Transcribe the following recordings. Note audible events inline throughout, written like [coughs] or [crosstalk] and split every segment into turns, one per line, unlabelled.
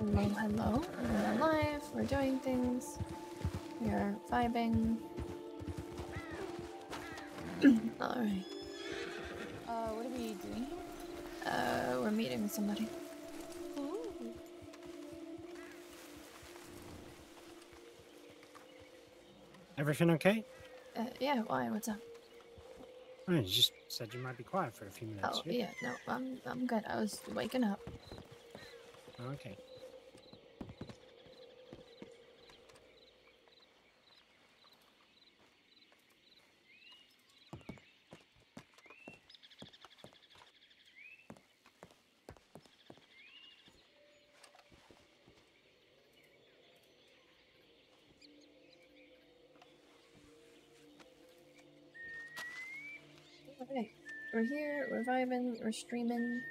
Hello, hello. We're alive. We're doing things. We're vibing. [clears throat] Alright.
Uh, what are we doing? Here?
Uh, we're meeting with somebody.
Everything okay?
Uh, yeah, why? What's up?
Oh, you just said you might be quiet for a few minutes.
Oh, yeah, no, I'm, I'm good. I was waking up.
Okay.
Alright. We're here, we're vibing, we're streaming.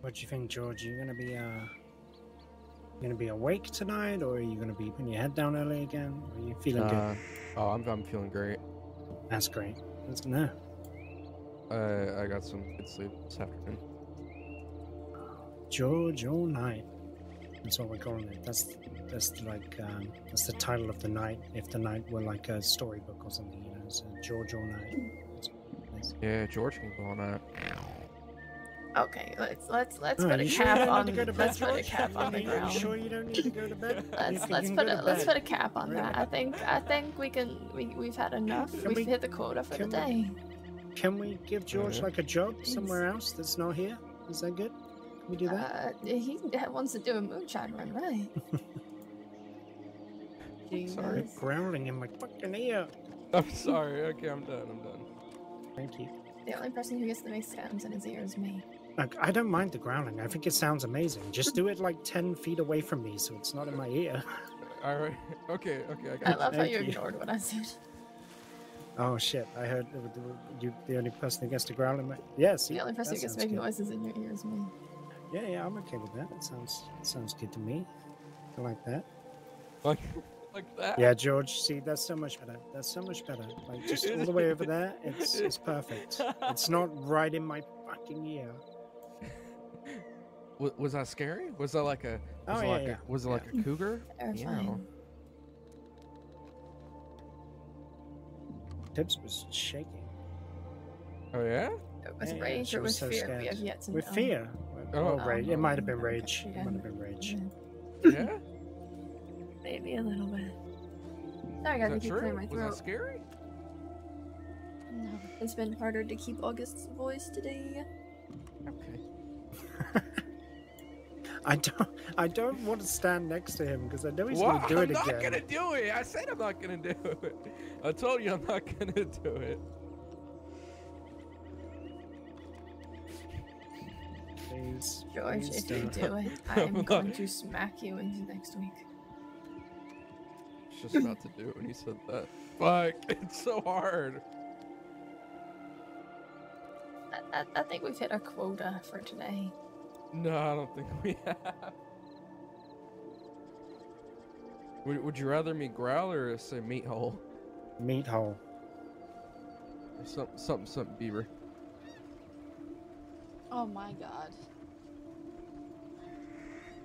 What do you think, George? Are you gonna be uh gonna be awake tonight, or are you gonna be putting your head down early again? Or are you feeling
Uh,
good?
oh, I'm I'm feeling great.
That's great. That's no.
Uh, I got some good sleep this afternoon.
George all night. That's what we're calling it. That's that's like um, that's the title of the night. If the night were like a storybook or something, you know, so George all night. That's what it is.
Yeah, George can go on that.
Okay, let's let's let's
Oh,
put a
you sure
cap on
need to to
let's put a cap on the ground.
sure you don't need to go to bed? [laughs]
Let's let's put a let's put a cap on that. I think I think we can we we've had enough.
Can
We've
we-
hit the quota for the
can
day.
Can we give George like a job somewhere else that's not here? Is that good? Can we do that?
Uh, he wants to do a moonshine run, right? [laughs]
Sorry.
Jesus.
Growling in my fucking ear.
I'm sorry. Okay, I'm done. I'm done.
Thank you.
The only person who gets to make sounds in his ear is me.
Look, I don't mind the growling. I think it sounds amazing. Just do it like 10 feet away from me so it's not in my ear. [laughs]
All right. [laughs] Okay. Okay. I got
I
got
love how
Thank
you
you.
ignored what I said.
Oh shit, I heard uh, you the only person who gets to growl in my yes. Yeah.
The only person
that
who gets to make
good.
noises in your ears, is me.
Yeah, yeah, I'm okay with that. That sounds that sounds good to me. I like that.
like like that.
Yeah, George, see, that's so much better. That's so much better. Like just all the way over there, it's it's perfect. It's not right in my fucking ear. [laughs]
W- was that scary? Was that like a?
Oh,
it
yeah,
like
yeah,
a? Was it like a cougar? [laughs]
Terrifying.
Tips was shaking.
Oh yeah.
It
was yeah,
rage
she
or
was so
fear,
scared.
we have yet to
With
know.
fear.
Oh.
Oh, rage. It oh. might have been oh,
okay,
rage. It might have been rage. Mm-hmm.
Yeah,
Yeah.
Maybe a little bit. Sorry,
Is
guys, I keep
true?
clearing my
Was
throat.
that scary?
No, it's been harder to keep August's voice today.
Okay. [laughs]
I don't. I don't want to stand next to him because I know he's
What?
going to do
I'm
it
not gonna do it. I said I'm not gonna do it. I told you I'm not gonna do it.
Please,
George,
please
if you
don't.
do it, [laughs] I am [laughs] going to smack you into next week.
Just about to do it when he said that. Fuck! [laughs] It's so hard.
I, I, I think we've hit our quota for today.
No, I don't think we [laughs] have. Would, would you rather me growl or say meat hole?
Meat hole.
Or something, something, something, beaver.
Oh my god.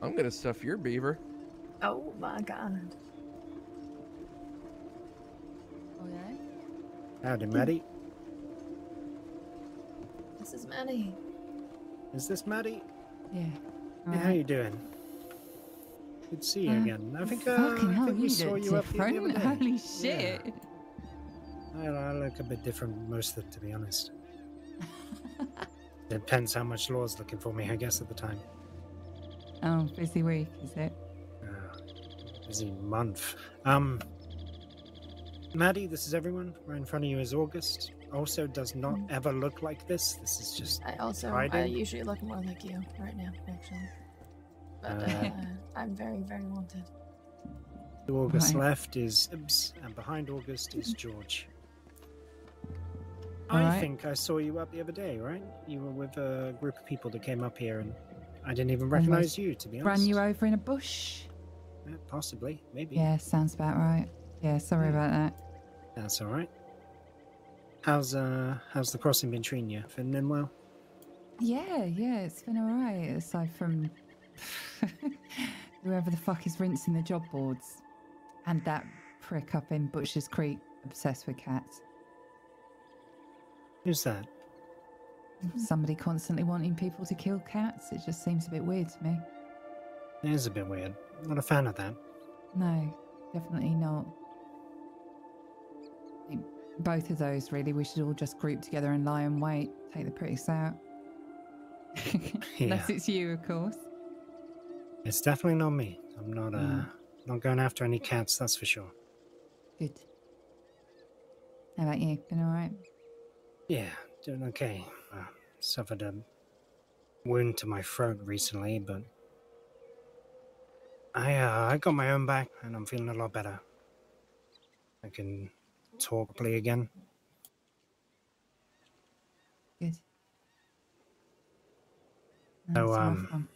I'm gonna stuff your beaver.
Oh my god.
Okay.
Howdy, Maddie.
This is Maddie.
Is this Maddie?
Yeah.
Yeah, how you doing? Good to see you
Uh,
again. I think, uh, I
hell,
think we
you
saw you up here the other day.
Holy shit.
I, I look a bit different most of it, to be honest. [laughs] Depends how much Law's looking for me, I guess, at the time.
Oh, busy week, is it?
Uh, busy month. Um, Maddie, this is everyone. Right in front of you is August. Also, does not
Mm.
ever look like this. This is just
I also, I usually look more like you right now, actually. But
Uh,
uh, [laughs] I'm very, very wanted.
to August
Right.
left is Ibs, and behind August is George.
All
I
right.
think I saw you up the other day, right? You were with a group of people that came up here, and I didn't even recognize you, to be honest.
Ran you over in a bush.
Yeah, possibly, maybe.
Yeah, sounds about right. Yeah, sorry about that.
That's all right. How's uh how's the crossing been treating you? Feeling in well?
Yeah, yeah, it's been alright. Aside from [laughs] Whoever the fuck is rinsing the job boards. And that prick up in Butcher's Creek obsessed with cats.
Who's that?
Somebody constantly wanting people to kill cats. It just seems a bit weird to me.
It is a bit weird. Not a fan of that.
No, definitely not. Both of those, really. We should all just group together and lie in wait. Take the pricks [laughs] out. Unless
Yeah.
it's you, of course.
It's definitely not me. I'm not uh
Mm.
not going after any cats, that's for sure.
Good. How about you? Been alright?
Yeah, doing okay. Uh, suffered a wound to my throat recently, but I uh, I got my own back and I'm feeling a lot better. I can talk properly again.
Good.
So,
That's a
um.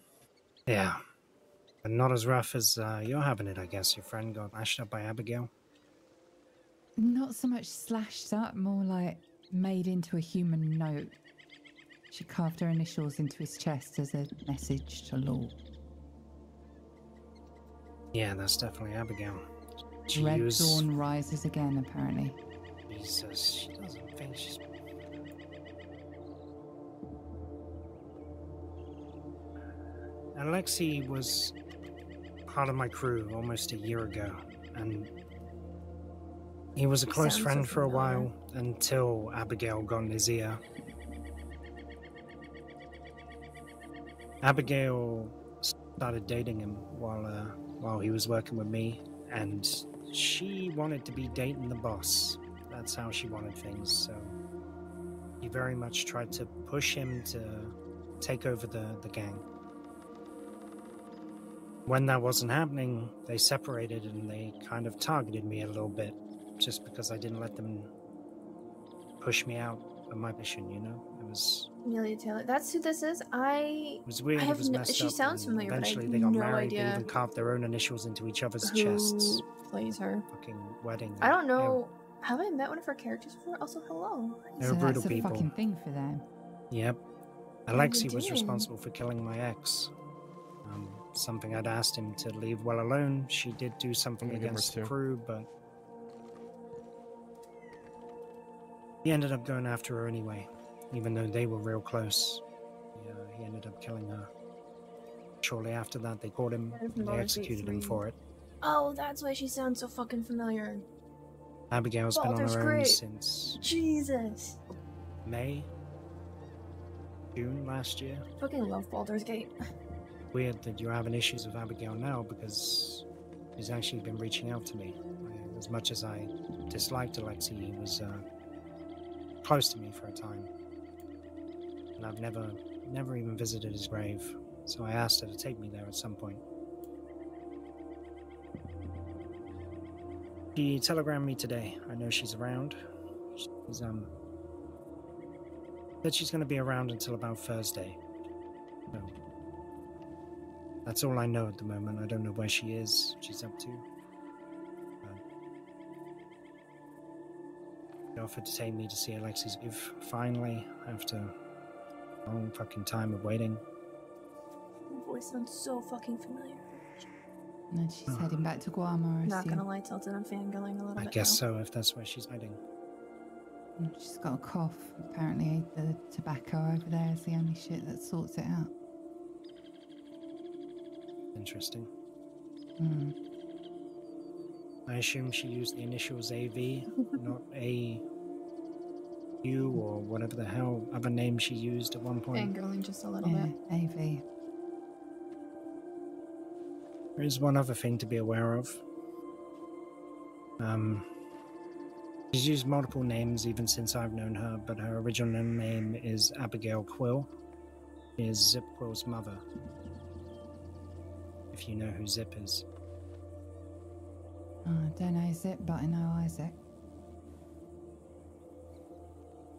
Yeah. But not as rough as uh, you're having it, I guess. Your friend got lashed up by Abigail.
Not so much slashed up, more like made into a human note. She carved her initials into his chest as a message to Law.
Yeah, that's definitely Abigail. She
Red
used...
Dawn rises again, apparently.
Jesus, she doesn't think she's. Alexei was part of my crew almost a year ago, and he was a close
sounds
friend for a while until Abigail got in his ear. Abigail started dating him while uh, while he was working with me, and she wanted to be dating the boss. That's how she wanted things. So he very much tried to push him to take over the, the gang. When that wasn't happening, they separated and they kind of targeted me a little bit just because I didn't let them push me out of my mission, you know? It was
Amelia Taylor. That's who this is. I
it was weird,
I
it
have
was
no-
messed
she
up.
sounds
and
familiar, but I
Eventually
have
they got
no
married, they
idea
even carved their own initials into each other's
who
chests.
plays her.
Fucking wedding.
I don't
Yeah,
know. Have I met one of her characters before? Also, hello.
They're
so
brutal
that's a
people.
fucking thing for them.
Yep.
you
Alexei was responsible for killing my ex. Um, something I'd asked him to leave well alone. She did do something
gonna give her
against the crew, but he ended up going after her anyway, even though they were real close. Yeah, he ended up killing her. Shortly after that, they caught him and they executed him for it.
Oh, that's why she sounds so fucking familiar.
Abigail's been on
Baldur's
her own since
Jesus.
May, June last year.
Fucking love Baldur's Gate.
weird that you're having issues with Abigail now because he's actually been reaching out to me. As much as I disliked Alexei, he was uh, close to me for a time. And I've never, never even visited his grave, so I asked her to take me there at some point. She telegrammed me today. I know she's around. She's, um, said she's going to be around until about Thursday. So, that's all I know at the moment. I don't know where she is, she's up to. Um, she offered to take me to see Alexei's if finally after long fucking time of waiting.
Her voice sounds so fucking familiar.
And then she's
Oh.
heading back to Guarma, I
Not gonna lie, Tilton, I'm fangirling a little
I
bit.
guess
now.
so, if that's where she's hiding.
And She's got a cough. Apparently, the tobacco over there is the only shit that sorts it out.
Interesting.
Mm.
I assume she used the initials AV, not A U or whatever the hell other name she used at one point.
Fangirling just a little
Yeah,
bit.
AV.
There is one other thing to be aware of. Um, she's used multiple names even since I've known her, but her original name is Abigail Quill. She is Zip Quill's mother. If you know who Zip is.
Oh, I don't know Zip, but I know Isaac.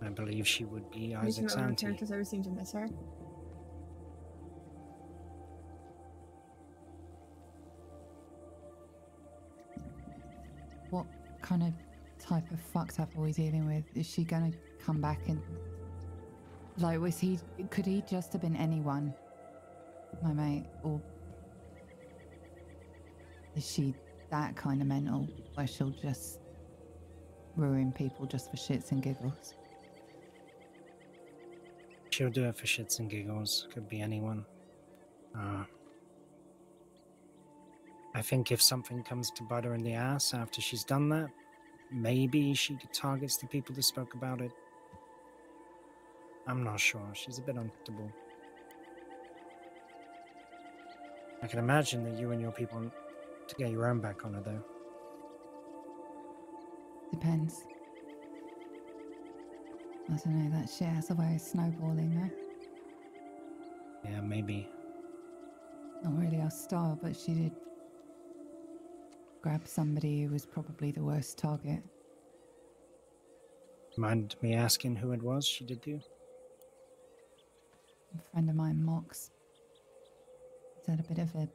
I believe she would be
Have you seen
Isaac's
what other
auntie.
characters ever seem to miss her?
What kind of type of fucked up are we dealing with? Is she gonna come back and like was he could he just have been anyone? My mate, or Is she that kind of mental where she'll just ruin people just for shits and giggles?
She'll do it for shits and giggles. Could be anyone. Uh, I think if something comes to bite her in the ass after she's done that, maybe she targets the people that spoke about it. I'm not sure. She's a bit unpredictable. I can imagine that you and your people to get your own back on her, though.
Depends. I don't know, that shit has a way of snowballing though.
Yeah, maybe.
Not really our style, but she did grab somebody who was probably the worst target.
Mind me asking who it was she did do?
A friend of mine, Mox, He's had a bit of a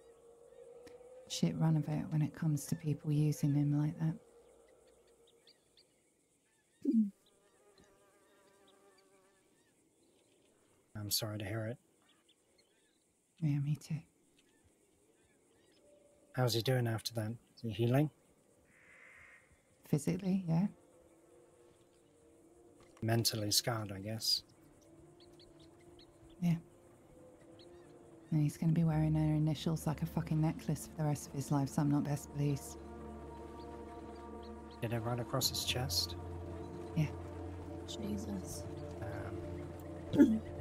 shit run of it when it comes to people using him like that.
I'm sorry to hear it.
Yeah, me too.
How's he doing after that? Is he healing?
Physically, yeah.
Mentally scarred, I guess.
Yeah. And he's going to be wearing her initials like a fucking necklace for the rest of his life, so I'm not best pleased.
Did it right across his chest? Yeah.
Jesus.
Um, [clears throat]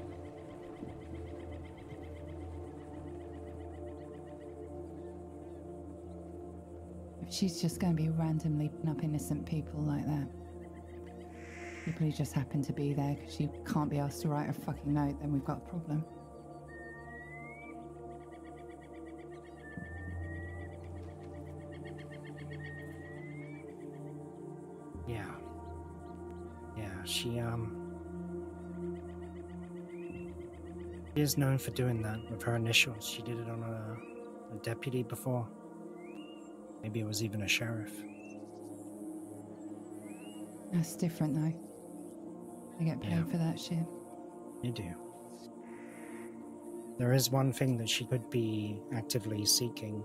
she's just going to be randomly picking up innocent people like that, people who just happen to be there because you can't be asked to write a fucking note, then we've got a problem.
yeah. Yeah, she, um. She is known for doing that with her initials. She did it on a, a deputy before. Maybe it was even a sheriff.
That's different though. They get paid
Yeah.
for that shit.
You do. There is one thing that she could be actively seeking.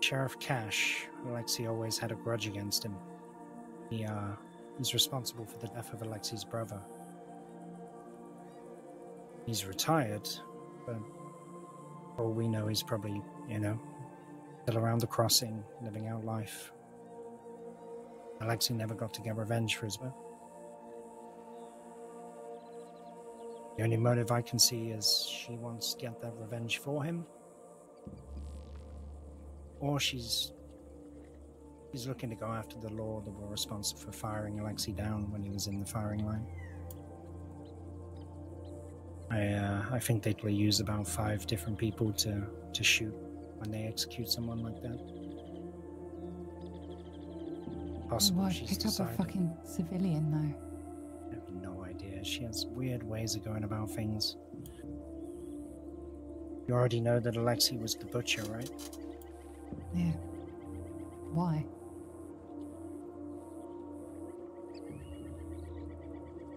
Sheriff Cash, Alexei always had a grudge against him. He, uh, he's responsible for the death of Alexei's brother. He's retired, but for all we know, he's probably, you know, still around the crossing, living out life. Alexei never got to get revenge for his brother. The only motive I can see is she wants to get that revenge for him. Or she's she's looking to go after the law that were responsible for firing Alexei down when he was in the firing line. I uh, I think they will use about five different people to, to shoot when they execute someone like that. Possibly
Why
she's
pick up a fucking civilian though?
I have no idea. She has weird ways of going about things. You already know that Alexei was the butcher, right?
Yeah. Why?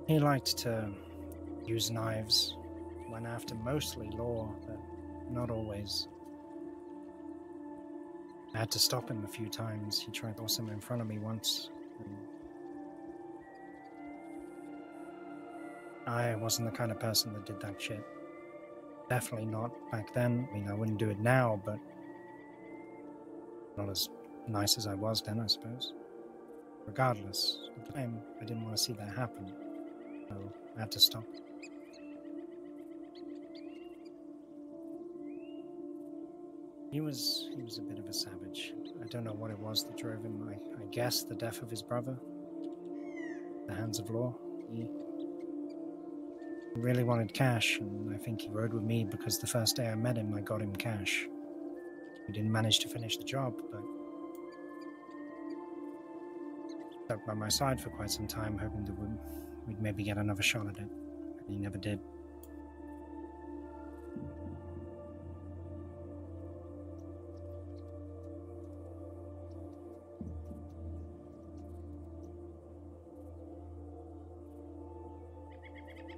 He liked to use knives, went after mostly law, but not always. I had to stop him a few times. He tried to him in front of me once. I wasn't the kind of person that did that shit. Definitely not back then. I mean, I wouldn't do it now, but not as nice as I was then, I suppose. Regardless, at the time, I didn't want to see that happen, so I had to stop. He was he was a bit of a savage. I don't know what it was that drove him. I, I guess the death of his brother. The hands of law. He really wanted cash, and I think he rode with me because the first day I met him, I got him cash. We didn't manage to finish the job, but stuck by my side for quite some time, hoping that we'd, we'd maybe get another shot at it. And he never did.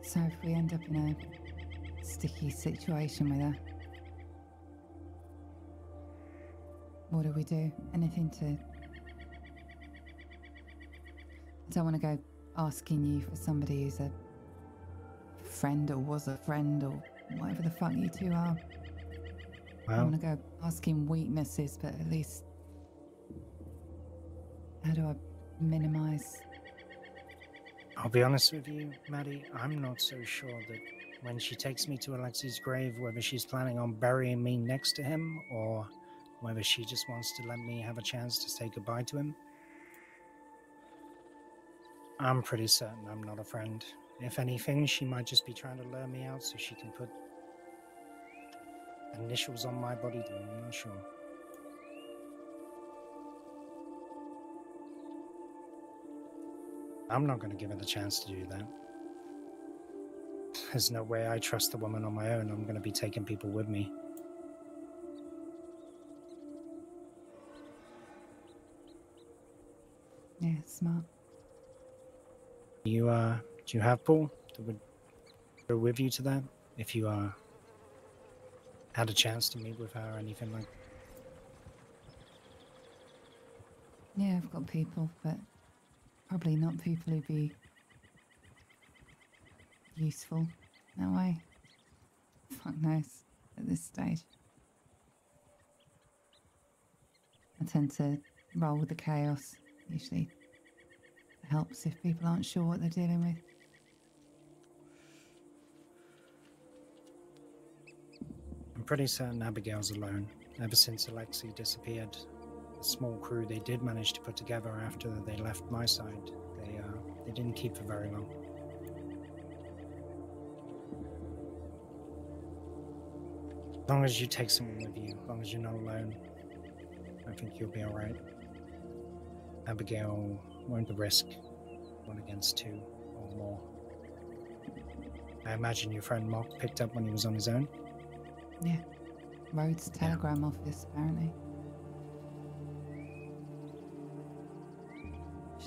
So if we end up in a sticky situation with her, what do we do? Anything to. I don't want to go asking you for somebody who's a friend or was a friend or whatever the fuck you two are. I
Well,
want to go asking weaknesses, but at least. How do I minimize?
I'll be honest with you, Maddie. I'm not so sure that when she takes me to Alexei's grave, whether she's planning on burying me next to him or whether she just wants to let me have a chance to say goodbye to him. I'm pretty certain I'm not a friend. If anything, she might just be trying to lure me out so she can put initials on my body. I'm not sure. I'm not going to give her the chance to do that. There's no way I trust the woman on my own. I'm going to be taking people with me.
Yeah, smart.
You uh, do you have Paul that would go with you to that if you uh had a chance to meet with her or anything like?
Yeah, I've got people, but probably not people who'd be useful that way. Fuck knows at this stage. I tend to roll with the chaos. Usually helps if people aren't sure what they're dealing with.
I'm pretty certain Abigail's alone. Ever since Alexei disappeared, small crew they did manage to put together after they left my side, they uh, they didn't keep for very long. As long as you take someone with you, as long as you're not alone, I think you'll be alright. Abigail won't risk one against two or more. I imagine your friend Mark picked up when he was on his own.
Yeah. Rhodes Telegram Office, apparently.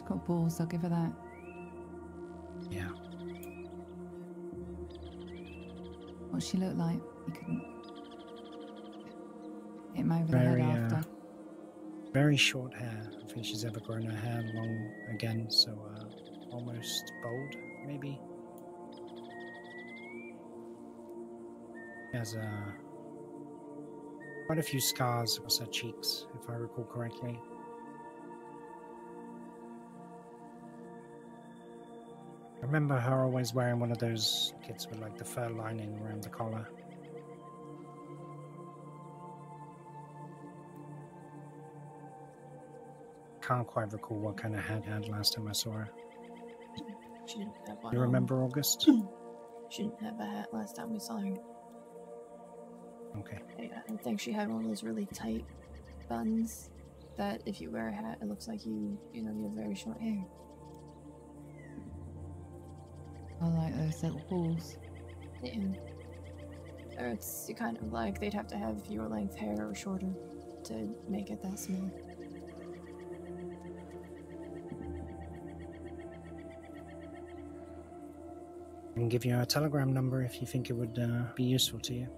She's got balls, I'll give her that.
Yeah.
What she look like? You couldn't hit him over the
Very,
head
uh,
after.
Very short hair. I think she's ever grown her hair long again, so uh, almost bald, maybe. She has uh, quite a few scars across her cheeks, if I recall correctly. I remember her always wearing one of those kits with like the fur lining around the collar. Can't quite recall what kind of hat had last time I saw her.
She didn't have one.
You
on.
remember August? [clears throat]
She didn't have a hat last time we saw her.
Okay.
I, I think she had one of those really tight buns that if you wear a hat, it looks like you, you know, you have very short hair.
I like those little balls.
Yeah. Or it's kind of like they'd have to have your length hair or shorter to make it that small.
I can give you a telegram number if you think it would uh, be useful to you.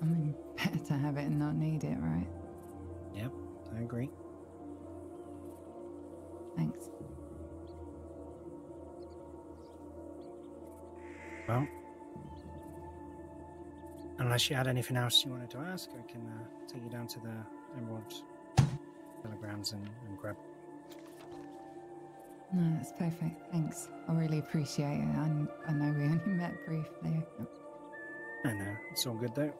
I mean, [laughs] better to have it and not need it, right?
Yep, I agree.
Thanks.
Well, unless you had anything else you wanted to ask, I can uh, take you down to the Emerald telegrams and, and grab.
No, that's perfect. Thanks. I really appreciate it. I, I know we only met briefly.
I know it's all good though.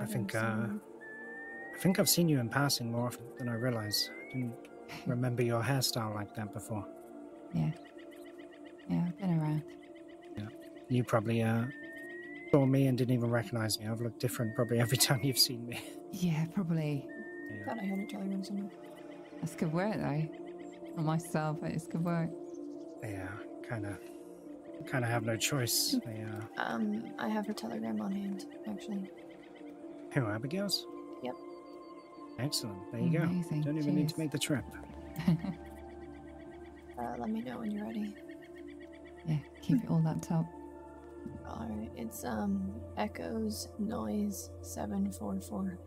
I think,
telegram
I think I've seen you in passing more often than I realize. I didn't [laughs] remember your hairstyle like that before.
Yeah. Yeah, I've been around.
You probably uh, saw me and didn't even recognize me. I've looked different probably every [laughs] time you've seen me.
Yeah, probably.
Yeah.
Thought I had a telegram somewhere.
That's good work, though. For myself, it's good work.
Yeah, kind of, kind of have no choice. They, uh,
Um, I have her telegram on hand, actually.
who Abigail's?
Yep.
Excellent. There you
Amazing.
go. Don't even need to make the trip. [laughs]
Uh, let me know when you're ready.
yeah, keep it all up top.
Alright, it's um Echoes Noise 744.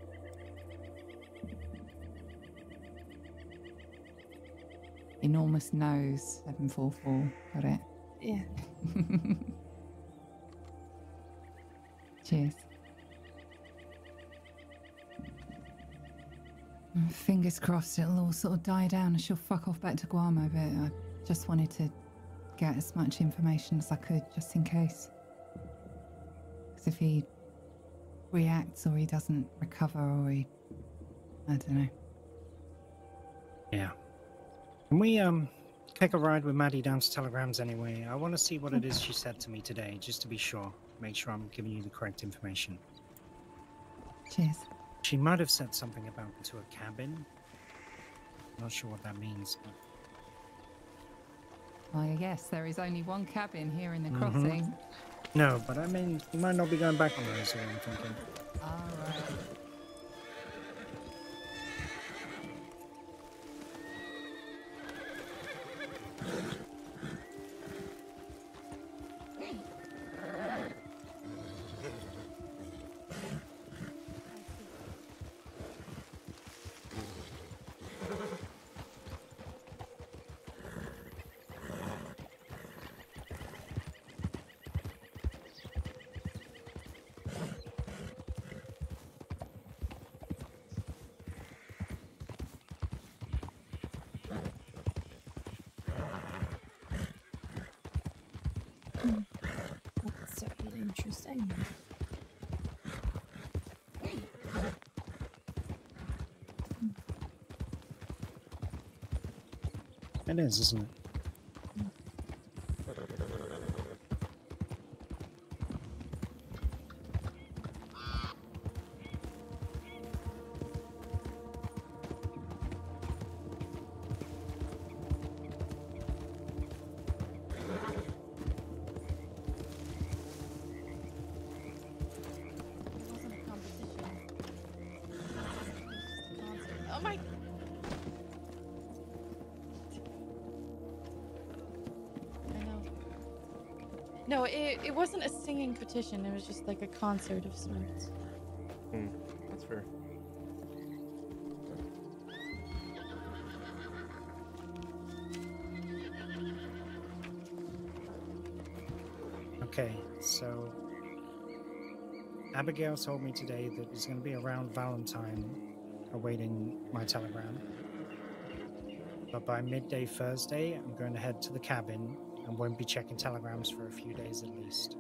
Enormous nose, 744. Got it.
Yeah. [laughs]
Cheers. Fingers crossed it'll all sort of die down and she'll fuck off back to Guarma, but I just wanted to get as much information as I could just in case. If he reacts or he doesn't recover or he. I don't know.
Yeah. Can we um take a ride with Maddie down to Telegrams anyway? I want to see what it is she said to me today, just to be sure. Make sure I'm giving you the correct information.
Cheers.
She might have said something about to a cabin. Not sure what that means. But...
Well, yes, there is only one cabin here in the
Mhm.
crossing.
No, but I mean, you might not be going back on those. Uh, I'm thinking.
Alright.
Is, isn't it?
It No, it, it wasn't a singing petition. It was just like a concert of sorts.
Hmm, that's fair.
Okay, so Abigail told me today that it's going to be around Valentine, awaiting my telegram. But by midday Thursday, I'm going to head to the cabin and won't be checking telegrams for a few days at least.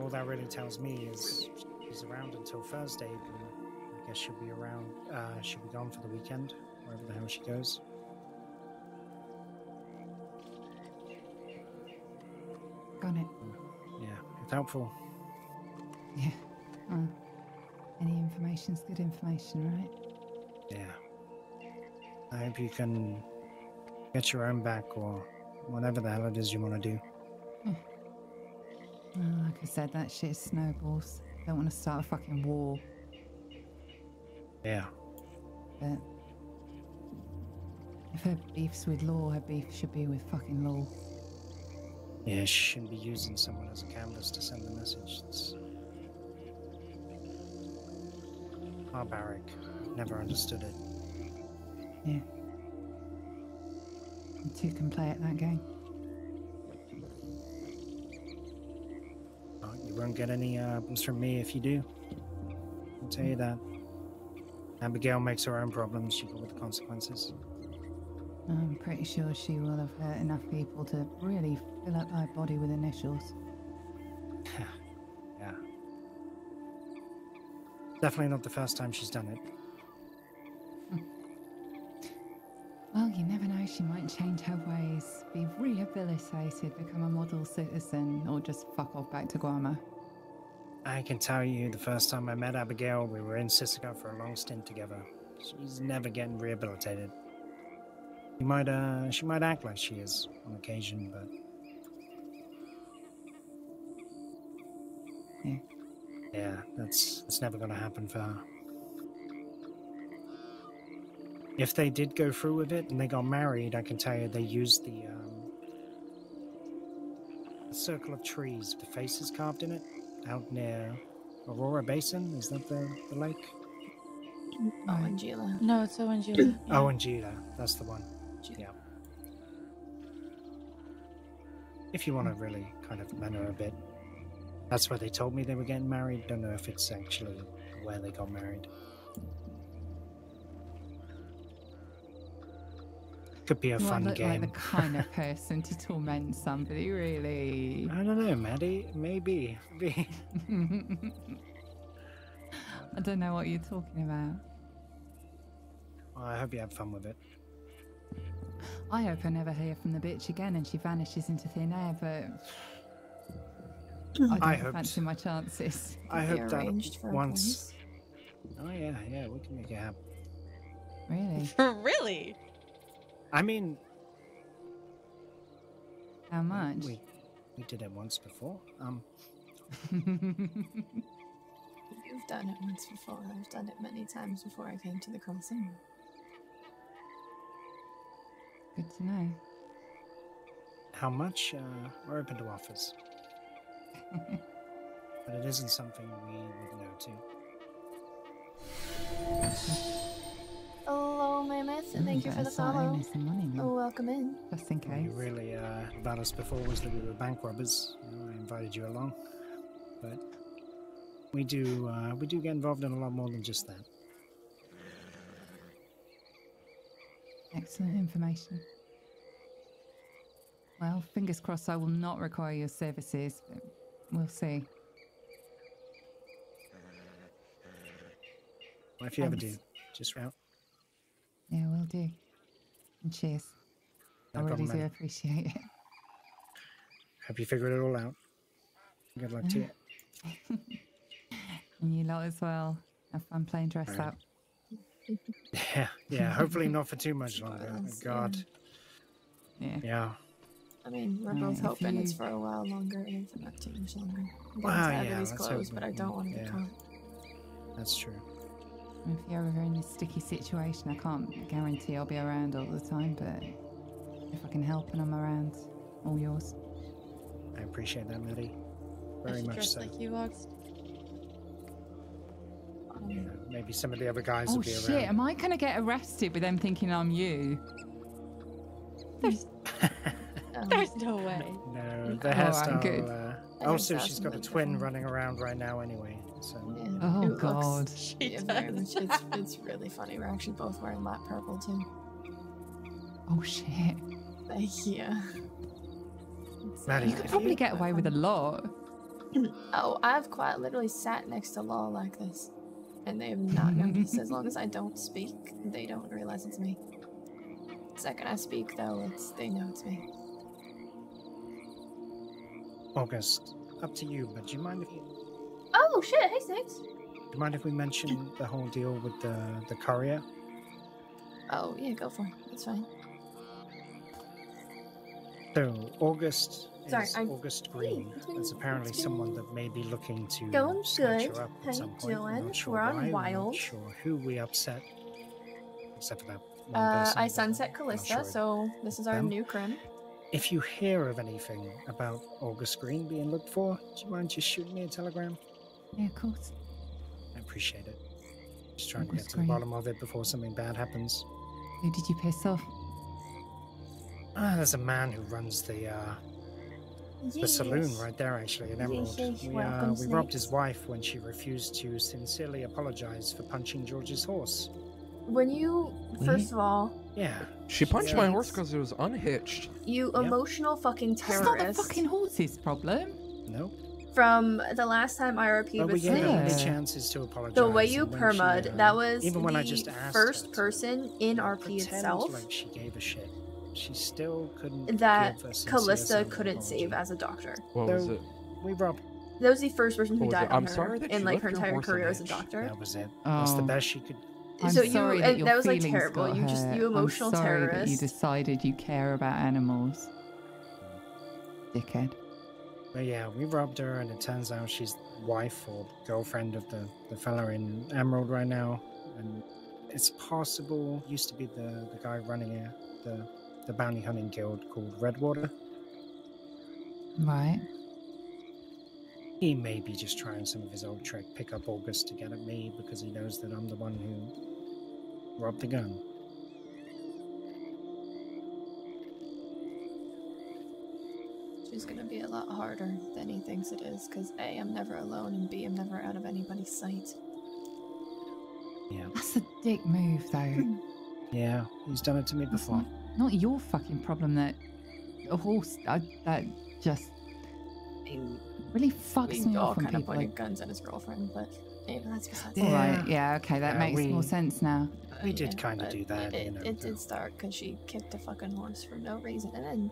All that really tells me is she's around until Thursday. But I guess she'll be around. Uh, she'll be gone for the weekend, wherever the hell she goes.
Got it.
Yeah, it's helpful.
Yeah. Well, any information's good information, right?
Yeah. I hope you can get your own back or whatever the hell it is you want to do.
Well, like I said, that shit snowballs. Don't want to start a fucking war,
Yeah.
but if her beef's with law, her beef should be with fucking law.
Yeah, she shouldn't be using someone as a canvas to send a message. It's barbaric. Never understood it.
Yeah. You two can play at that game.
Uh, you won't get any uh, problems from me if you do. I'll tell you that. Abigail makes her own problems. She got with the consequences.
I'm pretty sure she will have hurt enough people to really fill up my body with initials. [laughs]
yeah. Definitely not the first time she's done it.
Rehabilitated, become a model citizen, or just fuck off back to Guarma.
I can tell you, the first time I met Abigail, we were in Sisika for a long stint together. She's never getting rehabilitated. She might, uh, she might act like she is on occasion, but
Yeah.
yeah, that's that's never gonna happen for her. If they did go through with it and they got married, I can tell you they used the um, a circle of trees with the faces carved in it out near Aurora Basin. Is that the, the lake?
Oh,
Right.
and Gila.
No, it's Owanjila.
Oh, and Gila. That's the one.
Gila.
Yeah. If you want to really kind of manner a bit, that's where they told me they were getting married. Don't know if it's actually where they got married. Could be a
You
fun
look like the kind of person to torment somebody, really.
I don't know, Maddie. Maybe. Maybe. [laughs]
I don't know what you're talking about.
Well, I hope you have fun with it.
I hope I never hear from the bitch again and she vanishes into thin air, but I don't
I hoped-
fancy my chances.
I
Be
hope that
for
once.
place.
Oh yeah, yeah, we can make it happen.
Really? [laughs]
really?
I mean,
How much?
we we did it once before. Um, [laughs]
You've done it once before. I've done it many times before I came to the crossing.
Good to know.
how much? Uh, we're open to offers, [laughs] but it isn't something we would know to. [laughs]
Hello, Mammoth, and thank you for the
start
follow.
earning some money, man,
Oh, welcome in.
just in
What
case.
you really uh, about us before was that we were bank robbers. You know, I invited you along, but we do uh, we do get involved in a lot more than just that.
Excellent information. Well, fingers crossed I will not require your services, but we'll see.
Well, if you ever do,
Thanks.
just route.
Yeah, we'll do. And cheers.
No
I really
problem,
do
man.
appreciate it. [laughs]
Hope you figured it all out. Good luck to you.
And [laughs] you lot as well. Have fun playing dress
Alright.
up. [laughs]
Yeah, yeah. Hopefully not for too much longer. Oh,
Spoilers,
God,
Yeah.
yeah.
I mean, we're
Alright,
both
if
hoping it's for a while longer, if not too much longer. I'm
Well,
going
yeah,
Everly's clothes, but I don't want to get
Yeah.
caught.
That's true.
And If you're ever in a sticky situation, I can't guarantee I'll be around all the time, but if I can help and I'm around, all yours.
I appreciate that, Maddie. Very
should
much
dress
so.
like you, August.
You know, maybe some of the other guys
Oh
will be around.
shit, am I gonna get arrested with them thinking I'm you?
There's, [laughs] there's no way.
No, the
Alright,
hairstyle.
good.
Uh, also,
guess
she's
that's
got a
a
twin running around right now, anyway. So
yeah,
Oh,
it looks-
God. [laughs]
She
yeah,
does.
It's, it's really funny. We're actually both wearing lap purple too.
Oh shit.
Yeah. It's,
Maddie,
You could probably get away with a lot. [clears throat]
Oh, I've quite literally sat next to Law like this, and they have not noticed. As long as I don't speak, they don't realize it's me. The second I speak, though, it's they know it's me.
August, up to you. But do you mind if you,
Oh shit! Hey, Snakes.
do you mind if we mention the whole deal with the the courier?
Oh yeah, go for it. That's fine.
So August
Sorry,
is
I'm-
August
Greene.
There's apparently someone that may be looking to
going good.
up
How you doing?
sure
We're on
why.
Wild.
not sure who we upset, except for that one
Uh,
person,
I sunset Callista,
sure.
so this is our
them.
new crim.
If you hear of anything about August Greene being looked for, do you mind just shooting me a telegram?
Yeah, of course.
I appreciate it. Just trying to get to
Greene.
the bottom of it before something bad happens.
Who did you piss off?
Ah, there's a man who runs the uh, the saloon right there, actually, in Emerald.
yes,
we uh, we robbed his wife when she refused to sincerely apologize for punching George's horse.
When you, first of all,
Yeah,
She punched
Yeah.
my horse because it was unhitched.
you
Yep.
emotional fucking terrorist.
That's not the fucking horse's problem.
no.
From the last time IRP
But we
was
gave her many chances to apologize.
the way you
and she,
permud,
uh,
that was
even when
the
I just asked
first
her
person in
you know,
RP
pretend
itself
like she gave a shit. She still couldn't.
that
give a sincere
Callista couldn't
apology.
save as a doctor.
What
So-
was it?
We robbed.
That was the first person who
What was
died
I'm
her
sorry that
in like her entire career as a doctor.
That was it. That's the
Oh.
best she could.
I'm
so you
sorry that, your
that was like terrible. You just
hurt.
you emotional
I'm sorry that you decided you care about animals. Dickhead.
But yeah, we robbed her, and it turns out she's wife or girlfriend of the the fella in Emerald right now, and it's possible used to be the the guy running the the bounty hunting guild called Redwater.
Right.
He may be just trying some of his old trick, pick up August to get at me because he knows that I'm the one who robbed the gun.
She's gonna be a lot harder than he thinks it is, because A, I'm never alone, and B, I'm never out of anybody's sight.
Yeah.
That's a dick move, though. [laughs]
Yeah, he's done it to me
That's
before.
not, not your fucking problem that a horse uh, that just really fucks
We
me
all
off when
kind of pointed
like.
guns at his girlfriend, but you know, that's besides
All
the
right,
Yeah.
yeah, okay, that
Yeah,
makes more sense now.
We
Uh,
did kinda do that,
It,
you know,
it
though.
did start because she kicked a fucking horse for no reason, and then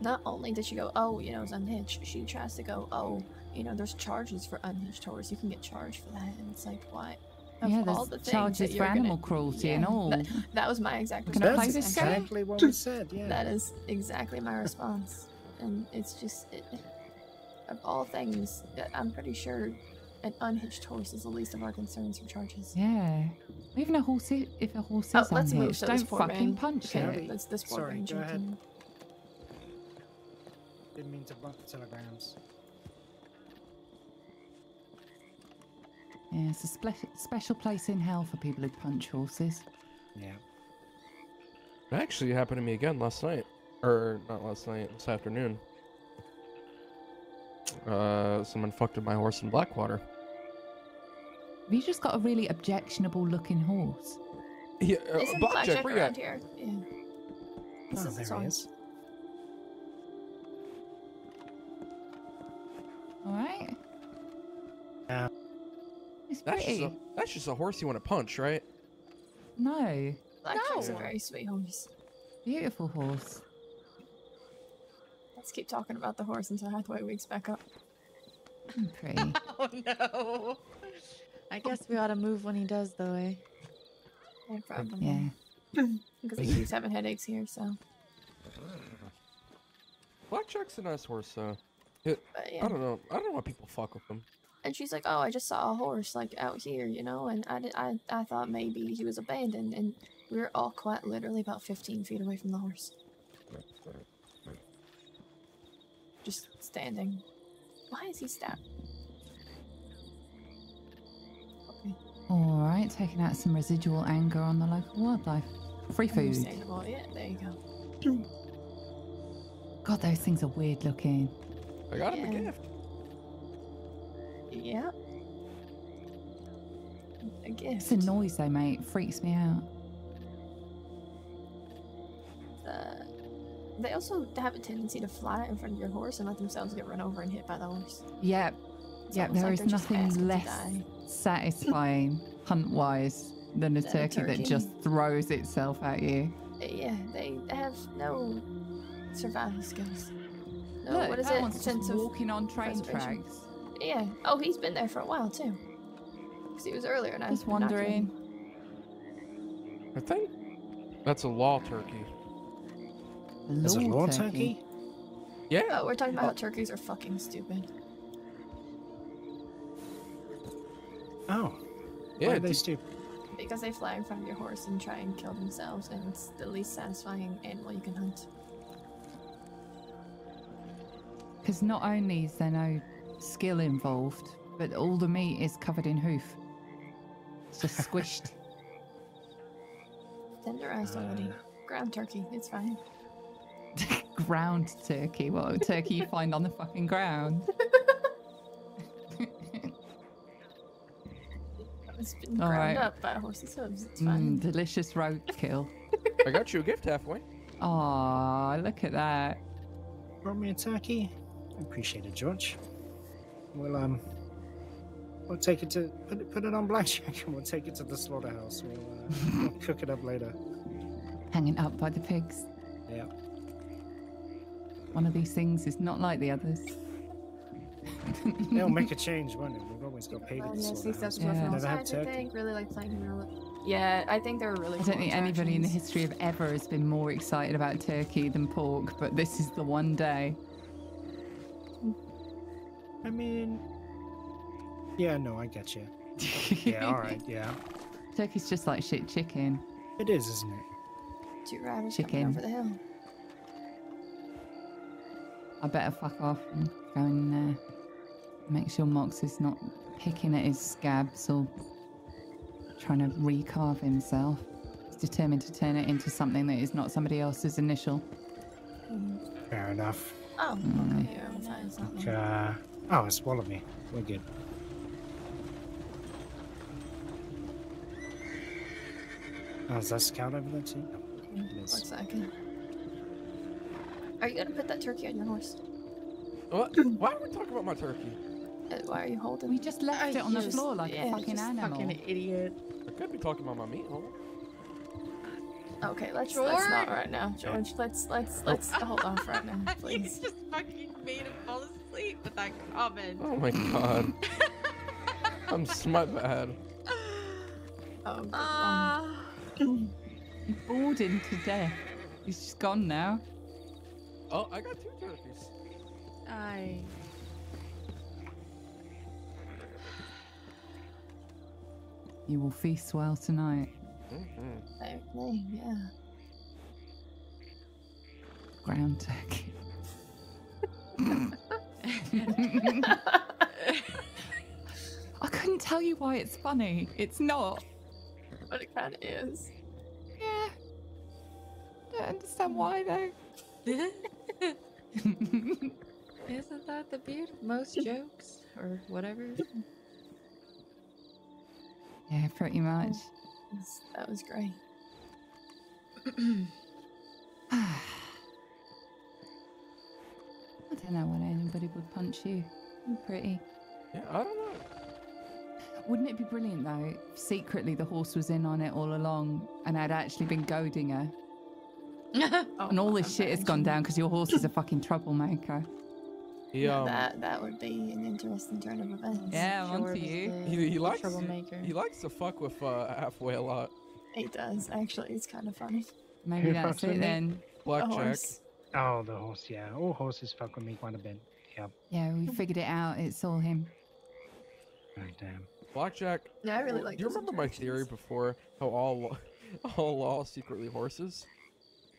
not only did she go, oh, you know, it's unhitched. She tries to go, oh, you know, there's charges for unhitched horse. You can get charged for that, and it's like, what? Of
yeah,
all
there's
the things that
charges for
you're gonna-
animal cruelty and all.
That, that was my exact response.
That's exactly what we said, yeah.
That is exactly my response, and it's just, it, of all things, uh, I'm pretty sure an unhitched horse is the least of our concerns for charges.
Yeah. Even a horse, if a horse is
Oh, let's move
unhitched,
so
don't fucking
man
punch
can-
it.
Let's this poor
Sorry,
man
go
can-
ahead. Didn't mean to bump the telegrams.
Yeah, it's a spe- special place in hell for people who punch horses.
Yeah.
It actually happened to me again last night. Or not last night, this afternoon. Uh, someone fucked with my horse in Blackwater.
Have you just got a really objectionable looking horse?
Yeah, uh,
Isn't
Blackjack,
Blackjack around here? Yeah. This
Oh,
is his
there he
horse.
Is.
Alright?
Yeah.
It's
That's just, a, that's just a horse you want to punch, right?
No.
Blackjack's a
No.
very sweet horse.
Beautiful horse.
Let's keep talking about the horse until Hathaway wakes back up.
Mm, Pretty. [laughs]
Oh no. I guess we ought to move when he does, though, eh?
No problem.
yeah.
Because he keeps having headaches here, so.
Blackjack's a nice horse, though. It,
But yeah.
I don't know. I don't know why people fuck with him.
And she's like, "Oh, I just saw a horse like out here, you know, and I did, I I thought maybe he was abandoned, and we were all quite literally about 15 feet away from the horse, just standing. Why is he stabbed? Okay,
Alright, taking out some residual anger on the local wildlife. Free food.
Yeah, there you go.
God, those things are weird looking.
I got him a gift.
Yeah. A gift.
It's a noise they make. Freaks me out.
Uh, they also have a tendency to fly in front of your horse and let themselves get run over and hit by the horse.
Yep.
It's
Yep,
almost
there
like
is nothing less satisfying hunt wise than a
Than a
turkey, that just throws itself at you.
Uh, Yeah, they have no survival skills. No,
Look,
what is
that
it?
one's
Sense
just
of
walking on train
preservation.
tracks.
yeah. Oh, he's been there for a while too. Because he was earlier, and I
Just
knocked him.
wondering.
I think that's a law turkey.
Is it
Law
law turkey?
Yeah.
Oh, we're talking about how turkeys are fucking stupid.
Oh.
Yeah,
Why are they stupid?
Because they fly in front of your horse and try and kill themselves, and it's the least satisfying animal you can hunt.
Because not only is there no skill involved, but all the meat is covered in hoof. It's just [laughs] squished.
Tenderized already.
Uh.
Ground turkey, it's fine. [laughs]
ground turkey. What turkey you find on the fucking ground? [laughs]
It's been
All
ground
right.
up by horse's hooves. It's
Mm,
fine.
delicious roadkill.
I got you a gift Hathaway.
Aw, look at that.
Brought me a turkey. I appreciate it, George. We'll um, we'll take it to put it, put it on blackjack, [laughs] and we'll take it to the slaughterhouse. We'll, uh, we'll [laughs] cook it up later.
Hanging up by the pigs.
Yeah.
One of these things is not like the others. [laughs]
They'll make a change, won't it? We've always got paid
Oh,
at the
yeah, see,
slaughterhouse.
that's
Yeah. Never
had
I think really like playing roulette. Yeah, I think they're really.
I don't think anybody in the history of ever has been more excited about turkey than pork, but this is the one day.
I mean, yeah, no, I get you. [laughs] Yeah, all right, yeah.
Turkey's just like shit chicken.
It is, isn't it?
Two riders
Chicken.
coming over the hill.
I better fuck off and go in there. Make sure Mox is not picking at his scabs or trying to recarve himself. He's determined to turn it into something that is not somebody else's initial.
Fair enough.
Oh,
Mm.
okay, here, I'll find.
Uh, oh, it swallowed me. We're good. Oh, is that scout over there too? No, it
One Are you gonna put that turkey on your horse?
What? Why are we talking about my turkey?
Uh, Why are you holding
We just left
I
it on the
just-
floor like
yeah,
a fucking
just
animal.
Fucking idiot.
I could be talking about my meat hole.
Okay, let's let's not right now, George. Let's let's let's hold off right now, [laughs]
you
please.
just fucking made him fall asleep with that comment.
Oh my god. I'm s- my bad.
Oh, good one.
Ah.
Bored him to death. He's just gone now.
Oh, I got two turkeys.
I.
You will feast well tonight.
Mm-hmm.
Apparently, yeah.
Ground turkey. [laughs] I couldn't tell you why it's funny. It's not.
but it kind of is.
Yeah. Don't understand why though. [laughs]
Isn't that the beauty of most jokes or whatever?
yeah, pretty much.
That was great. [clears throat] [sighs] [sighs] [sighs]
I don't know why anybody would punch you. You're pretty.
Yeah, I don't know.
Wouldn't it be brilliant though? if Secretly, the horse was in on it all along, and I'd actually been goading her,
Oh, [laughs]
and all this
I'm
shit has gone down because your horse is a fucking troublemaker.
He
Yeah,
um
that that would be an interesting turn of events.
Yeah, I'm onto you.
the-
he, he likes
troublemaker.
he likes to fuck with uh, Hathaway a lot.
He does actually. It's kind of funny.
Maybe that's
fucks with
it
me?
then.
The
Blackjack.
Horse.
Oh, the horse. Yeah, all horses fuck with me quite a bit. Yep.
Yeah, we figured it out. It's all him.
Oh damn.
Blackjack.
Yeah, I really like.
Do you remember my theory before how all law, [laughs] all law secretly horses?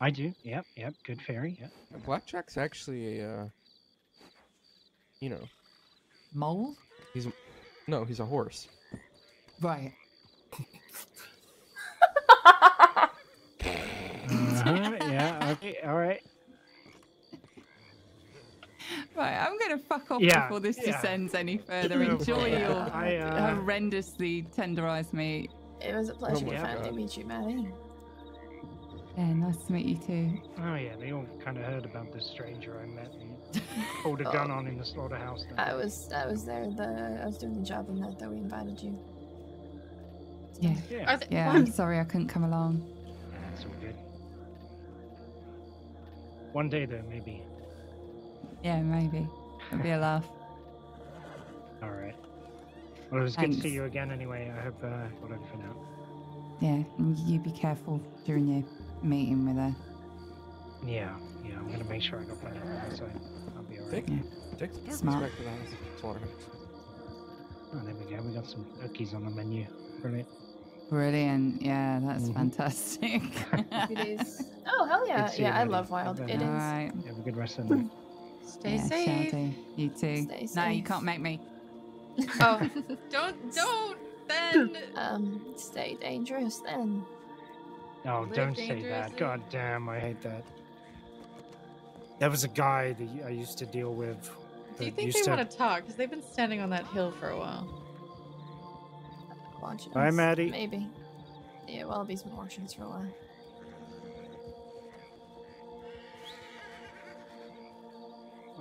I do. Yep. Yep. Good fairy. Yep.
And Blackjack's actually a uh, you know,
Mole?
he's a, no, he's a horse.
Right. [laughs]
Uh-huh, yeah. Okay. All right.
Right, I'm going to fuck off
Yeah,
before this
yeah.
descends any further. Enjoy
problem.
your [laughs]
I, uh,
horrendously tenderized meat.
It was a pleasure
my
to finally
God.
meet you, Maddie.
Yeah, nice to meet you too.
Oh yeah. They all kind of heard about this stranger I met and pulled a gun [laughs] on in the slaughterhouse. then.
I was I was there. The I was doing the job in that that we invited you.
Yeah.
Yeah.
Are
Yeah, I'm sorry I couldn't come along.
That's all good. One day though, maybe.
Yeah, maybe. It'll be a laugh.
All right. Well, it was good to see you again. Anyway, I hope uh, got everything out.
Yeah, and you be careful during your meeting with her.
Yeah. Yeah. I'm gonna make sure I got plenty of that, so I'll be all right.
Take,
Yeah.
take the turkeys
Smart.
back to the house. Slaughterhouse.
Oh, there we go. We got some cookies on the menu. Brilliant.
Brilliant. Yeah, that's
Mhm.
fantastic.
It is. [laughs] Oh hell yeah!
Good
Yeah, I love Wild.
Have
It
a-
is.
All right.
Have a good rest of the night. [laughs]
Stay
yeah,
safe.
do. You too.
Stay
No, you can't make me.
Oh, [laughs] don't, don't, then.
Um, stay dangerous then.
Oh,
Live
don't say that. God damn, I hate that. There was a guy that I used to deal with.
Do you think
used
they
to...
want to talk? Because they've been standing on that hill for a while.
Watch
Bye,
us.
Maddie.
Maybe. Yeah, Wallabies been watching us for a while.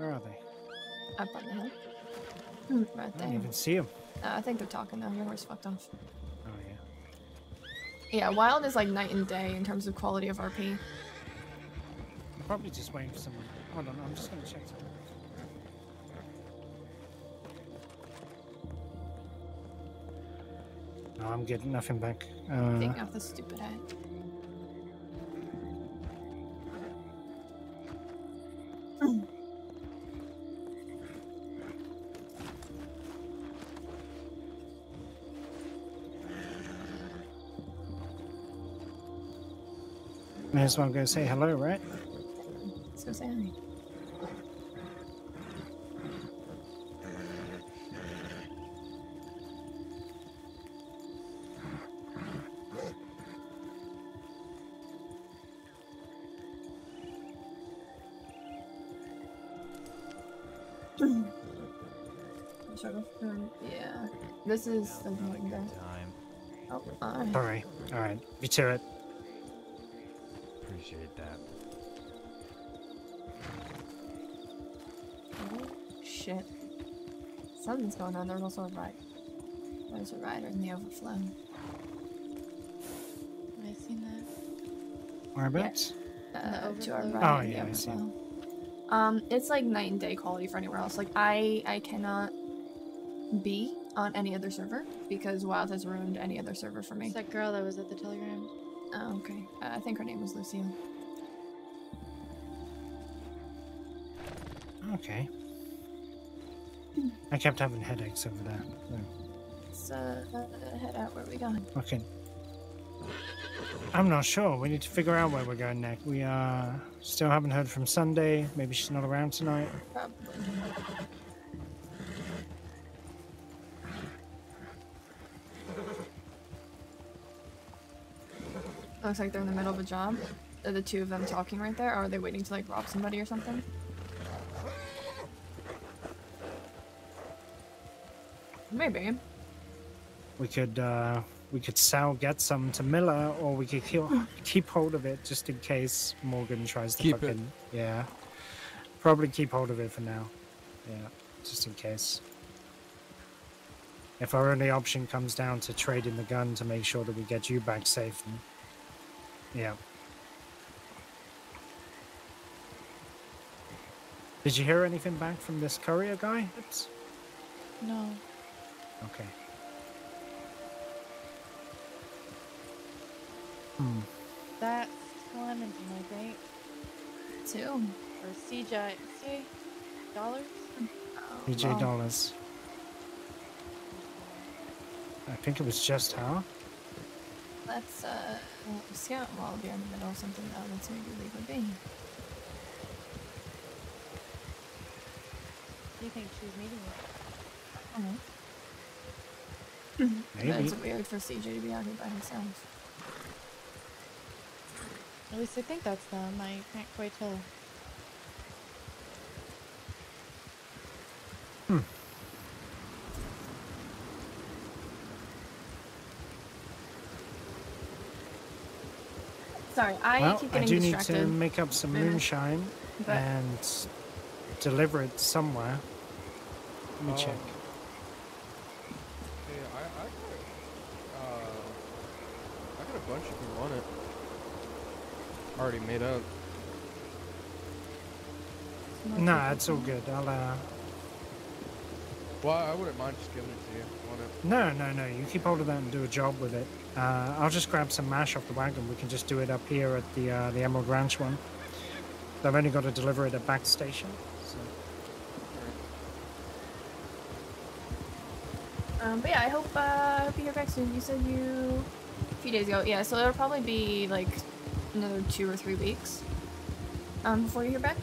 Where are they?
Up on the hill. Hmm, Right
I don't even see them.
Uh, I think they're talking though. Your horse fucked off.
Oh yeah.
Yeah, Wild is like night and day in terms of quality of RP.
I'm probably just waiting for someone. Hold on, I'm just gonna check something. No, I'm getting nothing back. Uh,
Taking off the stupid hat. [clears throat]
Might as well go say hello, right?
So say hi. This is something like
that.
Oh, all right.
Sorry. All right. Be to it.
Appreciate that.
Oh, shit. Something's going on. There's also a ride. There's a rider in the overflow.
Have I seen that?
Whereabouts?
Uh, to our
overflow?
right
Oh, yeah, I see.
Um, it's like night and day quality for anywhere else. Like I, I cannot be on any other server because Wild has ruined any other server for me.
It's that girl that was at the telegram.
Oh, okay. Uh, I think her name was Lucille.
Okay. I kept having headaches over there. So.
Let's uh, head out where we going.
Okay. I'm not sure. We need to figure out where we're going next. We uh still haven't heard from Sunday. Maybe she's not around tonight.
Probably. Looks like they're in the middle of a job. Are the two of them talking right there, or are they waiting to like rob somebody or something? Maybe.
We could uh we could sell get some to Miller or we could keep, [laughs] keep hold of it just in case Morgan tries to
Keep it.
yeah. Probably keep hold of it for now. Yeah, just in case. If our only option comes down to trading the gun to make sure that we get you back safe, then yeah. Did you hear anything back from this courier guy? Oops.
No.
Okay. Hmm.
That's Clementine, I think.
Two.
Or CJ. C? Dollars?
Oh,
PJ
well,
dollars. I think it was just her.
Let's uh well, scout while we're in the middle of something though. Let's mm-hmm. Mm-hmm. maybe leave a be.
Do you think she was meeting with?
Oh.
Maybe.
It's weird for CJ to be out here by himself.
At least I think that's them. I can't quite tell. Hmm.
Sorry, I
well,
keep
I
getting
do need to make up some
Mhm.
moonshine
But
and deliver it somewhere. Let me
Oh.
check.
Yeah, I, I got, uh, I got a bunch if you want it. Already made up.
Nah, it's all good. I'll uh
Well, I wouldn't mind just giving it to you. you Want it?
no no no, you keep hold of that and do a job with it. Uh I'll just grab some mash off the wagon. We can just do it up here at the uh the Emerald Ranch one. I've only got to deliver it at back station. So
um, but yeah, I hope uh, hope you hear back soon. You said you a few days ago. Yeah, so it'll probably be like another two or three weeks um before you hear back.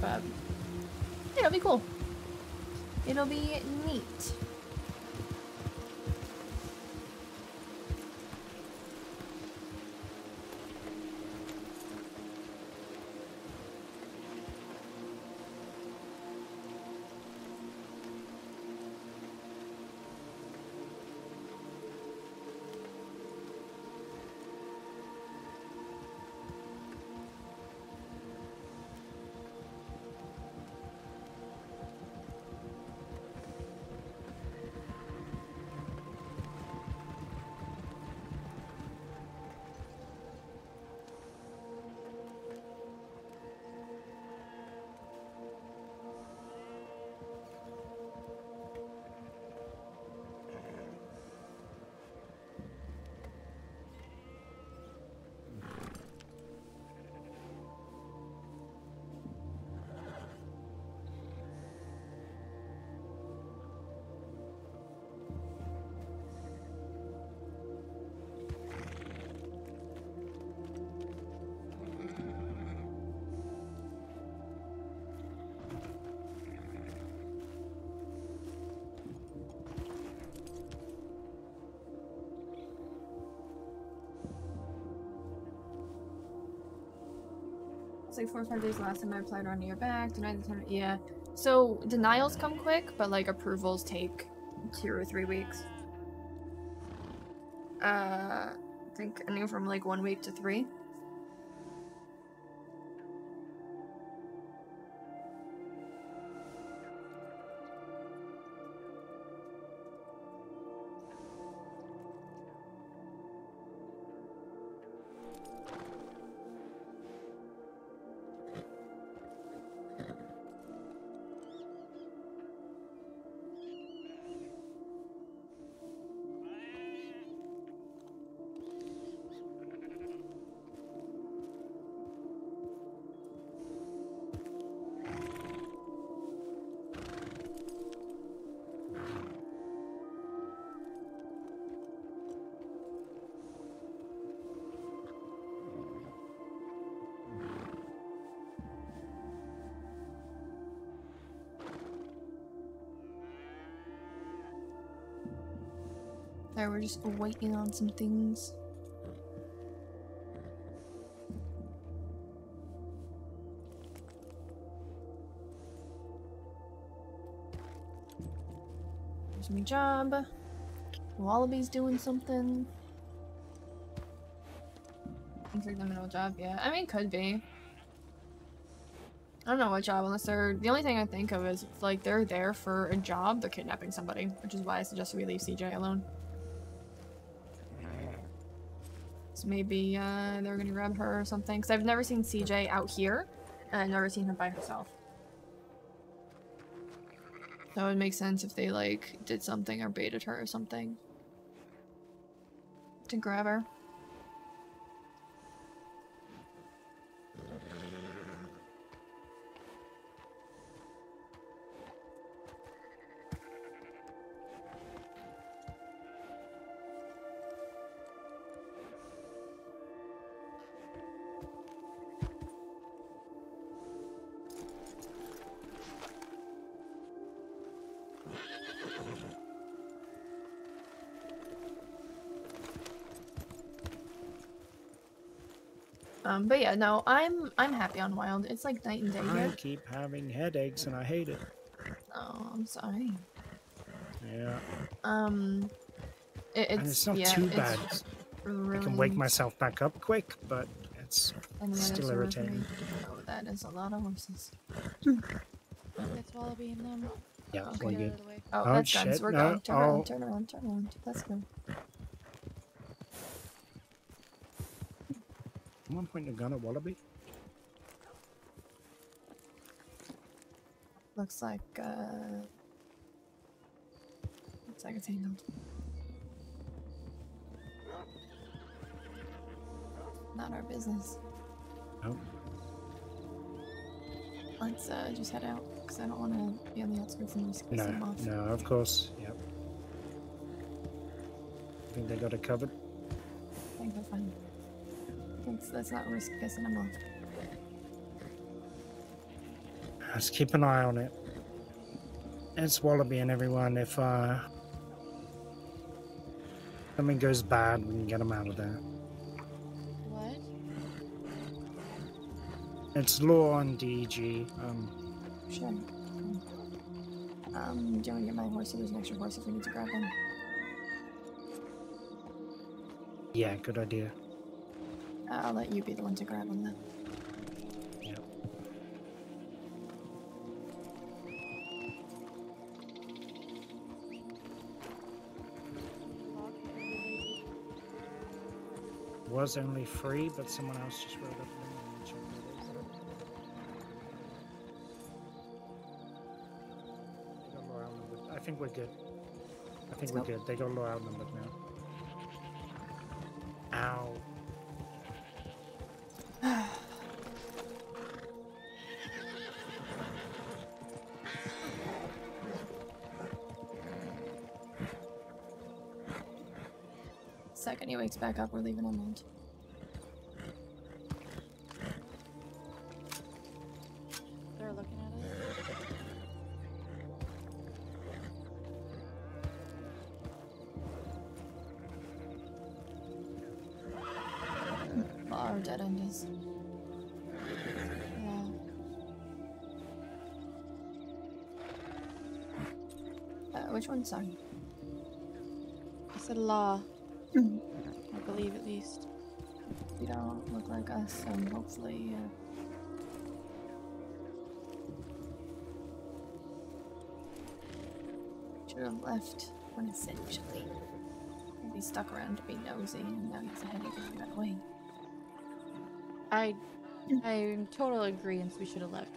But yeah, it'll be cool. It'll be neat. It's like four or five days last time I applied on your back. Denied the time. Yeah. So denials come quick, but like approvals take two or three weeks. Uh, I think anywhere from like one week to three. We're just waiting on some things. There's my job. Wallaby's doing something. Looks like the middle job, yeah. I mean, could be. I don't know what job, unless they're. The only thing I think of is like they're there for a job, they're kidnapping somebody, which is why I suggest we leave CJ alone. Maybe uh, they're gonna grab her or something. Because I've never seen CJ out here, and I've never seen her by herself. That would make sense if they like did something or baited her or something to grab her. Um, but yeah, no, I'm I'm happy on Wild. It's like night and day
I keep having headaches and I hate it.
Oh, I'm sorry.
Yeah.
Um, it, it's
and it's not
yeah,
too
it's
bad.
Really
I can wake myself back up quick, but it's
and
still irritating.
Oh, that is a lot of horses.
It's Wallaby in them.
yeah,
Okay.
we're
Get out
good.
of the way.
Oh,
Oh,
that's guns. We're
no,
going. Turn
oh.
around, turn around, turn around. Let's go.
Someone pointing a gun at Wallaby?
Looks like uh, looks like it's handled. Not our business.
No.
Let's uh, just head out because I don't want to be on the outskirts and risk
No,
off.
no, of course. Yep. I think they got it covered.
I think they're fine. Let's, let's not risk pissing them off.
Let's keep an eye on it. It's Wallaby and everyone. If uh, something goes bad, we can get them out of there.
What?
It's law on DG. Um,
Sure. Um, do you want to get my horse? There's an extra horse if we need to grab one.
yeah, good idea.
I'll let you be the one to grab one then.
Yep. Was only free, but someone else just wrote up. and checked what it is. They got Laura outnumbered. I think we're good. I think
Let's
we're
go.
good. They got Laura outnumbered now.
back up. We're leaving on land.
They're looking at us.
Our dead end is. Uh, which one's on?
I said law.
Like us, and hopefully, uh... Should have left when I leave. Maybe stuck around to be nosy, and now he's a headache and got away.
I I'm total agreement we should have left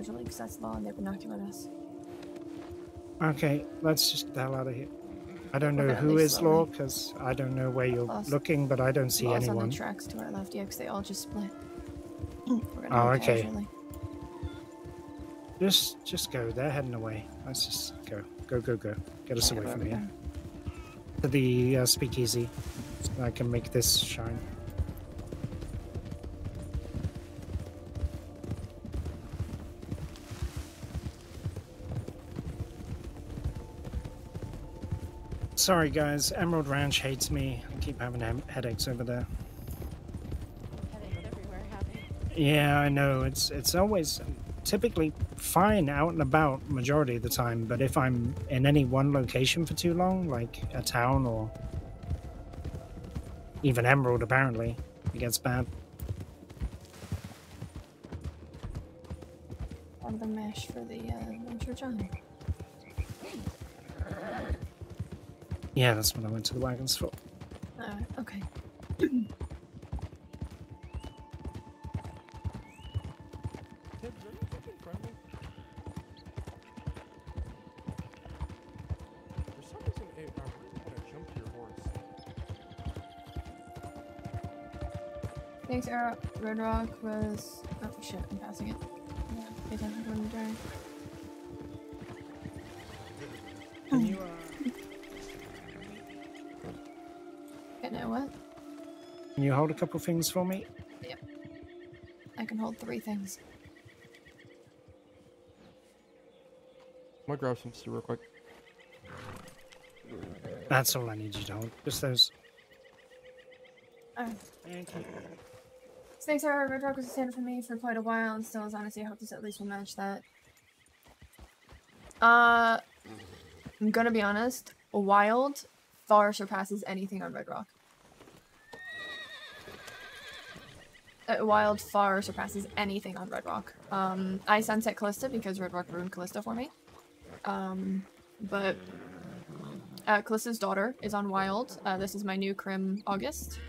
casually because that's law and they're binocular us.
Okay, let's just get the hell out of here. I don't know who is Law because I don't know where you're
Lost.
looking, but I don't see
Law's on
anyone.
the tracks to our left, yeah, 'cause they all just split. [clears throat] we're gonna
Oh, okay.
casually.
Just, just go. They're heading away. Let's just go, go, go, go. Get us away from here to the uh, speakeasy. So I can make this shine. Sorry, guys. Emerald Ranch hates me. I keep having headaches over there. Yeah, I know. It's it's always um, typically fine out and about majority of the time, but if I'm in any one location for too long, like a town or even Emerald, apparently, it gets bad. Yeah, that's what I went to the wagons for.
Uh, okay.
Tibbs, are you fucking friendly? For some reason, it, I really want to jump to your horse.
Thanks, Era. Red Rock was. Oh shit, I'm passing it. You
hold a couple things for me? Yep.
I can hold three things.
I'm gonna grab some stew real quick.
That's all I need you to hold. Just those.
Alright.
Thank you.
Thanks, Era. Red Rock was a standard for me for quite a while and still is honestly. I hope this at least will match that. Uh, I'm gonna be honest. Wild far surpasses anything on Red Rock. Wild far surpasses anything on Red Rock. Um, I sunset Callista because Red Rock ruined Callista for me. Um, but uh, Callista's daughter is on Wild. Uh, this is my new Crim August.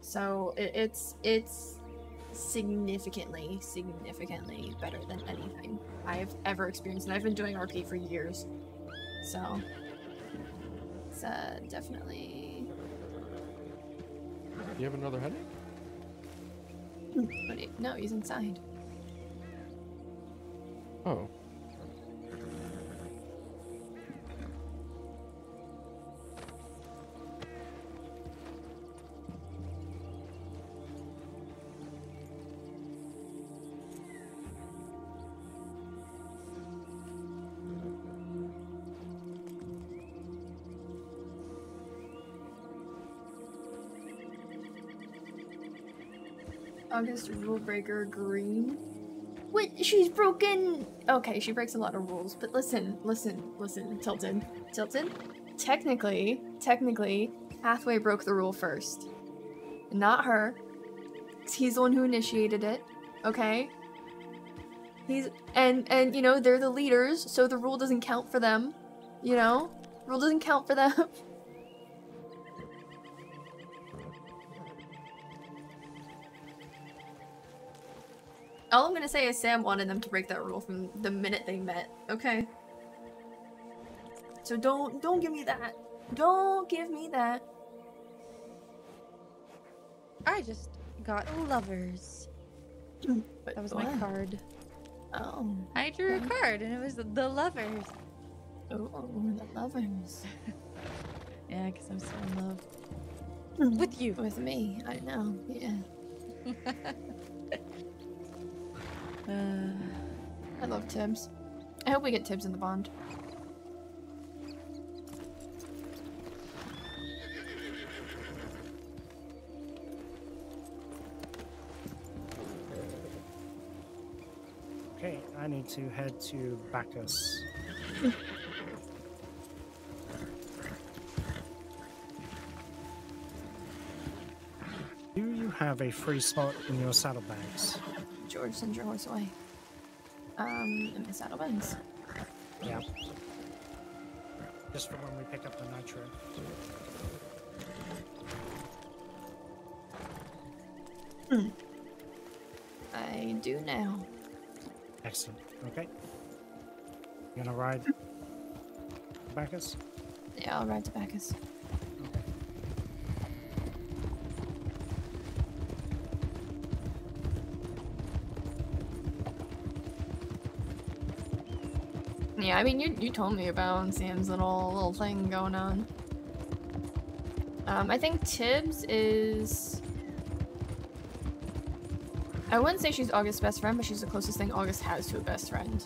So it, it's it's significantly, significantly better than anything I've ever experienced, and I've been doing RP for years. So it's uh, definitely.
You have another headache?
But no, he's inside.
Oh.
August rule breaker Greene. What? She's broken. Okay, she breaks a lot of rules, but listen, listen, listen, Tilton, Tilton. Technically, technically, Hathaway broke the rule first, not her. He's the one who initiated it. Okay. He's and and you know they're the leaders, so the rule doesn't count for them. You know, rule doesn't count for them. [laughs] All I'm gonna say is Sam wanted them to break that rule from the minute they met. Okay. So don't don't give me that. Don't give me that.
I just got lovers.
But
That was my card.
Oh.
I drew
Okay.
a card and it was the lovers.
Oh, oh, oh, the lovers. [laughs]
Yeah, because I'm so in love
With
with you.
with me, I know. Yeah, [laughs]
Uh,
I love Tibbs. I hope we get Tibbs in the bond.
Okay, I need to head to Bacchus. Do you have a free spot in your saddlebags?
George, send your horse away. Um, in my saddlebags.
Yeah. Just for when we pick up the nitro.
I do now.
Excellent. Okay. You gonna ride Bacchus?
Yeah, I'll ride to Bacchus. I mean, you you told me about Sam's little little thing going on. Um, I think Tibbs is. I wouldn't say she's August's best friend, but she's the closest thing August has to a best friend.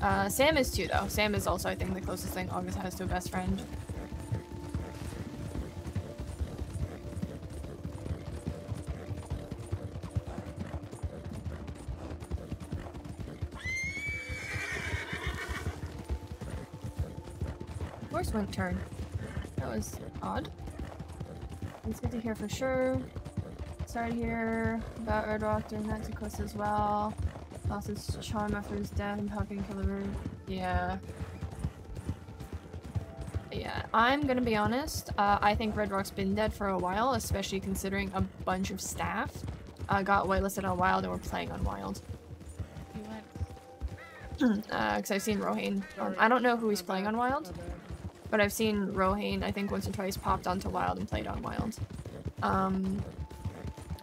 Uh, Sam is too, though. Sam is also, I think, the closest thing August has to a best friend. Turn. That was odd. It's good to hear for sure. Sorry to hear about Red Rock during that to Coast as well. Lost his charm after his death and helping kill the root. Yeah. Yeah, I'm gonna be honest. Uh, I think Red Rock's been dead for a while, especially considering a bunch of staff uh, got whitelisted on Wild and were playing on Wild. Because [clears throat] I've seen Rohane. Um, I don't know who he's playing on Wild, but I've seen Rohane, I think, once or twice popped onto Wild and played on Wild. Um,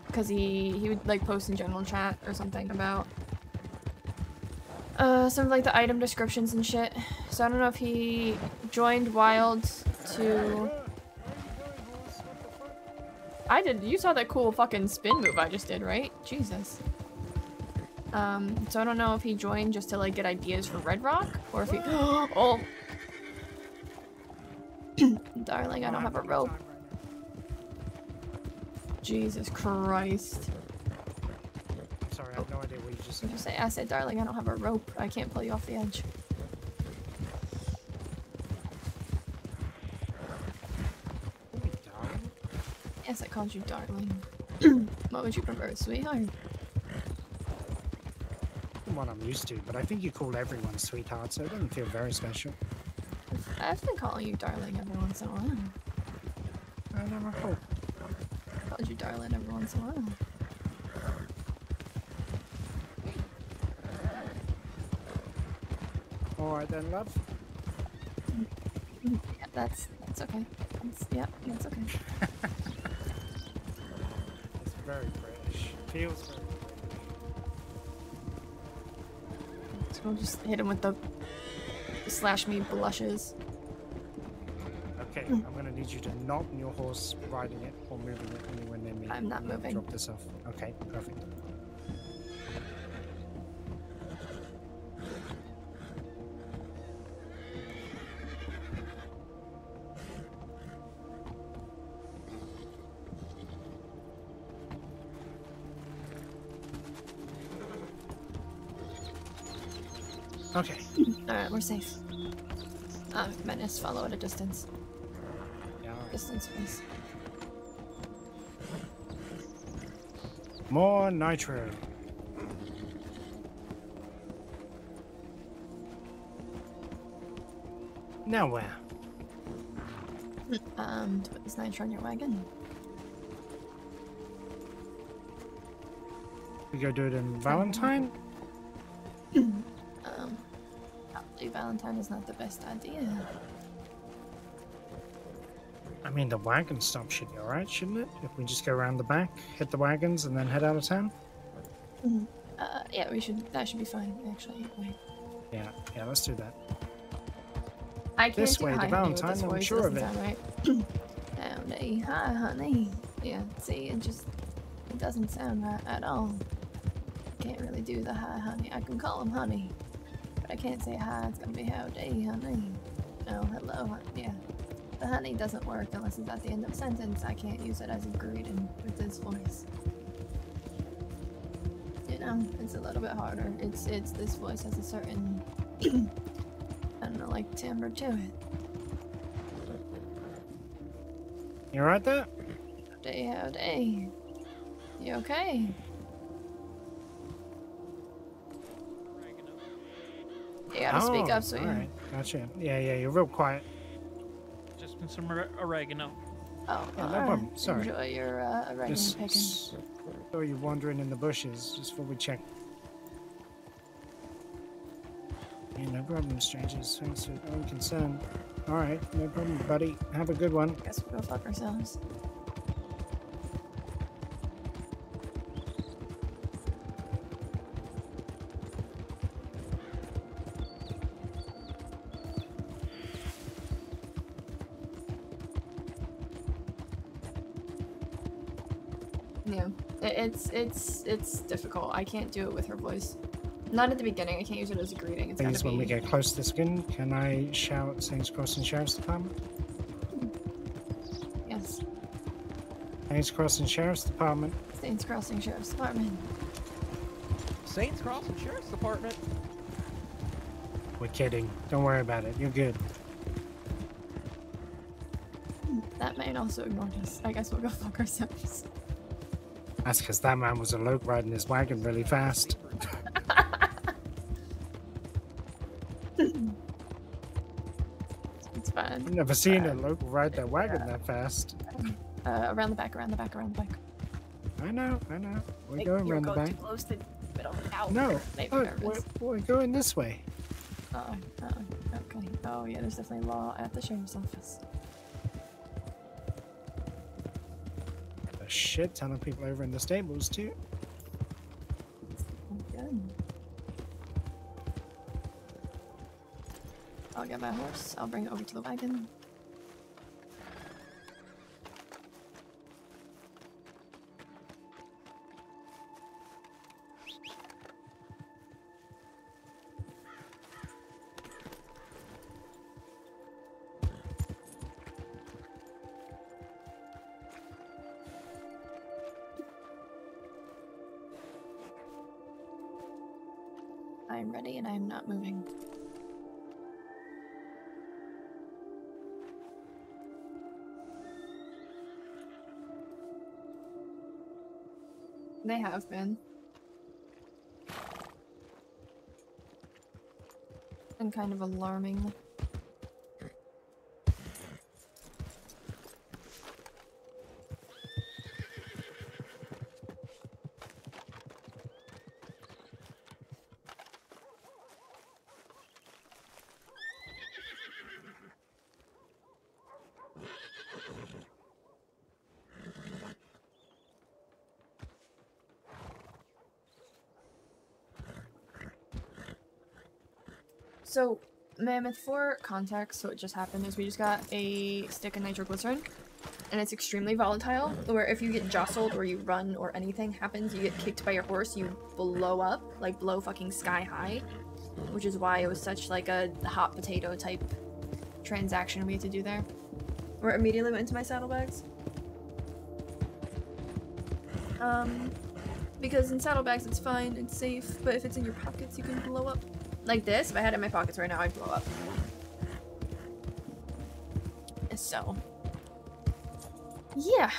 because he, he would like post in general chat or something about uh, some of like the item descriptions and shit. So I don't know if he joined Wild to. I did. You saw that cool fucking spin move I just did, right? Jesus. Um, so I don't know if he joined just to like get ideas for Red Rock, or if he. [gasps] oh. Darling, I don't have a rope. Jesus Christ.
Sorry, I have no idea what you just said.
you say? I said, darling, I don't have a rope. I can't pull you off the edge. Yes, I called you darling. [clears throat] what would you prefer, sweetheart?
What I'm used to, but I think you call everyone sweetheart, so it doesn't feel very special.
I've been calling you darling every once in a while.
I never hope.
called you darling every once in a while.
Oh, Alright then, love.
Yeah, that's that's okay. That's, yeah, that's okay.
It's very British. Feels very
So we'll just hit him with the slash me blushes.
Okay, hmm. I'm gonna need you to not on your horse riding it or moving it anywhere near me.
I'm not moving.
Drop this off. Okay, perfect.
We're safe. Uh, menace, follow at a distance.
yeah.
Distance, please.
More nitro. Now where?
Um, to put this nitro on your wagon.
We go do it in Valentine?
Valentine is not the best idea.
I mean, the wagon stop should be alright, shouldn't it? If we just go around the back, hit the wagons, and then head out of town?
Uh, yeah, we should. That should be fine, actually. Wait.
Yeah, yeah, let's do that.
I can't
This way to
hi,
Valentine, I'm sure of
sound right. Howdy, hi, honey. Yeah, see, it just it doesn't sound right at all. Can't really do the hi, honey. I can call him honey, but I can't say hi. It's gonna be howdy, honey. Oh, hello, yeah. The honey doesn't work unless it's at the end of a sentence. I can't use it as a greeting with this voice. You know, it's a little bit harder. It's it's this voice has a certain [clears throat] I don't know, like timbre to it.
You alright there?
Howdy, howdy. You okay? You gotta speak
Oh,
up, so you.
alright, Gotcha. Yeah, yeah, you're real quiet.
Just with some ore- oregano.
Oh,
Yeah, no
alright.
problem. Sorry.
Enjoy your uh, oregano
Just
picking.
s- saw you wandering in the bushes just before we check. Yeah, no problem, strangers. Thanks for your concern. Alright, no problem, buddy. Have a good one.
Guess we'll go fuck ourselves. It's it's it's difficult. I can't do it with her voice. Not at the beginning. I can't use it as a greeting. It's gotta
Please, when we get close to the skin, can I shout Saints Crossing Sheriff's Department?
Yes,
Saints Crossing Sheriff's Department.
Staines Crossing Sheriff's Department.
Saints Crossing Sheriff's Department.
We're kidding. Don't worry about it. You're good.
That man also ignored us. I guess we'll go fuck ourselves.
That's because that man was a lope riding his wagon really fast.
It's fine.
I've never seen a local ride their wagon that fast.
Uh, around the back, around the back, around the back.
I know, I know. We're
Hey,
going
you're
around the
going
back.
too close to the middle. Ow,
No,
made me
look, we're, we're going this way.
Oh, oh, okay. Oh, yeah, there's definitely law at the sheriff's office.
Shit ton of people over in the stables too.
I'll get my horse. I'll bring it over to the wagon. Have been. And kind of alarming. So, Mammoth, for context, so what just happened is we just got a stick of nitroglycerin, and it's extremely volatile, where if you get jostled or you run or anything happens, you get kicked by your horse, you blow up, like blow fucking sky high, which is why it was such like a hot potato type transaction we had to do there. Where immediately went into my saddlebags. Um, because in saddlebags it's fine, it's safe, but if it's in your pockets, you can blow up. Like this, if I had it in my pockets right now, I'd blow up. So. Yeah.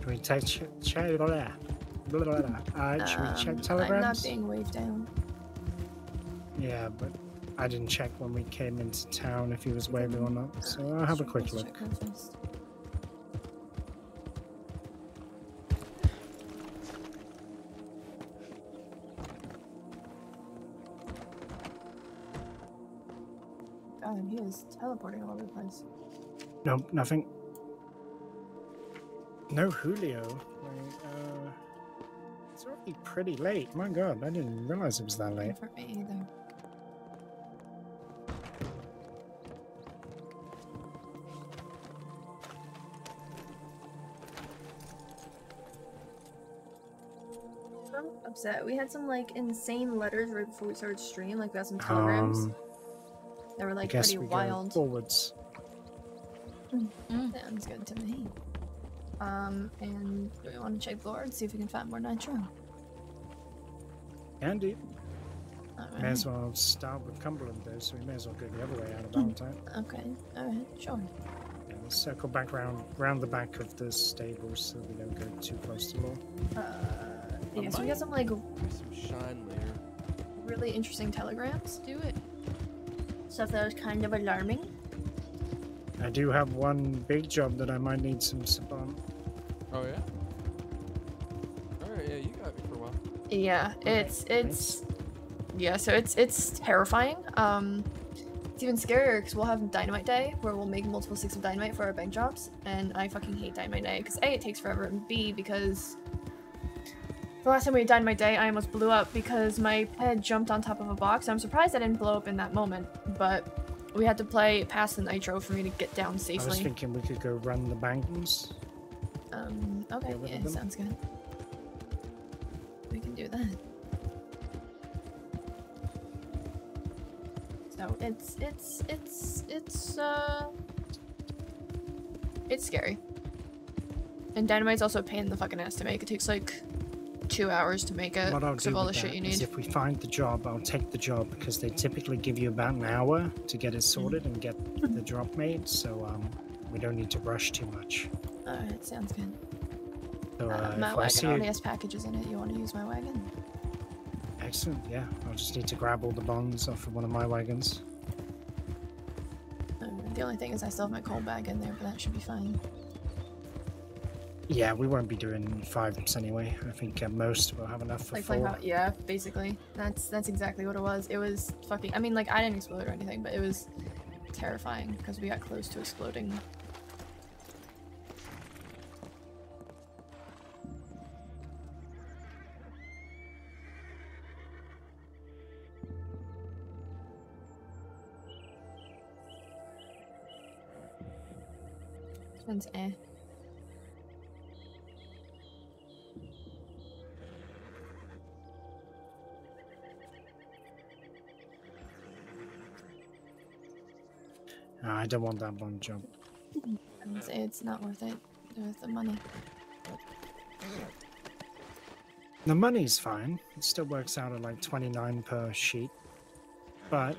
Can we take ch- ch- blah, blah, blah, blah. Uh, should we
Um,
check
I'm not being waved down.
Yeah, but I didn't check when we came into town if he was waving or not, so I'll have a quick look.
Teleporting all over the place.
Nope, nothing. No Julio. Like, uh, it's already pretty late. My god, I didn't realize it was that late.
For me either. upset. We had some like insane letters right before we started stream. Like we got some telegrams.
Um,
that were
I
like
guess
pretty
we
wild.
go forwards.
Sounds good to me. Um, and do we want to check the board see if we can find more nitro?
Can do.
Alright.
May as well start with Cumberland though, so we may as well go the other way out of Valentine.
Okay. Alright. Sure.
Yeah, let's circle back round round the back of the stables so we don't go too close to law.
Uh, yeah. So we got some like
some shine later.
really interesting telegrams.
Do it.
Stuff that was kind of alarming.
I do have one big job that I might need some support.
Oh yeah. All right, yeah, you got me for a while.
Yeah, it's it's yeah, so it's it's terrifying. Um it's even scarier because we'll have dynamite day where we'll make multiple sticks of dynamite for our bank jobs, and I fucking hate dynamite day because A it takes forever and B because the last time we had my day I almost blew up because my head jumped on top of a box. I'm surprised I didn't blow up in that moment, but we had to play past the nitro for me to get down safely.
I was thinking we could go run the banks.
Um, okay,
Get rid of
yeah,
them?
sounds good. We can do that. So it's it's it's it's uh it's scary. And dynamite's also a pain in the fucking ass to make. It takes like two hours to make it
what I'll do
of all
with
the shit you need.
if we find the job, I'll take the job because they typically give you about an hour to get it sorted and get [laughs] the drop made. So um, we don't need to rush too much.
Alright, sounds good.
So
Uh,
uh,
my wagon already has packages in it. You want to use my wagon?
excellent, yeah, I'll just need to grab all the bonds off of one of my wagons.
Uh, the only thing is I still have my coal bag in there, but that should be fine.
Yeah, we won't be doing fives anyway. I think at most we'll have enough for
like
four.
Yeah, basically. That's that's exactly what it was. It was fucking. I mean, like I didn't explode or anything, but it was terrifying because we got close to exploding. This one's eh.
I don't want that bond job.
I would say it's not worth it with the money.
The money's fine. It still works out at like 29 per sheet. But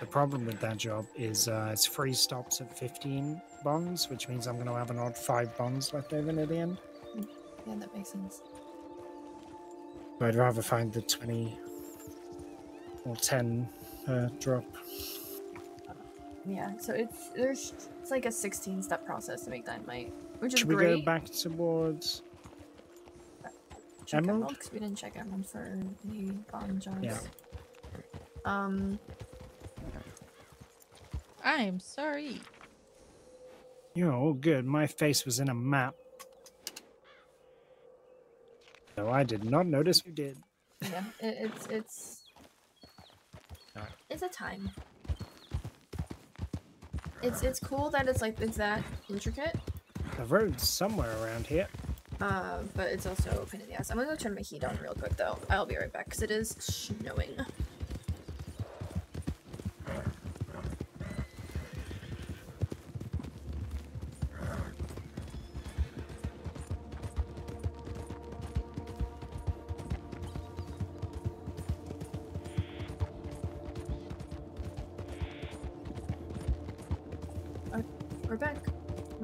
the problem with that job is uh, it's free stops at 15 bonds, which means I'm going to have an odd five bonds left over near the end.
Yeah, that makes sense.
So I'd rather find the 20 or 10 per drop.
Yeah, so it's there's it's like a 16 step process to make dynamite, which is
Should we
great.
go back towards.
check
Emerald?
emerald because we didn't check emerald for the bond jobs.
Yeah.
Um,
I am sorry.
You're all good. My face was in a map. No, I did not notice you did.
yeah, it, it's it's
Alright.
it's a time. It's it's cool that it's like it's that intricate,
The road's somewhere around here.
uh, but it's also a pain in the ass. I'm gonna go turn my heat on real quick though. I'll be right back because it is snowing.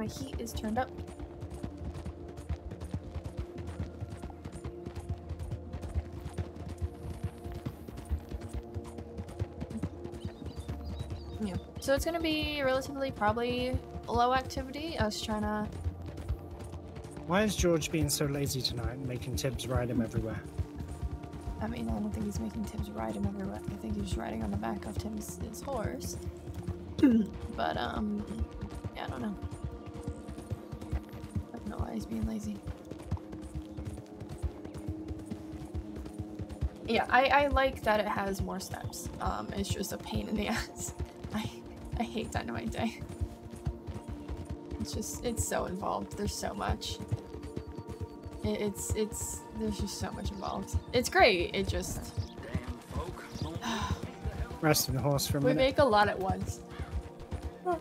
My heat is turned up. Yeah. So it's gonna be relatively probably low activity. Us trying to.
Why is George being so lazy tonight and making Tibbs ride him everywhere?
I mean, I don't think he's making Tibbs ride him everywhere. I think he's just riding on the back of Tim's his horse. [clears throat] but um, being lazy. Yeah, I, I like that it has more steps. Um, it's just a pain in the [laughs] ass. I I hate Dynamite Day. It's just it's so involved. There's so much. It, it's it's there's just so much involved. It's great. It just [sighs]
Resting the horse for a
we
minute.
make a lot at once.
I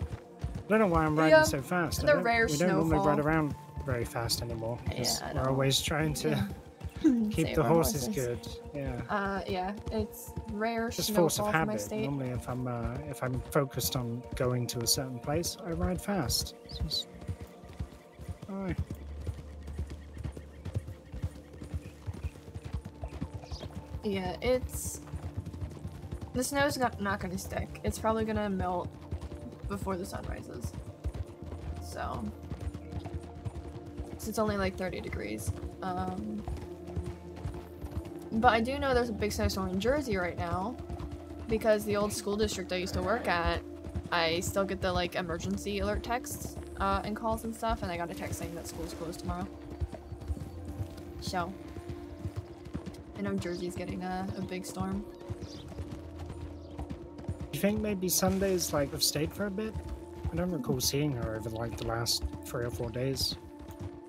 don't know why I'm
The,
riding
um,
so fast.
The
don't-
rare
we don't normally ride around very fast anymore.
Yeah,
we're always trying to
Yeah. [laughs] [laughs]
keep the
our
horses good. Yeah.
Uh, yeah, it's rare
Just force of habit. Normally, if I'm uh, if I'm focused on going to a certain place, I ride fast. Just- Aye.
Yeah, it's the snow's not not gonna stick. It's probably gonna melt before the sun rises. So, it's only like 30 degrees. Um, but I do know there's a big snowstorm in Jersey right now because the old school district I used to work at, I still get the like emergency alert texts uh, and calls and stuff, and I got a text saying that school's closed tomorrow. So, I know Jersey's getting a, a big storm.
You think maybe Sundays like have stayed for a bit? I don't recall seeing her over like the last three or four days.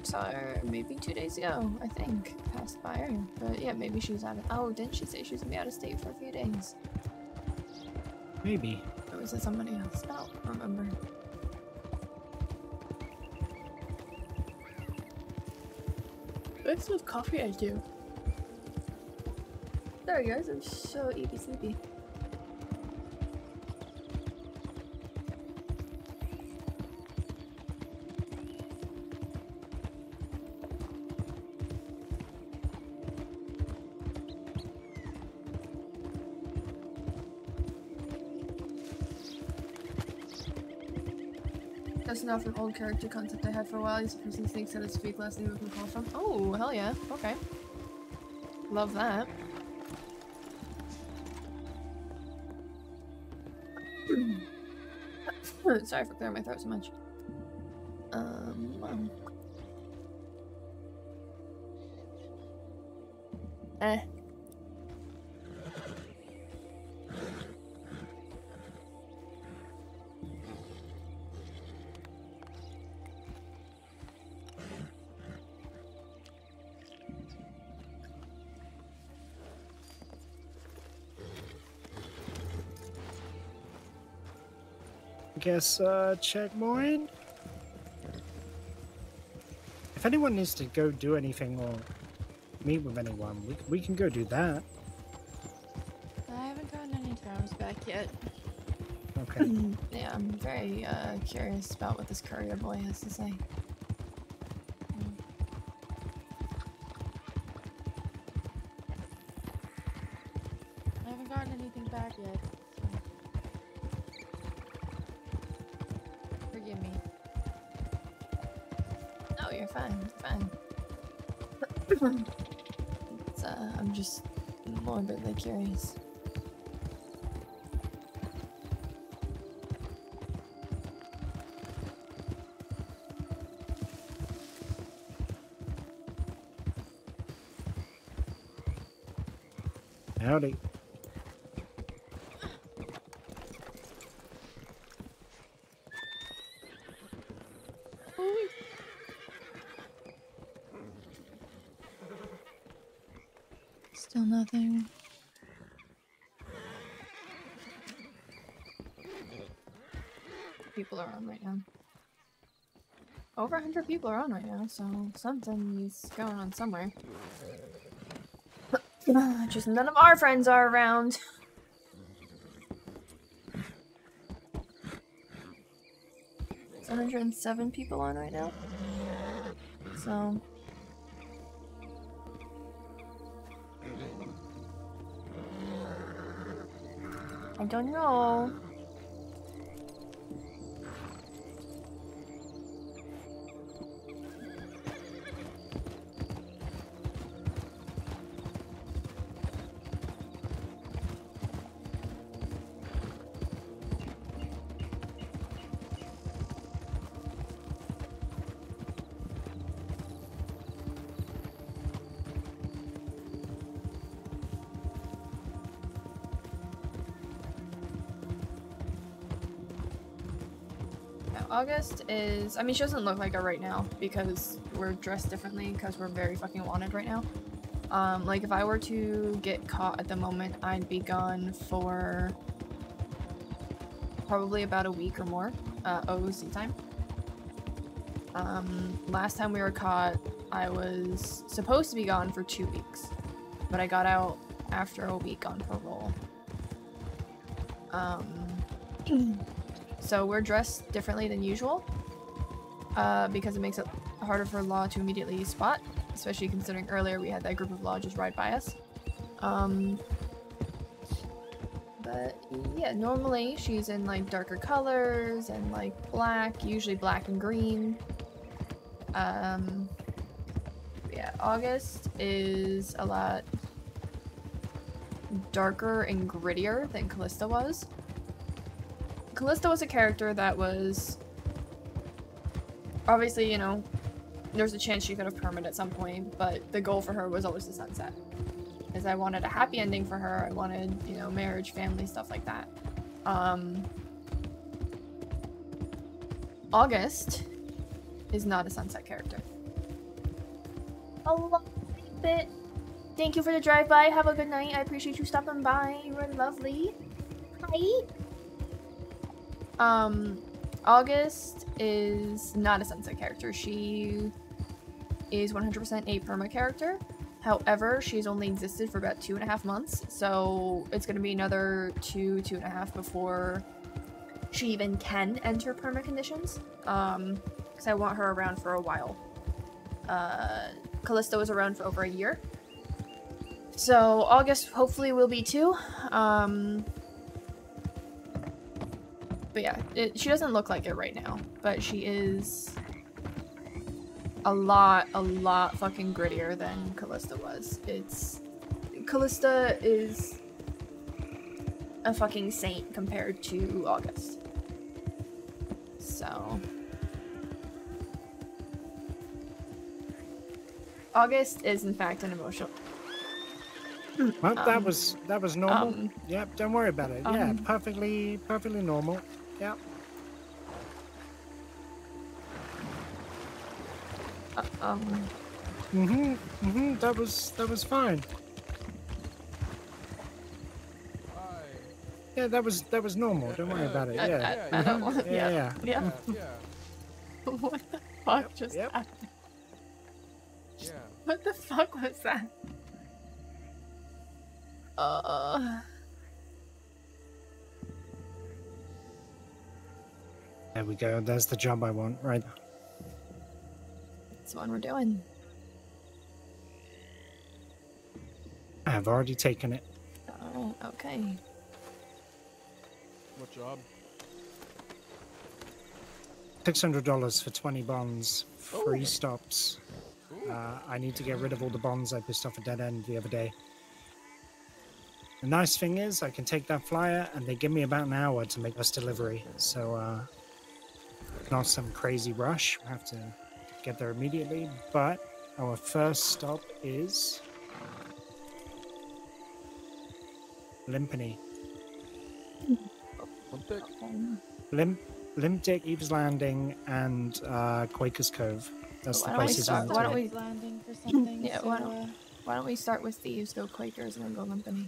Saw her maybe two days ago, I think. Passed by her. But yeah, maybe she was out of. Oh, didn't she say she was gonna be out of state for a few days?
Maybe.
Or was it somebody else? I don't remember. What's with coffee I do? Sorry guys, I'm so eepy sleepy. Not from old character concept I had for a while. He's a person thinks that it's fake last name we can call from. Oh, hell yeah. Okay. Love that. [clears throat] Sorry for clearing my throat so much. Um, um. Eh.
Guess uh check mine. If anyone needs to go do anything or meet with anyone, we, we can go do that.
I haven't gotten any towers back yet.
Okay. [laughs]
yeah, I'm very uh, curious about what this courier boy has to say. Morbidly People are on right now. Over 100 people are on right now, so something's going on somewhere. [coughs] Just none of our friends are around. It's 107 people on right now. So. I don't know. August is. I mean, she doesn't look like her right now because we're dressed differently because we're very fucking wanted right now. Um, like if I were to get caught at the moment, I'd be gone for probably about a week or more, uh, OOC time. Um, last time we were caught, I was supposed to be gone for two weeks, but I got out after a week on parole. Um, so we're dressed differently than usual, uh, because it makes it harder for law to immediately spot, especially considering earlier we had that group of law just ride by us. Um, but yeah, normally she's in like darker colors and like black, usually black and green. Um, yeah, August is a lot darker and grittier than Callista was. Callista was a character that was obviously, you know, there's a chance she could have permanent at some point, but the goal for her was always the sunset. Because I wanted a happy ending for her. I wanted, you know, marriage, family, stuff like that. Um, August is not a sunset character. A little bit. Thank you for the drive by. Have a good night. I appreciate you stopping by. You were lovely. Hi. Um, August is not a sunset character. She is 100% a perma character. However, she's only existed for about two and a half months, so it's going to be another two, two and a half before she even can enter perma conditions. Um, because I want her around for a while. Uh, Callista was around for over a year. So August hopefully will be too. Um, but yeah, it, she doesn't look like it right now, but she is a lot, a lot fucking grittier than Callista was. It's Callista is a fucking saint compared to August. So August is in fact an emotional.
Well, that
Um,
was that was normal.
um,
yep, don't worry about it. yeah,
um,
perfectly perfectly normal. Yep.
uh, um,
Mhm. Mhm. That was that was fine.
Hi.
Yeah, that was that was normal. Don't worry about it. Yeah.
I, I don't want.
Yeah,
Yeah,
yeah.
yeah.
Yeah, [laughs] yeah,
what the fuck just
yep.
happened?
yeah.
What the fuck was that? Uh.
There we go. There's the job I want. Right.
That's the one we're doing.
I have already taken it.
Oh, okay.
What job?
Six hundred dollars for twenty bonds. Free
Ooh.
stops.
Ooh.
Uh, I need to get rid of all the bonds I pissed off a dead end the other day. The nice thing is, I can take that flyer and they give me about an hour to make this delivery. So, uh, not some crazy rush. We have to get there immediately. But our first stop is Limpany.
One tick.
Limp, Limp Dick, Eve's Landing, and uh, Quaker's Cove. That's the
Why don't we
places
start- why don't we-
landing for something? [laughs]
Yeah,
so,
why don't-
uh,
why don't we start with thieves, go Quakers, and then go Limpany?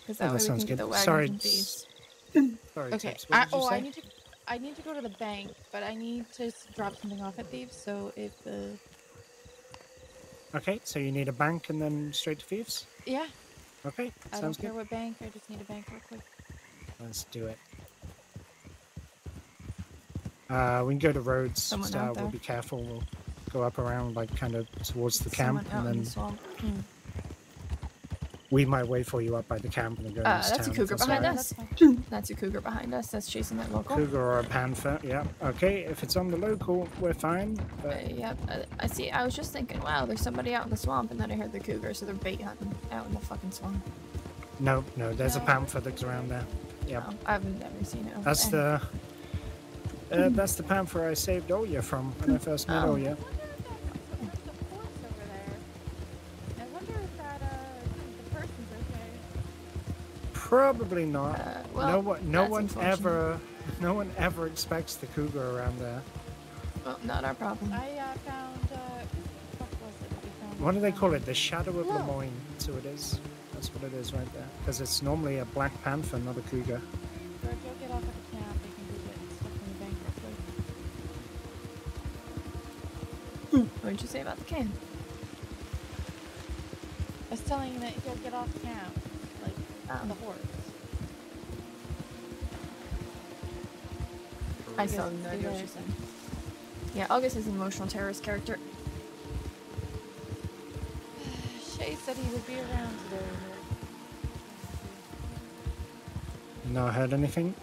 Because that
Oh,
way
that
we
sounds
can get
good.
the wagon
Sorry,
from
s-
thieves.
Sorry,
okay.
Tips, what
I,
did you
oh,
say?
I need to. I need to go to the bank, but I need to drop something off at Thieves. So if the
Okay, so you need a bank and then straight to Thieves?
yeah,
Okay,
I don't care
good.
what bank. I just need a bank real quick.
Let's do it. Uh, we can go to roads.
Someone
so we'll be careful. We'll go up around, like, kind of towards the camp,
Someone out
and then
the swamp.
We might wait for you up by the camp and go
Uh, that's a
town. if
cougar behind
all right.
us. [laughs]
That's
a cougar behind us. That's chasing that local.
Cougar or a panther, yeah. Okay, if it's on the local, we're fine.
Uh, yep. Uh, I see. I was just thinking, wow, there's somebody out in the swamp, and then I heard the cougar, so they're bait hunting out in the fucking swamp.
no, no, there's a panther that's around there. Yep.
No, I've never seen it.
That's
there.
the. Uh, that's the panther I saved Oya from when I first met
Oh.
Oya. Probably not.
Uh, well,
no one, no
that's
one ever, no one ever expects the cougar around there.
Well, not our problem.
I uh, found uh,
what do they call it? The Shadow of
No.
Lemoyne. That's what it is. That's what it is right there. Because it's normally a Black Panther, not a cougar.
George, you'll get off at the camp. You can go get stuff from the bank real quick.
What did you say about the can?
I was telling you that he'll get off camp, like
Um,
the horse.
I
August
still have no idea what
there.
you said. Yeah, August is an emotional terrorist character. [sighs]
Shay said he would be around today.
Not heard anything?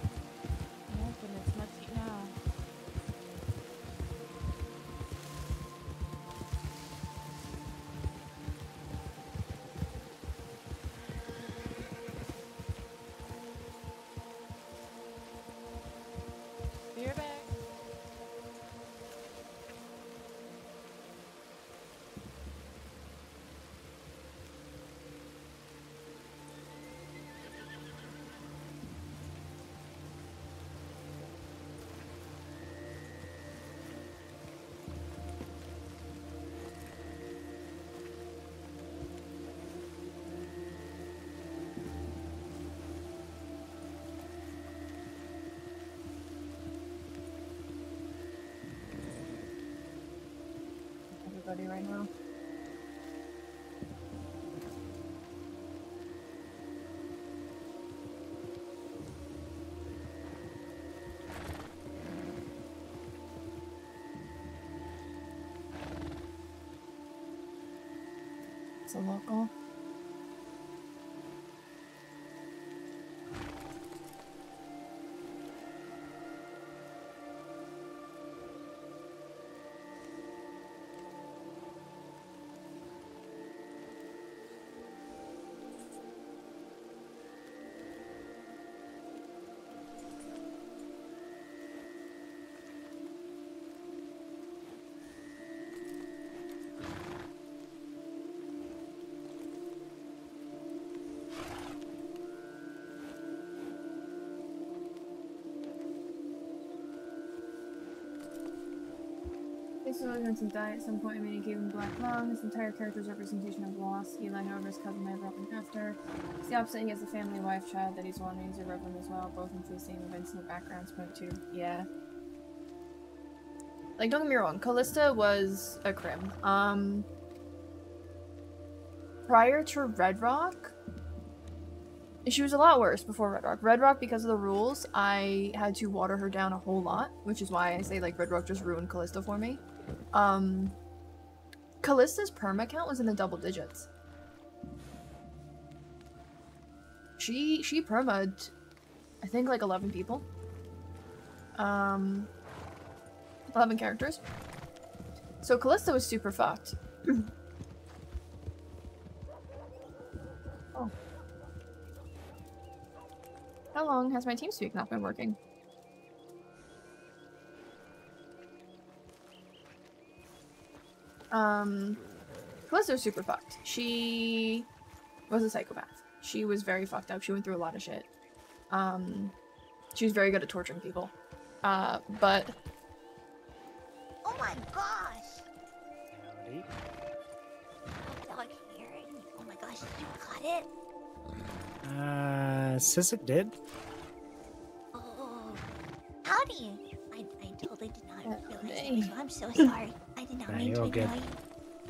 Right
now. It's a local. Was going to die at some point. I mean, he gave him black lung. His entire character's representation of loss. Eli, however, his cousin may have Reverend after. It's the opposite. He has a family, wife, child that he's wanting to Reverend as well. Both into the same events and the backgrounds point to. Yeah. Like, don't get me wrong. Callista was a crim. Um. Prior to Red Rock, she was a lot worse before Red Rock. Red Rock, because of the rules, I had to water her down a whole lot, which is why I say like Red Rock just ruined Callista for me. Um, Callista's perma count was in the double digits. She she perma'd, I think like eleven people. Um, eleven characters. So Callista was super fucked. [clears throat] oh. How long has my TeamSpeak not been working? Um, Callista was super fucked. She was a psychopath. She was very fucked up. She went through a lot of shit. Um, she was very good at torturing people. Uh, but
Oh my gosh!
Howdy.
Dog here. Oh my gosh, you got it?
Uh, says it did.
Oh. Howdy! I, I totally did not
Uh,
realize
hey.
it. So I'm so sorry. I did not
Nah,
mean
you're
to
all good.
you.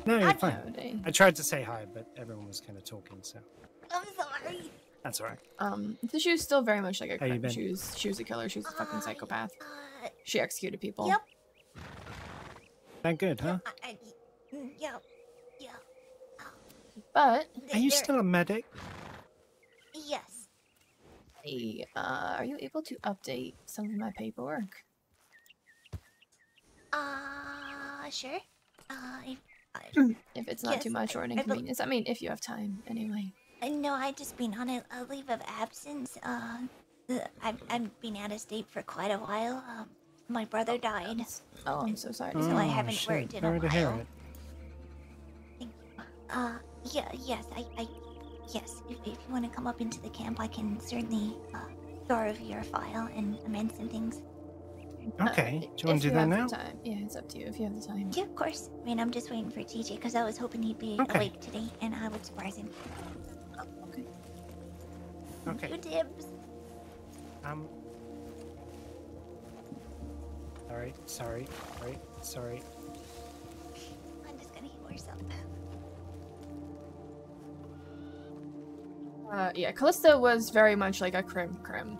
No, you're
Howdy.
fine.
Howdy.
I tried to say hi, but everyone was kind of talking, so
I'm sorry.
that's alright.
Um, so she was still very much like a
How you been?
She was she was a killer. She was a fucking
Uh,
psychopath.
Uh,
She executed people.
Yep.
That good, huh?
I, I, mm, yeah. Yeah.
But
Are you still a medic?
Yes.
hey, uh, are you able to update some of my paperwork?
Uh, sure. Uh, if, I,
If it's not too much or an
I bel-
inconvenience. I mean, if you have time, anyway.
uh, no, I've just been on a, a leave of absence. Uh, I've, I've been out of state for quite a while. Um, my brother died.
Oh, I'm so sorry.
So
hear
I.
Oh,
haven't
shit.
worked in a
Sorry to hear
while.
it.
Uh, yeah, yes, I, I, yes. If, if you want to come up into the camp, I can certainly uh, go over your file and amend some things.
Okay.
Uh,
do you want to do that now?
Time. Yeah, it's up to you if you have the time.
Yeah, of course. I mean, I'm just waiting for TJ because I was hoping he'd be
Okay.
awake today and I would surprise him.
Okay.
Okay.
You dibs.
Um. Sorry, sorry, sorry, sorry.
I'm just gonna heal herself.
Uh, yeah, Callista was very much like a crim crim.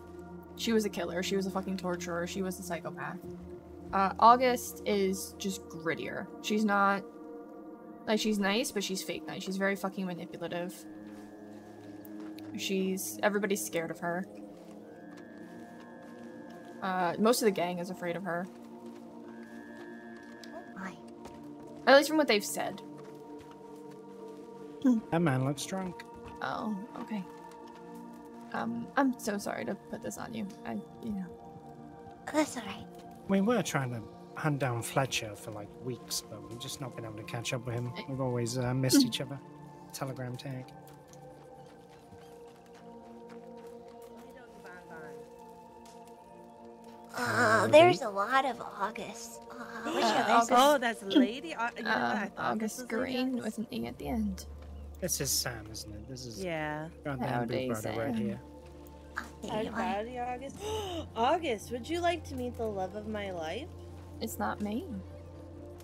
She was a killer. She was a fucking torturer. She was a psychopath. Uh, August is just grittier. She's not like she's nice, but she's fake nice. She's very fucking manipulative. She's everybody's scared of her. Uh, most of the gang is afraid of her,
Oh
at least from what they've said.
That man looks drunk.
Oh, okay. Um, I'm so sorry to put this on you. I, you know.
That's alright.
We were trying to hunt down Fletcher for like weeks, but we've just not been able to catch up with him. We've always uh, missed each other. Telegram tag.
Uh,
Ruby.
there's a lot of August. Uh, what's your
Uh, August-
Oh, that's Lady. Au- you know? I thought this
August Greene
August.
with an E at the end.
This is Sam, isn't it? This is
Yeah.
goddamn
Howdy,
big brother right
Sam.
here.
Oh, there you are.
Howdy, August. [gasps] August, would you like to meet the love of my life?
It's not me.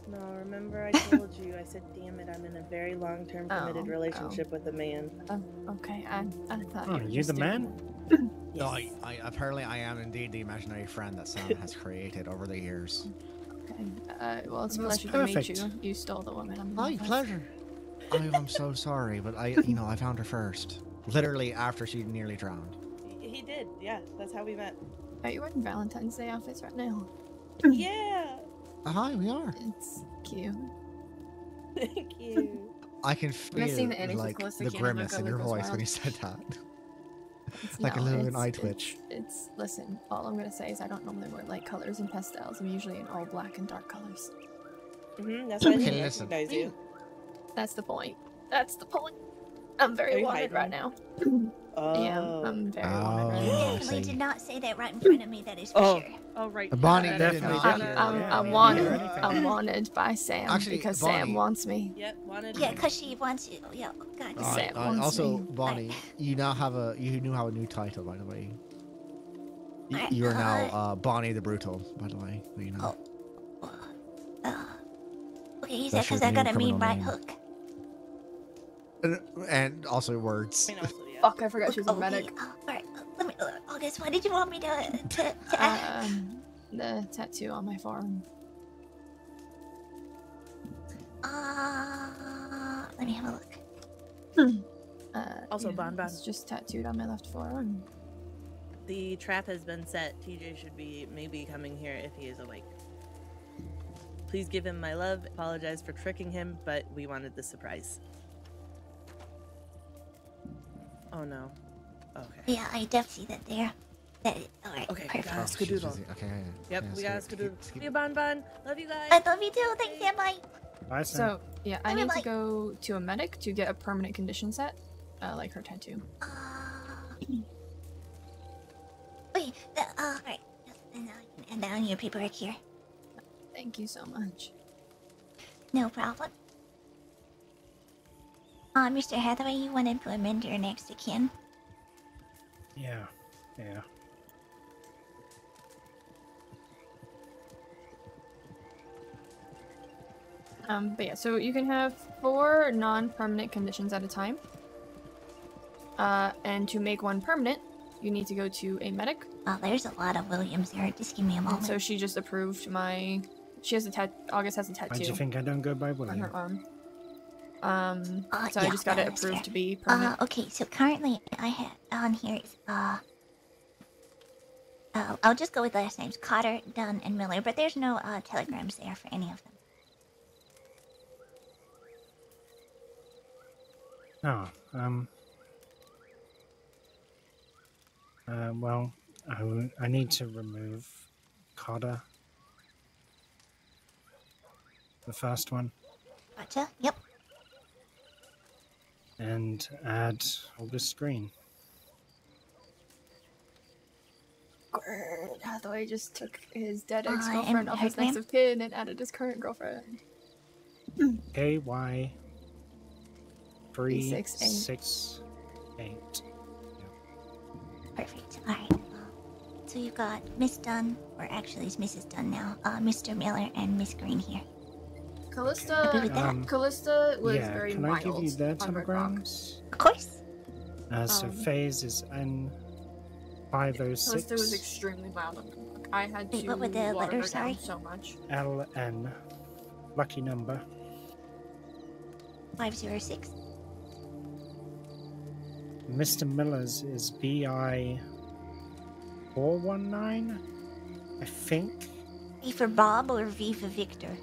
No, remember I told you. I said, "Damn it, I'm in a very long-term committed
Oh,
relationship with a man."
Oh, okay. I, I thought.
Oh,
you were
you
just
the
doing
man? [coughs]
No, I, I apparently I am indeed the imaginary friend that Sam has created over the years.
Okay. Uh, well, it's a
That's
pleasure to meet you. You stole the woman. I'm
My
love with.
pleasure. I, I'm so sorry, but I, you know, I found her first. Literally after she nearly drowned.
He- He did. Yeah, that's how we met.
Are you wearing Valentine's Day outfits right now?
yeah.
Uh, hi, we are.
It's cute.
Thank you.
I can feel
the
like the grimace in your
Lucas
voice when
Wild.
you said that.
It's, [laughs]
Like a little
it's,
eye
it's-
twitch.
It's, listen. All I'm gonna say is I don't normally wear light colors and pastels. I'm usually in all black and dark colors.
hmm that's why I
Okay,
didn't
listen.
recognize you.
That's the point. That's the point. I'm very
you
wanted right now.
Oh. [clears throat]
Yeah, I'm very wanted right now.
Oh,
definitely did not say that right in front of me, that is for
Oh.
sure.
Oh, right.
Bonnie
yeah,
did
Definitely
not.
I'm,
Yeah,
I'm,
yeah,
I'm
yeah,
wanted. I'm wanted by Sam
Actually,
because
Bonnie-
Sam wants me.
Yep, wanted.
Yeah, because she wants you. Yeah, God.
Uh,
Sam
uh,
wants
also,
me.
Bonnie, you now have a you now have a new title, by the way. Y-
I-
You are now
uh,
Bonnie the Brutal, by the way. You know.
Oh. Uh, okay, you said because I got a mean right
name.
hook.
And- And also words.
I mean, also, yeah.
Fuck, I forgot she was a
okay,
medic.
uh, alright, uh, let me. Uh, August, why did you want me to to, to ask?
Um, the tattoo on my forearm.
Uh, let me have a look.
Uh,
Also,
yeah,
Bon Bon.
It's just tattooed on my left forearm.
The trap has been set. TJ should be maybe coming here if he is awake. Please give him my love. Apologize for tricking him, but we wanted the surprise. Oh no. Okay.
Yeah, I def see that there. That alright,
Okay,
perfect.
got
Oh,
us.
she's
Skadoodle.
busy. Okay. yeah,
Yep,
yeah,
we got us.
keep-
Skadoodle.
keep-
See you, Bon Bon. Love you guys.
I love you too. Thanks, Sam. Bye.
Bye, Sam.
So yeah, I
Wait,
need to go to a medic to get a permanent condition set, uh, like her tattoo.
Uh, wait. Uh, uh, alright. And now, and now your paperwork here.
Thank you so much.
No problem. Uh, Mr. Hathaway, you wanted to amend your next of kin.
yeah, yeah.
Um, but yeah, so you can have four non-permanent conditions at a time. Uh, and to make one permanent, you need to go to a medic.
Oh, there's a lot of Williams there. Just give me a
And
moment.
so she just approved my. She has a tat. August has a tattoo.
Why do you think I don't go by
on her arm. Um,
Uh,
so I just got it approved
fair.
to be
Uh,
permanent.
okay, so currently I have on here is, uh, uh, I'll just go with last names Cotter, Dunn, and Miller, but there's no, uh, telegrams there for any of them.
Oh, um. Uh, well, I, w- I need to remove Cotter. The first one,
Gotcha? Yep.
And add August Greene.
awkward. Hathaway just took his dead ex
and
girlfriend off
her
his next
name?
of kin and added his current girlfriend.
K Y three
six, eight.
six eight.
Perfect. All right. So you've got Miss Dunn, or actually it's Mrs. Dunn now, uh, Mr. Miller, and Miss Greene here.
Callista,
Happy with that?
Um,
Callista was
yeah,
very
can I give you their
on Red
telegrams?
Of course.
Uh, so
Um,
phase is N five oh
Callista was extremely mild on Red Rock. I had
Wait,
to
what were the
water
letters,
her down
sorry?
so much.
L N. Lucky number.
506.
Mr. Miller's is B I four one nine. I think.
V for Bob or V for Victor?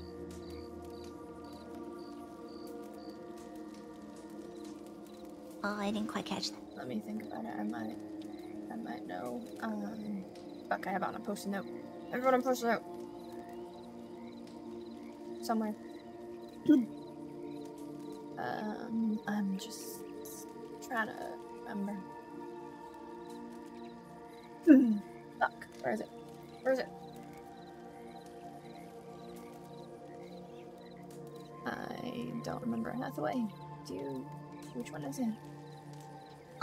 Oh, I didn't quite catch that.
Let me think about it. I might, I might know. Um, fuck, I have on a post-it note. Everyone on post-it note. Somewhere. [clears throat] um, I'm just trying to remember. [clears throat] fuck, where is it? Where is it? I don't remember Hathaway. Do you? Which one is it?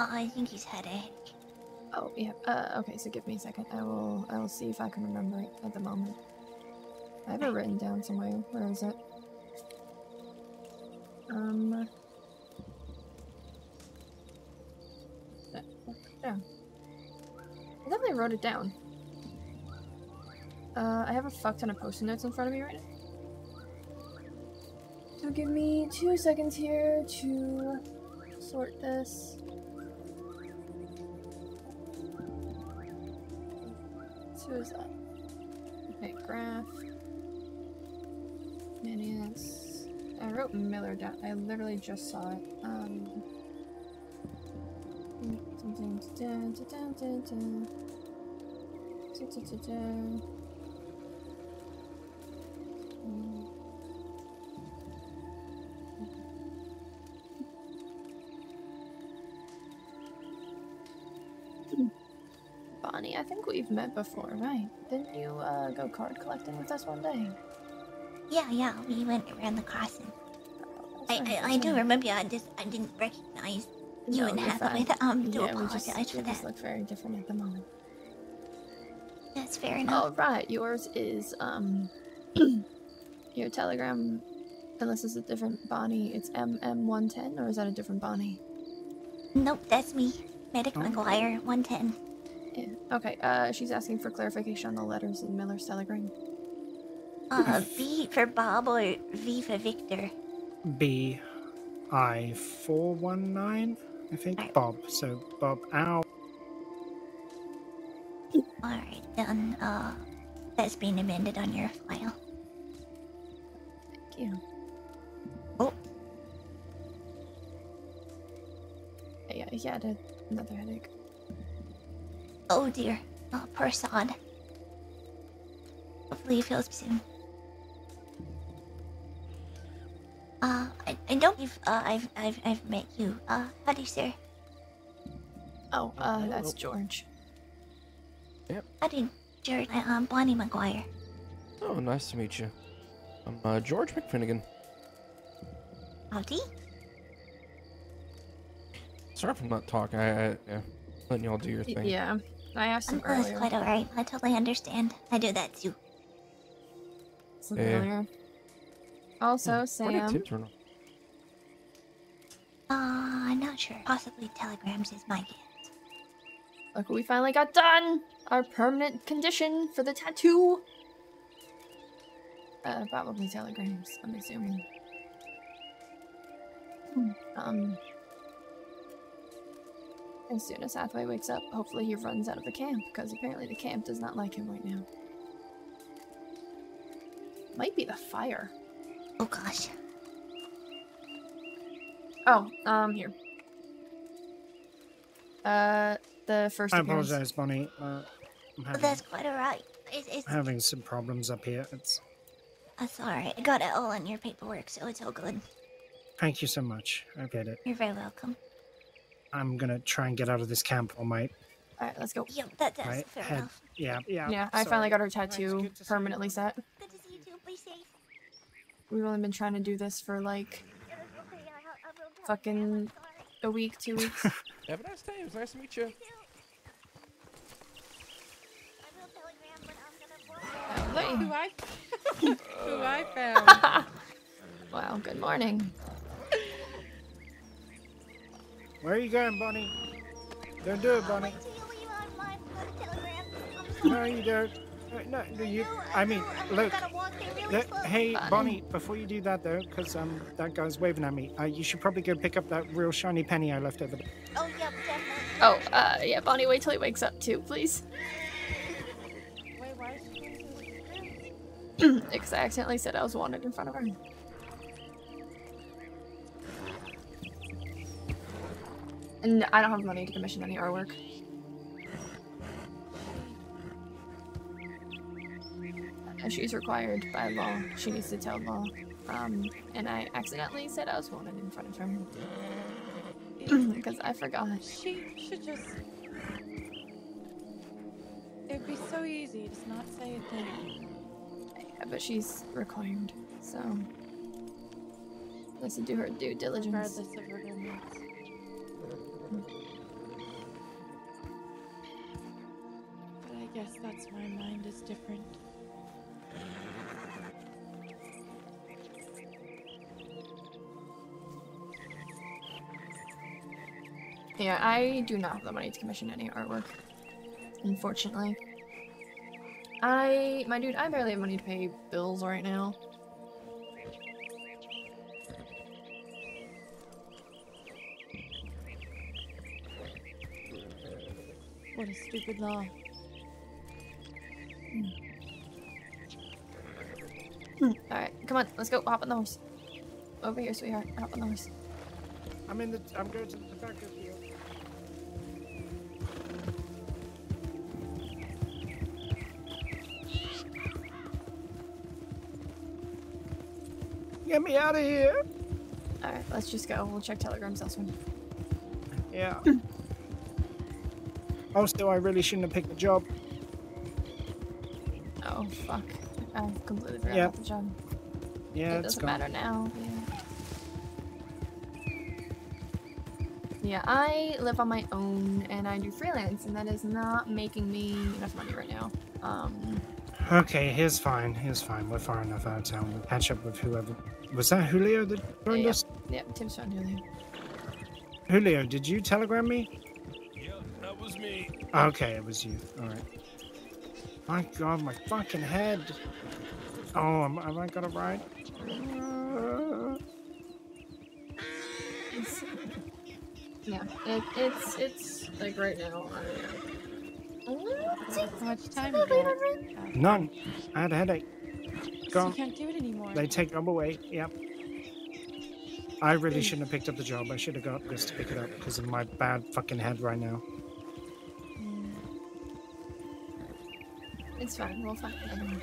Oh, I think he's headache.
Oh yeah. Uh, okay. So give me a second. I will. I will see if I can remember it at the moment. I have it written down somewhere. Where is it? Um. Yeah. yeah. I definitely wrote it down. Uh, I have a fuck ton of post-it notes in front of me right now. So give me two seconds here to sort this. So who is that? Okay, graph. Manias. I wrote Miller down. I literally just saw it. Um. dun, Bonnie, I think we've met before, right? Didn't you uh, go card collecting with us one day?
Yeah, yeah, we went around the crossing. I, I, I do remember you. I just I didn't recognize you
No,
and Hathaway.
fine.
Um, do
yeah, we just,
apologize for
we just
that.
look very different at the moment.
That's fair enough.
All right. Yours is, um, [clears throat] your telegram, unless it's a different Bonnie, it's MM110, or is that a different Bonnie?
Nope, that's me. Medic
Oh.
McGuire, 110.
Yeah. Okay, uh, she's asking for clarification on the letters in Miller's telegram.
Uh, V for Bob or V for Victor?
B I four one nine. I think Bob. So Bob Ow.
Alright, then, uh, that's been amended on your file.
Thank you.
Oh.
Yeah, he had a, another headache.
Oh dear. Oh, poor Sod. Hopefully he feels soon. Uh, I, I don't believe, uh, I've, I've, I've met you. Uh, howdy, sir.
Oh, uh, that's George. Yep.
Howdy, Jared. I, I'm Bonnie McGuire.
Oh, nice to meet you. I'm uh, George McFinnigan.
Howdy?
Sorry if I'm not talking. I, I yeah, letting y'all do your thing.
Yeah, I asked him
Oh, that's
earlier.
quite alright. I totally understand. I do that too.
Some
Yeah.
earlier. Also,
Where did
Sam.
Tim turn?
Uh, I'm not sure. Possibly telegrams is my guess.
Look what we finally got done! Our permanent condition for the tattoo! Uh, probably telegrams, I'm assuming. Um. As soon as Hathaway wakes up, hopefully he runs out of the camp, because apparently the camp does not like him right now. Might be the fire.
Oh gosh.
Oh, um, here. Uh, the first
I
appearance.
apologize, Bonnie. Uh, I'm having,
that's quite alright. It's, it's,
having some problems up here. It's
that's alright. I got it all in your paperwork, so it's all good.
thank you so much. I get it.
You're very welcome.
I'm gonna try and get out of this camp on my
Alright, let's go.
Yeah, that, that's
Right,
fair
head.
enough.
Yeah, yeah.
Yeah, I
sorry.
finally got her tattoo
good to you.
permanently set.
Good to see you too. Be safe.
We've only been trying to do this for like
Okay, I, I will tell
Fucking-
Graham I'm sorry.
a week, two [laughs] weeks.
Have a nice day. It was nice to meet you.
I will tell Graham, but I'm gonna
Oh,
Who. I, [laughs] who I [laughs] found.
wow, good morning.
Where are you going, Bonnie? Don't do it,
I'll
Bonnie.
wait till you leave on my telegram. I'm
No, you don't. Uh, No, no, you. I mean,
do.
Look.
gonna walk there really
Look, hey,
Bonnie.
Bonnie, before you do that though, because um, that guy's waving at me. Uh, you should probably go pick up that real shiny penny I left over there.
Oh, yep, definitely.
Oh, uh, yeah, Bonnie, wait till he wakes up too, please.
Wait, why is she going to the
Because I accidentally said I was wanted in front of her. And I don't have money to commission any artwork. And she's required by law. She needs to tell law. Um, and I accidentally said I was wanted in front of her. [clears throat] Because I forgot.
She should just. It'd be so easy to not say a thing.
Yeah, but she's required, so. To do her due diligence.
regardless of her limits. But I guess that's why mind is different.
Yeah, I do not have the money to commission any artwork. Unfortunately. I, my dude, I barely have money to pay bills right now.
What a stupid law. Hmm.
Alright, come on, let's go. Hop on the horse. Over here, sweetheart. Hop on the horse.
I'm in the. I'm going to the back of you. Get me out of here!
Alright, let's just go. We'll check telegrams elsewhere.
Yeah. [laughs] also, I really shouldn't have picked the job.
Oh, fuck. I completely forgot
Yep.
about the job.
Yeah,
it doesn't
gone.
matter now. Yeah. Yeah, I live on my own and I do freelance, and that is not making me enough money right now. Um,
Okay, here's fine. Here's fine. We're far enough out of town. We'll catch up with whoever. Was that Julio that joined
Yeah.
us?
yeah, Tim's found Julio.
Julio, did you telegram me?
Yeah, that was me.
Okay, it was you. Alright. My god, my fucking head. Oh, am, am I gonna ride? Uh,
It's, [laughs] yeah, it, it's it's like right now. I,
How much time you got?
None. I had a headache.
So
Gone.
you can't do it anymore.
They take them away. Yep. I really shouldn't have picked up the job. I should have got this to pick it up because of my bad fucking head right now.
It's fine. We'll find another one.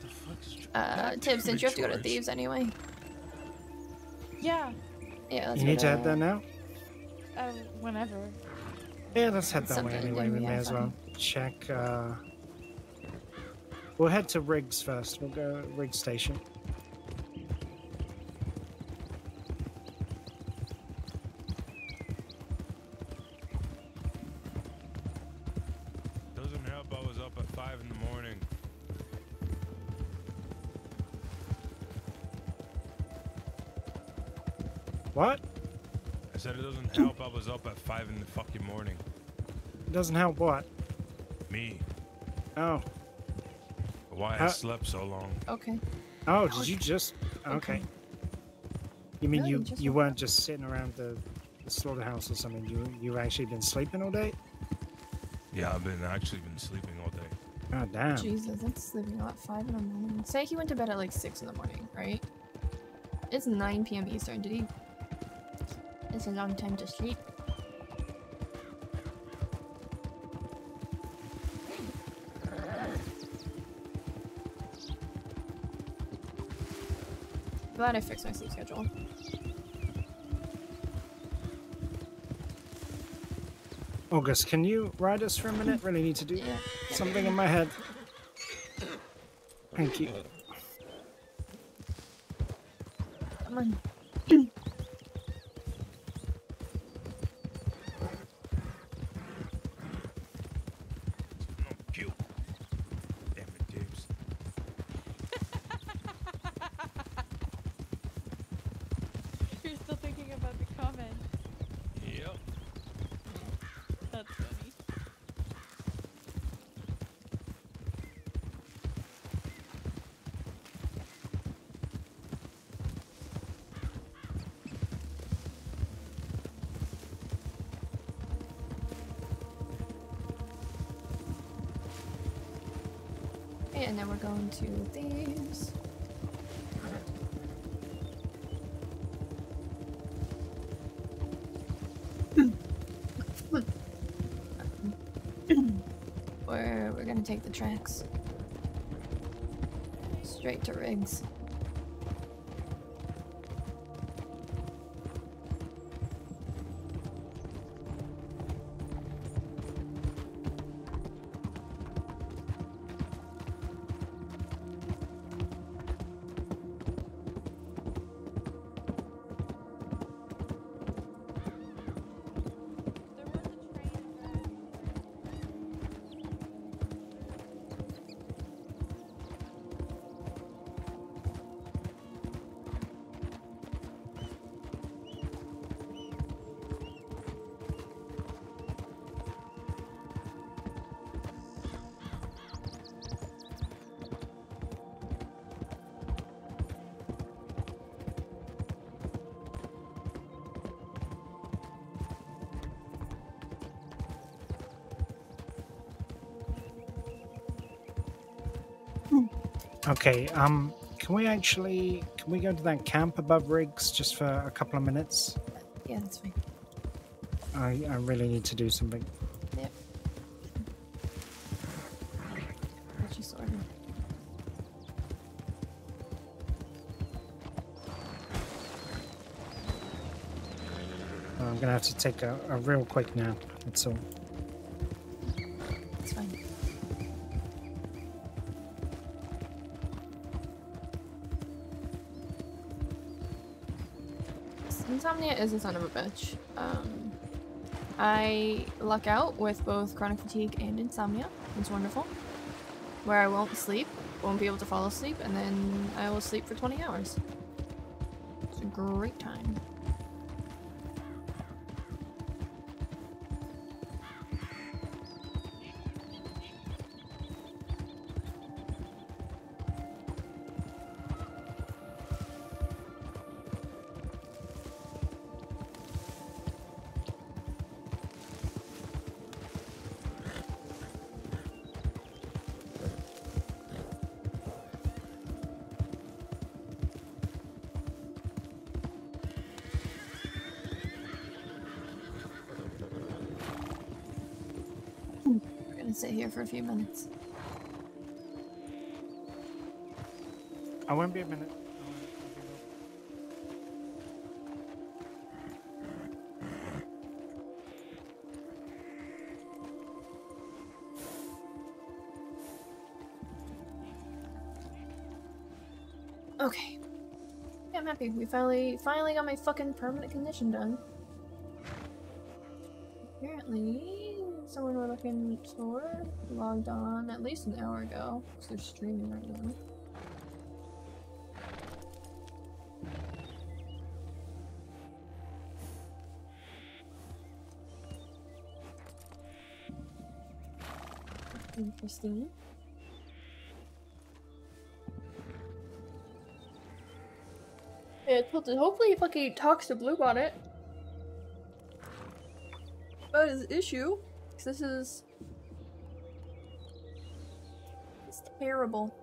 The fuck's
Uh,
Not
Tim, since you have to go to thieves anyway.
Yeah,
Yeah, let's
You need to head there now?
uh, whenever.
Yeah, let's head that way
Something to
anyway. We may as well check. Uh... We'll head to Riggs first. We'll go Riggs Station.
Was up at 5 in the fucking morning.
It doesn't help what?
Me.
Oh.
Why I slept so long.
Okay.
Oh, did you just? Okay.
Okay.
You mean
No,
you
you just
you
woke
weren't just sitting around the, the slaughterhouse or something? You you actually been sleeping all day?
Yeah, I've been actually been sleeping all day.
God damn.
Jesus, that's sleeping at 5 in the morning. Say he went to bed at like 6 in the morning, right? It's 9 p.m. Eastern. Did he? It's a long time to sleep. Glad I fixed my sleep schedule.
August, can you ride us for a minute? Really need to do something in my head. Thank you.
Come on. Then we're to these. Where we're gonna take the tracks. Straight to Riggs.
Okay, um, can we actually can we go to that camp above Riggs just for a couple of minutes?
Yeah, that's fine.
I, I really need to do something.
Yep. Got you sorted.
I'm gonna have to take a, a real quick nap. That's all.
Is a son of a bitch. Um, I luck out with both chronic fatigue and insomnia. It's wonderful. Where I won't sleep, won't be able to fall asleep, and then I will sleep for 20 hours. It's a great time. Here for a few minutes.
I won't be a minute.
Okay. Yeah, I'm happy. We finally finally got my fucking permanent condition done. Logged on at least an hour ago. Because they're streaming right now. Interesting. Yeah, hopefully he fucking talks to Blue. About his issue. 'cause this is... terrible.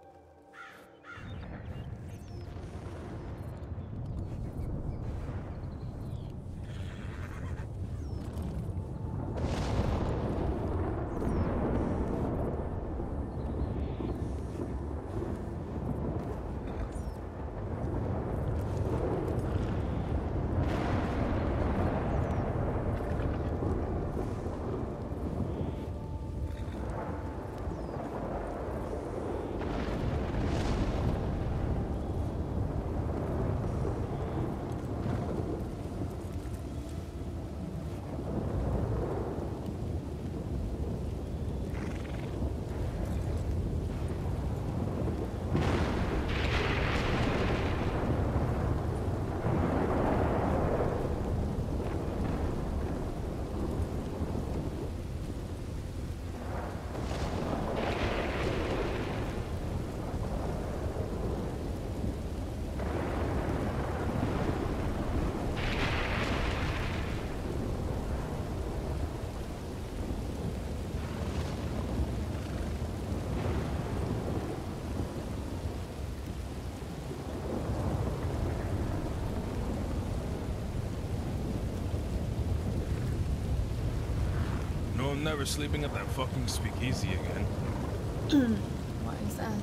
I'm never sleeping at that fucking speakeasy again. [clears throat]
Why is that?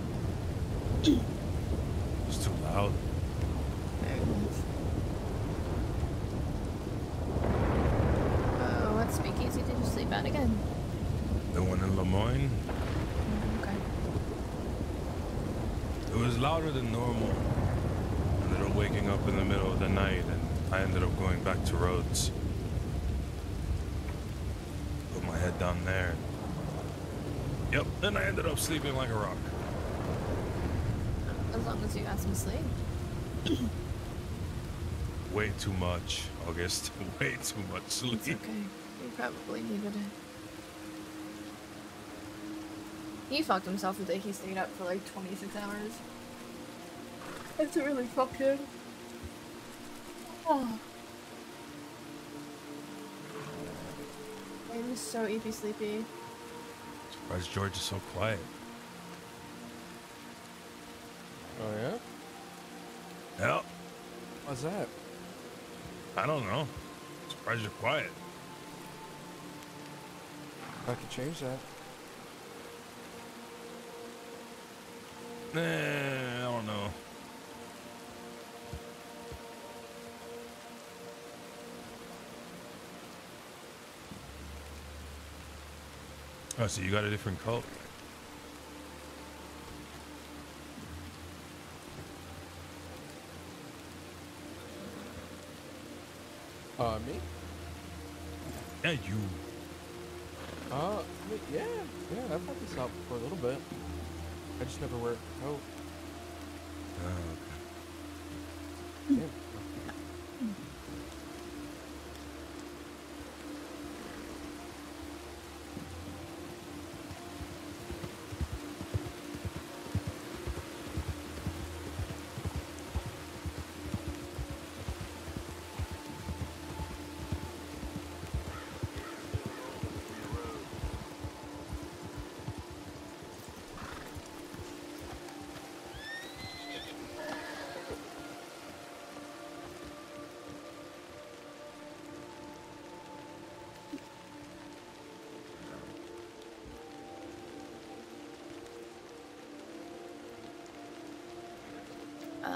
It's too loud.
Very nice. Uh, what speakeasy did you sleep at again?
The one in Lemoyne,
Mm, Okay.
it was louder than normal. Ended up waking up in the middle of the night and I ended up going back to Rhodes. Put my head down there. Yep, then I ended up sleeping like a rock.
As long as you got some sleep. [clears throat]
Way too much, August. [laughs] Way too much sleep.
It's okay. You probably needed it. He fucked himself the day he stayed up for like 26 hours. That's really fucked him. [sighs] Oh. Ah. I'm so eepy sleepy.
George is so quiet.
Oh yeah?
Hell,
What's that?
I don't know. I'm Surprised you're quiet.
I could change that.
Nah, Oh, so you got a different cult?
Uh, me?
Yeah, you.
Uh, yeah, yeah, I've had this out for a little bit. I just never wear it. Oh,
Oh,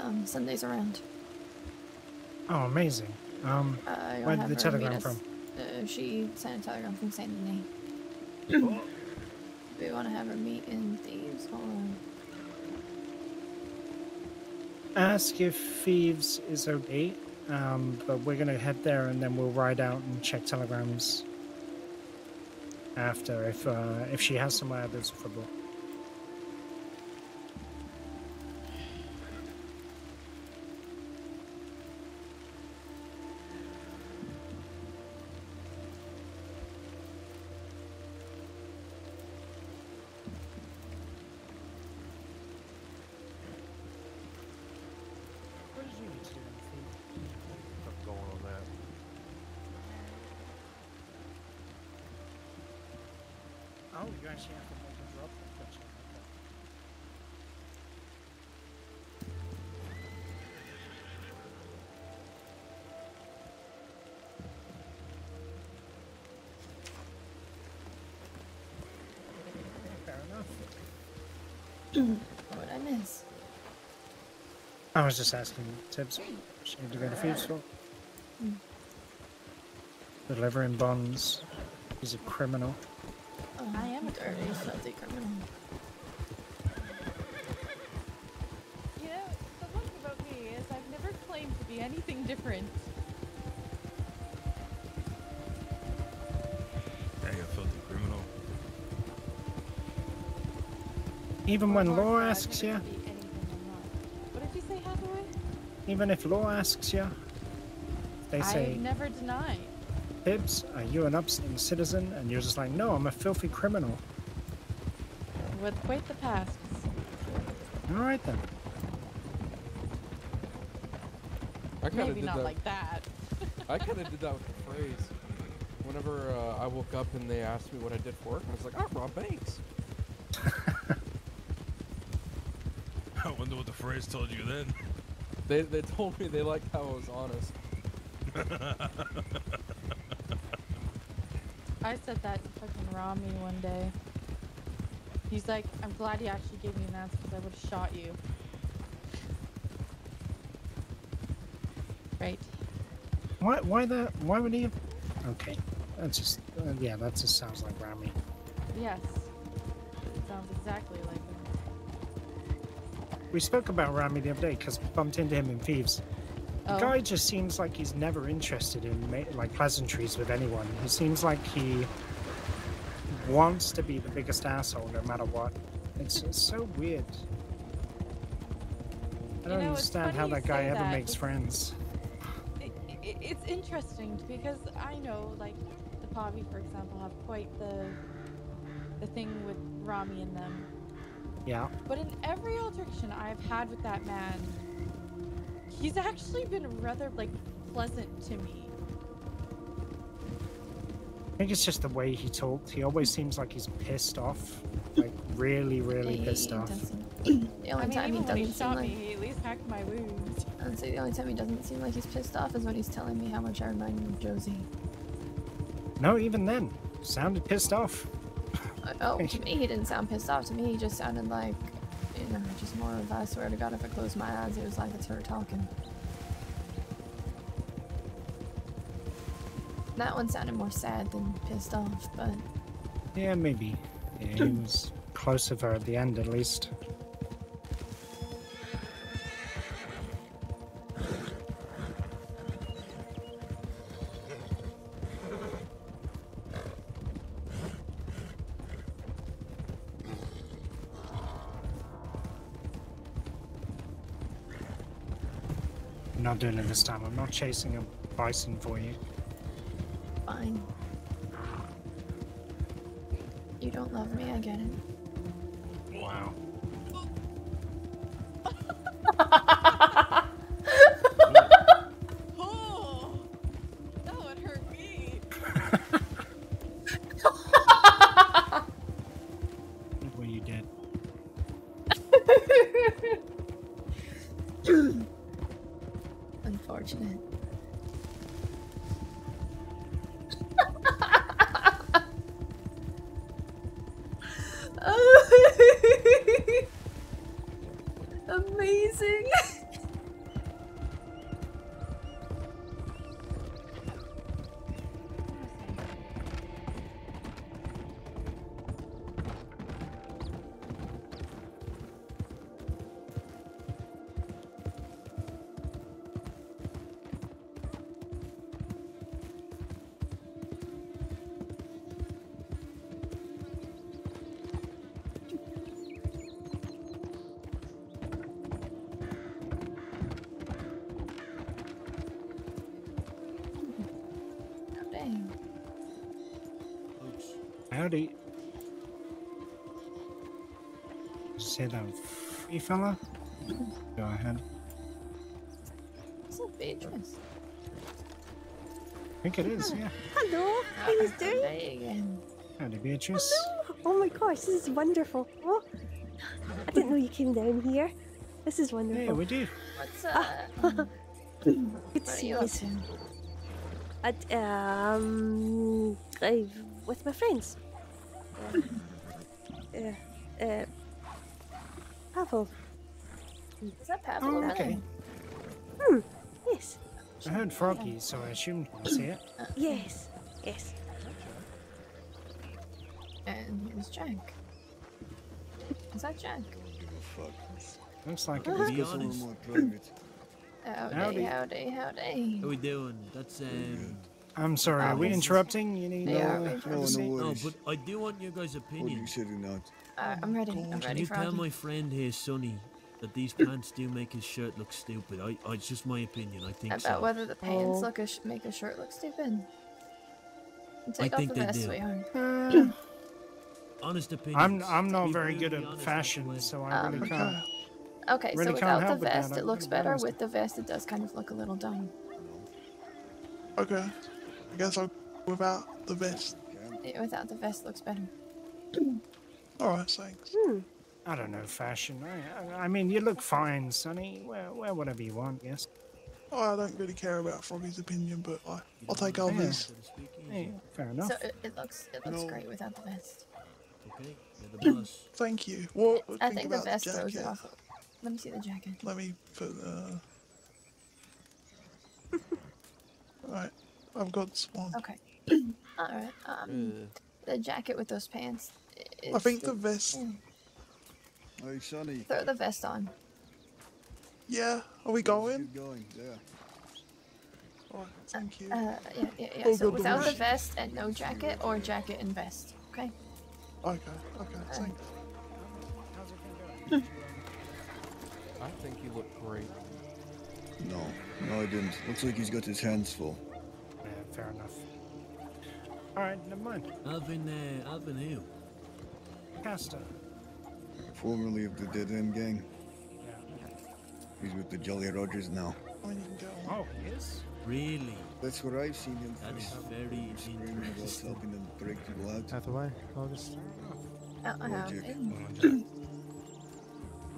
Um, Sunday's around.
Oh, amazing. Um,
Uh,
where did the telegram from?
Uh, she sent a telegram from Saint Denis. [clears throat] we want to have her meet in Thieves or?
Ask if Thieves is okay, um, but we're gonna head there and then we'll ride out and check telegrams after if uh, if she has somewhere that's affordable.
I
was just asking tips. She need to go to Thieves for.
Hmm.
Delivering bonds. He's a criminal.
Oh,
I am a
dirty, filthy criminal.
You know, the one thing about me is I've never claimed to be anything different.
Yeah, you filthy criminal.
Even when
Or
law asks
never
you, even if law asks you, they say,
I've never denied.
Pibbs, are you an upstanding citizen? And you're just like, no, I'm a filthy criminal.
With quite the past.
All right then.
I kind of
Maybe
did
not
that.
like that.
I kind of did that with the phrase. Whenever uh, I woke up and they asked me what I did for work, I was like, "I robbed banks." [laughs]
I wonder what the phrase told you then.
They they told me they liked how I was honest. [laughs]
I said that to fucking Rami one day. He's like, I'm glad he actually gave me an answer because I would have shot you. Right.
Why? Why the? Why would he? Have... Okay, that's just. Uh, yeah, that just sounds like Rami.
Yes. It sounds exactly like him.
We spoke about Rami the other day because we bumped into him in Thieves. The
Oh.
guy just seems like he's never interested in ma- like pleasantries with anyone. He seems like he wants to be the biggest asshole no matter what. It's, it's so weird. I don't
know,
understand how that guy ever
that.
makes friends.
It, it, it's interesting because I know, like, the Pavi, for example, have quite the the thing with Rami and them.
Yeah.
But in every altercation I've had with that man, he's actually been rather like pleasant to me.
I think it's just the way he talked. He always seems like he's pissed off. Like really, really
He
pissed off.
doesn't- [clears throat] The
I
only
mean,
time he
even when he
doesn't seem like
me, he at least packed my wounds.
I'd say the only time he doesn't seem like he's pissed off is when he's telling me how much I remind him of Josie.
No, even then, sounded pissed off.
Oh, [laughs] to me he didn't sound pissed off. To me he just sounded like, of I swear to God if I close my eyes it was like it's her talking. That one sounded more sad than pissed off, but
Yeah, maybe. Yeah, he was close of her at the end, at least. Doing it this time. I'm not chasing a bison for you.
fine. You don't love me, I get it.
Say that free fella? Go ahead.
What's up, Beatrice?
I think it is, yeah.
Hello, how you doing?
Day.
Howdy, Beatrice.
Oh my gosh, this is wonderful. Oh, I didn't know you came down here. This is wonderful.
Yeah, we do.
What's uh
Good to
what are
see
you
you.
up to?
At, um, I, with my friends.
Froggy, so I assumed you see it.
yes, yes.
there? And here's Jack. Is that Jack?
Looks like it was
To be honest, more private.
Howdy,
Howdy.
howdy, howdy.
How we doing? That's um.
I'm sorry, are we interrupting? You need
Yeah,
uh,
we-
No, no
No,
but I do want your guys'
What
opinion.
you said or not.
Uh, I'm ready. I'm
Can you tell my friend here, Sonny, that these pants do make his shirt look stupid? I, I it's just my opinion. I think
about
so.
whether the pants
Oh.
look a sh- make a shirt look stupid. Take
I
off
think
the
they
vest,
do.
sweetheart.
Uh, [clears throat]
Honest opinion.
I'm I'm not very good at fashion, so I really
Um,
can't.
Okay,
Really
so
can't
without the
help with
vest, it looks better.
honest.
With the vest, it does kind of look a little dumb.
Okay. I guess I'll without the vest.
Yeah, without the vest, looks better.
Alright, thanks.
Hmm.
I don't know fashion. I, I, I mean, you look fine, Sonny. Wear, wear whatever you want, yes.
Oh, I don't really care about Froggy's opinion, but I, I'll take
Yeah.
others.
Hey, fair enough.
So it, it looks it looks
No.
great without the vest.
Okay, the boss.
Thank you. What?
I
think
think the
about
vest throws it off. Let me see the jacket.
Let me put. Uh... [laughs] right, I've got one.
Okay. [clears throat] All right. Um, the jacket with those pants. i-
I think the vest.
yeah.
Hey, Sonny.
Throw the vest on.
Yeah, are we going?
Keep going, yeah.
Alright, thank you.
Uh, yeah, yeah, yeah.
Oh,
so
God, the
without the
vest.
vest and no jacket, or jacket and vest. Okay.
Okay, okay, thanks.
I think you look great.
No, no, I didn't. Looks like he's got his hands full.
Yeah, fair enough. All right, never mind.
Alvin, uh, Alvin who?
Castor.
Formerly of the Dead End Gang. He's with the Jolly Rogers now.
Oh, yes.
Really?
That's where I've seen him.
That's
first.
very
Screaming about
interesting.
helping them break people out.
Hathaway, August.
Uh, I have
Logic.
it.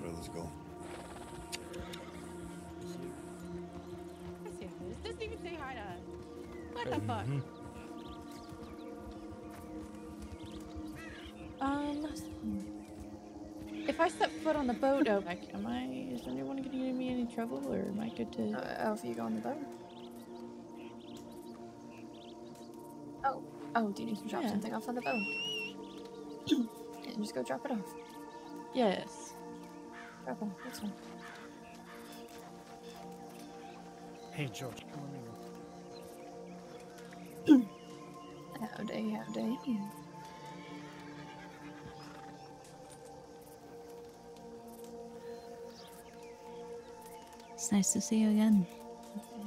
Right, let's go.
I see how it is. Doesn't even say hi to us. What the fuck? Um, if I step foot on the boat, oh, like, am I? Is anyone gonna give me any trouble, or am I good to?
Uh, oh, if you go on the boat. Oh, oh, do you need to drop
Yeah.
something off on the boat? yeah, just go drop it off.
Yes.
Drop it. That's fine.
Hey, George, come on in.
Howdy, howdy.
Nice to see you again.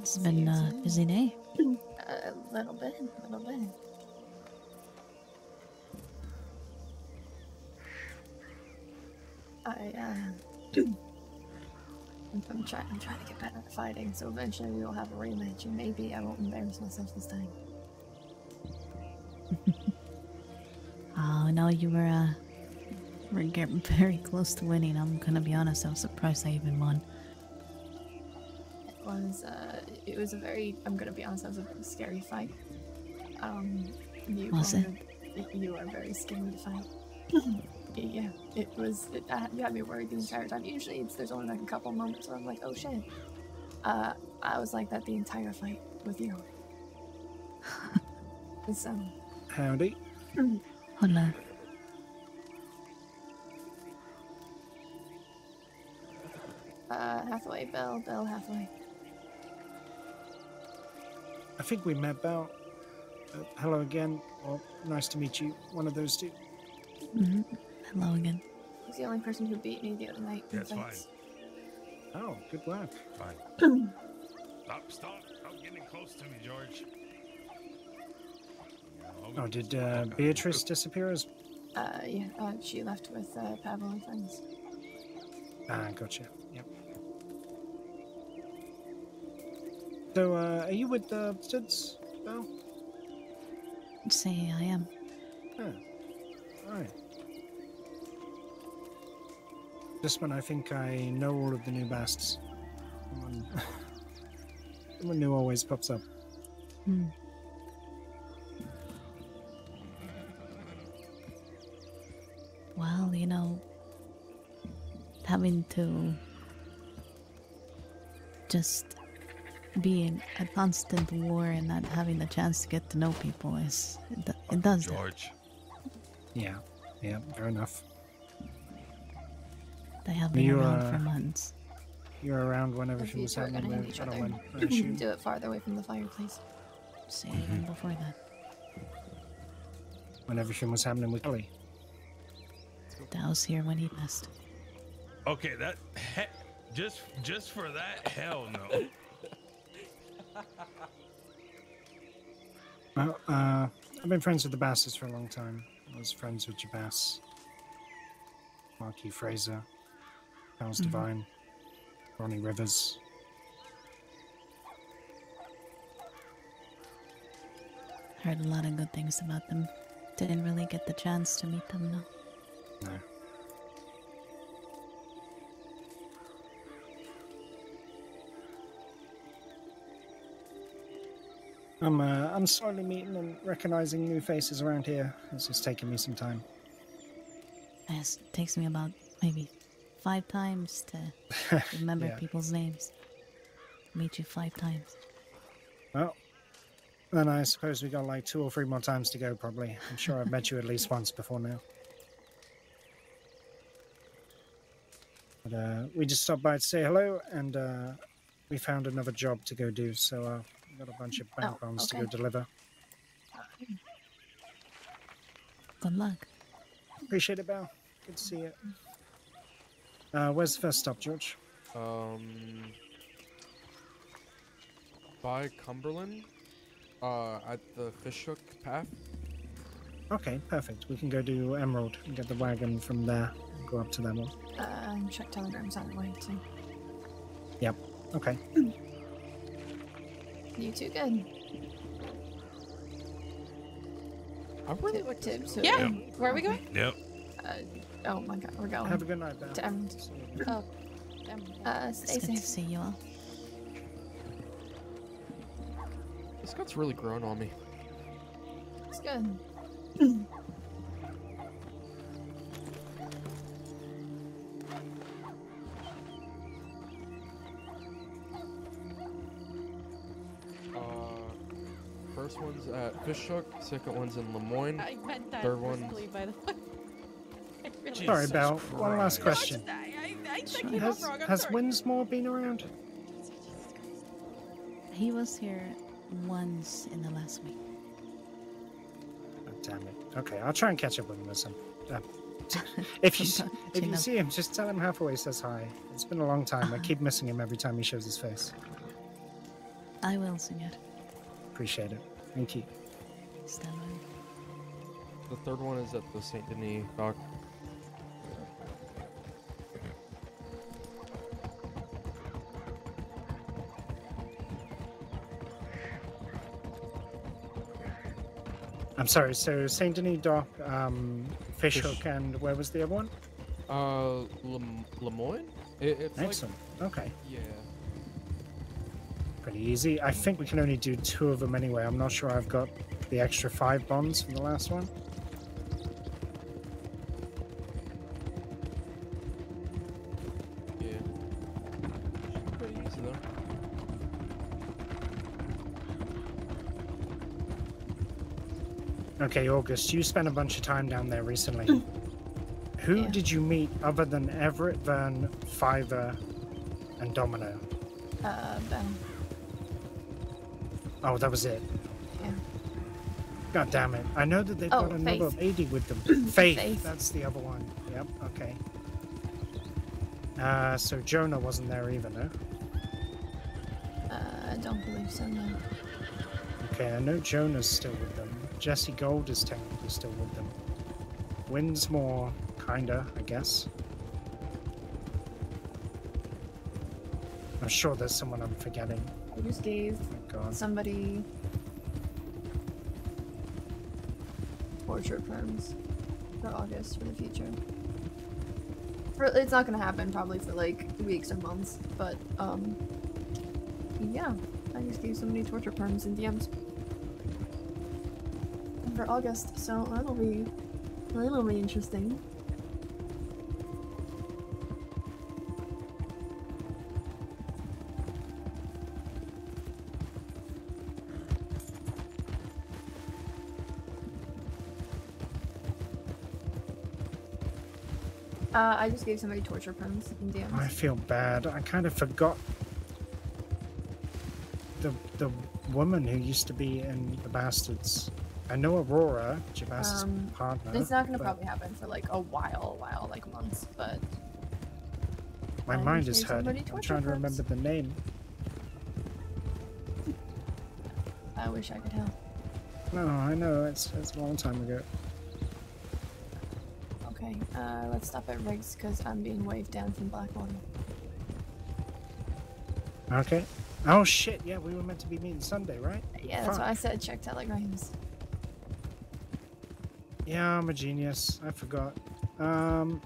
It's been a busy day.
A little bit, a little bit. I, uh, [clears throat] I'm, trying, I'm trying to get better at fighting, so eventually we'll have a rematch, and maybe I won't embarrass myself this time. [laughs]
Oh, no, you were, uh, were getting [laughs] very close to winning. I'm gonna be honest, I was surprised I even won.
It was, uh, it was a very, I'm gonna be honest, it was a scary fight. Um, you
Was it?
cornered- You are very scary to fight. [laughs] yeah, it was, it, uh, you had me worried the entire time. Usually it's, there's only like a couple moments where I'm like, oh shit. Uh, I was like that the entire fight with you. [laughs] so,
Howdy. [laughs]
Hola.
uh, Hathaway, Bell, Bill, Hathaway.
I think we met Belle. Uh, hello again, or nice to meet you. One of those two.
hmm Hello again.
He's the only person who beat me the other night. in
That's fine.
Oh, good work.
Fine. [clears throat] stop, stop. Stop getting close to me, George.
Oh, did uh, Beatrice disappear as
Uh, yeah, uh, she left with uh, Pavel and friends.
Ah, gotcha. So, uh, are you with the Studs, Belle?
Say I am.
Oh, alright. This one, I think I know all of the new basts. Someone, [laughs] someone new always pops up.
Hmm. Well, you know, having to just be in a constant war and not having the chance to get to know people is it, it does that.
George.
Yeah, yeah, fair enough.
They have been
You,
around
uh,
for months.
You're around whenever
If
everything
you
was
two are gonna
happening
each other,
Adeline,
do it farther away from the fire, please.
See, even before that.
When everything was happening with Ellie.
I was here when he passed.
Okay, that he- just just for that, hell no.
Well, uh, I've been friends with the Basses for a long time. I was friends with Jabas, Marquis Fraser, Charles
Mhm.
Devine, Ronnie Rivers.
Heard a lot of good things about them. Didn't really get the chance to meet them, though.
No. I'm uh, I'm slowly meeting and recognizing new faces around here. It's just taking me some time.
Yes, it takes me about maybe five times to [laughs] remember
Yeah.
people's names. Meet you five times.
Well, then I suppose we got like two or three more times to go. Probably. I'm sure I've met you at [laughs] least once before now. But uh, we just stopped by to say hello, and uh, we found another job to go do. So uh, got a bunch of bank
Oh,
bonds to go deliver.
Good luck.
Appreciate it, Belle. Good to see you. Uh, where's the first stop, George?
Um, by Cumberland, uh, at the Fishhook Path.
Okay, perfect. We can go do Emerald and get the wagon from there. and Go up to them all.
Uh, check telegrams on the way too.
Yep. Okay. [clears throat]
You too good.
I really
like tips.
Yeah. Where are we going?
Yep.
Uh, oh my god, we're going.
Have a good night, Belle.
To Emerald.
Oh, damn.
Uh,
It's
stay
good to
safe.
see you all.
This gut's really grown on me.
It's good. [clears throat]
one's at Fishhook. Second one's in Lemoyne.
I meant that
Third
one. by the way. [laughs] Really-
Sorry, Belle. One last
Christ.
question.
I, I, I
Has,
off wrong. I'm
has
sorry.
Winsmore been around?
He was here once in the last week.
Oh, damn it. Okay, I'll try and catch up with him. Listen. Uh, [laughs] if you if you see him, just tell him Hathaway says hi. It's been a long time. I keep missing him every time he shows his face.
I will, senor.
Appreciate it. Thank you.
The third one is at the Saint Denis dock.
I'm sorry. So Saint Denis Dock, um,
Fish-
Fishhook, and where was the other one?
Uh, Lem- Lemoyne? It, it's
Excellent. Okay.
Yeah.
Pretty easy. I think we can only do two of them anyway. I'm not sure I've got the extra five bonds from the last one.
Yeah. Pretty easy though.
Okay, August, you spent a bunch of time down there recently. Who
Yeah.
did you meet other than Everett, Vern, Fiver, and Domino?
Uh, Ben.
Oh, that was it.
Yeah.
God damn it. I know that they've
Oh,
got another
Faith.
lady with them. [clears throat] Faith,
Faith.
that's the other one. Yep, okay. Uh, so Jonah wasn't there either, no?
Uh, I don't believe so, no.
Okay, I know Jonah's still with them. Jesse Gold is technically still with them. Winsmore, kinda, I guess. I'm sure there's someone I'm forgetting.
I just
God.
somebody torture perms for August for the future. For, it's not gonna happen probably for like weeks or months, but um, yeah, I just gave somebody torture perms in DMs for August, so that'll be that'll be interesting. Uh, I just gave somebody torture perms in DMs.
I feel bad. I kind of forgot the the woman who used to be in the Bastards. I know Aurora, Jabas's
Um,
partner.
It's not gonna
but
probably happen for like a while, a while, like months, but
My
I
mind is hurting. I'm trying to remember the name. [laughs]
I wish I could help.
No, I know it's it's a long time ago.
Uh, let's stop at Riggs because I'm being waved down from Blackwater.
Okay. Oh shit! Yeah, we were meant to be meeting Sunday, right?
Yeah, that's
Fuck.
why I said check telegrams.
Yeah, I'm a genius. I forgot. Um.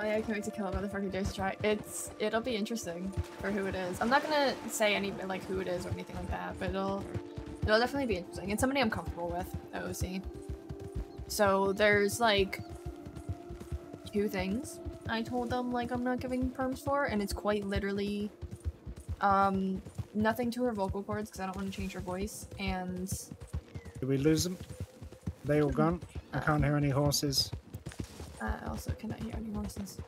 Oh yeah, I can't wait to kill a motherfucking Jason try. It's it'll be interesting for who it is. I'm not gonna say any like who it is or anything like that, but it'll it'll definitely be interesting. It's somebody I'm comfortable with, OC. So there's like two things I told them like I'm not giving perms for, and it's quite literally um nothing to her vocal cords because I don't want to change her voice, and
Did we lose them? They all gone? I can't hear any horses.
Uh, I also cannot hear any horses.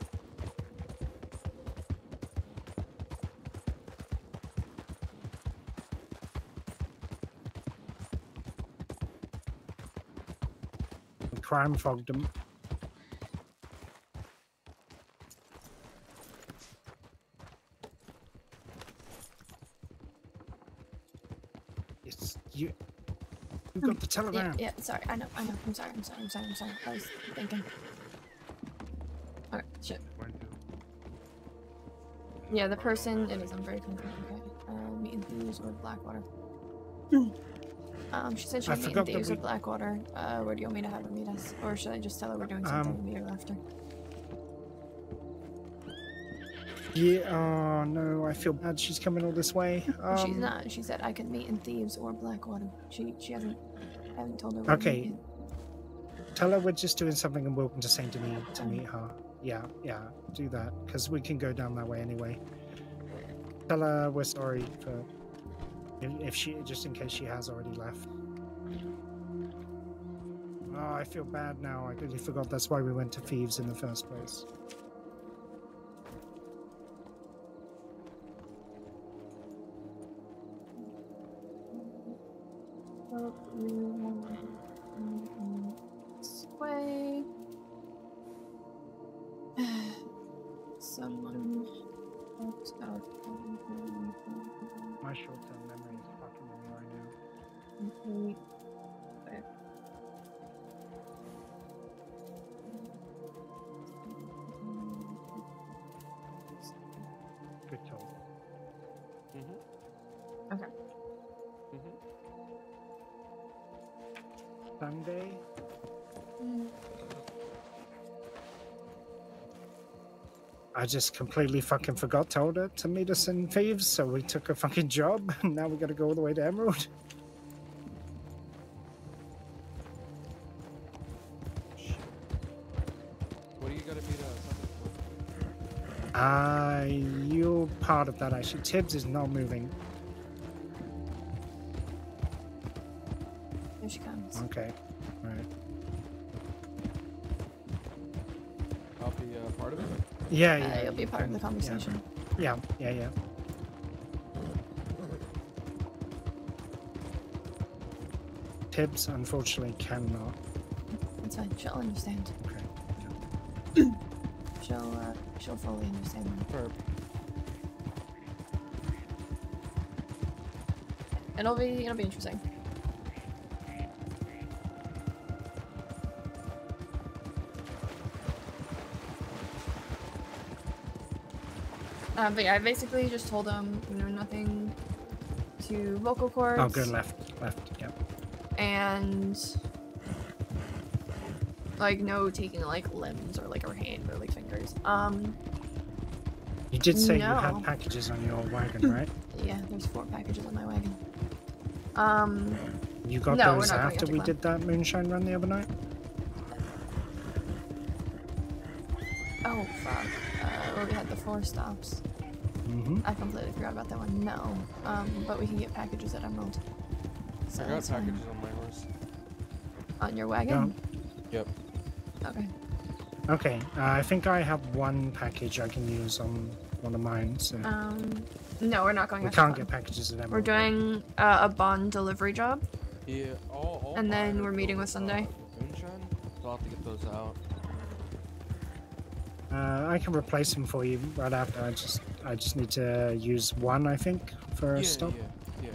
Crime fogged them. It's you. You've got the
Yeah,
telegram.
yeah, sorry, I know, I know. I'm sorry, I'm sorry, I'm sorry, I'm sorry. I was thinking. Shit. Yeah, the person, it is, I'm very confident, okay. Uh, meet and thieves or Blackwater. um, she said she'd meet and thieves or Blackwater. Uh, where do you want me to have her meet us? Or should I just tell her we're doing something
Um,
and meet her after?
Yeah. Oh no, I feel bad. She's coming all this way. Um,
She's not. She said I could meet in Thieves or Blackwater. She she hasn't I haven't told her. where
Okay. Tell her we're just doing something in Wilton to Saint Denis to meet her. Yeah, yeah, do that because we can go down that way anyway. Tell her we're sorry for if, she just in case she has already left. Oh, I feel bad now. I really forgot that's why we went to Thieves in the first place.
This way. Someone walks out.
My short-term memory is fucking me right now.
Okay.
I just completely fucking forgot told her to meet us in Thieves, so we took a fucking job, [laughs] and now we gotta go all the way to Emerald.
What do you gotta meet us?
Uh, you're part of that actually. Tibbs is not moving.
Here she comes.
Okay, right.
I'll be uh, part of it.
Yeah,
Uh,
yeah.
you'll be part of the conversation.
Yeah, yeah, yeah. yeah. Tibbs unfortunately cannot.
It's fine. She'll understand.
Okay.
She'll uh, she'll fully understand. It'll be it'll be interesting. Um, but yeah, I basically just told them, you know, nothing to vocal cords.
Oh, good. Left, left. Yep.
and like no taking like limbs or like her hand or like fingers. Um,
You did say you had packages on your wagon, right?
yeah, there's four packages on my wagon. Um,
You got
No,
those after we did that moonshine run the other night?
oh fuck. Uh, where we had the four stops.
Mm-hmm.
I completely forgot about that one. No. Um, but we can get packages at Emerald. So
I got
that's fine.
packages on my horse.
On your wagon?
Yep.
Okay.
Okay, uh, I think I have one package I can use on one of mine, so
Um, no, we're not going
we can't get packages at Emerald.
We're doing uh, a bond delivery job.
Yeah. All, all
And then we're meeting with Sunday.
uh, moonshine. So I'll have to get those out.
I can replace them for you right after. I just I just need to use one, I think, for a
yeah,
stop.
yeah, yeah.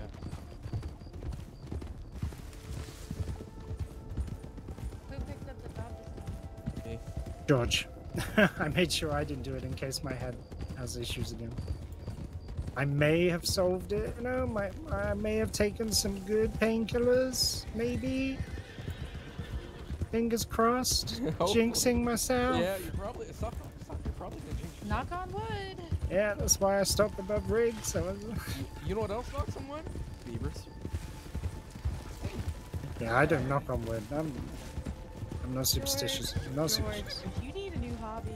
Who picked up the baptism?
George, [laughs] I made sure I didn't do it in case my head has issues again. I may have solved it, you know. My, I may have taken some good painkillers, maybe. Fingers crossed. [laughs] Jinxing myself.
Yeah, you're probably. It's not, it's not, you're probably gonna jinx
Knock on wood.
Yeah, that's why I stopped above Riggs. So I
You know what else knocks on wood? Beavers.
yeah, I don't knock on wood. I'm, I'm not superstitious. I'm not
George,
superstitious.
if you need a new hobby,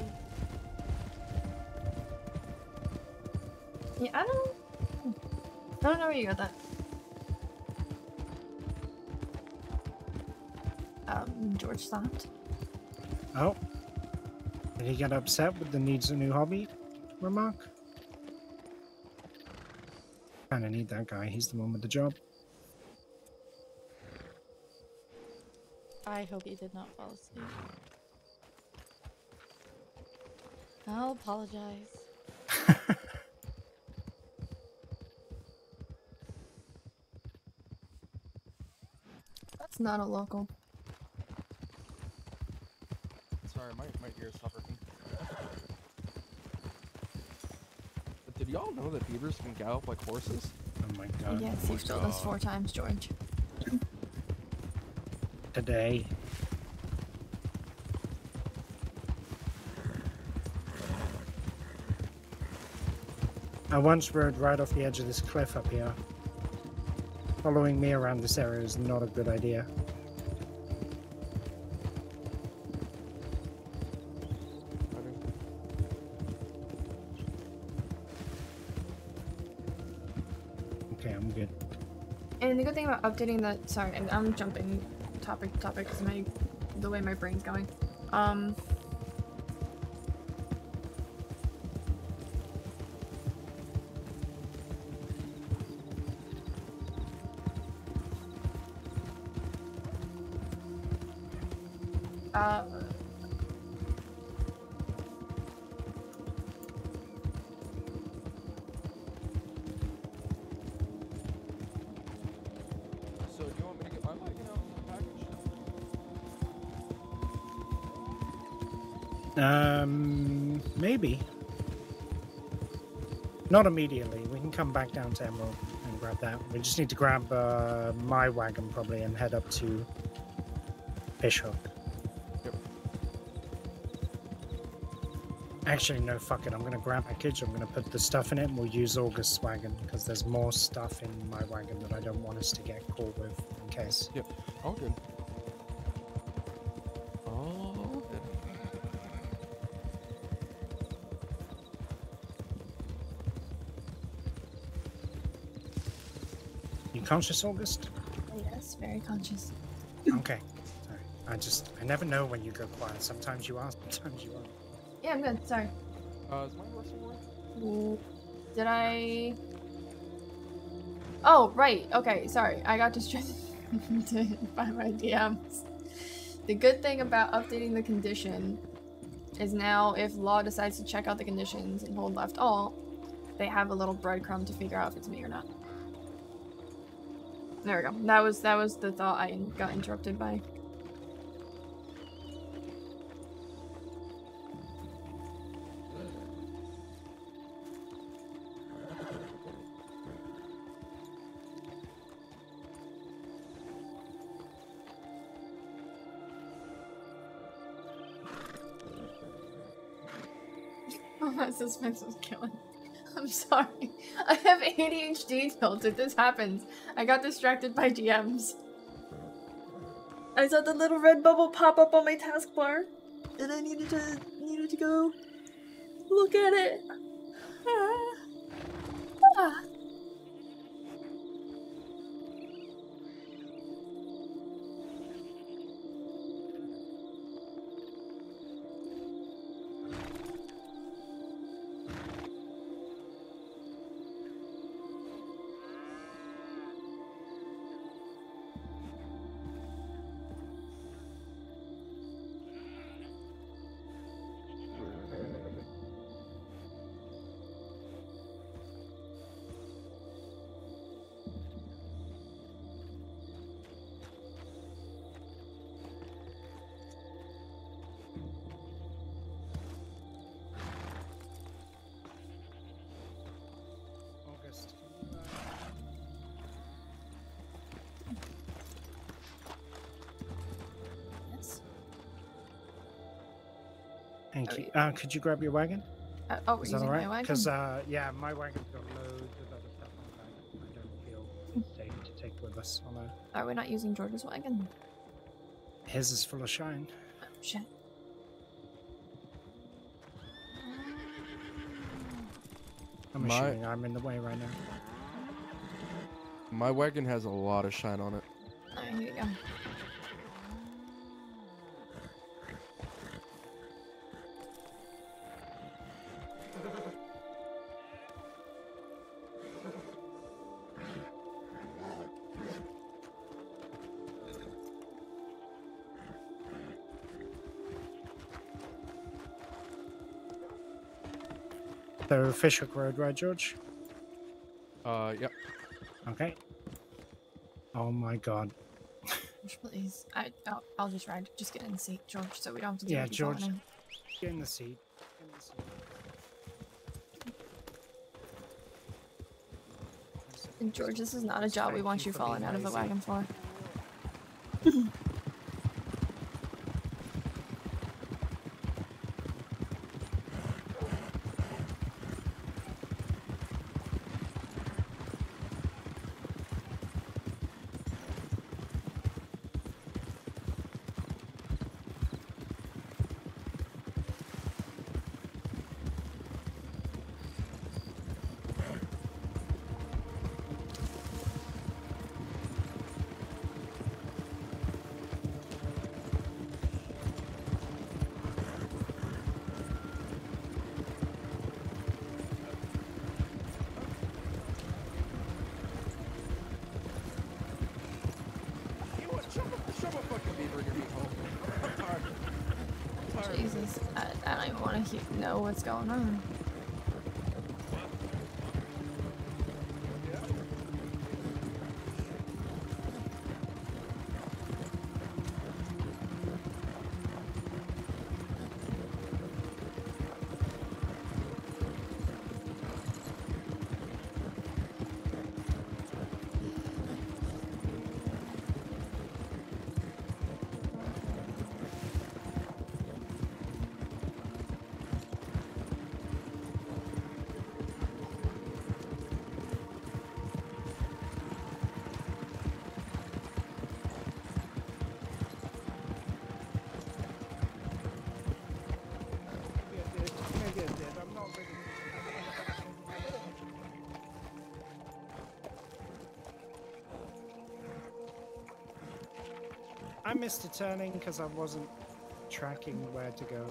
Yeah, I don't. I don't know where you got that. Um, George stopped.
Oh. Did he get upset with the needs a new hobby remark? Kinda need that guy. He's the one with the job.
I hope he did not fall asleep. I'll apologize. [laughs]
That's not a local.
Sorry, my, my ears stop working. But did y'all know that beavers can gallop like horses?
Oh my god.
yes, oh you've told us four times, George.
Today. I once rode right off the edge of this cliff up here. Following me around this area is not a good idea.
About updating the sorry, and I'm jumping topic to topic because my the way my brain's going. Um.
Not immediately. We can come back down to Emerald and grab that. We just need to grab uh, my wagon probably and head up to Fishhook.
Yep.
Actually, no, fuck it. I'm gonna grab my package. I'm gonna put the stuff in it, and we'll use August's wagon because there's more stuff in my wagon that I don't want us to get caught with in case.
Yep. All good.
Conscious, August?
yes, very conscious.
okay. Sorry. I just I never know when you go quiet. Sometimes you are, sometimes you aren't.
Yeah, I'm good. Sorry.
Uh, is mine working more?
Mm, Did I? Oh, right. Okay, sorry. I got distracted [laughs] by my DMs. The good thing about updating the condition is now if Law decides to check out the conditions and hold left alt, they have a little breadcrumb to figure out if it's me or not. There we go. That was that was the thought I got interrupted by. [laughs] Suspense was killing. I'm sorry. I have ADHD tilted. This happens. I got distracted by DMs.
I saw the little red bubble pop up on my taskbar, and I needed to needed to go look at it. Ah. Ah.
Uh, could you grab your wagon?
Uh, oh,
Is that
using
all
my wagon?
Because uh, yeah, my wagon's got loads of other stuff on the it. I don't feel safe to take with us. Although
Are we not using George's wagon?
his is full of shine.
Oh, shit.
I'm
My-
assuming I'm in the way right now.
My wagon has a lot of shine on it.
Alright, here you go.
Fishhook Road, right, George?
Uh, yep.
Okay. Oh my god.
Please. I, I'll, I'll just ride. Just get in the seat, George, so we don't have to deal
Yeah,
with you falling
George.
in.
Get in the seat. Get in the seat.
And George, this is not a job we want
you
you falling out of the wagon for. [laughs] to know what's going on.
Missed a turning because I wasn't tracking where to go.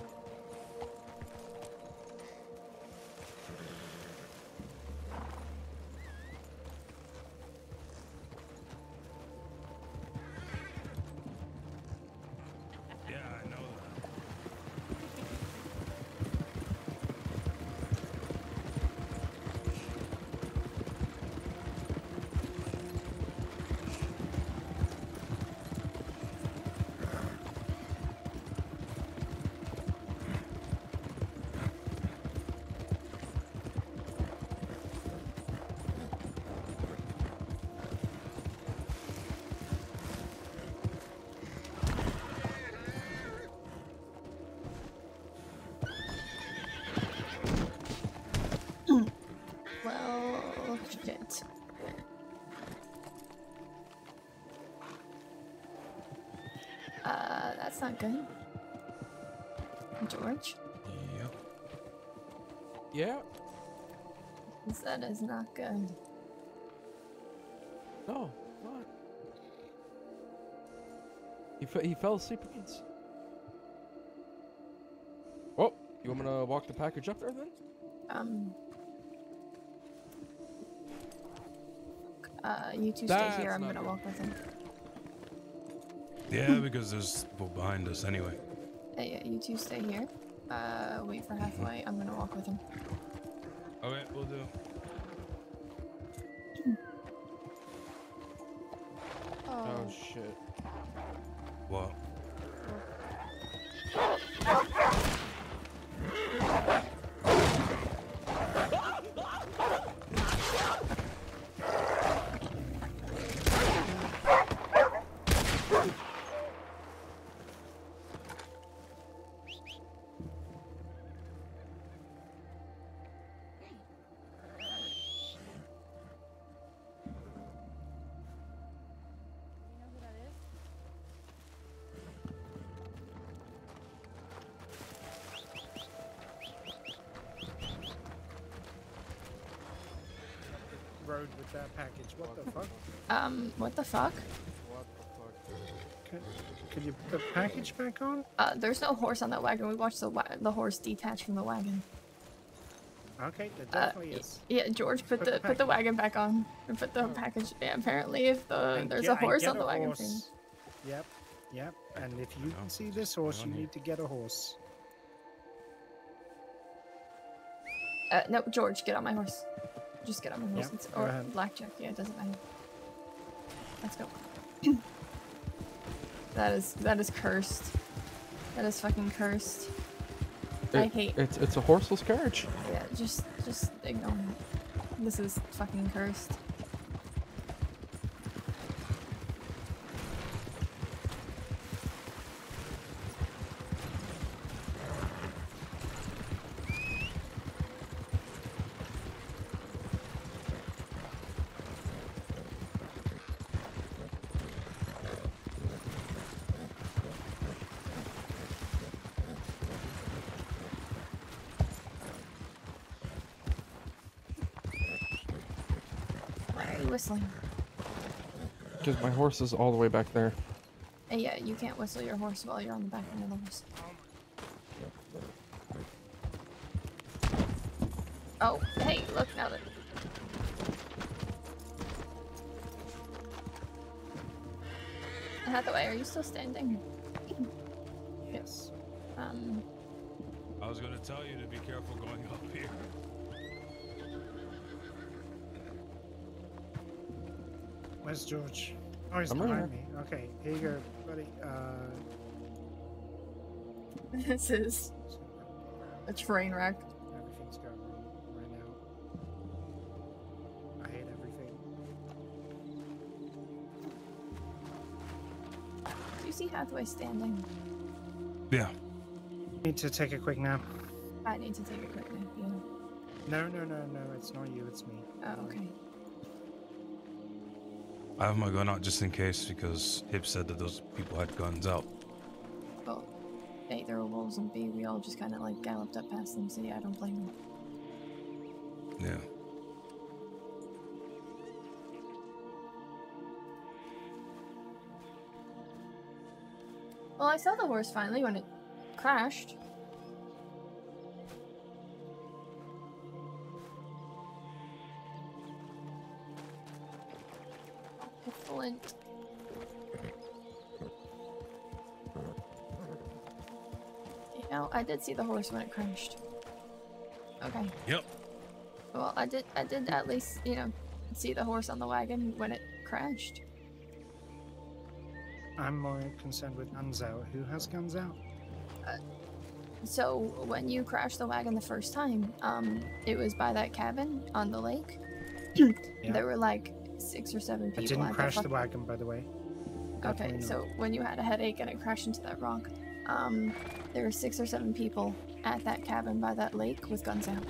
That's not good. George,
Yep.
Yeah.
that is not good.
No, what? He, fe- he fell asleep again. Oh, you want me to walk the package up there then?
Um. Uh, you two stay here. I'm gonna
good.
walk with him.
Yeah, [laughs] because there's people behind us anyway.
Uh, yeah, you two stay here. Uh, wait for Hathaway. I'm gonna walk with him.
Okay, we'll do.
That package. What the fuck?
Um, what the fuck?
What the fuck?
Could, could you put the package back on?
Uh, there's no horse on that wagon. We watched the wa- the horse detach from the wagon.
Okay, there
Uh,
definitely
y-
is.
yeah, George, put,
Put
the
the
put the wagon back on and put the package. Yeah, apparently, if the
And
there's
get-
a horse on the
a
wagon.
horse.
thing.
Yep, yep. And if you can see this horse, you need to get a horse.
Uh, no, George, get on my horse. Just get on the horse.
Go
or
ahead.
blackjack. Yeah, it doesn't matter. Let's go. [clears throat] that is that is cursed. That is fucking cursed. I hate.
It's it's a horseless carriage.
Yeah, just just ignore it. This is fucking cursed. Why are you whistling?
Because my horse is all the way back there.
Uh, yeah, you can't whistle your horse while you're on the back end of the horse. Oh, hey, look now that. Hathaway, are you still standing?
Yes.
Um,
I was gonna tell you to be careful going up here.
Where's George? Oh, he's
I'm right
me. Okay, here you go, buddy. Uh, [laughs]
this is a train wreck.
everything's going wrong right now. I hate everything.
Do you see Hathaway standing?
Yeah.
Need to take a quick nap.
I need to take a quick nap. Yeah.
No, no, no, no. It's not you. It's me.
Oh, okay.
I have my gun out just in case because Hip said that those people had guns out.
Well, A, there were wolves, and B, we all just kind of like galloped up past them, so yeah, I don't blame them.
Yeah.
Well, I saw the horse finally when it crashed. Flint. You know, I did see the horse when it crashed. Okay.
Yep.
Well, I did. I did at least, you know, see the horse on the wagon when it crashed.
I'm more concerned with guns out. Who has guns out?
So when you crashed the wagon the first time, um, it was by that cabin on the lake. There were like six or seven
I
people.
didn't crash the wagon, by the way.
Okay,
Definitely
so when you had a headache and it crashed into that rock, um, there were six or seven people at that cabin by that lake with guns out.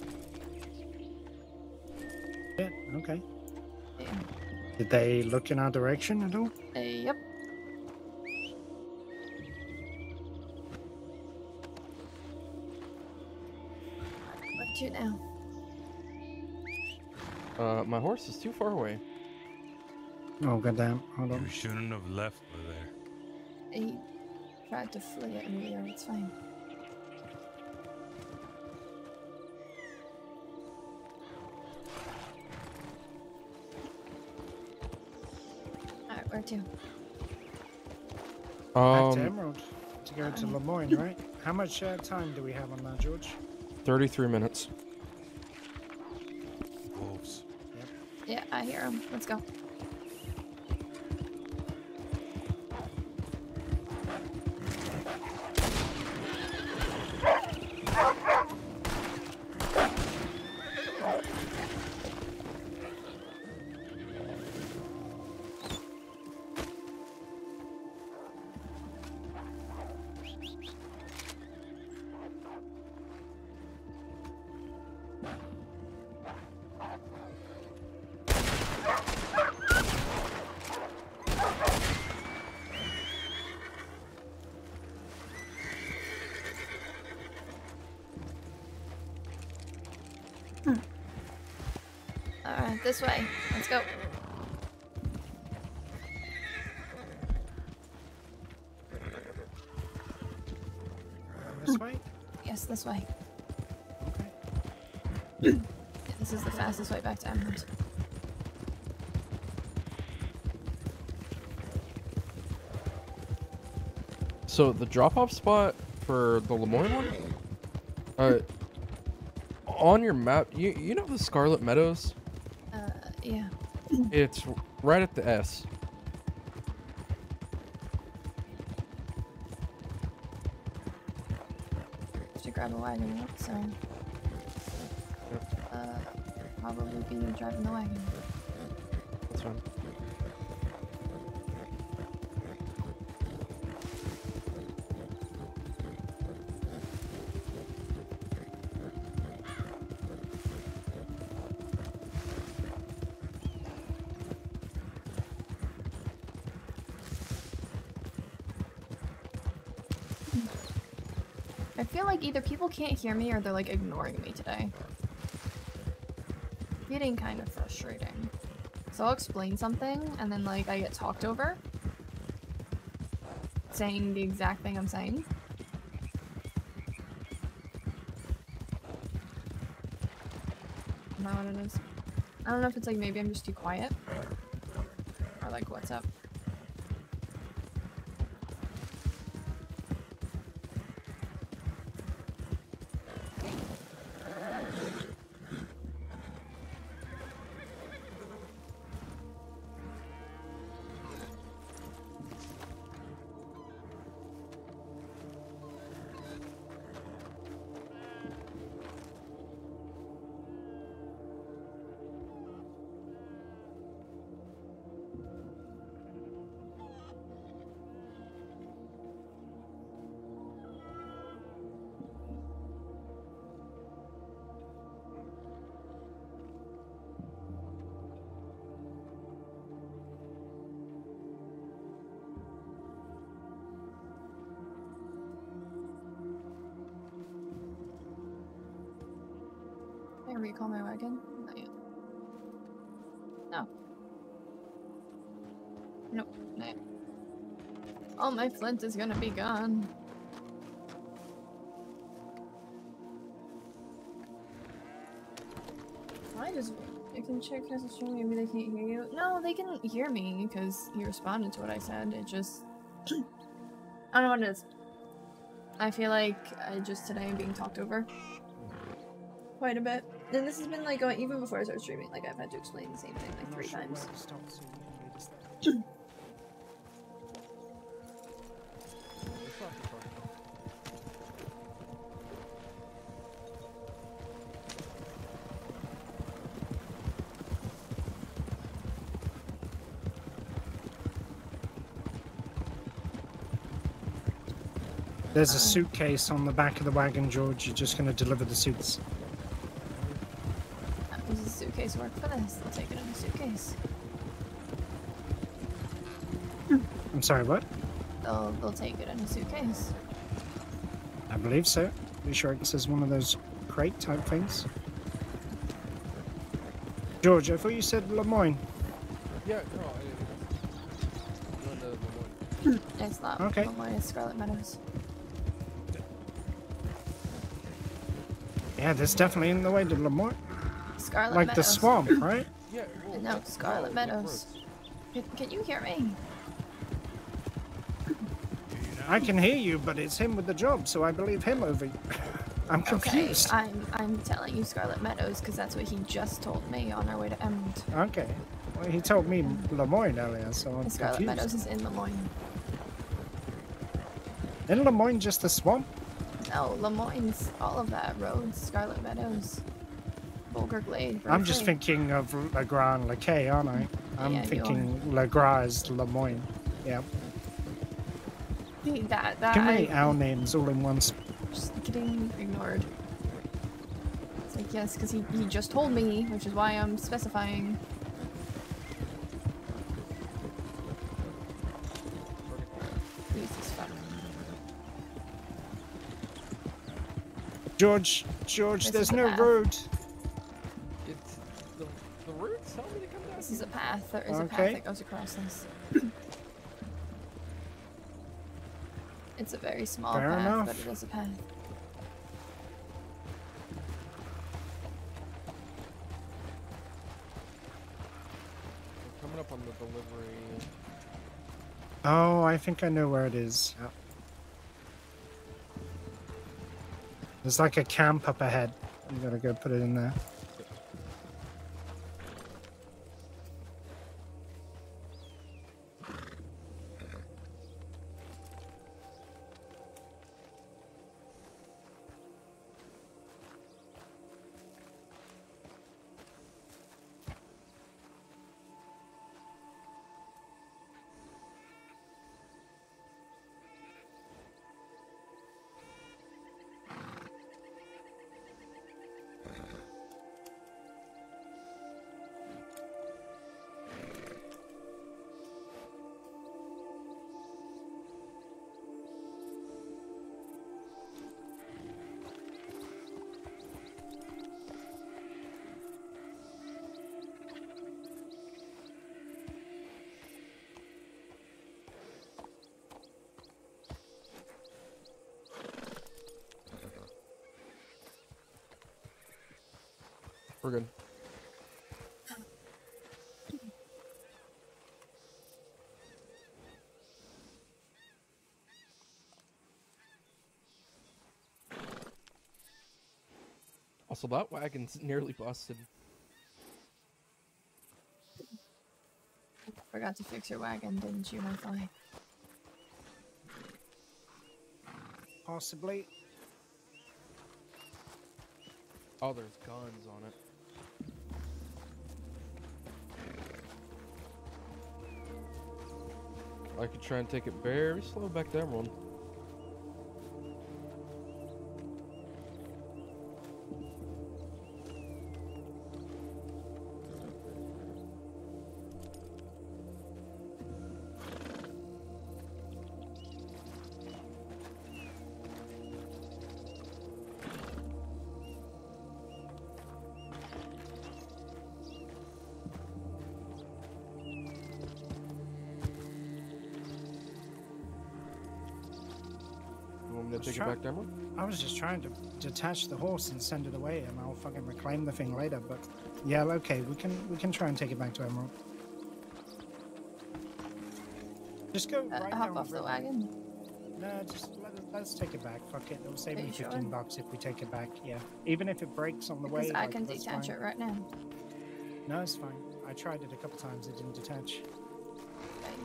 Yeah, okay.
Yeah.
Did they look in our direction at all?
Uh, yep. What to now?
Uh, my horse is too far away.
Oh, goddamn. Hold on.
You shouldn't have left her there.
He tried to flee at me there, it's fine. Alright, where to?
Back to
Um,
Emerald to go to Lemoyne, right? How much uh, time do we have on that, George?
33 minutes.
Wolves.
Yeah, I hear him. Let's go. This way. Let's go.
This way?
Yes, this way. Okay. this is the fastest way back to Emerald.
So the drop-off spot for the Lemoyne one, uh, on your map, you you know the Scarlet Meadows?
Yeah.
It's right at the S.
like either people can't hear me or they're like ignoring me today. Getting kind of frustrating. So I'll explain something and then like I get talked over. Saying the exact thing I'm saying. Not what it is. I don't know if it's like maybe I'm just too quiet. Or like what's up. My flint is gonna be gone. I just I can check message stream, maybe they can't hear you. No, they can hear me because he responded to what I said. It just I don't know what it is. I feel like I just today I'm being talked over quite a bit. And this has been like going even before I started streaming, like I've had to explain the same thing like three times. [clears throat]
There's a suitcase on the back of the wagon, George. You're just going to deliver the suits.
How does the suitcase work for this? I'll take it in the suitcase.
I'm sorry, what?
They'll they'll take it in a suitcase.
I believe so. Pretty sure this is one of those crate type things. George, I thought you said Lemoyne.
Yeah, no, I, no, no, Lemoyne.
It's not
Okay.
Lemoyne, it's Scarlet Meadows.
Yeah, that's definitely in the way to Lemoyne.
Scarlet
like
Meadows.
the swamp, right?
Yeah,
No, Scarlet Meadows. Can, can you hear me?
I can hear you, but it's him with the job, so I believe him over you. [laughs] I'm confused.
Okay, I'm I'm telling you Scarlet Meadows because that's what he just told me on our way to Emerald.
Okay. Well, he told me Lemoyne earlier, so I'm
Scarlet
confused.
Meadows is in Lemoyne.
Isn't Lemoyne just a swamp?
No, Lemoyne's all of that. Roads, Scarlet Meadows, Bolger Glade.
I'm just thinking of Le Grand Laquais, aren't I? I'm
Yeah,
thinking Lagras is Lemoyne. Yeah.
See, that that
Too many
I,
owl names all in one.
Just getting ignored. It's like yes, because he he just told me, which is why I'm specifying.
George, George,
This
there's no
path.
road.
It's the the route
This is a path. There is a path that goes across this. [clears throat] it's a very small
Fair
path,
enough.
but it is a path.
We're coming up on the delivery.
Oh, I think I know where it is. Yeah. There's like a camp up ahead. You gotta go put it in there.
Also, that wagon's nearly busted.
Forgot to fix your wagon, didn't you, my fly?
Possibly.
Oh, there's guns on it. I could try and take it very slow back to Emerald. Back to Emerald?
I was just trying to detach the horse and send it away, and I'll fucking reclaim the thing later. But yeah, okay, we can we can try and take it back to Emerald. Just go
Uh,
right
hop
down
off the
river.
wagon.
No, just let us, let's take it back. Fuck it, it'll save
Are
me
you sure?
fifteen bucks if we take it back. Yeah, even if it breaks on the way.
Because I
like,
can detach
fine.
it right now.
No, it's fine. I tried it a couple times. It didn't detach.
Okay,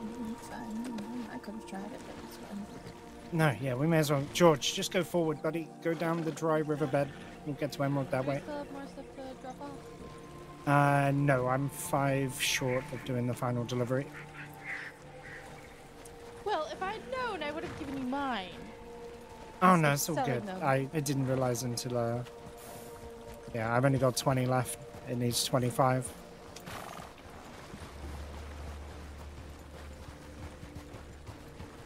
fine. I could have tried it, but it's fine.
No, yeah, we may as well. George, just go forward, buddy. Go down the dry riverbed. We'll get to Emerald that way.
still have more stuff to drop off?
Uh, no, I'm five short of doing the final delivery.
Well, if I'd known, I would have given you mine.
Oh no, it's all good.
them.
I, I didn't realize until uh yeah, I've only got 20 left. It needs 25.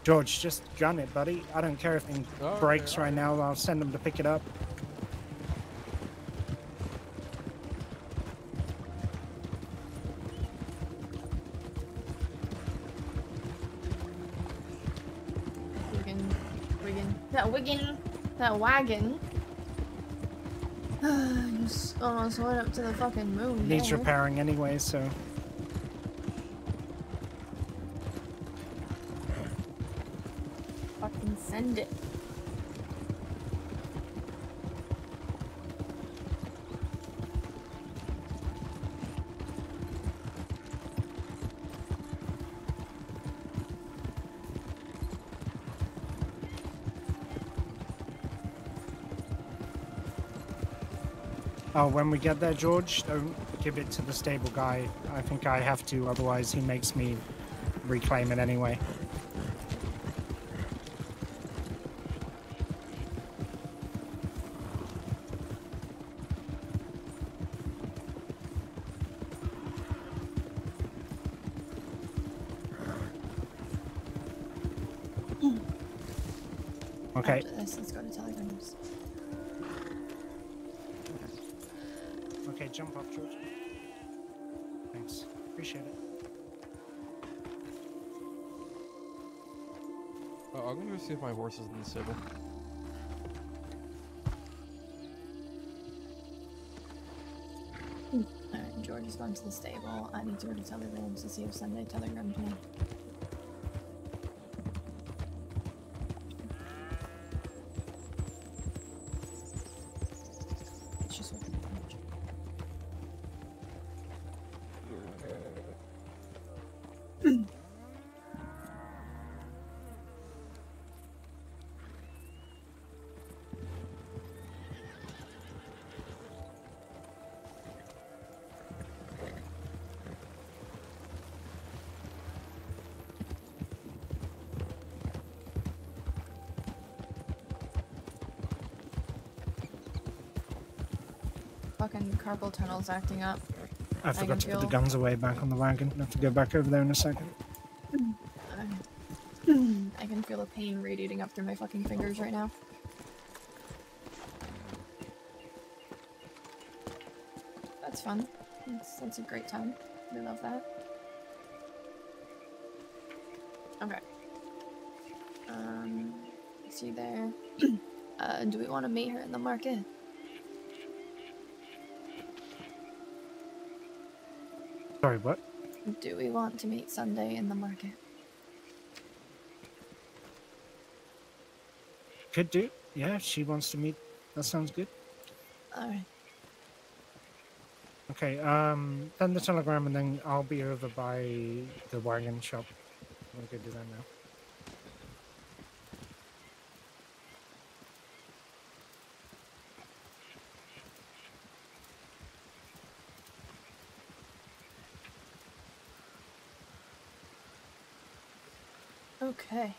George, just gun it, buddy. I don't care if it
Okay, oh,
breaks right now. I'll send them to pick it up.
Wiggin, wiggin, that wiggin, that wagon. [sighs] Just almost went up to the fucking moon.
Needs
there.
repairing anyway, so Oh, when we get there, George, don't give it to the stable guy. I think I have to, otherwise he makes me reclaim it anyway. Okay.
After this, let's go to telegrams.
Okay, jump off, George. Thanks. Appreciate it.
Uh, I'm gonna go see if my horse is in the stable.
Alright, George is going to the stable. I need to go to Telegrams to see if Sunday telegrammed me. Carpal tunnel's acting up.
I forgot to put the guns away back on the wagon. I have to go back over there in a second.
I can feel the pain radiating up through my fucking fingers right now. That's fun. That's, that's a great time. We love that. Okay. Um, see there. [clears throat] uh, do we want to meet her in the market?
Sorry, what?
Do we want to meet Sunday in the market?
Could do. Yeah, if she wants to meet. That sounds good.
Alright.
Okay, um, send the telegram and then I'll be over by the wagon shop. We could do that now.
Okay.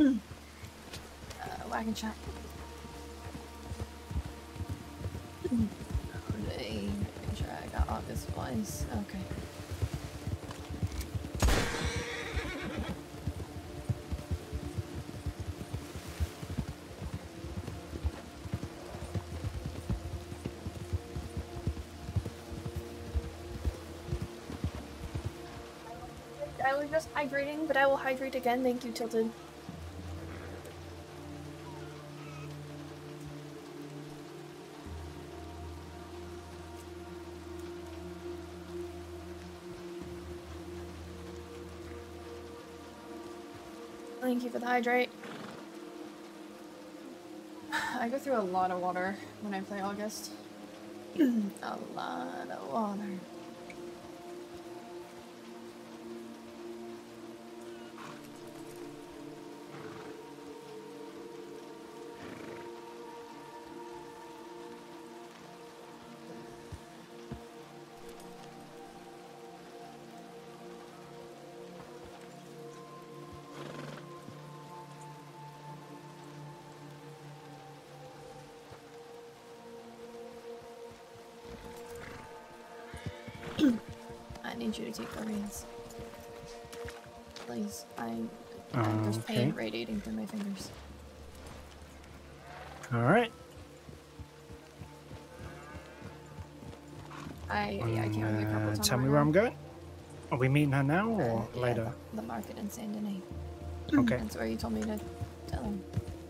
uh, sure I this. Okay. I was just hydrating, but I will hydrate again. Thank you, Tilted. Thank you for the hydrate. [sighs] I go through a lot of water when I play August. [clears throat] a lot of water. Take the reins. Please, I. uh, there's pain radiating through my fingers.
All right.
I yeah, I can't
Uh,
carpal tunnel
tell me where. I'm going. Are we meeting her now or
Uh, yeah,
later?
The, the market in Saint Denis. [clears throat]
Okay.
That's where you told me to tell him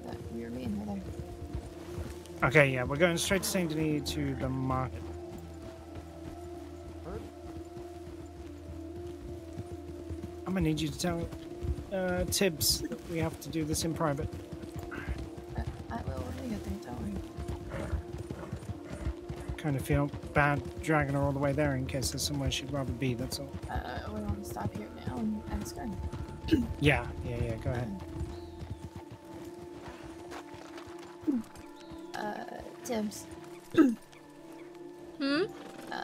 that we were meeting her there.
Okay, yeah, we're going straight to Saint Denis to the market. Gonna need you to tell uh, Tibbs that we have to do this in private.
I will when we get there, don't worry.
Kind of feel bad dragging her all the way there in case there's somewhere she'd rather be. That's all.
Uh, we want to stop here now and ask her. [clears throat]
Yeah, yeah, yeah. Go ahead.
Uh, Tibbs.
Hmm?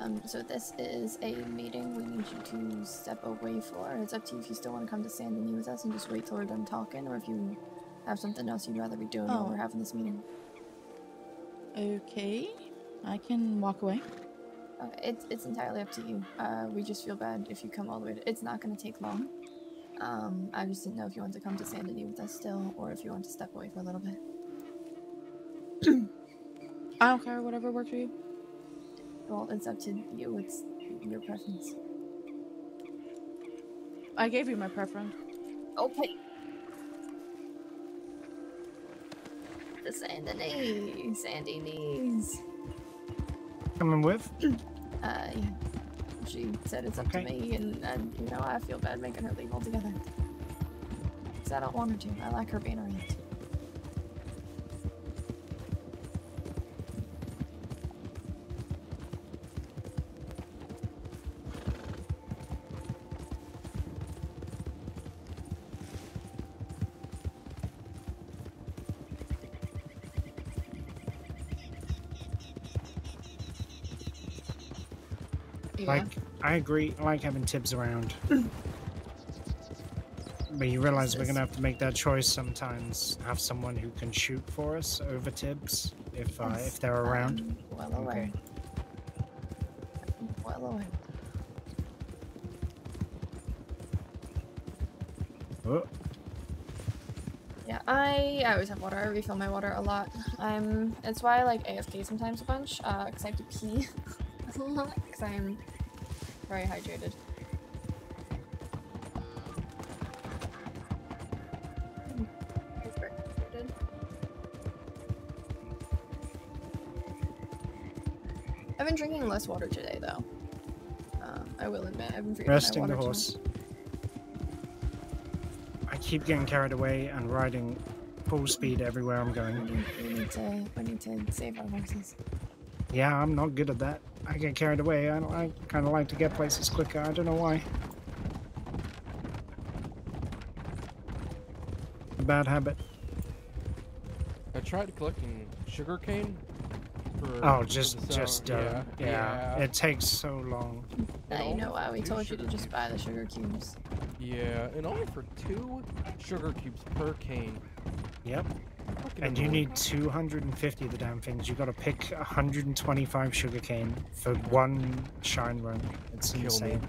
Um, so this is a meeting we need you to step away for. It's up to you if you still want to come to Saint Denis with us and just wait till we're done talking, or if you have something else you'd rather be doing while
Oh.
we're having this meeting.
Okay, I can walk away.
Okay, it's it's entirely up to you. Uh, we just feel bad if you come all the way. To, it's not going to take long. Um, I just didn't know if you want to come to Saint Denis with us still, or if you want to step away for a little bit. [clears throat]
I don't care, whatever works for you.
Well, it's up to you. It's your preference.
I gave you my preference.
Okay. The Saint Denis, Sandy knees.
Coming with? [clears throat]
Uh, yeah. She said it's up
Okay.
to me, and, and you know I feel bad making her leave altogether. Cause I don't want her to. I like her being around.
I agree. I like having Tibbs around. [clears throat] but you realize we're gonna have to make that choice sometimes. Have someone who can shoot for us over Tibbs if uh, if they're around.
Um, well aware. Well aware.
Oh,
Yeah, I, I always have water. I refill my water a lot. I'm. It's why I like AFK sometimes a bunch. Uh, cause I have to pee [laughs] a lot. Cause I'm very hydrated. It's very hydrated. I've been drinking less water today, though. Um, I will admit, I've been
resting the horse. I keep getting carried away and riding full speed everywhere I'm going.
We need to, we need to save our horses.
Yeah, I'm not good at that. I get carried away. I, I kind of like to get places quicker. I don't know why. Bad habit.
I tried collecting sugarcane. For
Oh, just, just, uh, yeah, It takes so long.
Now you know why we told you to
sugar
just buy the sugar cubes.
Yeah, and only for two sugar cubes per cane.
Yep.
Fucking
And you need 250 of the damn things. You've gotta pick 125 sugarcane for one shine run. It's
Kill me.
insane.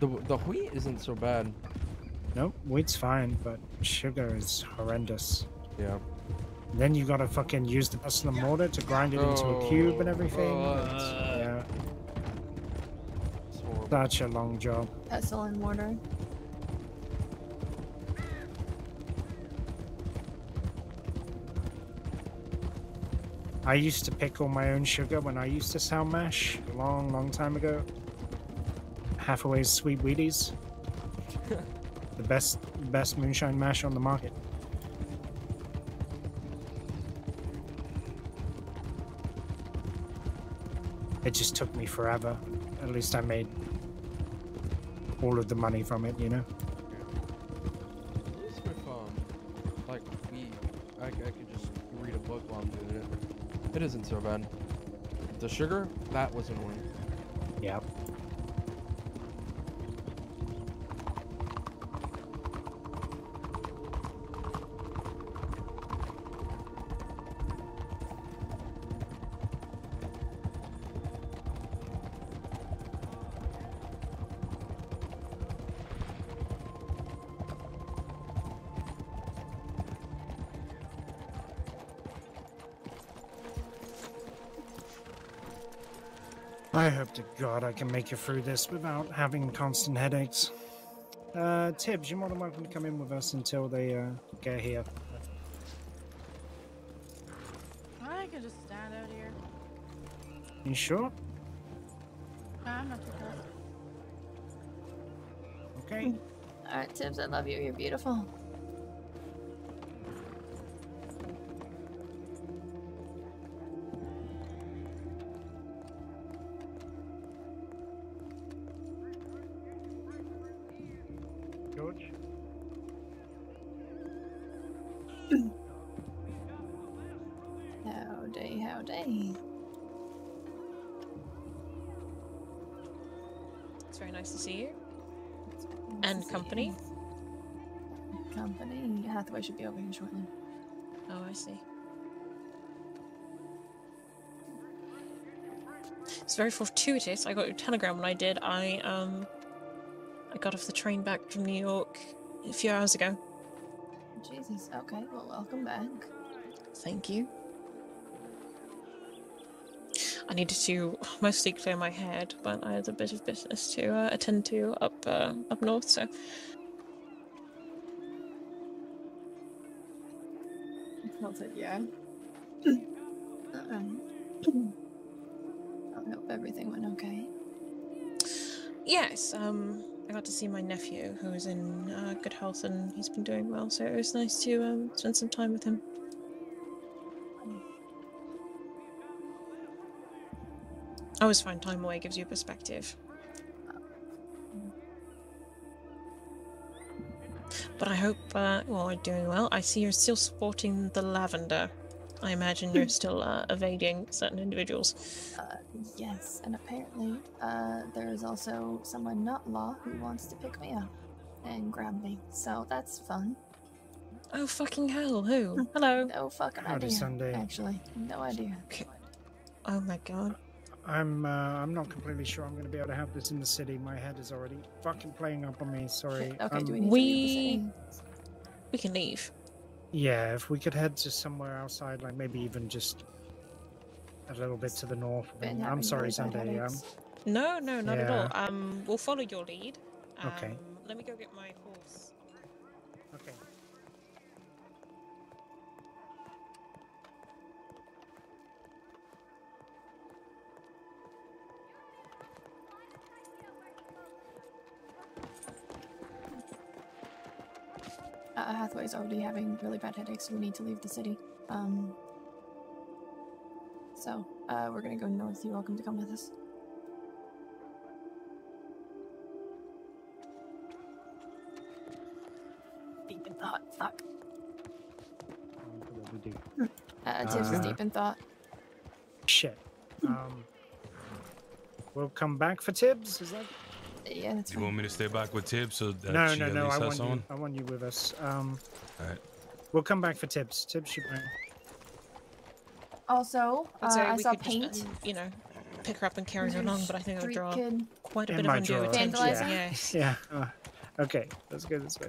The the wheat isn't so bad.
Nope, wheat's fine, but sugar is horrendous.
Yeah.
Then you gotta fucking use the pestle and mortar to grind it into a cube and
Oh,
everything.
uh,
It's- yeah. Such a long job.
Pestle and mortar.
I used to pick all my own sugar when I used to sell mash a long, long time ago. Hathaway's Sweet Wheaties. [laughs] the best, best moonshine mash on the market. It just took me forever. At least I made all of the money from it, you know?
Isn't so bad. The sugar, that was annoying.
Yep. God I can make it through this without having constant headaches. Uh, Tibbs, you're more than welcome to come in with us until they uh, get here.
I can just stand out here.
You sure?
Nah, I'm not too close.
Okay.
Alright, Tibbs, I love you. You're beautiful.
It's very fortuitous. I got your telegram when I did. I um I got off the train back from New York a few hours ago.
Jesus. Okay. Well, welcome back.
Thank you. I needed to mostly clear my head, but I had a bit of business to uh, attend to up uh, up north. So
I'll say yeah. Alright. I hope everything went okay.
yes, um, I got to see my nephew, who is in uh, good health and he's been doing well. So it was nice to um, spend some time with him. I always find time away gives you perspective. But I hope, uh, well, you're doing well. I see you're still sporting the lavender. I imagine you're still uh, evading certain individuals.
Uh, yes, and apparently, uh, there is also someone not law who wants to pick me up and grab me. So that's fun.
Oh fucking hell! Who? Hello.
No fucking
Howdy,
idea.
Sunday.
Actually, no idea.
Oh my god.
I'm uh, I'm not completely sure I'm going to be able to have this in the city. My head is already fucking playing up on me. Sorry.
Okay,
Um,
do we need
We
to
we can leave.
Yeah, if we could head to somewhere outside, like maybe even just a little bit to the north.
Been
I'm sorry,
really
Sunday. Um.
No, no, not at all. Um, we'll follow your lead. Um,
Okay.
Let me go get my
Uh, Hathaway's already having really bad headaches, so we need to leave the city. Um. So, uh, we're gonna go north. You're welcome to come with us. Deep in thought. Fuck.
what we do.
Uh, Tibbs is
Uh,
deep in thought.
Shit. Um, we'll come back for Tibbs. Is that?
Yeah, that's
You want me to stay back with Tibbs so that
no,
she
no,
at
no.
least
I
has
want
someone?
you. I want you with us. Um,
Alright.
we'll come back for Tibbs. Tibbs should bring.
Also, uh,
So
I saw
could just,
paint.
um, you know, pick her up and carry her along, but I think I'll draw quite a
In
bit of
my
undue attention.
Vandalizing?
Yes.
Yeah. [laughs] Uh, okay. Let's go this way.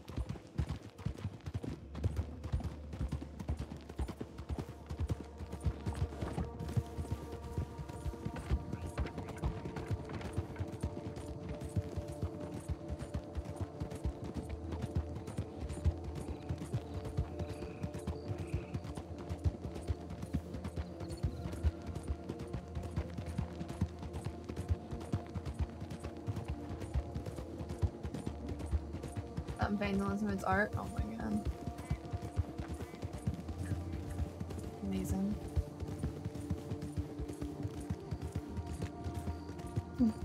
Vandalism is art. Oh my god. Amazing.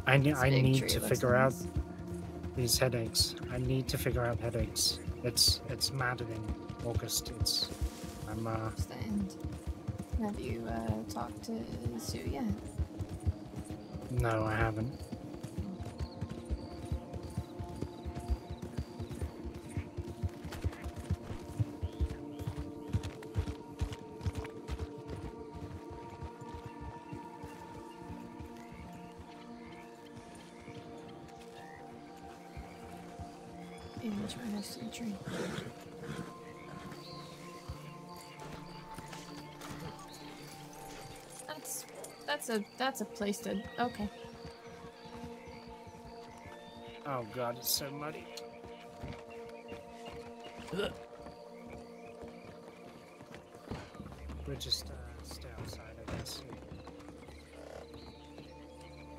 I, ne- I need to
looks
figure out these headaches. I need to figure out headaches. It's it's maddening. August. It's I'm uh
Understand. Have you uh, talked to Sue yet?
no, I haven't.
That's a place to okay.
Oh god, it's so muddy. We'll just uh, stay outside, I guess.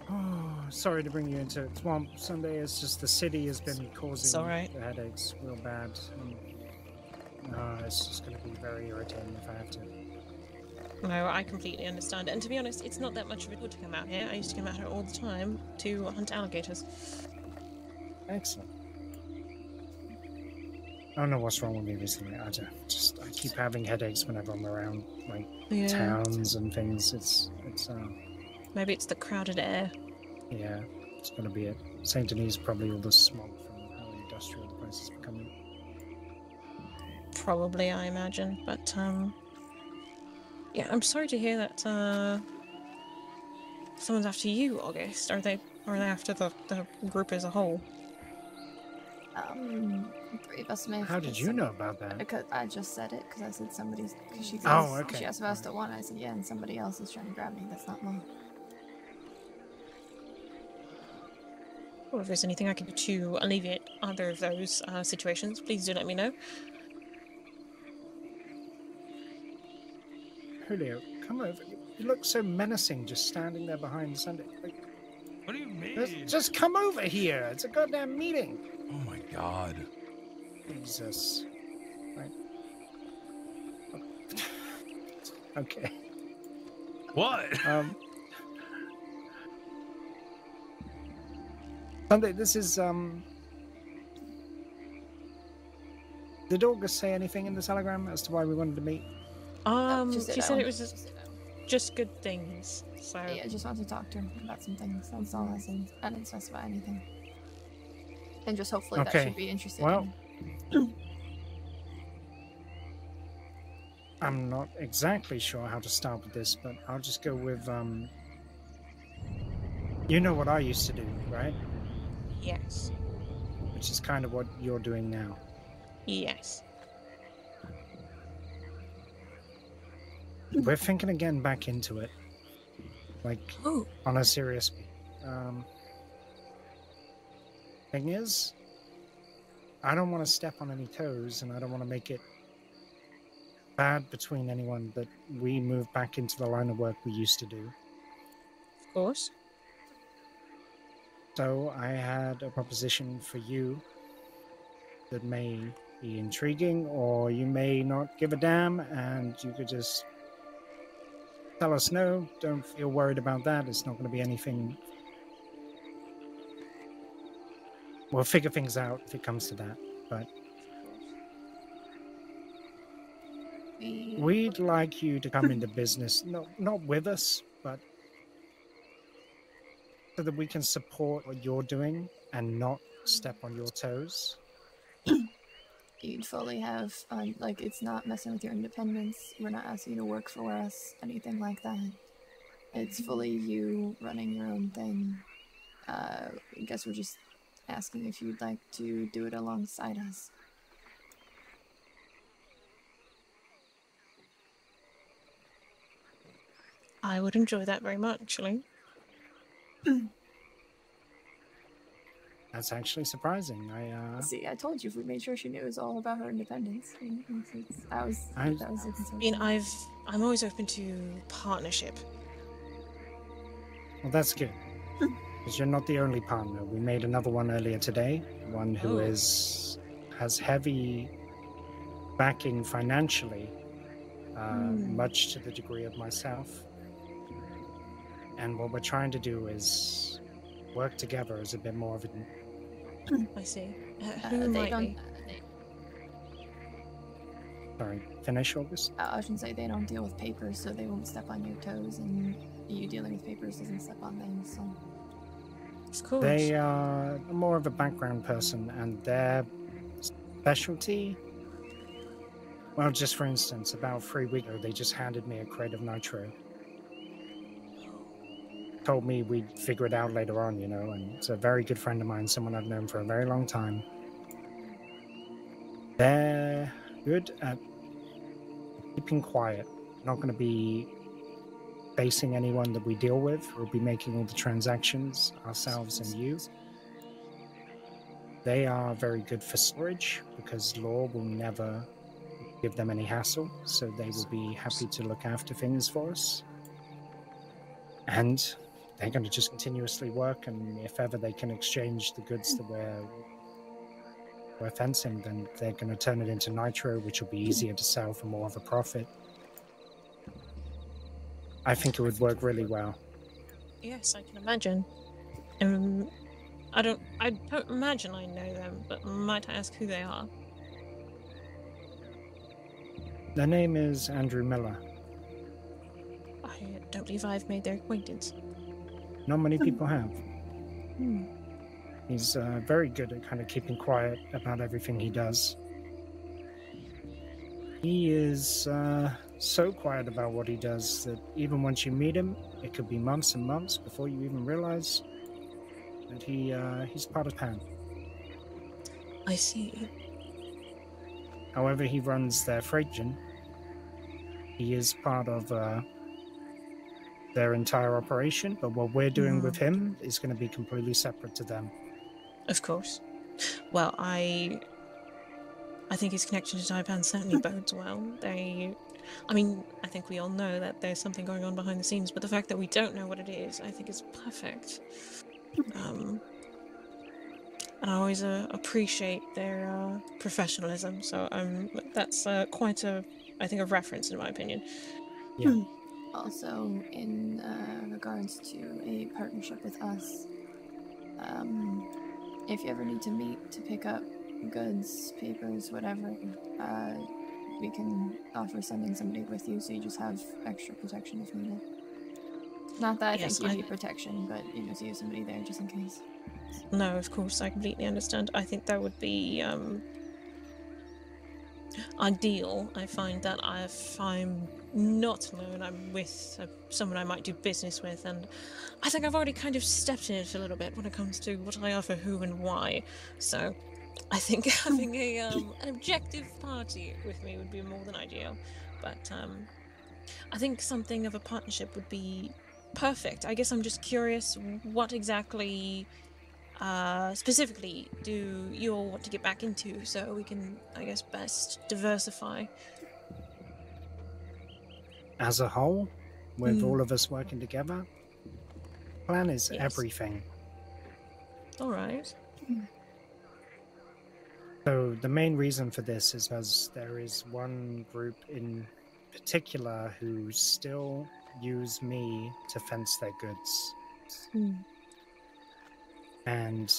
Oh, sorry to bring you into Swamp Sunday. It's just the city has been causing
alright.
the headaches real bad. And, uh, it's just going to be very irritating if I have to.
No, I completely understand. And to be honest, it's not that much of a deal to come out here. I used to come out here all the time to hunt alligators.
Excellent. I don't know what's wrong with me recently. I just I keep having headaches whenever I'm around like
Yeah.
towns and things. It's it's uh
Maybe it's the crowded air.
yeah, it's gonna be it. Saint Denis probably all the smog from how industrial the place is becoming.
Probably, I imagine. But um, yeah, I'm sorry to hear that uh, someone's after you, August. Are they? Are they after the the group as a whole?
Um, three of us may. have
How did you know about that?
Because I just said it because I said somebody's. Cause she
Oh,
goes-
okay,
She asked about us to one. I said yeah, and somebody else is trying to grab me. That's not law.
Or if there's anything I can do to alleviate either of those uh, situations, please do let me know.
Julio, come over. You look so menacing just standing there behind Sunday. Like,
What do you mean?
just, come over here. It's a goddamn meeting.
Oh my god.
Jesus. Right. [laughs] Okay.
What?
Um. Sunday, this is um. Did August say anything in the telegram as to why we wanted to meet?
Um,
just
she said
I
it was just, just good things. So
Yeah, I just wanted to talk to her about some things. That's all I said. I didn't specify anything. And just hopefully that should be interesting.
well- I'm not exactly sure how to start with this, but I'll just go with um. You know what I used to do, right?
yes,
Which is kind of what you're doing now.
yes.
We're thinking again back into it, like on a serious. Um, thing is, I don't want to step on any toes, and I don't want to make it bad between anyone. But we move back into the line of work we used to do.
Of course.
So I had a proposition for you that may be intriguing, or you may not give a damn, and you could just tell us no. Don't feel worried about that. It's not going to be anything. We'll figure things out if it comes to that. But
We,
we'd like you to come into [laughs] business, not not with us, but so that we can support what you're doing and not step on your toes. [clears throat]
you'd fully have um, like it's not messing with your independence. We're not asking you to work for us, anything like that. It's fully you running your own thing. Uh, I guess we're just asking if you'd like to do it alongside us.
I would enjoy that very much, actually. [clears throat]
That's actually surprising. I uh,
See, I told you, we made sure she knew it was all about her independence. It's- it's- I was,
I-
that was.
I mean, I've I'm always open to partnership.
well, that's good [laughs] because you're not the only partner. We made another one earlier today. One who
Oh.
is has heavy backing financially, uh,
Hmm.
much to the degree of myself. And what we're trying to do is work together as a bit more of a
I see. Uh, [clears throat]
Uh,
who
they
might
don't.
be?
sorry finish August.
I was gonna say they don't deal with papers, so they won't step on your toes, and you dealing with papers doesn't step on them. So
Of course.
They are more of a background person, and their specialty. Well, just for instance, about three weeks ago, they just handed me a crate of nitro. Told me we'd figure it out later on, you know, and it's a very good friend of mine, someone I've known for a very long time. They're good at keeping quiet, not going to be facing anyone that we deal with. We'll be making all the transactions ourselves and you. They are very good for storage because law will never give them any hassle, so they will be happy to look after things for us. And they're going to just continuously work, and if ever they can exchange the goods that we're we're fencing, then they're going to turn it into nitro, which will be easier to sell for more of a profit. I think it would work really well.
Yes, I can imagine. Um, I don't. I don't imagine I know them, but might I ask who they are?
Their name is Andrew Miller.
I don't believe I've made their acquaintance.
Not many people have.
Hmm.
He's uh, very good at kind of keeping quiet about everything he does. He is uh, so quiet about what he does that even once you meet him, it could be months and months before you even realize that he uh, he's part of Pan.
I see.
However, he runs their freight gin. He is part of uh, their entire operation, but what we're doing with him is going to be completely separate to them.
Of course. Well, I I think his connection to Taipan certainly [laughs] bodes well. They I mean, I think we all know that there's something going on behind the scenes, but the fact that we don't know what it is, I think is perfect. Um and I always uh, appreciate their uh, professionalism. So um, that's uh, quite a, I think, a reference in my opinion.
Yeah.
Also, in uh, regards to a partnership with us, um, if you ever need to meet to pick up goods, papers, whatever, uh, we can offer sending somebody with you so you just have extra protection if needed. Not that I
Yes,
think give
I-
you protection, but you know, you have somebody there just in case.
No, of course, I completely understand. I think that would be um, ideal. I find that if I'm not alone, I'm with uh, someone I might do business with, and I think I've already kind of stepped in it a little bit when it comes to what I offer, who, and why. So, I think [laughs] having a um, an objective party with me would be more than ideal. But um, I think something of a partnership would be perfect. I guess I'm just curious what exactly uh, specifically do you all want to get back into so we can, I guess, best diversify?
As a whole, with
Mm.
all of us working together, plan is
Yes.
everything.
All right.
So the main reason for this is because there is one group in particular who still use me to fence their goods. And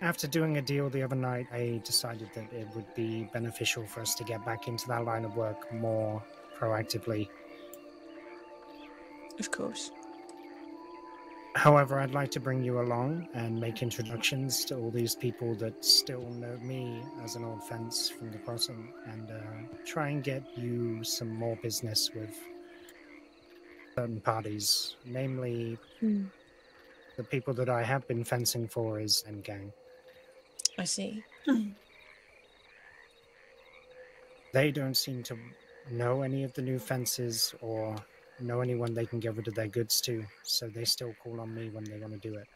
after doing a deal the other night, I decided that it would be beneficial for us to get back into that line of work more proactively.
Of course.
However, I'd like to bring you along and make introductions to all these people that still know me as an old fence from the crossing and uh, try and get you some more business with certain parties, namely
Hmm.
the people that I have been fencing for is and Gang.
I see. [clears throat]
They don't seem to know any of the new fences or know anyone they can get rid of their goods to, so they still call on me when they want to do it.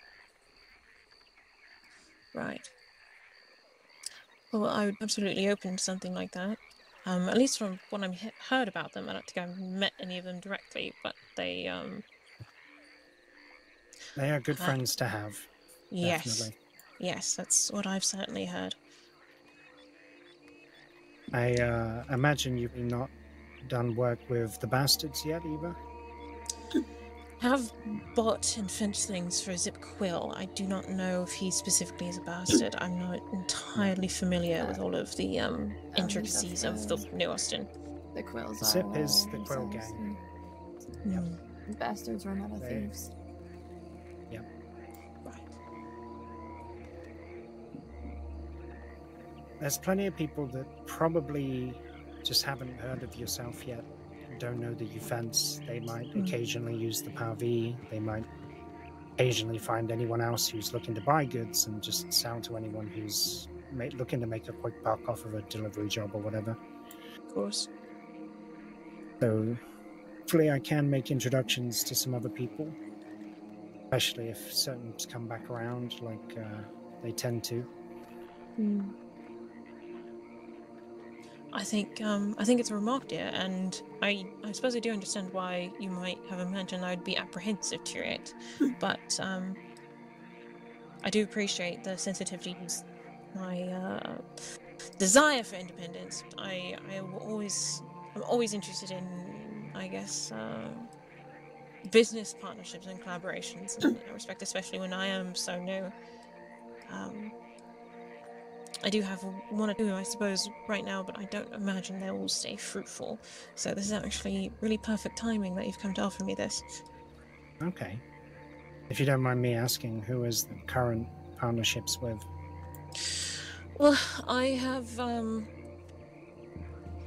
Right. Well, I would absolutely open to something like that. Um, at least from what I've he- heard about them, I don't think I've met any of them directly, but they, um,
They are good
Uh,
friends to have.
yes,
Definitely.
Yes, that's what I've certainly heard.
I uh, imagine you've not done work with the bastards yet, either.
Have bought and fenced things for Zip Quill. I do not know if he specifically is a bastard. I'm not entirely familiar with all of the um, intricacies of the New Austin.
The quills
Zip
are
is the Quill
themselves,
gang.
Mm.
and Bastards run out of
They-
thieves.
There's plenty of people that probably just haven't heard of yourself yet, don't know that you fence. They might
Mm.
occasionally use the PAV. They might occasionally find anyone else who's looking to buy goods and just sell to anyone who's looking to make a quick buck off of a delivery job or whatever.
Of course.
So, hopefully, I can make introductions to some other people, especially if certain come back around like uh, they tend to.
Mm. I think um, I think it's a remark, dear, and I I suppose I do understand why you might have imagined I would be apprehensive to it, but um, I do appreciate the sensitivities, my uh, desire for independence. I I will always I'm always interested in I guess uh, business partnerships and collaborations in that respect, especially when I am so new. Um, I do have one or two, I suppose, right now, but I don't imagine they'll all stay fruitful. So this is actually really perfect timing that you've come to offer me this.
Okay. If you don't mind me asking, who is the current partnerships with?
Well, I have um,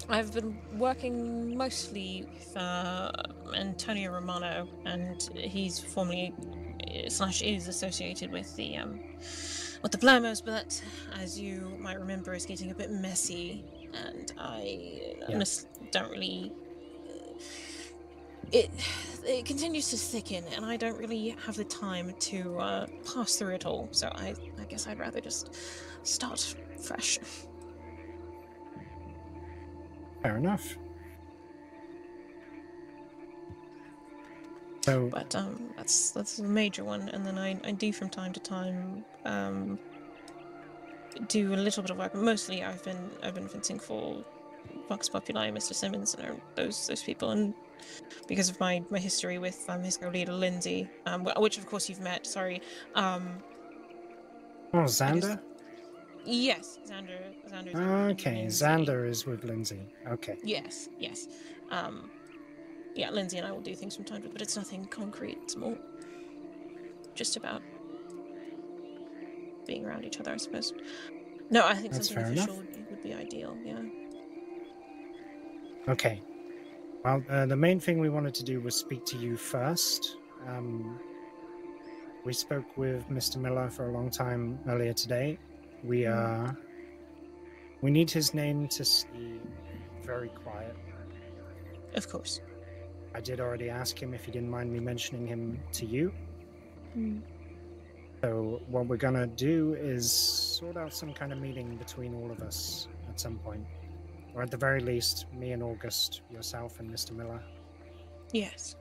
I've been working mostly with uh, Antonio Romano, and he's formerly uh, slash is associated with the um, with the Blamos, but as you might remember, is getting a bit messy, and I
Yeah.
honest- don't really. It it continues to thicken, and I don't really have the time to uh, pass through it all. So I I guess I'd rather just start fresh.
Fair enough. So,
but um, that's that's a major one, and then I, I do from time to time um, do a little bit of work. But mostly, I've been I've been fencing for Vox Populi, Mr. Simmons, and those those people, and because of my, my history with um, his co-leader Lindsay, um, which of course you've met. Sorry, um,
oh, Xander?
yes, Xander, Xander's
Okay, Xander is with Lindsay. Okay.
Yes, yes. Um, yeah, Lindsay and I will do things from time to time, but it's nothing concrete. It's more just about being around each other, I suppose. No, I think
That's
something official would, would be ideal. Yeah.
Okay. Well, uh, the main thing we wanted to do was speak to you first. Um, we spoke with Mr. Miller for a long time earlier today. We uh, we need his name to stay very quiet.
Of course.
I did already ask him if he didn't mind me mentioning him to you. So what we're gonna do is sort out some kind of meeting between all of us at some point, or at the very least, me and August, yourself and Mr. Miller.
Yes.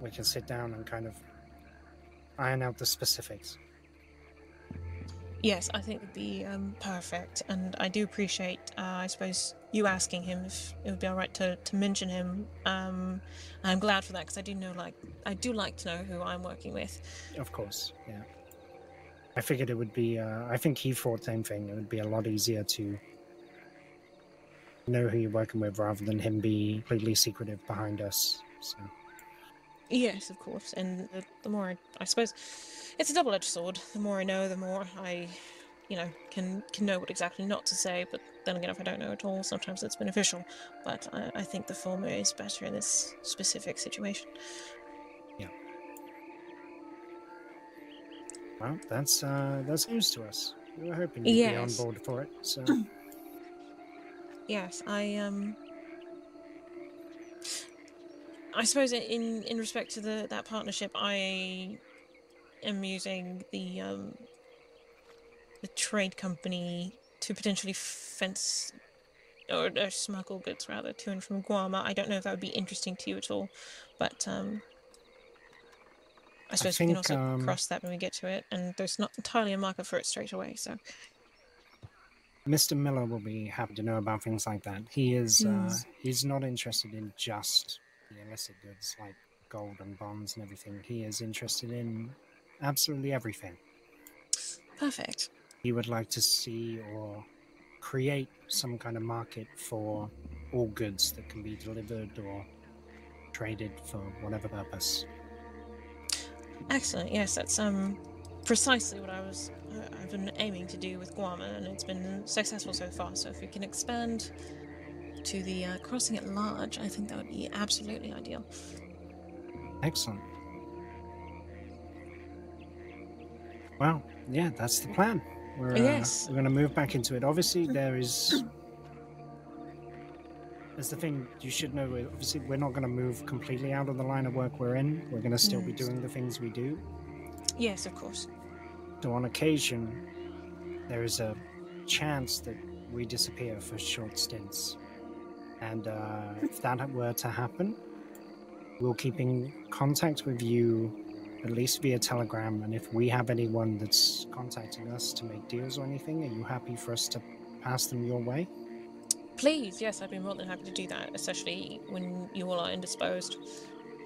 We can sit down and kind of iron out the specifics.
Yes, I think would be um, perfect, and I do appreciate, uh, I suppose, you asking him if it would be all right to, to mention him. Um, I'm glad for that because I do know, like, I do like to know who I'm working with.
Of course, yeah. I figured it would be. Uh, I think he thought the same thing. It would be a lot easier to know who you're working with rather than him be completely secretive behind us. So.
Yes, of course. And the, the more I, I suppose it's a double-edged sword. The more I know, the more I, you know, can can know what exactly not to say. But then again, if I don't know at all, sometimes it's beneficial. But I, I think the former is better in this specific situation.
Well, that's uh, that's news to us. We were hoping you'd
Yes.
be on board for it. So [clears throat]
Yes, I um. I suppose in in respect to the that partnership, I am using the um the trade company to potentially fence or, or smuggle goods rather to and from Guarma. I don't know if that would be interesting to you at all, but um. I suppose we can also
um,
cross that when we get to it, and there's not entirely a market for it straight away. So,
Mr. Miller will be happy to know about things like that. He is. Uh,
Mm.
he's not interested in just the illicit goods like gold and bonds and everything. He is interested in absolutely everything.
perfect.
He would like to see or create some kind of market for all goods that can be delivered or traded for whatever purpose.
Excellent. Yes, that's um precisely what I was uh, I've been aiming to do with Guarma, and it's been successful so far. So if we can expand to the uh, crossing at large, I think that would be absolutely ideal.
Excellent. Well, yeah, that's the plan. We're, uh,
Yes.
we're going to move back into it. Obviously, there is. There's the thing you should know. Obviously, we're not going to move completely out of the line of work we're in. We're going to still be doing the things we do.
Yes, of course.
So, on occasion, there is a chance that we disappear for short stints. And uh, if that were to happen, we'll keep in contact with you at least via telegram. And if we have anyone that's contacting us to make deals or anything, are you happy for us to pass them your way?
Please, yes, I'd be more than happy to do that, especially when you all are indisposed.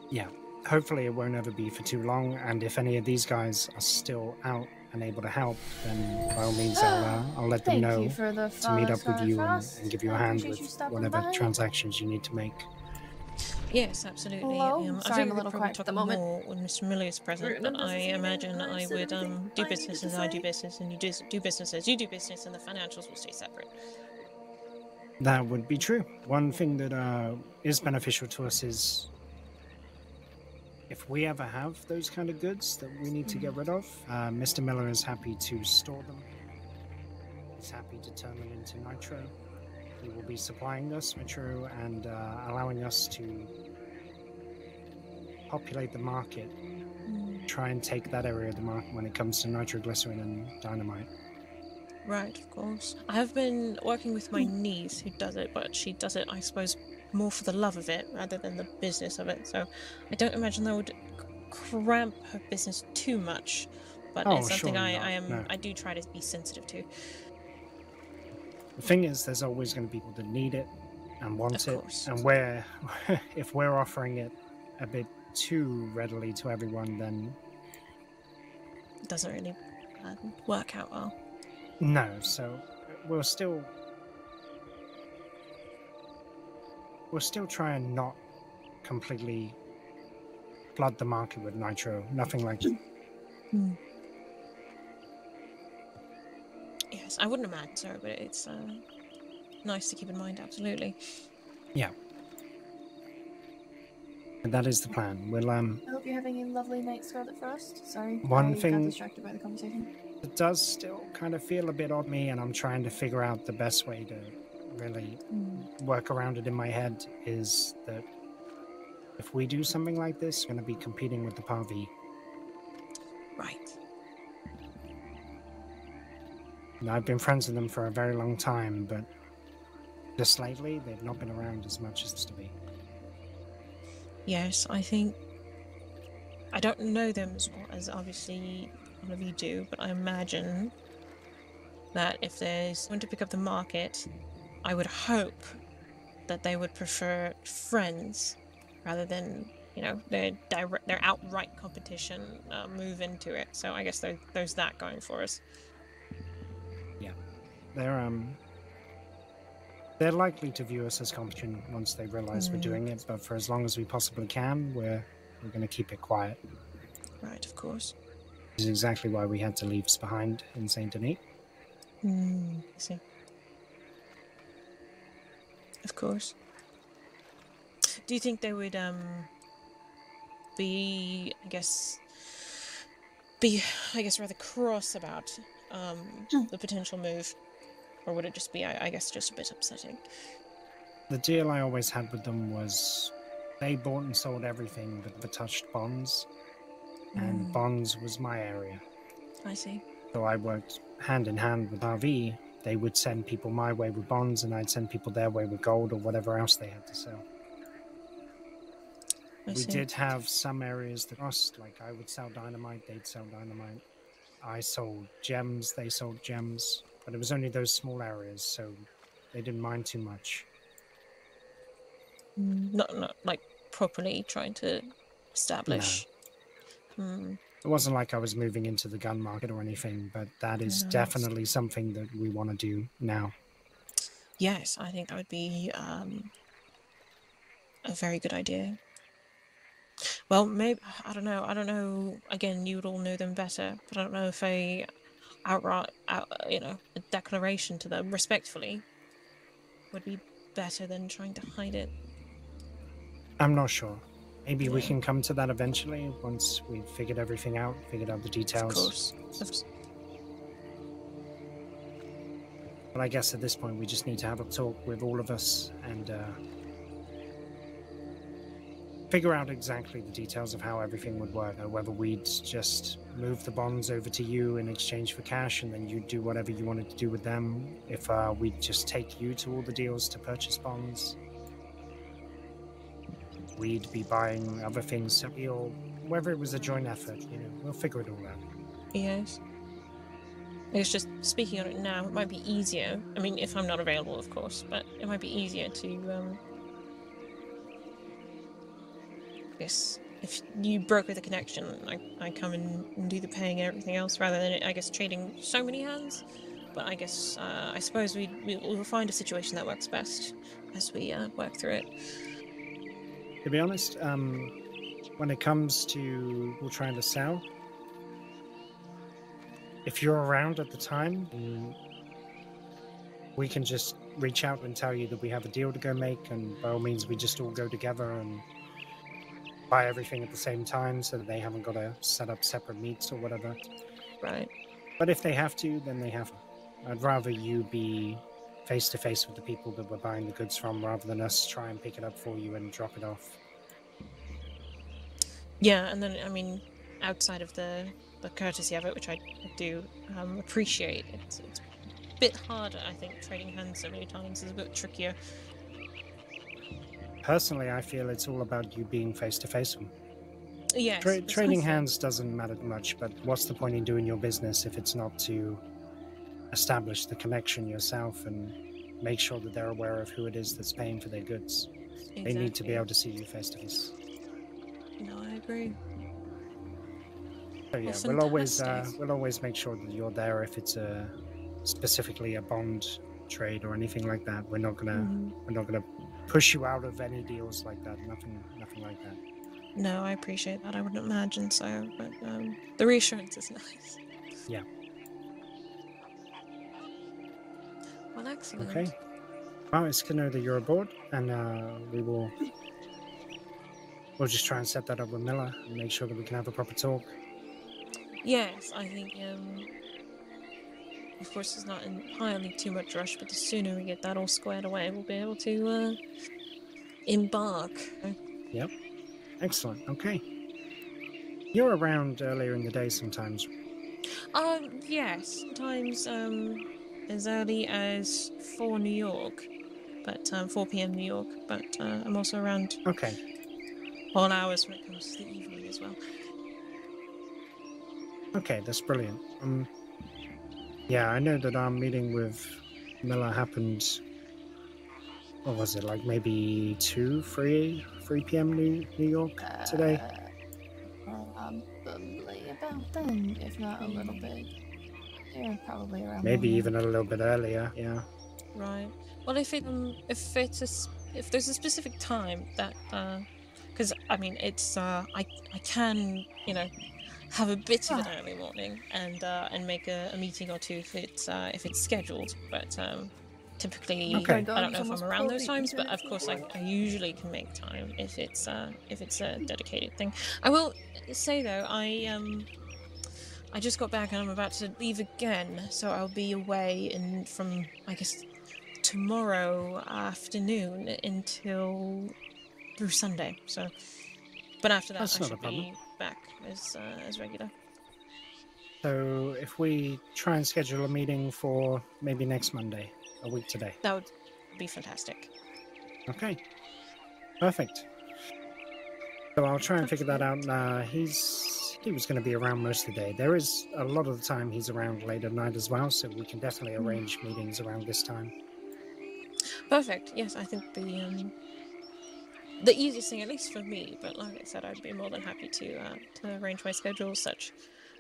Yeah. Hopefully, it won't ever be for too long. And if any of these guys are still out and able to help, then by all means, I'll, uh, [gasps] I'll let them
Thank
know
the
to meet up with you and, and give you a
I
hand with whatever
by.
transactions you need to make.
Yes, absolutely.
Hello?
Um, I
Sorry,
think
I'm a
we
little
could probably
quiet at
talk
the moment.
more when Mr. Miller is present, but I imagine
inclined
I would um, do
needed
business as I do business, and you do, do business as you do business, and the financials will stay separate.
That would be true. One thing that uh, is beneficial to us is if we ever have those kind of goods that we need to get rid of, uh, Mr. Miller is happy to store them. He's happy to turn them into nitro. He will be supplying us nitro and uh, allowing us to populate the market. Try and take that area of the market when it comes to nitroglycerin and dynamite.
Right, of course. I have been working with my niece who does it, but she does it, I suppose, more for the love of it rather than the business of it. So I don't imagine that would cramp her business too much. But
Oh,
it's something I, I am
no.
I do try to be sensitive to.
The thing is, there's always going to be people that need it and want
Of
it,
course.
and we're [laughs] if we're offering it a bit too readily to everyone, then
It doesn't really uh, work out well.
No. So we'll still we'll still try and not completely flood the market with nitro. Nothing like
Hmm. Yes, I wouldn't imagine so, but it's uh, nice to keep in mind, absolutely.
yeah. That is the plan. We'll um.
I hope you're having a lovely night, Scarlet Frost. Sorry,
One
I
thing-
got distracted by the conversation.
It does still kind of feel a bit odd me, and I'm trying to figure out the best way to really mm. work around it in my head. Is that if we do something like this, we're going to be competing with the Pavi.
Right.
And I've been friends with them for a very long time, but just lately, they've not been around as much as used to be.
Yes, I think I don't know them as well as obviously of you do, but I imagine that if there's someone to pick up the market, I would hope that they would prefer friends rather than you know their direct their outright competition uh, move into it. So I guess there, there's that going for us.
Yeah, they're um, they're likely to view us as competition once they realize we're
Mm.
doing it. But for as long as we possibly can, we're we're going to keep it quiet.
Right, of course.
This is exactly why we had to leave us behind in Saint Denis.
Hmm. I see. Of course. Do you think they would um be I guess be I guess rather cross about um the potential move? Or would it just be I, I guess just a bit upsetting?
The deal I always had with them was they bought and sold everything but the touched bonds, and
Mm.
bonds was my area.
I see.
So I worked hand in hand with RV. They would send people my way with bonds, and I'd send people their way with gold or whatever else they had to sell.
I
we
see.
did have some areas that crossed, like I would sell dynamite, they'd sell dynamite. I sold gems, they sold gems, but it was only those small areas, so they didn't mind too much.
Mm, Not not like properly trying to establish. Hmm.
It wasn't like I was moving into the gun market or anything, but that is
No, it's-
definitely something that we want to do now.
Yes, I think that would be um, a very good idea. Well, maybe I don't know. I don't know. Again, you would all know them better, but I don't know if a outright, out, you know, a declaration to them respectfully would be better than trying to hide it.
I'm not sure. Maybe we can come to that eventually once we've figured everything out, figured out the details.
Of course. Of-
But I guess at this point we just need to have a talk with all of us and uh, figure out exactly the details of how everything would work. uh, Whether we'd just move the bonds over to you in exchange for cash and then you'd do whatever you wanted to do with them. If uh, we'd just take you to all the deals to purchase bonds. We'd be buying other things separately or whether it was a joint effort, you know, we'll figure it all out.
Yes. It's just speaking on it now. It might be easier. I mean, if I'm not available, of course, but it might be easier to. Um, yes, if you broker the connection, I, I come and do the paying and everything else, rather than I guess trading so many hands. But I guess uh, I suppose we we will find a situation that works best as we uh, work through it.
To be honest, um, when it comes to we're trying to sell, if you're around at the time, mm, we can just reach out and tell you that we have a deal to go make, and by all means, we just all go together and buy everything at the same time so that they haven't got to set up separate meets or whatever.
Right.
But if they have to, then they have to. I'd rather you be face to face with the people that we're buying the goods from rather than us try and pick it up for you and drop it off.
Yeah, and then I mean, outside of the the courtesy of it, which I do um, appreciate, it's, it's a bit harder. I think trading hands so many times is a bit trickier.
Personally, I feel it's all about you being face to face.
Yes.
Tra- trading hands doesn't matter much, but what's the point in doing your business if it's not to establish the connection yourself and make sure that they're aware of who it is that's paying for their goods? They need to be able to see you face to face.
No, I agree.
So yeah,
That's
we'll always uh, we'll always make sure that you're there if it's a specifically a bond trade or anything like that. We're not gonna
Mhm.
we're not gonna push you out of any deals like that. Nothing nothing like that.
No, I appreciate that. I wouldn't imagine so, but um, the reassurance is [laughs] nice.
Yeah.
Well, excellent.
Okay. Well, it's good to know that you're aboard, and uh, we will we'll just try and set that up with Miller and make sure that we can have a proper talk.
Yes, I think, um, of course, it's not entirely too much rush, but the sooner we get that all squared away, we'll be able to uh, embark.
Yep. Excellent. Okay. You're around earlier in the day sometimes.
Um, yes, sometimes um, as early as 4 New York, but um, 4 p.m. New York, but uh, I'm also around
Okay.
all hours when it comes to the evening as well.
Okay, that's brilliant. Um, yeah, I know that our meeting with Miller happened. What was it like? Maybe two, three, three p.m. New New York today.
Probably about then, if not a little bit. Yeah, probably around.
Maybe
then.
even a little bit earlier. Yeah.
Right. Well, if it um, if it's a, s- if there's a specific time that because I mean it's uh I I can you know have a bit of an early morning and uh, and make a, a meeting or two if it's uh, if it's scheduled, but um typically
Okay.
I don't know if I'm around those times, but of course I, I usually can make time if it's uh if it's a dedicated thing. I will say though I um. I just got back and I'm about to leave again, so I'll be away in from I guess tomorrow afternoon until through Sunday. So, but after that,
That's
I should be back as uh, as regular.
So if we try and schedule a meeting for maybe next Monday, a week today.
That would be fantastic.
Okay. Perfect. So I'll try and figure that out. Uh, he's he was going to be around most of the day. There is a lot of the time he's around late at night as well, so we can definitely
Mm.
arrange meetings around this time.
Perfect. Yes, I think the um, the easiest thing, at least for me. But like I said, I'd be more than happy to uh, to arrange my schedule such,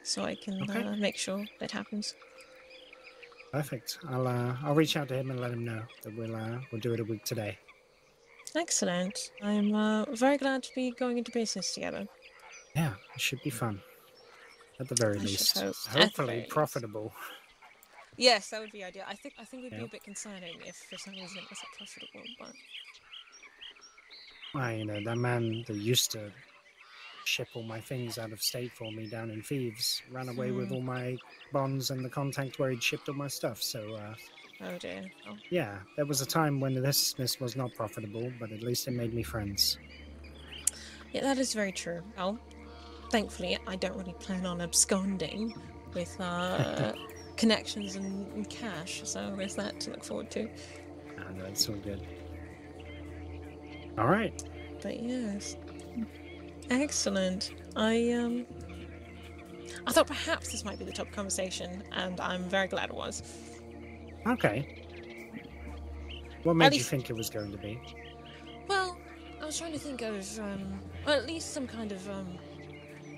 so I can
Okay.
uh, make sure that happens.
Perfect. I'll uh, I'll reach out to him and let him know that we'll uh, we'll do it a week today.
Excellent. I'm uh, very glad to be going into business together.
Yeah, it should be fun. At the very
I
least,
hope.
Hopefully
very least.
profitable.
Yes, that would be ideal. I think I think it would be a bit concerning if for some reason it wasn't profitable, but
Well, you know that man that used to ship all my things out of state for me down in Thieves ran away with
Hmm.
all my bonds and the contact where he'd shipped all my stuff. So uh,
oh dear. Oh.
yeah, there was a time when this business was not profitable, but at least it made me friends.
Yeah, that is very true. Well, thankfully, I don't really plan on absconding with uh, [laughs] connections and, and cash, so there's that to look forward to.
Ah, no, it's all good. All right.
But yes, excellent. I um, I thought perhaps this might be the top conversation, and I'm very glad it was.
Okay. What made you think it was going to be?
Well, I was trying to think of, um, well, at least some kind of, um,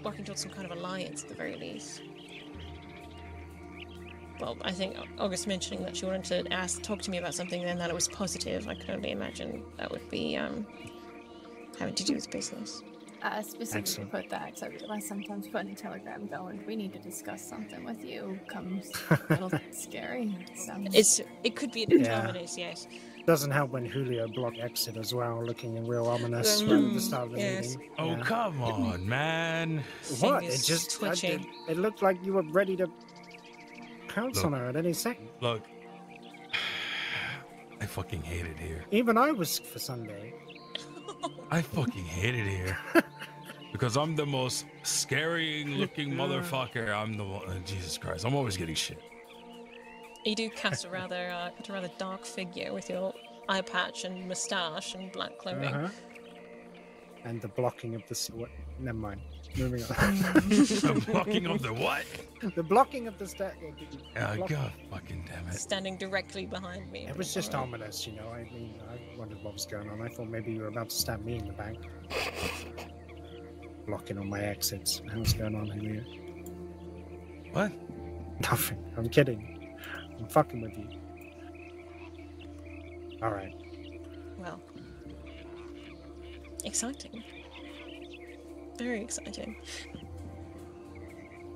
working towards some kind of alliance at the very least. Well, I think August mentioning that she wanted to ask, talk to me about something, and that it was positive. I can only imagine that would be, um, having to do with business.
I specifically
Excellent.
put that because I realize sometimes putting a telegram going, we need to discuss something with you, comes [laughs] a little scary. So
It's it could be a
Yeah.
yes.
Doesn't help when Julio blocked exit as well, looking real ominous
Um,
right at the start of the
yes.
meeting.
Oh,
Yeah.
come on, man.
What? It just I- it, it looked like you were ready to pounce
Look.
on her at any second.
Look, [sighs] I fucking hate it here.
Even I was for Sunday.
I fucking hate it here. [laughs] because I'm the most scary looking [laughs] motherfucker. I'm the one. Jesus Christ. I'm always getting shit.
You do cast a rather uh, a rather dark figure with your eye patch and moustache and black clothing.
Uh-huh. And the blocking of the s- what? Never mind. Moving on. [laughs]
the [laughs] blocking of the what?
The blocking of the sta-
Oh, God fucking damn it.
Standing directly behind me.
It was just
Alright.
ominous, you know. I mean, I wondered what was going on. I thought maybe you were about to stab me in the back. Blocking all my exits. What's going on here?
What?
Nothing. I'm kidding. I'm fucking with you. All right.
Well, exciting. Very exciting.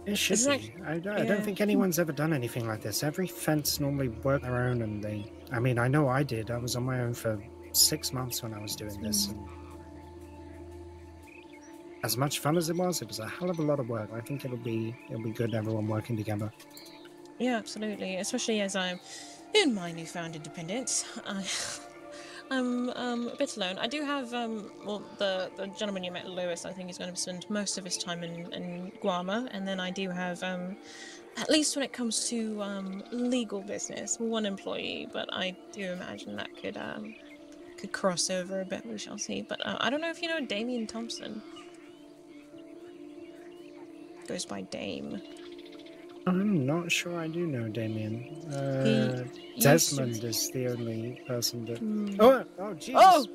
It should
Isn't
be. I, don't- I
yeah.
don't think anyone's ever done anything like this. Every fence normally work their own, and they. I mean, I know I did. I was on my own for six months when I was doing this, hmm. and as much fun as it was, it was a hell of a lot of work. I think it'll be it'll be good everyone working together.
Yeah, absolutely. Especially as I'm in my newfound independence. I, [laughs] I'm um, a bit alone. I do have, um, well, the, the gentleman you met, Lewis, I think he's going to spend most of his time in, in Guarma. And then I do have, um, at least when it comes to um, legal business, one employee. But I do imagine that could um, could cross over a bit. We shall see. But uh, I don't know if you know Damien Thompson. Goes by Dame.
I'm not sure I do know Damien. Uh,
used
Desmond is the only person that.
Hmm.
Oh, oh, Jesus.
Oh!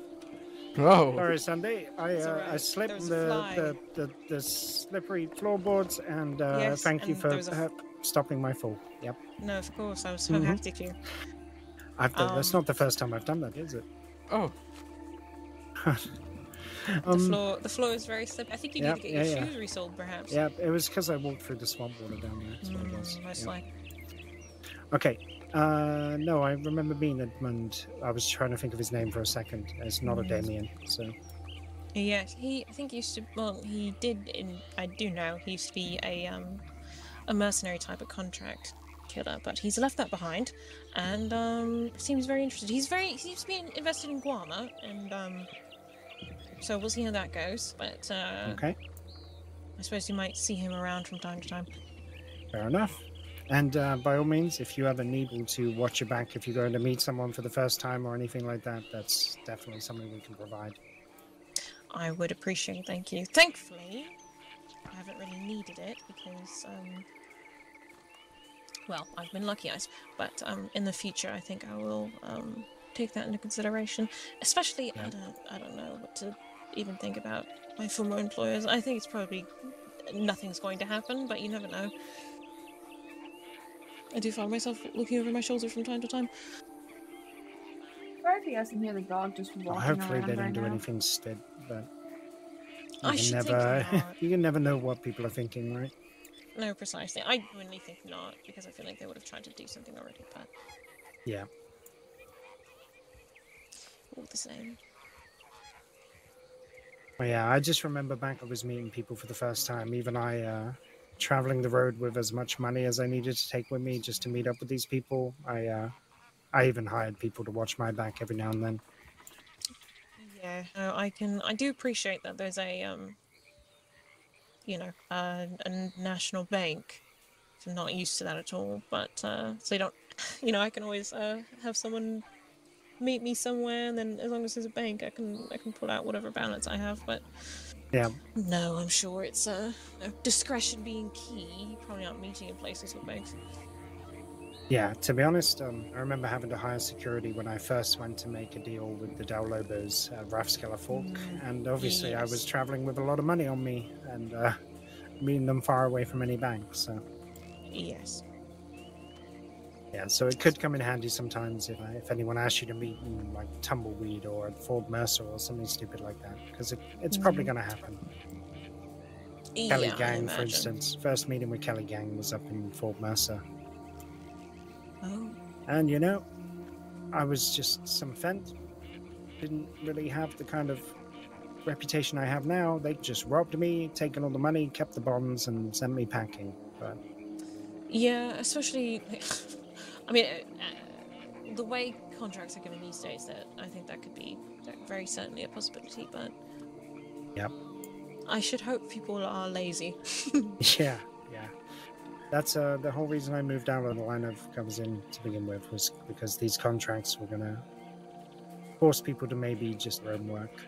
Oh.
Sorry, Sunday. I uh,
alright.
I slipped
There was
on
a
the, the, the the slippery floorboards, and uh,
Yes,
thank you for
there was a f-
uh, stopping my fall. Yep.
No, of course. I was so
Mhm.
happy to.
I've done, that's
Um,
not the first time I've done that, is it?
Oh. [laughs]
The
um,
floor, the floor is very slippery. I think you need to get
yeah,
your
yeah.
shoes resoled, perhaps.
Yeah, it was because I walked through the swamp water down there. That's what it was.
Mm, most
yeah.
likely.
Okay. Uh, no, I remember being Edmund. I was trying to think of his name for a second. It's not a
Mm.
Damien, so.
Yes, he. I think he used to. Well, he did. In I do know he used to be a um, a mercenary type of contract killer, but he's left that behind, and um, seems very interested. He's very. He seems to be invested in Guarma, and um, so we'll see how that goes. But uh,
Okay.
I suppose you might see him around from time to time.
Fair enough. And uh, by all means, if you ever need to watch your back, if you're going to meet someone for the first time or anything like that, that's definitely something we can provide.
I would appreciate. Thank you. Thankfully, I haven't really needed it because, um, well, I've been lucky, I but um, in the future, I think I will um, take that into consideration. Especially, I don't, I don't know what to even think about my former employers. I think it's probably nothing's going to happen, but you never know. I do find myself looking over my shoulder from time to time.
Sorry if you guys can hear the dog just walking
Well, hopefully,
around
they don't
right
do
now.
anything stupid, but you
I
can
should think
never,
not. [laughs]
you can never know what people are thinking, right?
No, precisely. I genuinely think not, because I feel like they would have tried to do something already, but
Yeah.
All the same.
Well, yeah, I just remember back I was meeting people for the first time. Even I, uh, traveling the road with as much money as I needed to take with me just to meet up with these people. I, uh, I even hired people to watch my back every now and then.
Yeah, no, I can. I do appreciate that there's a um, you know, uh, a national bank. I'm not used to that at all, but uh, so you don't, [laughs] you know, I can always uh, have someone meet me somewhere, and then as long as there's a bank, I can I can pull out whatever balance I have. But
Yeah.
no, I'm sure it's uh, discretion being key. Probably not meeting in places with banks.
Yeah, to be honest, um, I remember having to hire security when I first went to make a deal with the Del Lobos at Rathskeller Fork, and obviously I was traveling with a lot of money on me and uh, meeting them far away from any banks. So
Yes.
Yeah, so it could come in handy sometimes if, I, if anyone asks you to meet in like Tumbleweed or at Fort Mercer or something stupid like that, because it, it's probably
Mhm.
going to happen. Kelly
Yeah, I
Gang, for instance. First meeting with Kelly Gang was up in Fort Mercer.
Oh.
And you know, I was just some fent. Didn't really have the kind of reputation I have now. They just robbed me, taken all the money, kept the bonds, and sent me packing. But
Yeah, especially. [laughs] I mean, uh, the way contracts are given these days, that I think that could be very certainly a possibility. But
yep,
I should hope people are lazy. [laughs] [laughs]
yeah, yeah. That's uh, the whole reason I moved out of the line of comes in to begin with was because these contracts were gonna force people to maybe just roam work.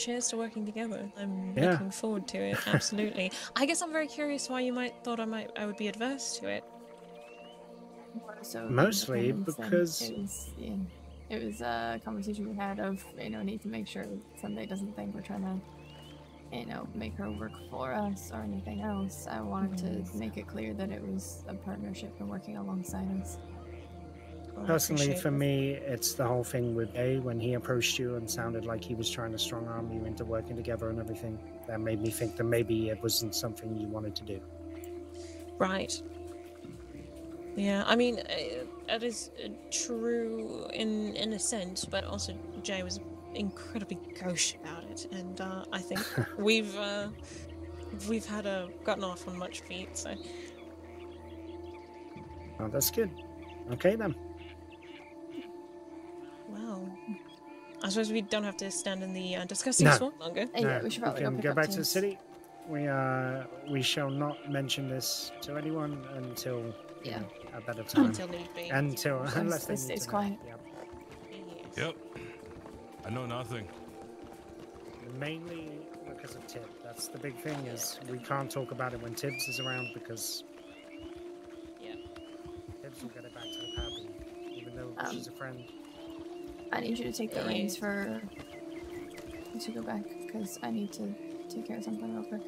Cheers to working together. I'm
Yeah.
looking forward to it. [laughs] Absolutely. I guess I'm very curious why you might thought I might I would be adverse to it.
So
Mostly because-
it was, yeah, it was a conversation we had of you know need to make sure Sunday doesn't think we're trying to you know make her work for us or anything else. I wanted to mm. make it clear that it was a partnership and working alongside us.
Personally, for me, it's the whole thing with A when he approached you and sounded like he was trying to strong arm you into working together and everything. That made me think that maybe it wasn't something you wanted to do.
Right. Yeah, I mean, uh, that is uh, true in in a sense, but also Jay was incredibly gauche about it, and uh, I think [laughs] we've uh, we've had a gotten off on much feet. So
Oh, that's good. Okay then.
Well, I suppose we don't have to stand in the uh, discussing
No.
for longer.
No, can go back to the city. We uh we shall not mention this to anyone until you
Yeah.
know, a better time.
Until need be.
Until unless they
this
need
stays
to
quiet.
Yep.
Yep. I know nothing.
Mainly because of Tib. That's the big thing is we can't talk about it when Tibbs is around because
yeah.
Tibbs will get it back to the Pappy, even though
Um,
she's a friend.
I need you to take the reins for to go back because I need to take care of something real quick.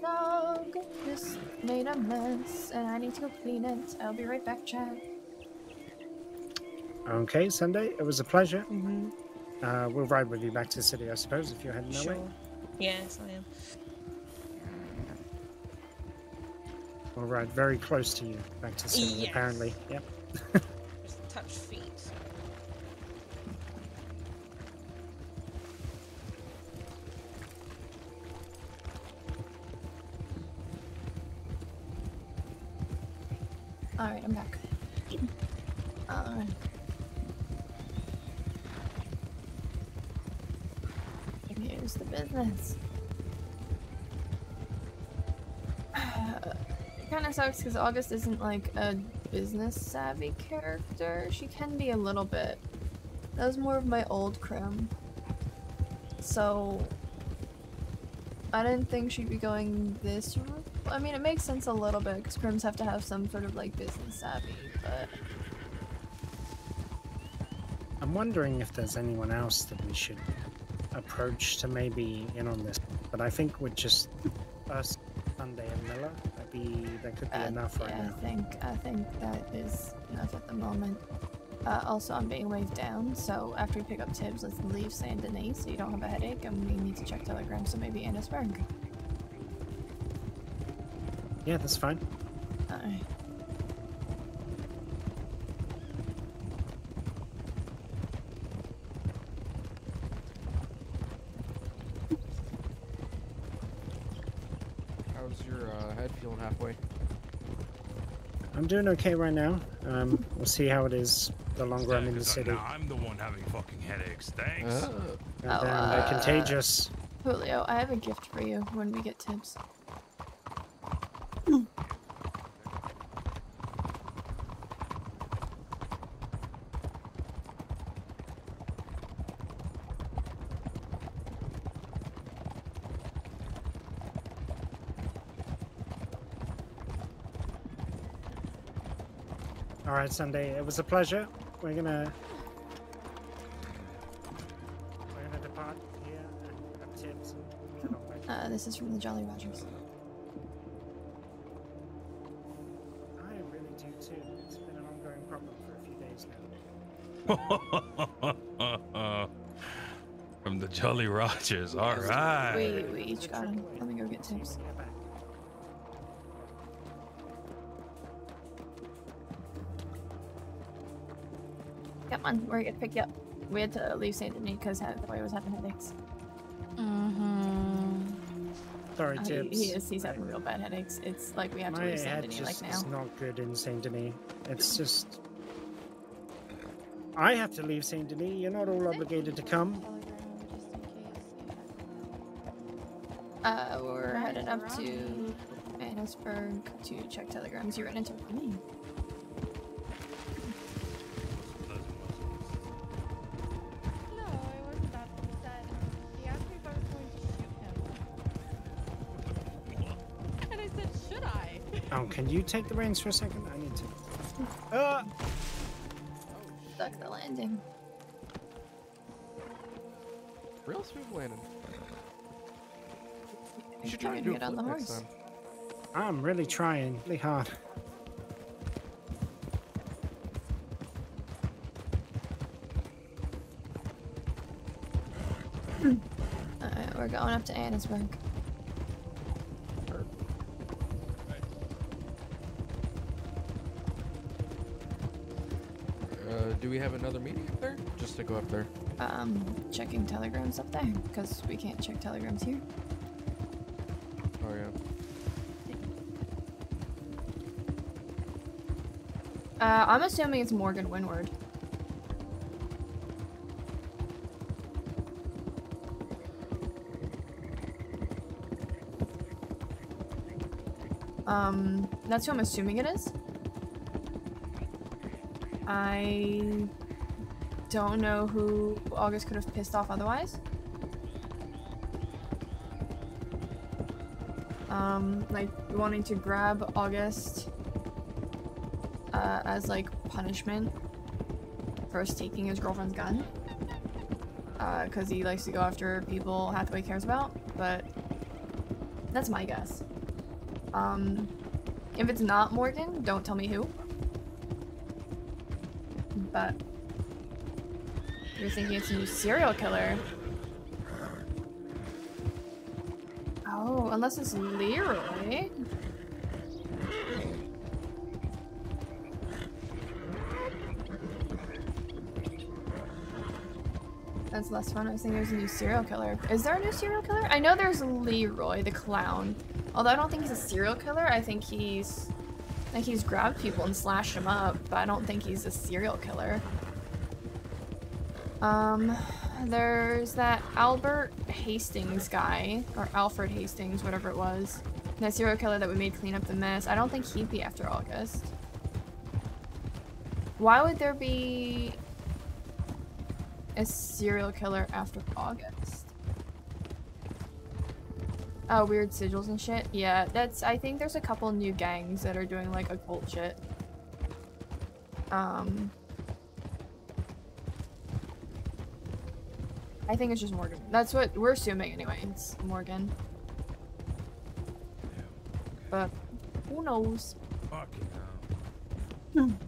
Dog just made a mess and I need to go clean it. I'll be right back, Chad.
Okay, Sunday. It was a pleasure.
Mm-hmm.
Uh, we'll ride with you back to the city, I suppose, if you're heading that way.
Sure. Yes, I am.
We'll ride very close to you back to the city,
Yes.
apparently. Yep. [laughs]
Touch feet.
Alright, I'm back. Alright. Here's the business. [sighs] It kind of sucks because August isn't like a business savvy character. She can be a little bit. That was more of my old crim. So I didn't think she'd be going this route. I mean, it makes sense a little bit because crims have to have some sort of like business savvy, but
I'm wondering if there's anyone else that we should approach to maybe in on this. But I think with just us, Sunday and Miller, be that could be
uh,
enough right
yeah,
now.
I think I think that is enough at the moment. Uh, also, I'm being waved down, so after we pick up Tibbs, let's leave Saint Denis so you don't have a headache, and we need to check Telegram, so maybe Annesburg.
Yeah, that's fine.
Alright.
How's your uh, head feeling halfway?
I'm doing okay right now. Um, we'll see how it is the longer I'm in the
Because
city.
now I'm the one having fucking headaches. Thanks.
God
Oh,
damn, they're
uh,
contagious.
Julio, I have a gift for you when we get Tibbs.
All [clears throat] right, Sunday. It was a pleasure. We're gonna we're gonna pot here and grab Tibbs and head on.
Uh, this is from the Jolly Rogers.
I really do too. It's been an ongoing problem for a few days now. [laughs]
From the Jolly Rogers. All right.
We, we each got him. Let me go get Tibbs. Come on, we're gonna pick you up. We had to leave Saint Denis because Hathaway was having headaches.
Mm-hmm.
Sorry,
Uh, he,
Tibbs.
he is. He's having real bad headaches. It's like we have to leave Saint
head
Denis
just
like
is
now.
not good in Saint Denis. It's just. I have to leave Saint Denis. You're not all obligated to come.
Uh, we're headed up to Annesburg to check telegrams. You ran into me.
Can you take the reins for a second? I need to. Uh,
Stuck the landing.
Real smooth landing. You should try
trying
to
to
do a
get on the horse.
time.
I'm really trying, really hard.
Alright, we're going up to
Annesburg. We have another meeting up there? Just to go up there.
Um, checking telegrams up there because we can't check telegrams here.
Oh yeah.
Uh, I'm assuming it's Morgan Windward. Um, that's who I'm assuming it is. I don't know who August could have pissed off otherwise. Um, like wanting to grab August uh, as like punishment for taking his girlfriend's gun. Because he likes to go after people Hathaway cares about, but that's my guess. Um, if it's not Morgan, don't tell me who. But you're thinking it's a new serial killer. Oh, unless it's Leroy. That's less fun. I was thinking there's a new serial killer. Is there a new serial killer? I know there's Leroy the clown. Although I don't think he's a serial killer. I think he's like he's grabbed people and slashed them up, but I don't think he's a serial killer. Um, there's that Albert Hastings guy, or Alfred Hastings, whatever it was. That serial killer that we made clean up the mess. I don't think he'd be after August. Why would there be a serial killer after August? Oh, weird sigils and shit? Yeah, that's- I think there's a couple new gangs that are doing like occult shit. Um... I think it's just Morgan. That's what we're assuming anyway. It's Morgan. But who knows?
Fucking hell. I [laughs]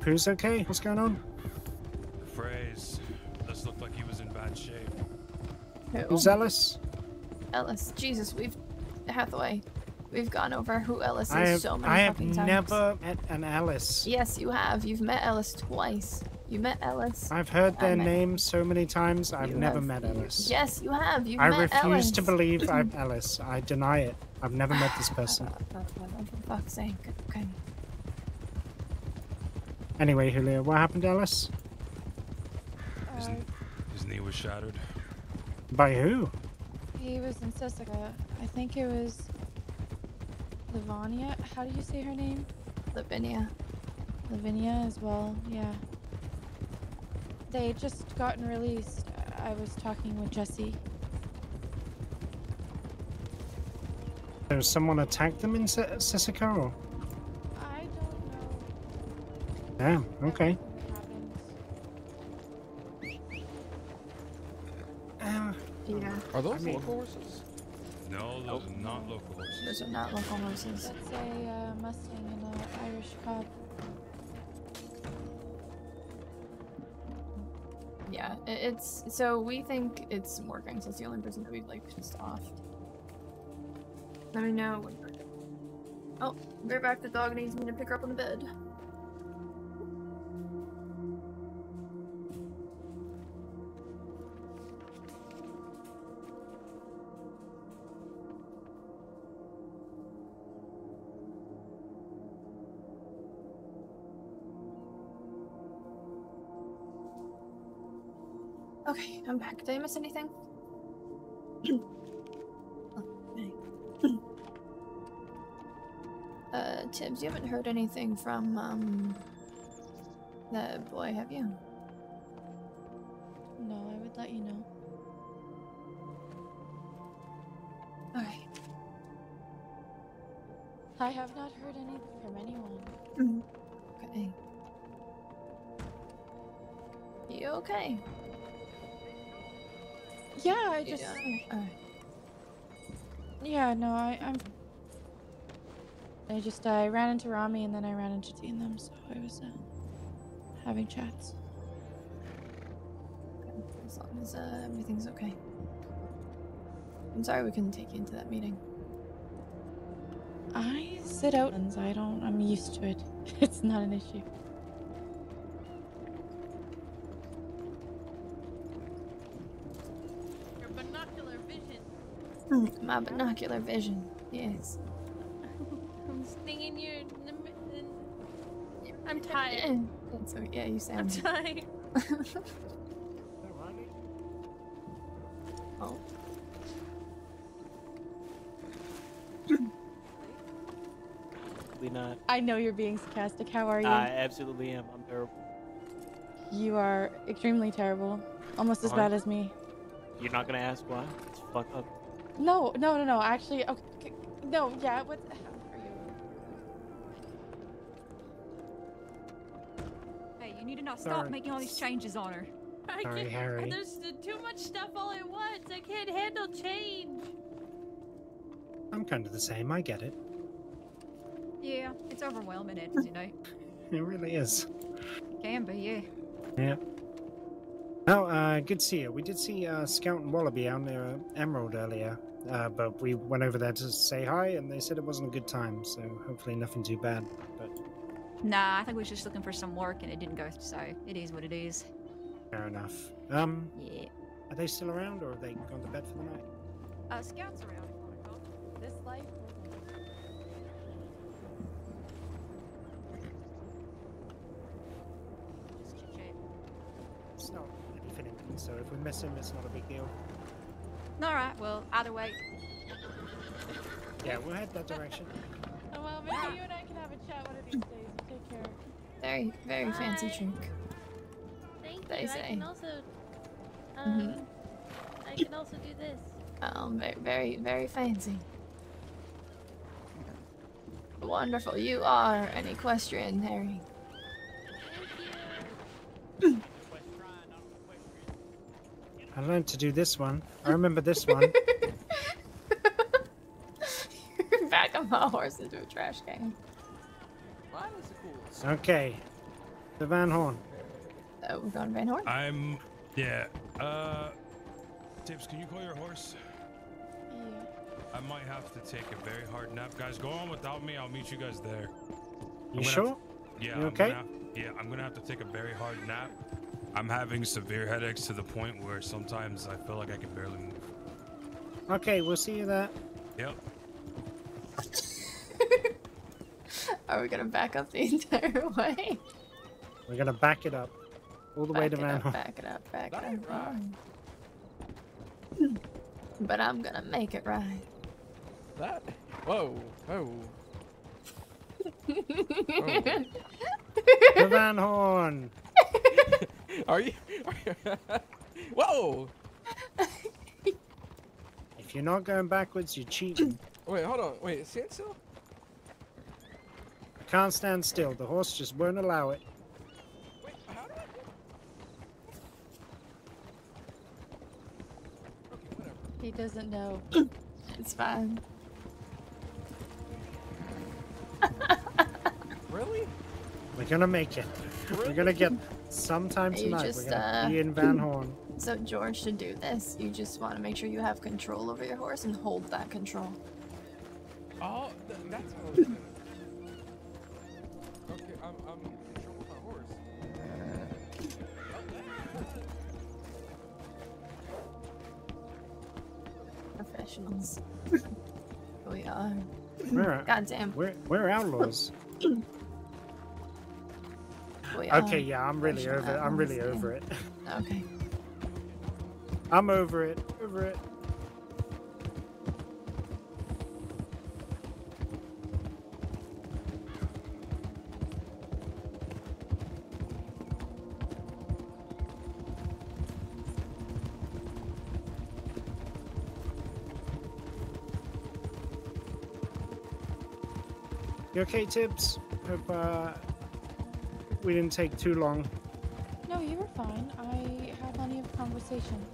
You who's okay? What's going on?
Phrase. This looked like he was in bad shape.
Who's Ellis?
Ellis. Jesus, we've Hathaway. We've gone over who Ellis is
I have,
so many
I have
fucking times.
never met an Ellis.
Yes, you have. You've met Ellis twice. You met Ellis.
I've heard their
met-
names so many times. I've
You
never
have-
met Ellis.
Yes, you have. You've
I
met
refuse
Ellis.
to believe I'm [laughs] Ellis. I deny it. I've never met this person. [laughs]
For fuck's sake. Okay.
Anyway, Julio, what happened to Ellis?
His,
Uh,
his knee was shattered.
By who?
he was in Sisika. I think it was. Livonia. How do you say her name?
Lavinia.
Lavinia as well. Yeah. They had just gotten released. I was talking with Jesse.
There's someone attacked them in S- or?
I don't.
Damn, okay.
Yeah.
Are those
I mean-
local horses?
No, those are not local horses.
Those are not local horses.
That's a uh, Mustang and an Irish cob.
Yeah, i- it's so we think it's Morgan's. That's the only person that we've like pissed off. Let me know. when we're- Oh, they're back. The dog needs me to pick her up on the bed. I'm back. Did I miss anything? [coughs] uh, Tibbs, you haven't heard anything from, um, the boy, have you?
No, I would let you know.
Alright.
I have not heard anything from anyone.
Okay. You okay?
Yeah, I just.
doing- alright.
Yeah, no, I, I'm. I just I ran into Rami and then I ran into T and them, so I was uh, having chats.
As long as uh, everything's okay. I'm sorry we couldn't take you into that meeting.
I sit out and I don't. I'm used to it. [laughs] It's not an issue. [laughs]
My binocular vision. Yes. [laughs]
I'm stinging you. in the mi- in- I'm tired.
That's okay. Yeah, you
I'm
sound.
tired. [laughs]
oh.
We not.
I know you're being sarcastic. How are you?
I absolutely am. I'm terrible.
you are extremely terrible. Almost as bad as me.
You're not gonna ask why? It's fucked up.
No, no, no, no. Actually, okay. No, yeah. What? How are you?
Hey, you need to not stop
Sorry.
making all these changes on her. [laughs]
I
Sorry,
can't-
Harry.
There's too much stuff all at once. I can't handle change.
I'm kind of the same, I get it.
Yeah, it's overwhelming, Ed, you know. [laughs]
It really is.
Can be, yeah.
Yeah. Oh, uh, good to see you. We did see uh, Scout and Wallaby out near uh, Emerald earlier, uh, but we went over there to say hi, and they said it wasn't a good time, so hopefully nothing too bad. But
Nah, I think we was just looking for some work and it didn't go, so it is what it is.
fair enough. Um,
Yeah.
are they still around, or have they gone to bed for the night?
Uh, scouts around if you want to call.
This life.
Just
so if we miss him, it's not a big deal.
Alright, well, either way.
Yeah, we'll head that direction.
Oh, [laughs] well, maybe you and I can have a chat one of these days. Take care.
Very, very fancy
Bye.
drink.
Thank
They
you.
say.
I can also. Uh,
Mhm.
I can also do this.
Um, very, very, very fancy. Wonderful. You are an equestrian, Harry. [clears throat]
I learned to do this one. I remember this one. [laughs]
Back on my horse into a trash can.
Why is it cool?
Okay. The Van Horn.
Oh, we're going Van Horn?
I'm. Yeah. Uh. Tibbs, can you call your horse?
Yeah.
I might have to take a very hard nap. Guys, go on without me. I'll meet you guys there.
You
gonna
sure?
to- yeah.
You
I'm
okay?
Gonna have, yeah, I'm gonna have to take a very hard nap. I'm having severe headaches to the point where sometimes I feel like I can barely move.
Okay, we'll see you there.
Yep. [laughs]
Are we gonna back up the [laughs] entire way?
We're gonna back it up. All the way
Back
to
it
Van
up,
Horn.
back it up, back it up. Hmm. But I'm gonna make it right.
That? Whoa, whoa. [laughs]
The Van Horn. [laughs]
Are you? Are [laughs] you Whoa!
If you're not going backwards, you're cheating.
Wait, hold on. Wait, stand still.
I can't stand still. The horse just won't allow it.
He doesn't know. [clears throat]
it's fine.
Really?
We're gonna make it. We're gonna get sometime
You
tonight.
just,
We're gonna
uh,
be in Van Horn. [clears throat]
So George, to do this, you just want to make sure you have control over your horse and hold that control.
Oh, th- that's what I was. Okay, I'm I'm in control of my horse.
Professionals. [laughs] we are.
We're,
Goddamn.
We're, we're outlaws. [clears throat]
We
Okay, yeah, I'm really over. I'm really over it.
Okay.
I'm over it. Over it. You okay, Tibbs? Hope uh, we didn't take too long.
No, you were fine. I had plenty of conversations.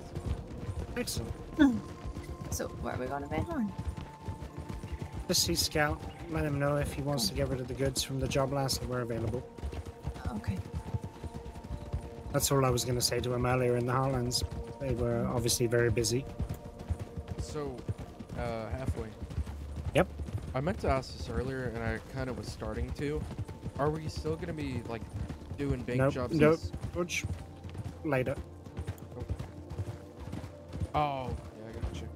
Excellent. [clears throat]
So where are we going to Van Horn?
Just see Scout. Let him know if he wants to get rid of the goods from the job last that were available.
Okay.
That's all I was going to say to him earlier in the Heartlands. They were obviously very busy.
So, uh, halfway.
Yep.
I meant to ask this earlier, and I kind of was starting to. Are we still gonna be like doing bank
nope,
jobs?
nope.
as-
later.
Oh, yeah, I got you.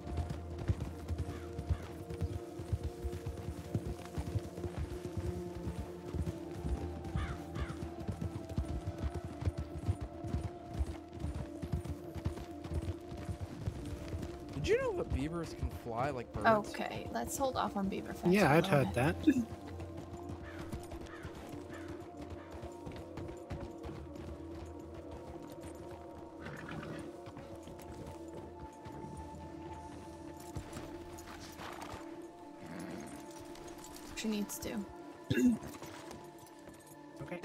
Did you know that beavers can fly like birds?
Okay, let's hold off on Beaver Fest.
Yeah,
for a
I'd heard
bit.
that. [laughs]
Needs to. [clears throat]
Okay.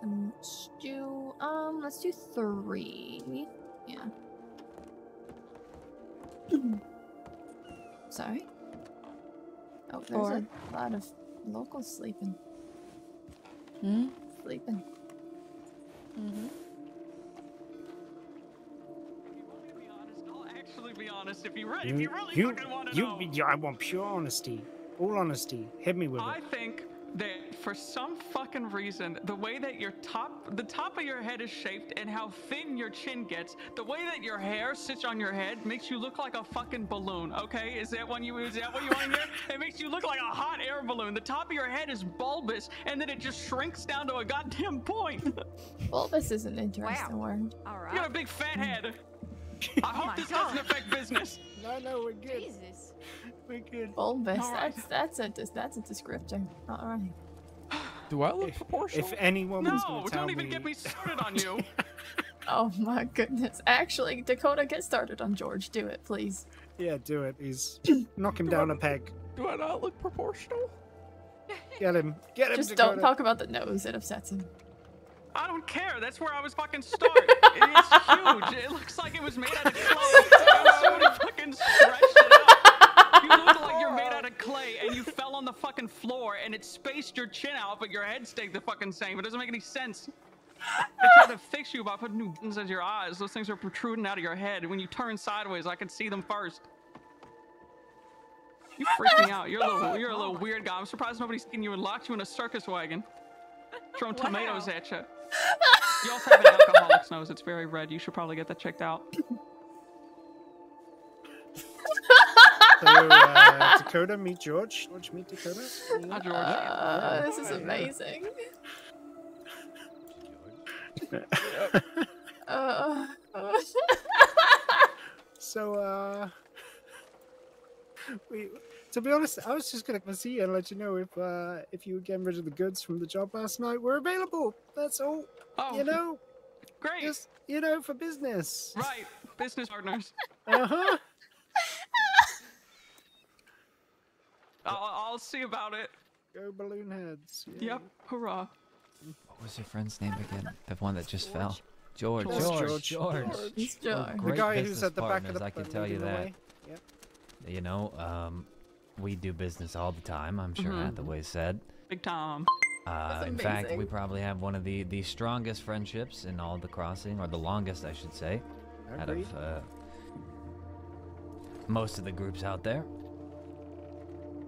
Some stew. Um, let's do three. Yeah. [clears throat] Sorry. Oh, there's
Four.
a lot of locals sleeping.
Hmm?
Sleeping.
Mm-hmm.
Honest. If you, re- if
You,
you really
you,
fucking want to
you,
know,
yeah, I want pure honesty. All honesty. Hit me with
I
it.
I think that for some fucking reason, the way that your top, the top of your head is shaped, and how thin your chin gets, the way that your hair sits on your head makes you look like a fucking balloon. Okay, is that what you is that what you want to hear? [laughs] It makes you look like a hot air balloon. The top of your head is bulbous, and then it just shrinks down to a goddamn point. [laughs]
Bulbous is an interesting word.
All
You got a big fat head. I hope oh
my
this
God.
doesn't affect business.
No, no, we're good.
Jesus.
We're good.
Bulbous.
All right.
That's that's a that's a descriptor. All right.
Do I look proportional?
If anyone woman's
No,
gonna tell me...
No, don't even get me started on you. [laughs]
Oh my goodness. Actually, Dakota, get started on George. Do it, please.
yeah, do it. He's [clears throat] knock him down a peg.
Do I not look proportional?
Get him. Get him.
Just
Dakota.
don't talk about the nose. It upsets him.
I don't care. That's where I was fucking starting. it's huge. It looks like it was made out of clay. Somebody fucking stretched it out. You look like you're made out of clay and you fell on the fucking floor and it spaced your chin out, but your head stayed the fucking same. It doesn't make any sense. They tried to fix you by putting new buttons as your eyes. Those things are protruding out of your head. When you turn sideways, I can see them first. You freak me out. You're a little, you're a little weird guy. I'm surprised nobody's seen you and locked you in a circus wagon, throwing tomatoes at you. You also have an alcoholic's nose. It's very red. You should probably get that checked out.
So, uh, Dakota, meet George. George, meet Dakota.
Hi, George.
Uh, this is amazing. uh, [laughs]
So, uh, we, to be honest, I was just gonna come see you and let you know if uh, if you were getting rid of the goods from the job last night, we're available. That's all.
Oh,
you know,
great.
just you know, for business.
Right, business partners. [laughs]
Uh huh. [laughs]
I'll, I'll see about it.
Go balloon heads.
Yep, hurrah.
What was your friend's name again? The one that just fell. George.
George.
George.
George.
It's
We're
George.
The guy who's at the back
partners,
of the
I can tell you that.
Yep.
You know, um, we do business all the time. I'm sure
Mhm.
Hathaway said.
Big Tom.
Uh, in fact, we probably have one of the, the strongest friendships in all the crossing, or the longest, I should say, out of uh, most of the groups out there.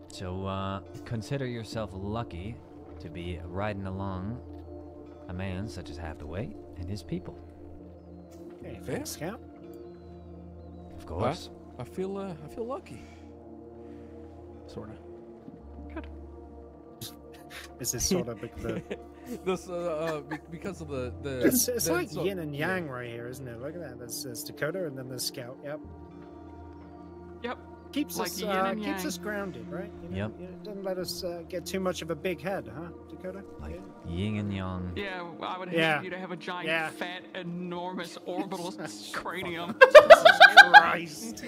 So uh, consider yourself lucky to be riding along a man such as Hathaway and his people.
Hey, thanks, Scout.
Of
Well,
course.
I feel uh, I feel lucky. Sorta. Good. [laughs]
This is [laughs] sort of the.
this uh, uh because of the the.
It's, it's
the-
like
so-
yin and yang right here, isn't it? Look at that. There's, there's Dakota and then there's Scout. Yep.
Yep.
Keeps
Like
us
yin
uh,
and
keeps
yang.
us grounded, right? You know,
Yep.
you know, doesn't let us uh, get too much of a big head, huh, Dakota?
Like yin and yang.
Yeah, I would hate
Yeah.
you to have a giant,
Yeah.
fat, enormous [laughs] orbital cranium.
Christ.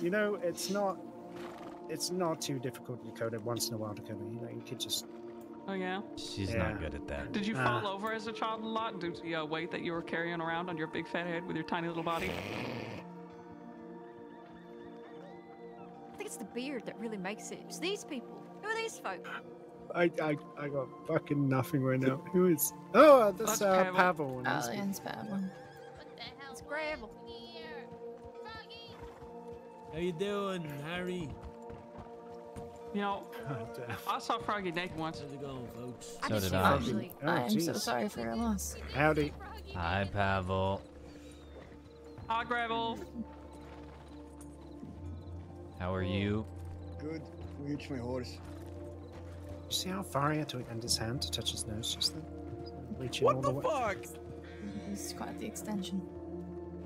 You know, it's not. It's not too difficult, to code it Once in a while, Dakota. You know, you could just.
Oh yeah.
She's
Yeah.
not good at that.
Did you
Nah.
fall over as a child a lot due to the uh, weight that you were carrying around on your big fat head with your tiny little body?
I think it's the beard that really makes it. It's these people. Who are these folk?
I, I, I got fucking nothing right now. Who is? Oh, that's,
That's
uh,
Pavel.
Pavel. and his
Oh,
people.
it's Pavel.
It's gravel.
How you doing, Harry?
You know, I saw Froggy naked once.
How's it going, folks?
I
So
just
did
saw
I.
actually.
Oh,
I am so sorry for your loss.
Howdy.
Hi, Pavel.
Hi, Gravel.
How are you?
Oh, good. We Reach my horse.
You see how far he had to extend his hand to touch his nose just then? Reaching
What
all
the
way.
fuck?
It's quite the extension.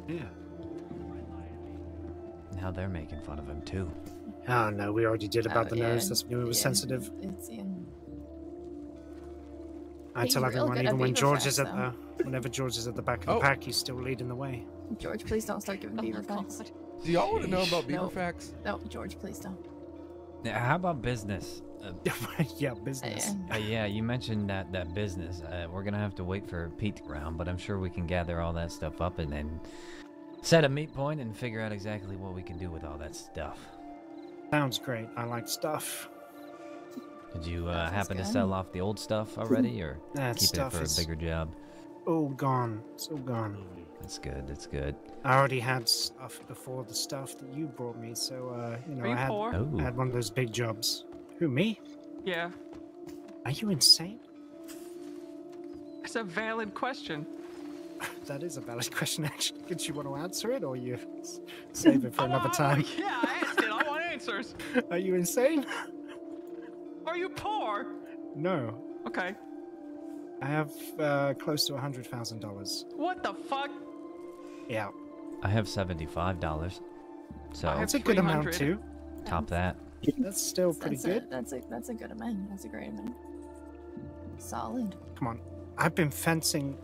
Yeah.
Now they're making fun of him too.
Oh no, we already did about
Oh,
the
yeah,
nose. That's knew it was
yeah,
sensitive.
It's in.
I tell
real
everyone, even when George
facts,
is at
though.
the, whenever George is at the back of the
Oh.
pack, he's still leading the way.
George, please don't start giving
Oh
beaver
my
facts.
god.
Do y'all want to know about beaver
No.
facts?
No, George, please don't.
Now, how about business? Uh, [laughs]
yeah, business.
Yeah.
uh, yeah, you mentioned that that business. Uh, we're gonna have to wait for Pete to ground, but I'm sure we can gather all that stuff up and then set a meet point and figure out exactly what we can do with all that stuff.
Sounds great. I like stuff.
Did you uh,
sounds
happen to sell off the old stuff already, or [laughs]
That
keep it for a bigger job?
all gone. It's all gone.
That's good. That's good.
I already had stuff before the stuff that you brought me, so uh, you know,
you
I had.
Oh,
I had one of those big jobs. Who me?
Yeah.
Are you insane?
It's a valid question. [laughs]
That is a valid question, actually. Did you want to answer it, or you save it for [laughs] another time?
Yeah, I asked it. I want answers.
Are you insane?
Are you poor?
No.
Okay.
I have uh, close to a hundred thousand dollars.
What the fuck?
Yeah,
I have seventy-five dollars. So
that's a good amount too.
top that.
That's still pretty
that's
good.
A, that's a that's a good amount. That's a great amount. Solid.
Come on, I've been fencing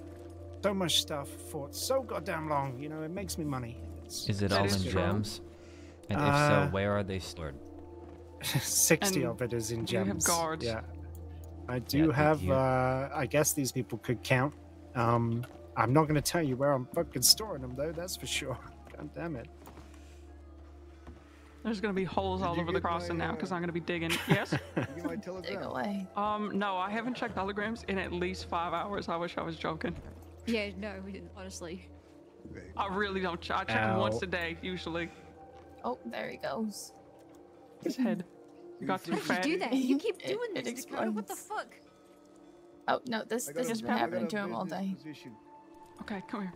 so much stuff for so goddamn long. You know, it makes me money. It's
Is it all in
true.
gems? And if
Uh,
so, where are they stored? [laughs]
sixty
And
of it is in
do you have
gems.
guards?
Yeah, I do
good
have. Uh, I guess these people could count. Um, I'm not going to tell you where I'm fucking storing them though. That's for sure. [laughs] God damn it.
There's gonna be holes
Did
all over the
get my,
crossing now because
uh,
I'm gonna be digging. Yes. [laughs]
You might tell us
Dig
that.
away.
Um. No, I haven't checked holograms in at least five hours. I wish I was joking.
Yeah, no, we didn't, honestly.
I really don't. Ch- I check them once a day usually.
Oh, there he goes.
His head. [laughs] You got too
How
fat.
do that? You keep doing
it
this, Dakota. What the fuck?
Oh no, this this
a-
has been
I
happening to him all day.
position.
Okay, come here.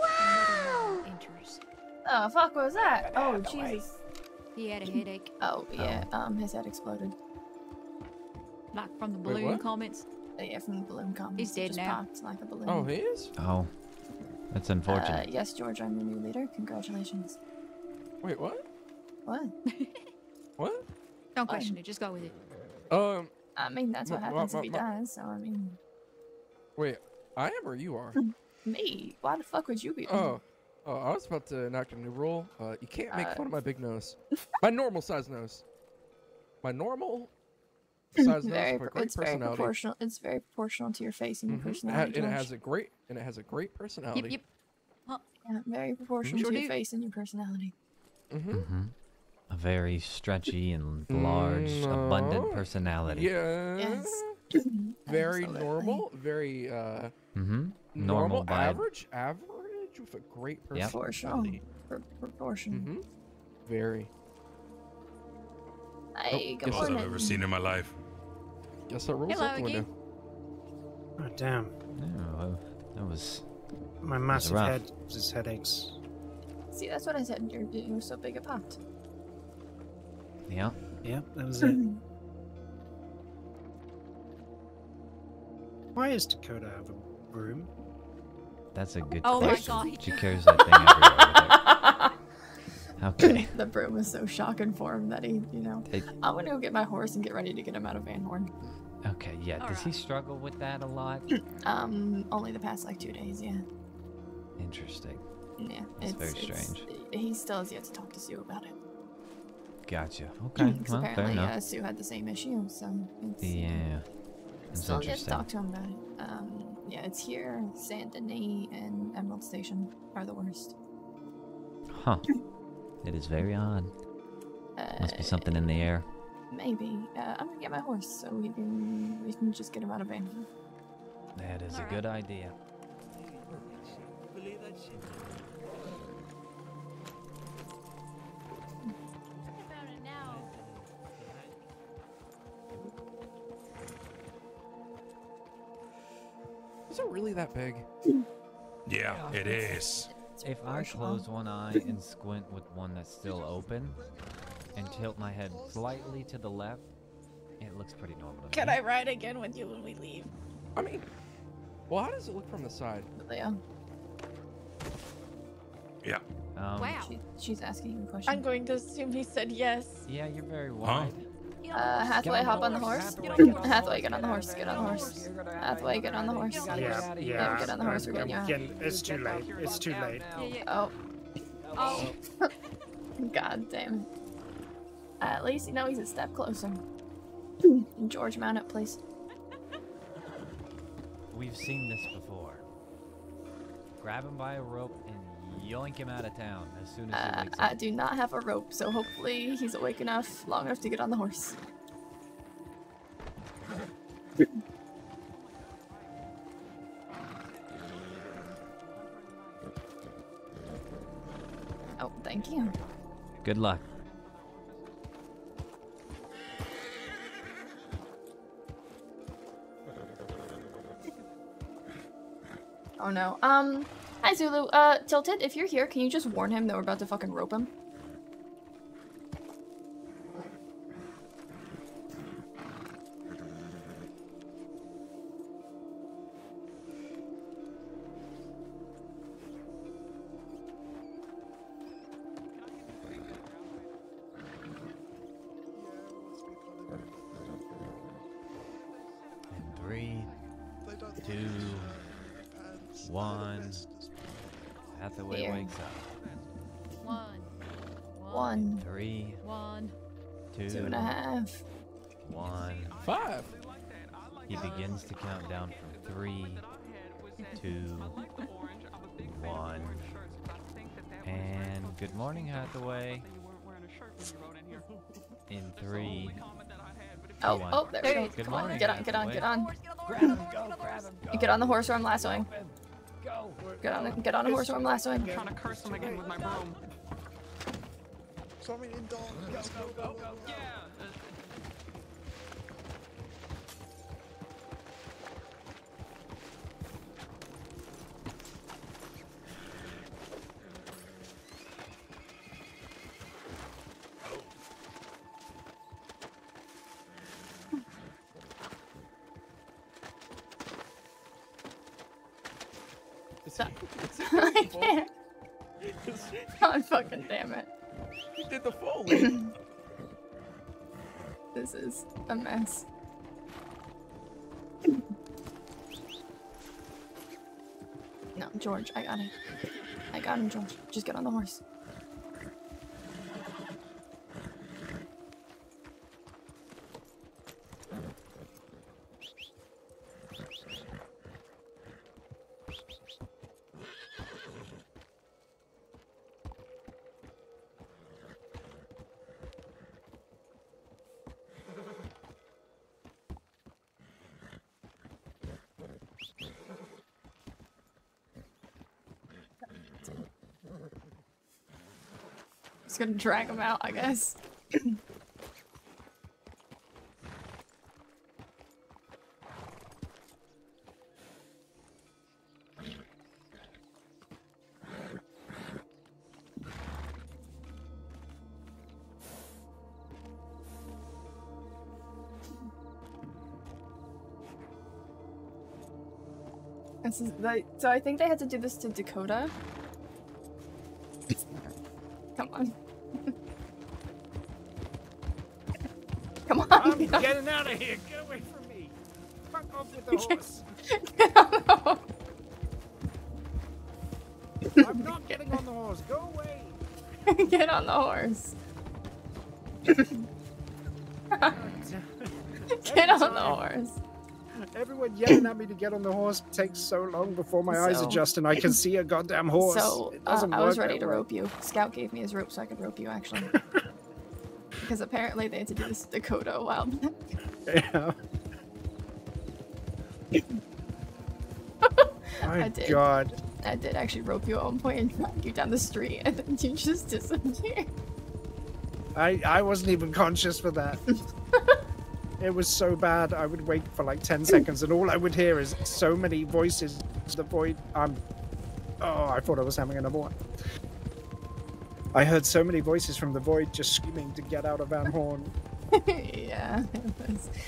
Another man enters.
Oh fuck, what was that? Oh Jesus.
He had a headache.
Oh yeah, um, his head exploded.
Like from the balloon
what?
comments.
Yeah, from the balloon comments.
He's
it
dead
just
now.
popped like a balloon.
Oh, he is?
Oh, that's unfortunate.
Uh, yes, George, I'm your new leader. Congratulations.
Wait, what?
What? [laughs]
What?
Don't question it. Just go with it.
Um,
I mean, that's what
Ma- ma-
happens
ma-
if he
ma-
dies. So I mean,
wait, I am or you are? [laughs]
me? Why the fuck would you be?
Oh, oh, I was about to enact a new rule. Uh, you can't make
Uh,
fun of my big nose. [laughs] My normal size nose. My normal size nose
very,
with a great
it's very proportional. It's very proportional to your face and your
Mhm. It ha-
personality.
and it has a great and it has a great personality.
yep.
Well, Yeah, very proportional
Sure
to your
do.
face and your personality.
Mm-hmm.
hmm A very stretchy and large, abundant personality.
Yeah.
Yes. [clears throat]
Very
Absolutely.
normal. Very uh.
Mm-hmm.
Normal,
Normal
average, average with a great
Yep.
Proportional.
personality.
Pro- proportion.
Mm-hmm. Very.
Hey, good
Most I've
morning.
ever seen in my life.
Guess that rules
Hello
out the window.
Oh, damn.
Oh, that was.
My massive
rough.
head just headaches.
See, that's what I said. You're, you're so big it popped.
Yeah.
Yep, that was it. [laughs] Why is Dakota have a broom?
That's a good
Oh my. God.
She carries that thing everywhere. [laughs] Okay.
the broom was so shocking for him that he, you know.
It-
I'm gonna go get my horse and get ready to get him out of Van Horn.
Okay, yeah. Does he struggle with that a lot? [clears throat]
Um, only the past like two days, yeah.
Interesting.
Yeah,
That's very
it's-
strange.
He still has yet to talk to Sue about it.
Gotcha. [clears throat] Okay. Well, fair
apparently uh. Sue had the same issue, so it's,
Yeah. That's
still yet to talk to him about it. Um, yeah, it's here, Saint Denis, and Emerald Station are the worst.
Huh. It is very odd. Must be something in the air.
Maybe. Uh, I'm gonna get my horse so we can we can just get him out of Van Horn.
That is a good idea.
Believe that shit.
Is it really that big?
Yeah, it is.
If I close one eye and squint with one that's still open, and tilt my head slightly to the left, it looks pretty normal. to
Can
me.
I ride again with you when we leave?
I mean, well, how does it look from the side?
Leo.
Yeah.
Um,
Wow.
She, she's asking you a question.
I'm going to assume he said yes.
Yeah, you're very wide.
Uh, Hathaway, hop on the
horse.
horse.
Hathaway, get on the horse.
get on the horse. Get on the horse. Hathaway, get on the horse.
Yeah, yeah.
Yeah, get on the horse. We're
I'm
getting you out.
it's too late. It's too late.
Oh. Oh. [laughs] God damn it. At least you know he's a step closer. George, mount up, please.
We've seen this before. Grab him by a rope and yoink him out of town as soon as he
Uh,
wakes
I
up.
do not have a rope, so hopefully he's awake enough, long enough to get on the horse. Oh, thank you.
Good luck.
Oh no. Um, hi Zulu. Uh, Tilted, if you're here, can you just warn him that we're about to fucking rope him?
Begins to count down from three, two, one. And good morning, Hathaway. In three.
Oh,
one.
oh, there we go.
Good
Come on,
morning,
get on, get on, get on.
Grab him, go, grab him, go.
Get on the horse or I'm lassoing.
Go.
Get on, the, get on a horse or I'm lassoing.
I'm trying to curse him again with my broom.
Something in dog.
Go, go, go, go. Yeah.
Fucking damn it.
You did the foley. [laughs]
This is a mess. No, George, I got it. I got him, George. Just get on the horse. Gonna drag him out, I guess. Is so I think they had to do this to Dakota. [laughs]
getting out of here. Get away from me. Fuck off with the horse. I'm not getting on the horse. Go away. [laughs]
Get on the horse. [laughs] Get on the horse.
Everyone yelling at me to get on the horse takes so long before my eyes adjust and I can see a goddamn horse.
So uh, I was ready to
way.
rope you. Scout gave me his rope so I could rope you, actually. Because apparently they had to do this Dakota a while back.
Yeah. [laughs]
I
My
did.
God.
I did actually rope you at one point and drag you down the street, and then you just disappeared.
I, I wasn't even conscious for that. [laughs] it was so bad. I would wait for like 10 seconds and all I would hear is so many voices. The void. I'm. Um, oh, I thought I was having another one. I heard so many voices from the void just screaming to get out of Van Horn. [laughs]
yeah.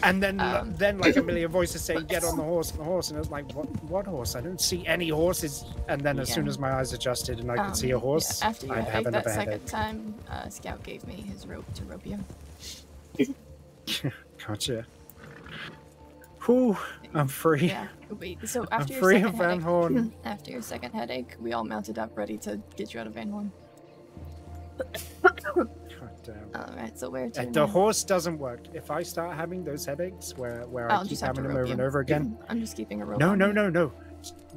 And then,
Um,
then like a [coughs] million voices saying, "Get on the horse, the horse," and I was like, "What? What horse? I don't see any horses." And then, as soon as my eyes adjusted and I could see a
Um, yeah,
horse,
after you
I'd have
that second
headache.
time, uh, Scout gave me his rope to rope you. [laughs]
Gotcha. Whew, I'm free.
Yeah. Wait, so
I'm
your
free
second
of Van
headache,
Horn.
after your second headache, we all mounted up ready to get you out of Van Horn.
God damn.
All right, so where to?
Uh, the horse doesn't work. If I start having those headaches where, where I
I'll
keep
to
having them over and over again, [clears throat]
I'm just keeping a rope.
no, no,
you.
no, no.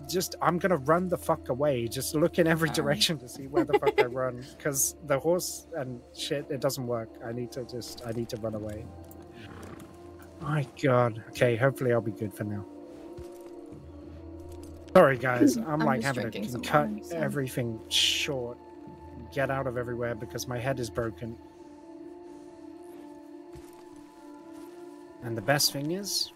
Just I'm gonna run the fuck away. Just look in every
Alright.
direction to see where the fuck I run, because the horse and shit, it doesn't work. I need to just, I need to run away. My God. Okay, hopefully I'll be good for now. Sorry, guys. [clears throat] I'm,
I'm
like having to cut
so-
everything short, get out of everywhere because my head is broken. And the best thing is,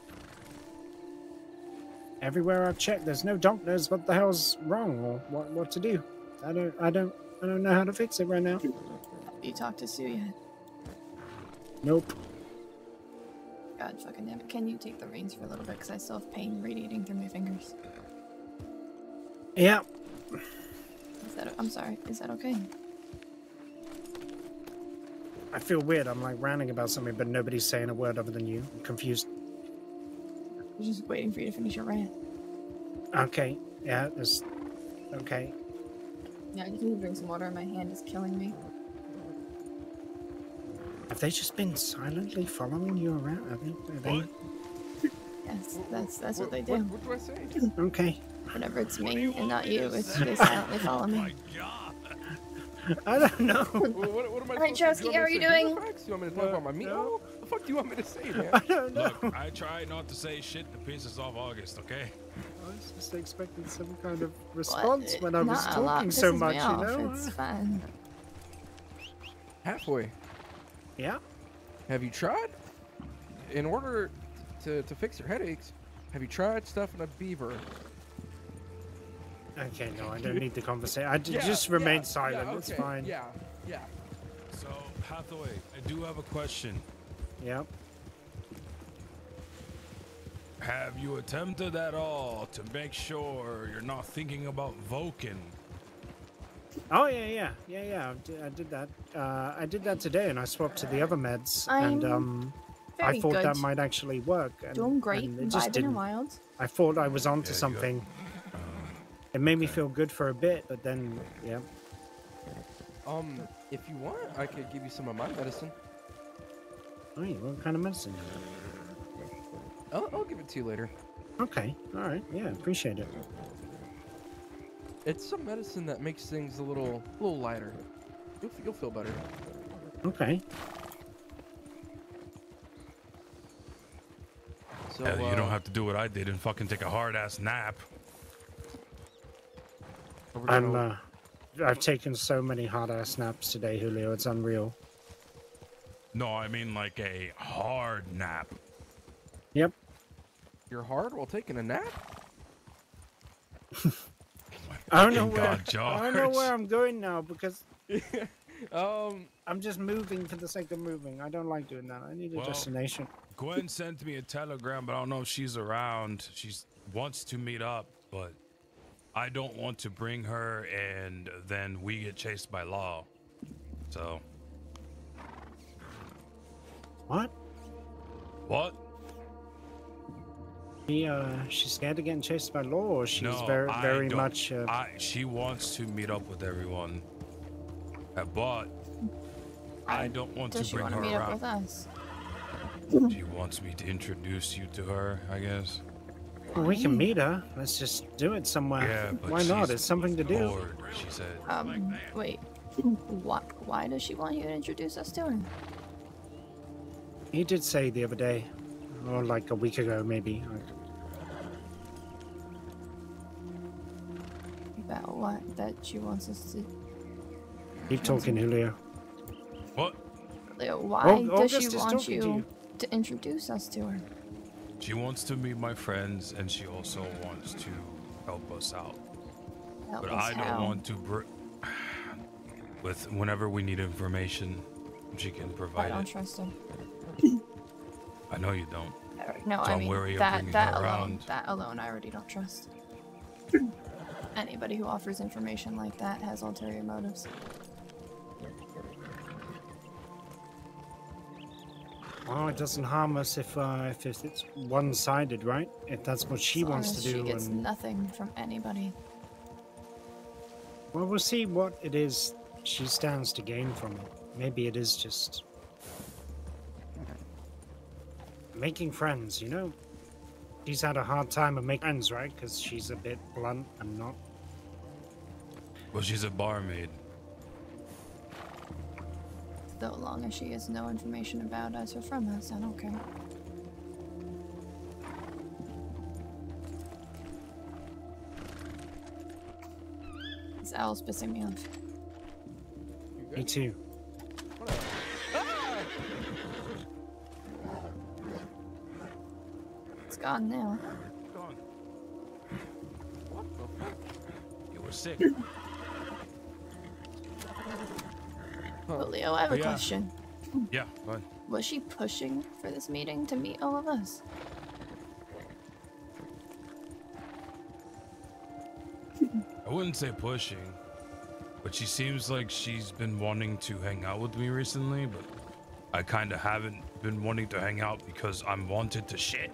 everywhere I've checked, there's no doc knows what the hell's wrong or what, what to do. I don't, I don't, I don't know how to fix it right now.
You talked to Sue yet?
Nope.
God fucking damn it. Can you take the reins for a little bit? Because I still have pain radiating through my fingers.
Yeah.
Is that, I'm sorry. Is that okay?
I feel weird. I'm like ranting about something, but nobody's saying a word other than you. I'm confused.
I was just waiting for you to finish your rant.
Okay. Yeah. It's okay.
Yeah, I just need to drink some water. My hand is killing me.
Have they just been silently following you around? Are they, are
Yes, that's that's what they do.
What, what do I say?
Okay.
Whenever it's me and not you, it's they silently follow [laughs] me.
I don't know. [laughs]
What, what, what am I
Alright,
supposed to
Chowski, how are
You
you
want me to say
doing?
Hero facts? You want me to talk uh, about my meat? What the fuck do you want me to say, man? [laughs]
I don't know.
Look, I try not to say shit that pisses off August, okay?
I was just expecting some kind of response
What?
when I was
Not
talking so much, you know?
It's fine.
Halfway.
Yeah.
Have you tried? In order to, to fix your headaches, have you tried stuffing a beaver?
Okay, no, I don't need the conversation. I d-
Yeah,
just remain
yeah,
silent. It's
okay,
fine.
Yeah, yeah.
So, Hathaway, I do have a question.
Yep.
have you attempted at all to make sure you're not thinking about Vulcan?
Oh yeah, yeah, yeah, yeah. I did, I did that. Uh, I did that today, and I swapped to the other meds, and
I'm
um, I
very
thought that might actually work. And,
Doing great,
and it just
vibing in
didn't.
wild.
I thought I was onto
Yeah, you
something. It made me feel good for a bit, but then, yeah.
Um, if you want, I could give you some of my medicine.
Oh, yeah, what kind of medicine?
I'll, I'll give it to you later.
Okay, all right, yeah, appreciate it.
It's some medicine that makes things a little, a little lighter. You'll, f- you'll feel better.
Okay.
So
Yeah, you don't
uh,
have to do what I did and fucking take a hard ass nap.
We're
I'm.
gonna-
Uh, I've taken so many hard ass naps today, Julio. It's unreal.
No, I mean like a hard nap.
Yep.
You're hard while taking a nap? [laughs]
I don't know where.
God,
I don't know where I'm going now because. [laughs]
um.
I'm just moving for the sake of moving. I don't like doing that. I need a
Well,
destination.
Gwen sent me a telegram, but I don't know if she's around. She wants to meet up, but I don't want to bring her and then we get chased by law. So,
What?
what?
She, uh, she's scared of getting chased by law, or she's
no,
very, very
don't-
much. Uh,
I, she wants to meet up with everyone, uh, but I don't want
Does
to bring
want
her
to meet up
around.
with us?
She wants me to introduce you to her, I guess.
Well, we can meet her. Let's just do it somewhere.
Yeah, but
Why not? It's something to do.
bored, she said.
Um, wait. Why, why does she want you to introduce us to her?
He did say the other day, or like a week ago, maybe.
About what? That she wants us to.
Keep talking, Julio.
What?
Leo, Why
Au-
does
August
she want you,
you.
to introduce us to her?
She wants to meet my friends, and she also wants to help us out.
Help
but
us
I don't
how?
want to. Br- with whenever we need information, she can provide.
I don't
it.
trust her.
I know you don't.
No,
so
I
I'm
mean
wary
that that alone.
around.
That alone, I already don't trust. [laughs] Anybody who offers information like that has ulterior motives.
Oh, it doesn't harm us if uh, if it's- it's one-sided, right? If that's what she
As long
wants
as
to do.
She gets
and...
nothing from anybody.
Well, we'll see what it is she stands to gain from it. Maybe it is just making friends, you know? She's had a hard time of making friends, right? Because she's a bit blunt and not.
Well, she's a barmaid.
So long as she has no information about us or from us, I don't care. This owl's pissing me off.
Me too.
It's gone now.
Gone. What the fuck? You were sick. [laughs]
But oh, Leo, I have a
Oh, yeah.
question.
yeah, fine.
Was she pushing for this meeting to meet all of us? [laughs]
I wouldn't say pushing, but she seems like she's been wanting to hang out with me recently, but I kind of haven't been wanting to hang out because I'm wanted to shit.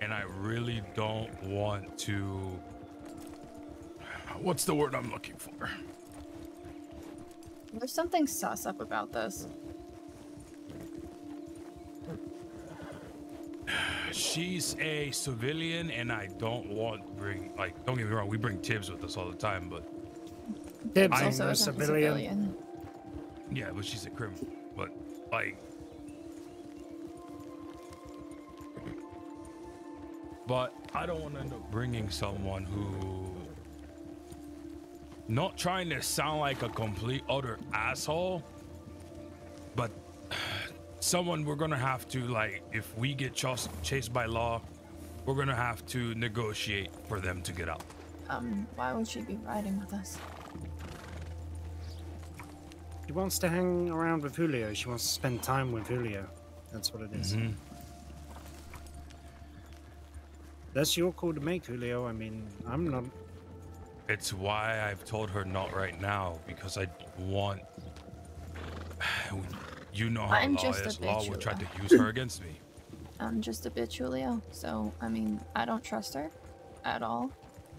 And I really don't want to. What's the word I'm looking for?
There's something sus up about this.
She's a civilian, and I don't want to bring like. Don't get me wrong, we bring Tibbs with us all the time, but
Tibbs
I'm
also
a
a
civilian.
civilian.
Yeah, but she's a criminal. But like, but I don't want to end up bringing someone who, not trying to sound like a complete utter asshole, but [sighs] someone we're gonna have to like, if we get chased chased by law, we're gonna have to negotiate for them to get out.
Um, why would she be riding with us?
She wants to hang around with Julio. She wants to spend time with Julio. That's what it is.
Mhm.
That's your call to make, Julio. I mean, I'm not.
It's why I've told her not right now because I want. [sighs] You know how
I'm
law
just a
is. Law
bitch,
would try to use her against me. [laughs]
I'm just a bitch, Julio. So, I mean, I don't trust her at all.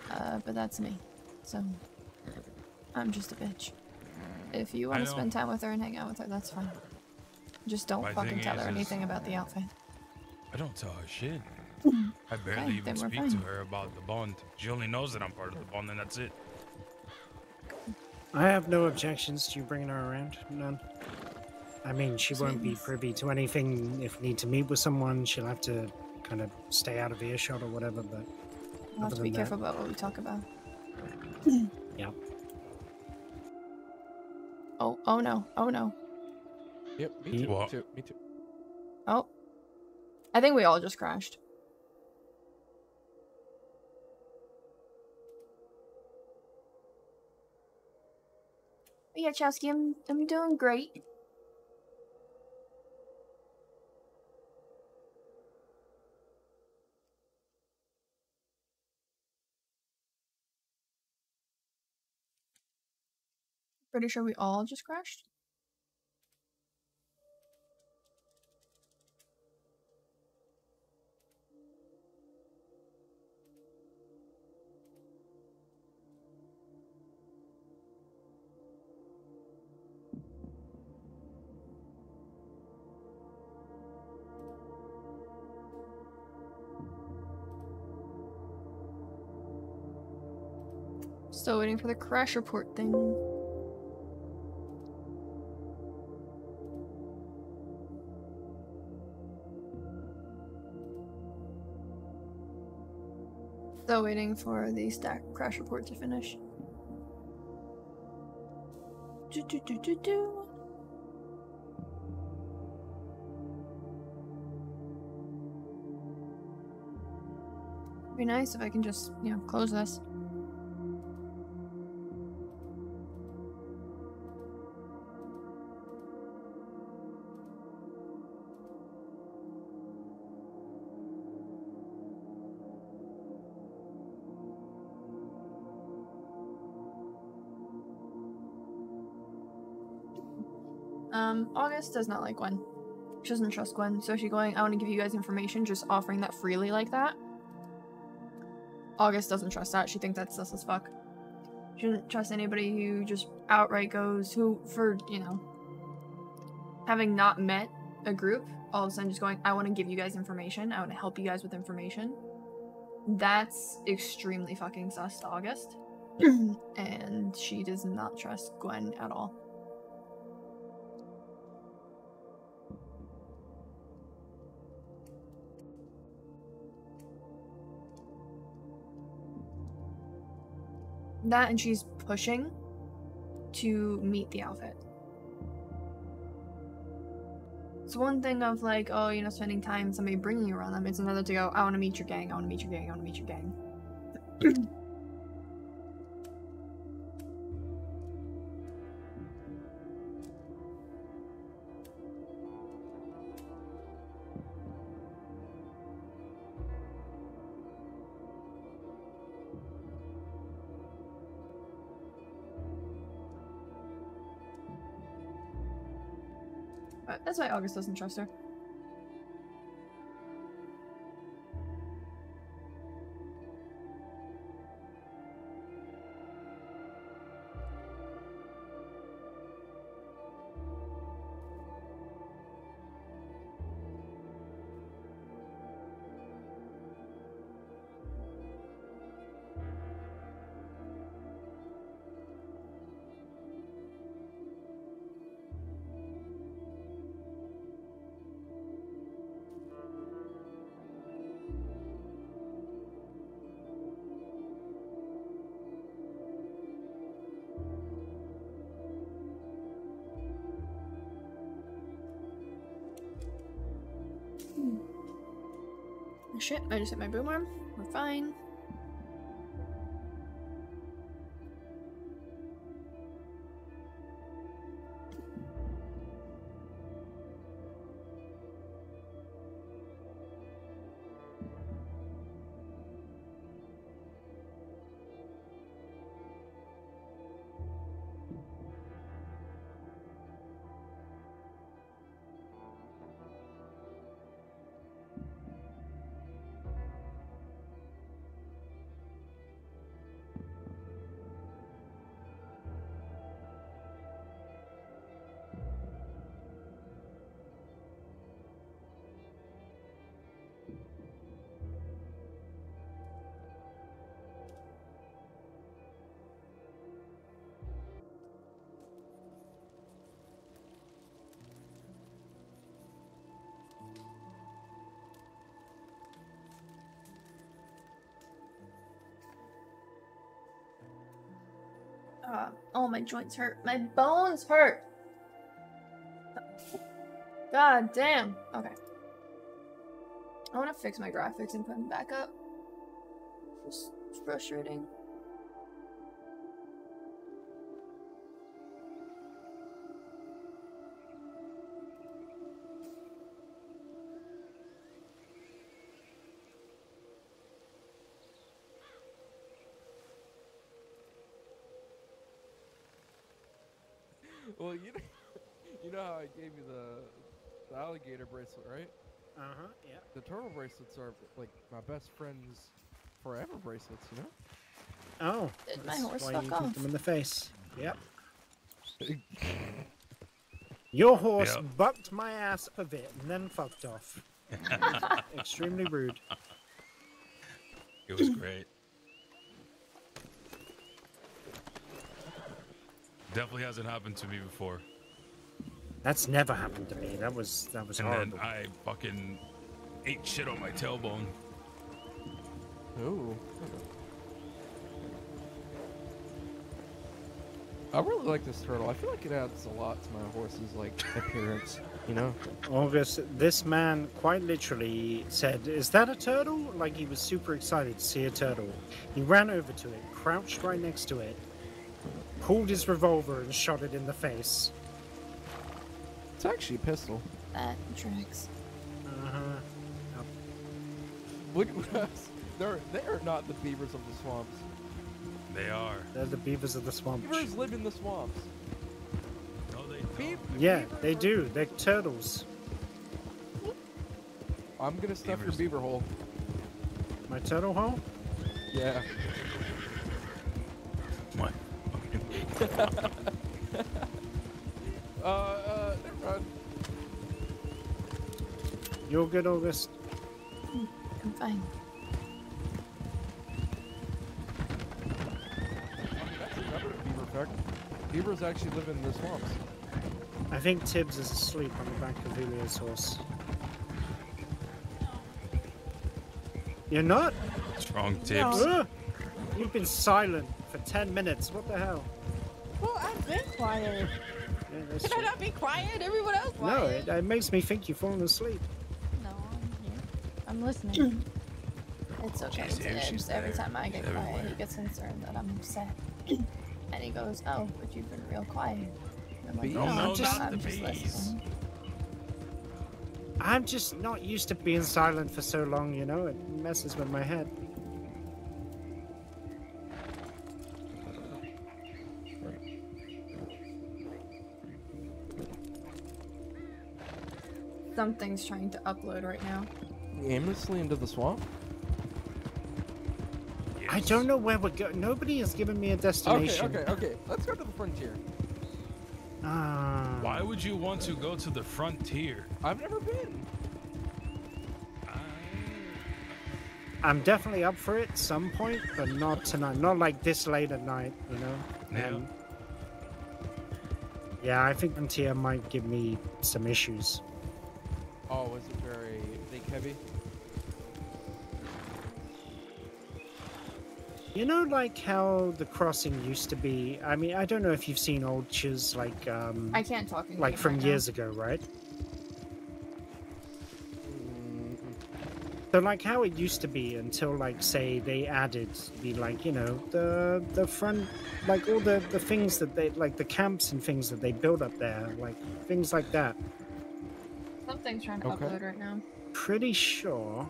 Uh, but that's me. So, I'm just a bitch. If you want to spend time with her and hang out with her, that's fine. Just don't
My
fucking tell her anything about the outfit.
I don't tell her shit. I barely
Okay,
even speak
fine.
to her about the bond. She only knows that I'm part of the bond, and that's it.
I have no objections to you bringing her around. None. I mean, she won't be privy to anything. If we need to meet with someone, she'll have to kind of stay out of earshot or whatever. But
We'll have to be
than
careful
that,
about what we talk about. [clears throat]
yeah.
Oh, oh no, oh no.
Yep, me too. Me too. Me too.
Oh. I think we all just crashed. Yeah, Chowski, I'm, I'm doing great. Pretty sure we all just crashed. Still waiting for the crash report thing. Still waiting for the stack crash report to finish. Do, do, do, do, do. Be nice if I can just, you know, close this. August does not like Gwen. She doesn't trust Gwen, so she's going, I want to give you guys information, just offering that freely like that. August doesn't trust that. She thinks that's sus as fuck. She doesn't trust anybody who just outright goes, who, for, you know, having not met a group, all of a sudden just going, I want to give you guys information. I want to help you guys with information. That's extremely fucking sus to August. [clears throat] and she does not trust Gwen at all. That and she's pushing to meet the outfit. It's one thing of like, oh, you know, spending time somebody bringing you around them. It's another to go, I want to meet your gang. I want to meet your gang. I want to meet your gang. [laughs] that's why August doesn't trust her. I just hit my boom arm. We're fine. Ah, oh, my joints hurt. My bones hurt. God damn. Okay. I want to fix my graphics and put them back up. It's frustrating.
You know, [laughs] you know how I gave you the, the alligator bracelet, right?
Uh huh. Yeah.
The turtle bracelets are like my best friend's forever bracelets, you know?
Oh.
Did my horse
why
fuck
you kicked
off?
him in the face. Yep. [laughs] Your horse
Yep.
bucked my ass up a bit and then fucked off. [laughs] Extremely rude.
It was great. Definitely hasn't happened to me before.
That's never happened to me. That was that was
and
horrible.
then I fucking ate shit on my tailbone.
Ooh. I really like this turtle. I feel like it adds a lot to my horse's like [laughs] appearance. You know?
August, this man quite literally said, Is that a turtle? Like he was super excited to see a turtle. He ran over to it, crouched right next to it, pulled his revolver, and shot it in the face.
It's actually a pistol.
That tracks.
Uh huh.
Look, they're they are not the beavers of the swamps.
They are.
They're the beavers of the swamps.
Beavers live in the swamps.
No, they
Beav-
Yeah, they do. They're turtles.
I'm gonna stuff your beaver hole.
My turtle hole?
Yeah. [laughs] uh, uh, never mind.
You're good, August.
I'm fine.
That's another beaver fact. Beavers actually live in the swamps.
I think Tibbs is asleep on the back of Julio's horse. You're not?
Strong tips.
Ugh! You've been silent for 10 minutes. What the hell?
Well, I've been quiet.
Yeah,
Can I not be quiet? Everyone else
No, it, it makes me think you've fallen asleep.
No, I'm here. I'm listening. [clears throat]
It's okay,
She's here,
Tibbs.
she's
Every
there,
time I get
she's
quiet,
everywhere.
he gets concerned that I'm upset. [clears throat] and he goes, Oh, but you've been real quiet. And I'm like, no,
no,
I'm just,
not
I'm
the
just
bees."
listening.
I'm just not used to being silent for so long, you know? It messes with my head.
Something's trying to upload right now.
Aimlessly into the swamp?
I don't know where we're going. Nobody has given me a destination.
okay, okay. Okay. Let's go to the frontier.
Ah.
Why would you want to go to the frontier?
I've never been.
I'm definitely up for it some point, but not tonight. Not like this late at night, you know?
Yeah.
Um, yeah, I think Frontier might give me some issues.
Oh, was it very lake heavy?
You know, like how the crossing used to be. I mean, I don't know if you've seen old chiz like um,
I can't talk in
like from
right now.
years ago, right? So like how it used to be until like say they added the like you know the the front like all the the things that they like the camps and things that they build up there like things like that.
Something's trying to
Okay.
upload right now.
Pretty sure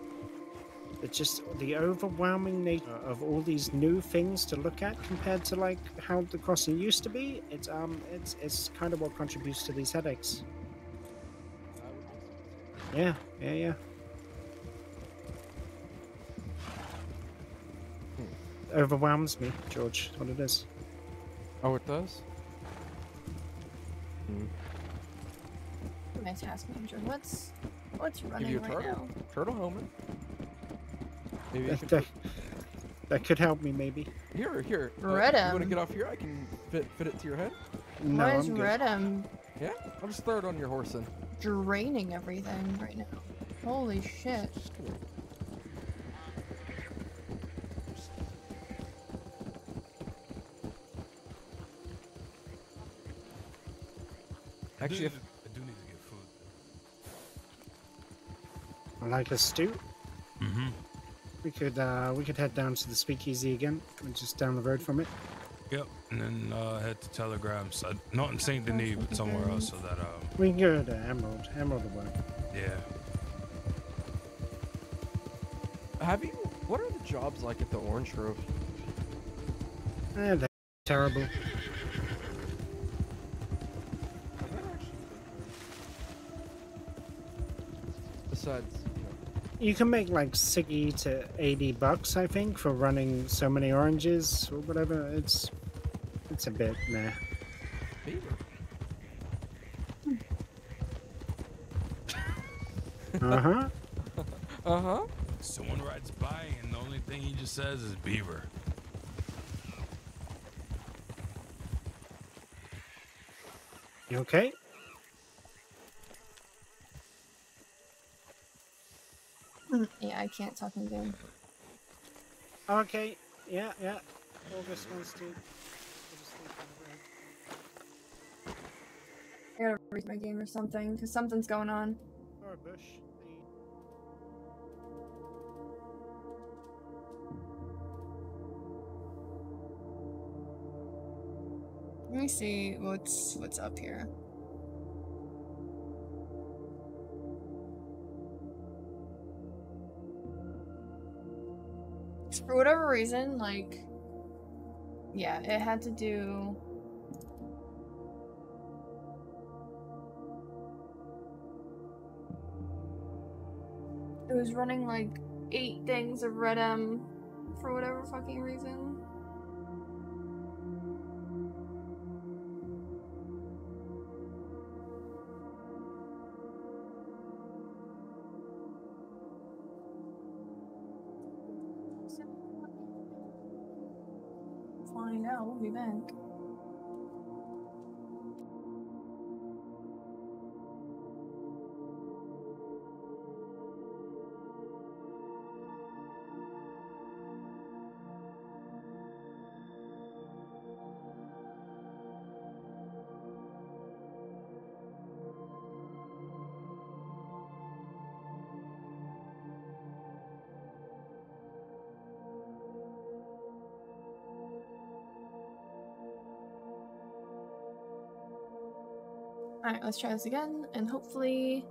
it's just the overwhelming nature of all these new things to look at compared to like how the crossing used to be. It's um it's it's kind of what contributes to these headaches. Yeah, yeah, yeah. Overwhelms me, George. What it is.
Oh, it does?
my task manager. What's what's running right
turtle,
now?
Turtle helmet. Maybe
that, that, that, could help me. Maybe.
Here, here. RedM.
Uh,
you want to get off here? I can fit fit it to your head.
No,
Why is RedM?
Yeah, I'll just throw it on your horse then.
Draining everything right now. Holy shit.
Actually, if,
like a stew.
Mm-hmm.
We could uh, we could head down to the speakeasy again, just down the road from it.
Yep, and then uh, head to Telegrams. Uh, not in Saint Denis, but somewhere else, so that um,
We can go to Emerald. Emerald will work.
yeah.
have you? What are the jobs like at the Orange Grove?
Eh, they're terrible.
Besides,
You can make like 60 to 80 bucks, I think, for running so many oranges or whatever. It's it's a bit meh. [laughs] Uh huh.
Uh huh.
Someone rides by, and the only thing he just says is beaver.
You okay?
Yeah, I can't talk in game.
Okay. Yeah, yeah. August wants to.
I gotta read my game or something, because something's going on.
Or a bush.
Let me see what's what's up here. For whatever reason, like, yeah, it had to do. It was running like eight things of Red M for whatever fucking reason. Out. Let's try this again, and hopefully...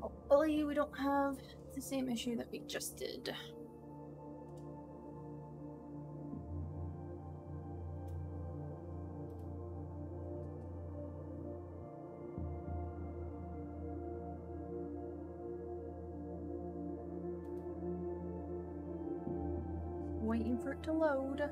Hopefully we don't have the same issue that we just did. Waiting for it to load.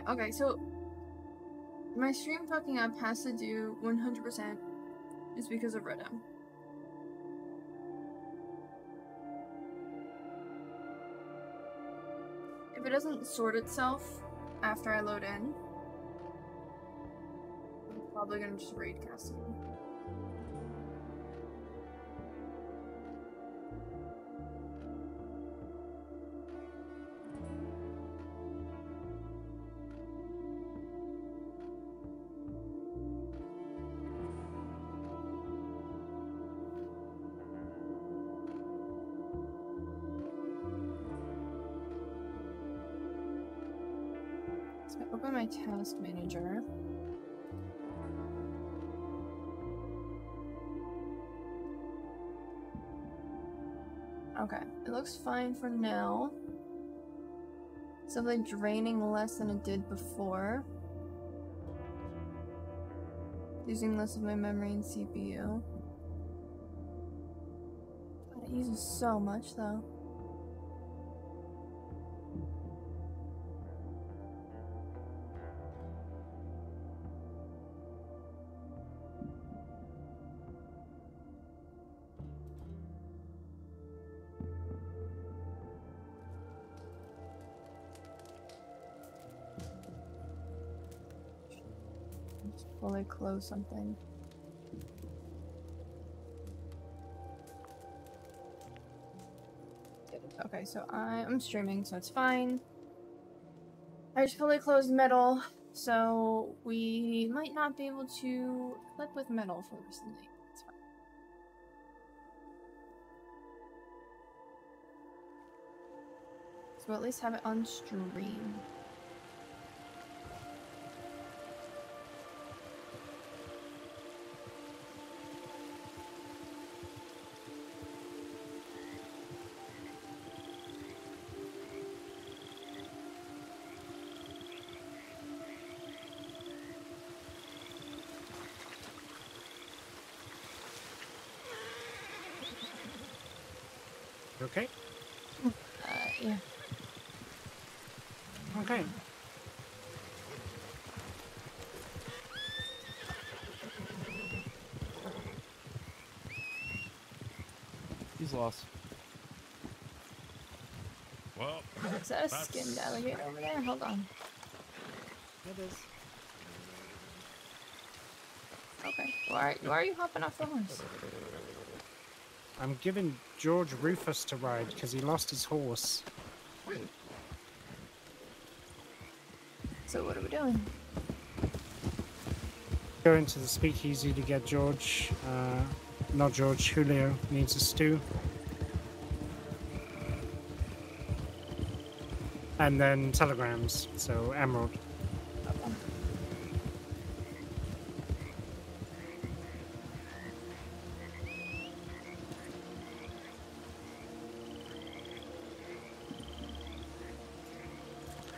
Yeah, okay, so my stream fucking up has to do 100% is because of Red M. If it doesn't sort itself after I load in, I'm probably gonna just raid cast manager. Okay, it looks fine for now. Simply draining less than it did before. Using less of my memory and CPU. God, it uses so much though. Close something. Okay, so I'm streaming, so it's fine. I just fully closed Medal, so we might not be able to clip with Medal for the rest of the night. It's fine. So we'll at least have it on stream.
He's.
Well,
Is that a
that's-
skinned alligator over there? Hold on.
It is.
Okay. Why, why are you hopping off the horse?
I'm giving George Rufus to ride because he lost his horse.
So what are we doing?
Go into the speakeasy to get George. Uh, not George, Julio needs a stew. And then telegrams, so Emerald.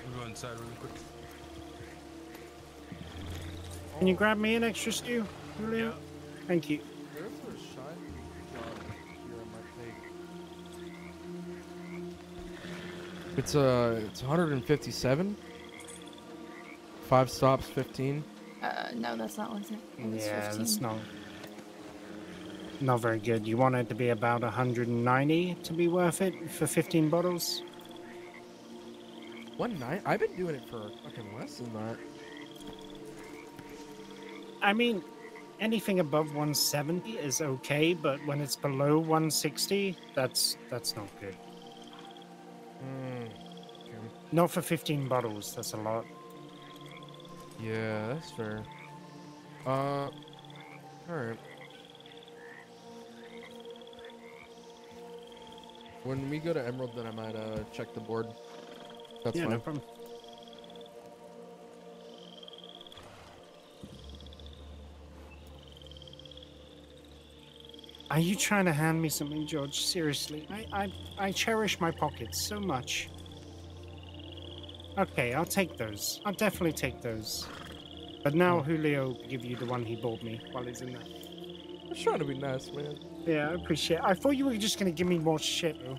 We'll go inside really quick.
Can you grab me an extra stew, Julio? Thank you.
It's uh, it's 157. Five stops, 15.
Uh, no, that's not worth it. It was
Yeah,
15.
that's not not very good. You want it to be about 190 to be worth it for 15 bottles.
One night? I've been doing it for fucking less than that.
I mean, anything above 170 is okay, but when it's below 160, that's that's not good. Not for 15 bottles. That's a lot.
Yeah, that's fair. Uh, alright. When we go to Emerald, then I might uh check the board. That's
yeah,
fine.
no problem. Are you trying to hand me something, George? Seriously, I, I, I cherish my pockets so much. Okay, I'll take those. I'll definitely take those. But now hmm. Julio will give you the one he bought me while he's in there.
I'm trying to be nice, man.
Yeah, I appreciate. it. I thought you were just gonna give me more shit. though.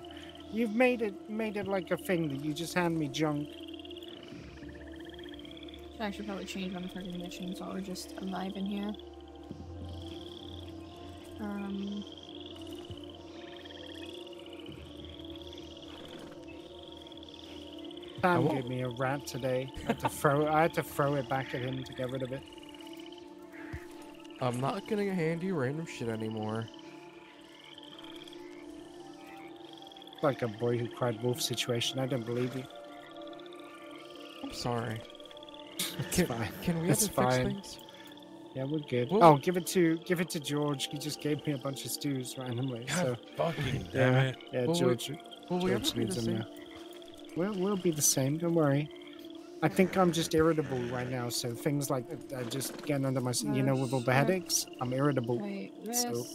You've made it made it like a thing that you just hand me junk.
I should probably change my fucking mission so we're just alive in here.
Sam
won't-
gave me a rat today. I had to throw. I had to throw it back at him to get rid of it.
I'm not gonna hand you random shit anymore.
Like a boy who cried wolf situation. I don't believe you.
I'm sorry.
It's
Can,
fine.
can we
it's
ever fix
fine.
things?
Yeah, we're good.
Well-
oh, give it to give it to George. He just gave me a bunch of stews randomly. so
fucking
yeah,
damn it.
yeah,
Will we-
George.
we ever
George
be
needs them
same?
now. We'll we'll be the same. Don't worry. I think I'm just irritable right now, so things like that just getting under my. s- You know, with all the headaches, I'm irritable.
Wait,
So,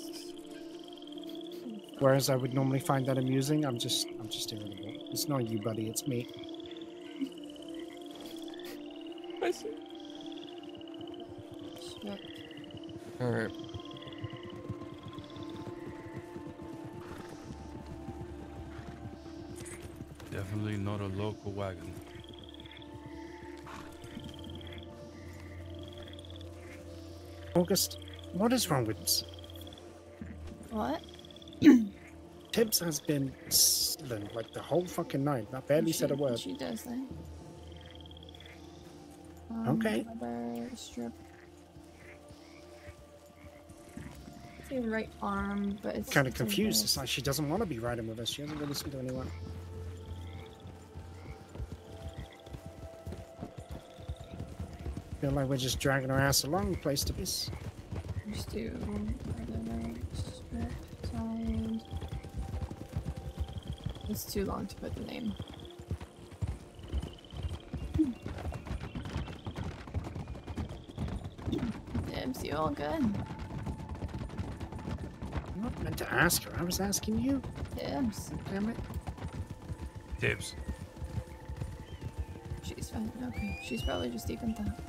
whereas I would normally find that amusing, I'm just I'm just irritable. It's not you, buddy. It's me.
I see. Alright.
Definitely not a local wagon.
August, what is wrong with us?
What? [clears throat]
Tibbs has been silent like the whole fucking night. I barely said a word.
She does that. Um,
Okay.
rubber strip. say right arm, but it's
Kind of confused. It's like she doesn't want to be riding with us. She hasn't really listened to anyone. Feel like we're just dragging our ass along the place to this.
Just do the right side. It's too long to put the name. Hmm. Dibs, you all good?
I'm not meant to ask her. I was asking you.
Dibs.
Damn it.
Dibs.
She's fine. Okay. She's probably just deep in thought.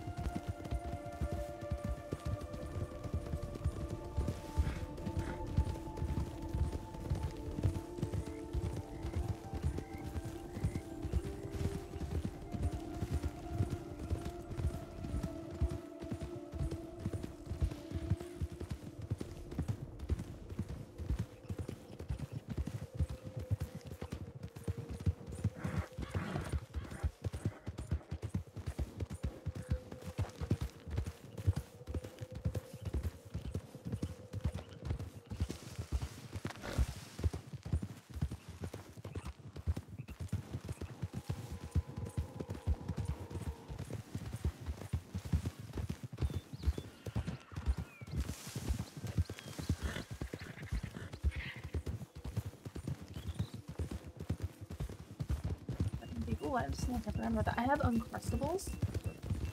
That. I have Uncrustables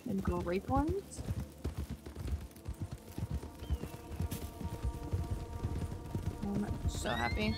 and grape ones. I'm so happy.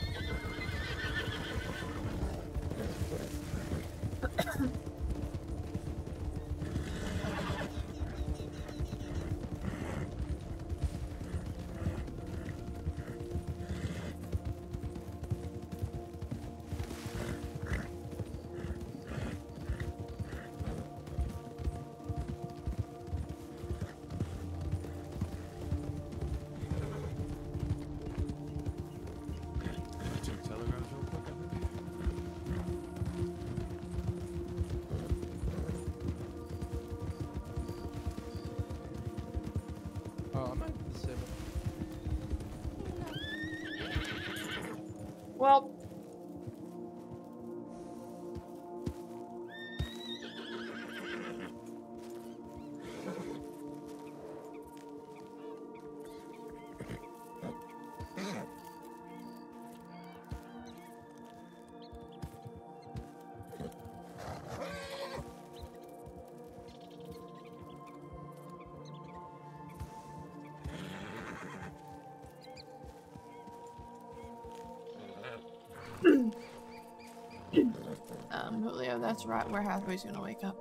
That's right where Hathaway's gonna wake up.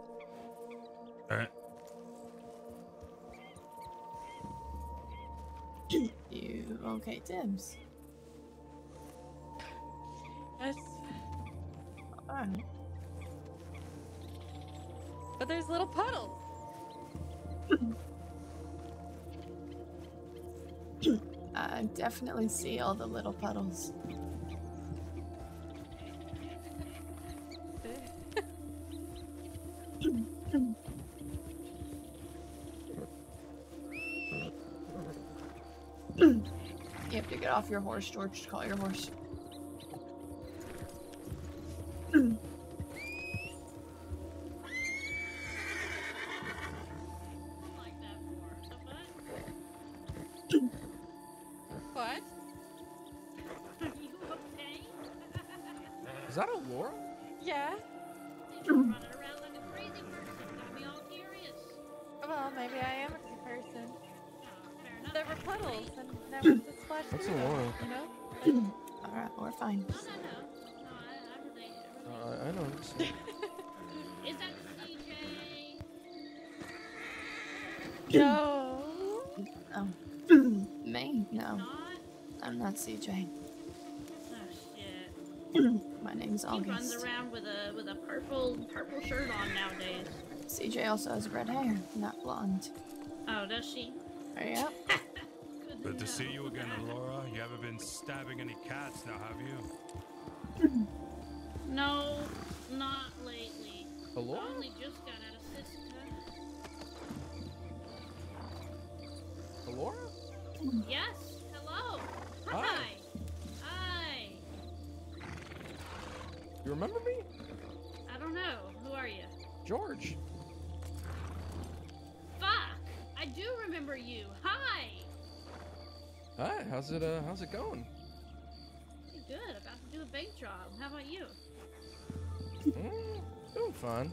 Alright.
You okay, Tibbs?
Yes.
Alright.
But there's little puddles.
I [laughs] uh, definitely see all the little puddles. Your horse, George. Call your horse. I'm not CJ.
Oh shit. [clears throat]
My name's
He runs
August.
around with a with a purple purple shirt on nowadays.
CJ also has red hair, not blonde.
Oh, does she?
Yep. [laughs]
Good to see you again, Laura. You haven't been stabbing any cats now, have you?
No, not lately.
Hello?
I only just got out of sister.
Laura?
Yes.
You remember me?
I don't know. Who are you?
George.
Fuck! I do remember you. Hi!
Hi, how's it uh how's it going?
Pretty good. About to do a bank job. How about you?
Mm, doing fine.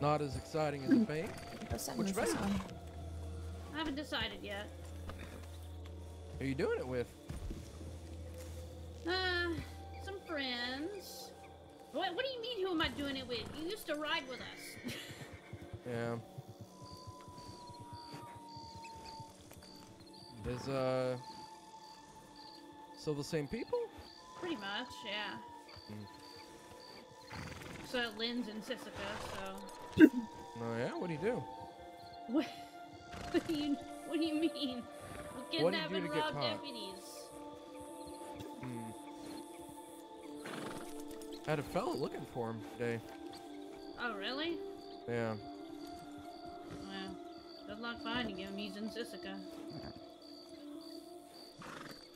Not as exciting as a bank. Which bank?
I haven't decided yet.
Who are you doing it with?
What, what do you mean, who am I doing it with? You used to ride with us. [laughs]
Yeah. There's uh still the same people?
Pretty much, yeah. So Lynn's in Sisika, so. [laughs]
Oh yeah, what do you do?
What, [laughs] what do you What do you mean? We
What do you
kidnap
do
and
to get
rob
caught?
deputies.
I had a fella looking for him today.
Oh, really?
Yeah.
Well, good luck finding him. He's in Sisika.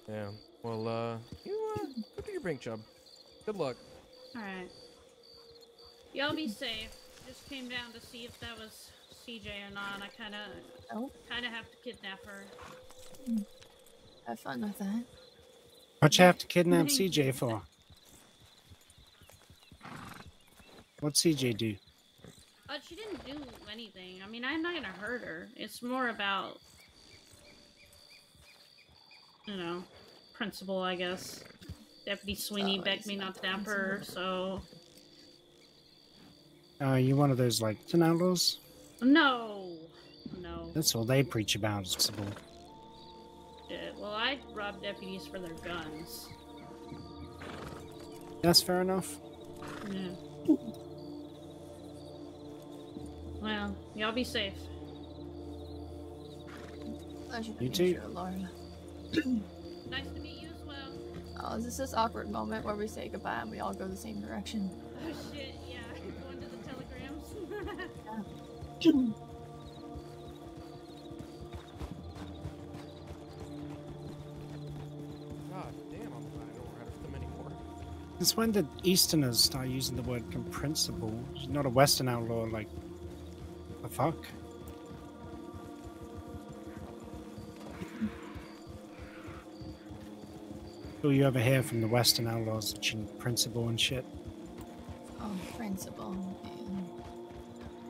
Yeah. Well, uh, you uh, go do your bank job. Good luck.
All right. Y'all be safe. Just came down to see if that was CJ or not. I kind of,
Oh.
kind of have to kidnap her.
Have fun with that.
What you have to kidnap CJ for? What CJ do?
Uh, she didn't do anything. I mean, I'm not gonna hurt her. It's more about, you know, principle, I guess. Deputy Sweeney
Oh,
begged me
not
not to nap her, so
Are you one of those like ten outlaws?
no, no.
That's all they preach about is principle.
Shit. Well, I rob deputies for their guns.
That's fair enough.
Yeah. [laughs] Well, y'all be safe.
Pleasure to
You
meet
too.
you, Laura. [clears throat]
Nice to meet you as well.
Oh, is this this awkward moment where we say goodbye and we all go the same direction?
Oh shit, yeah. Going to the telegrams.
God damn, I'm glad I don't ride with them anymore.
Since when did Easterners start using the word comprensible? Not a Western outlaw, like the fuck? All you ever hear from the Western outlaws principle and shit.
Oh, principal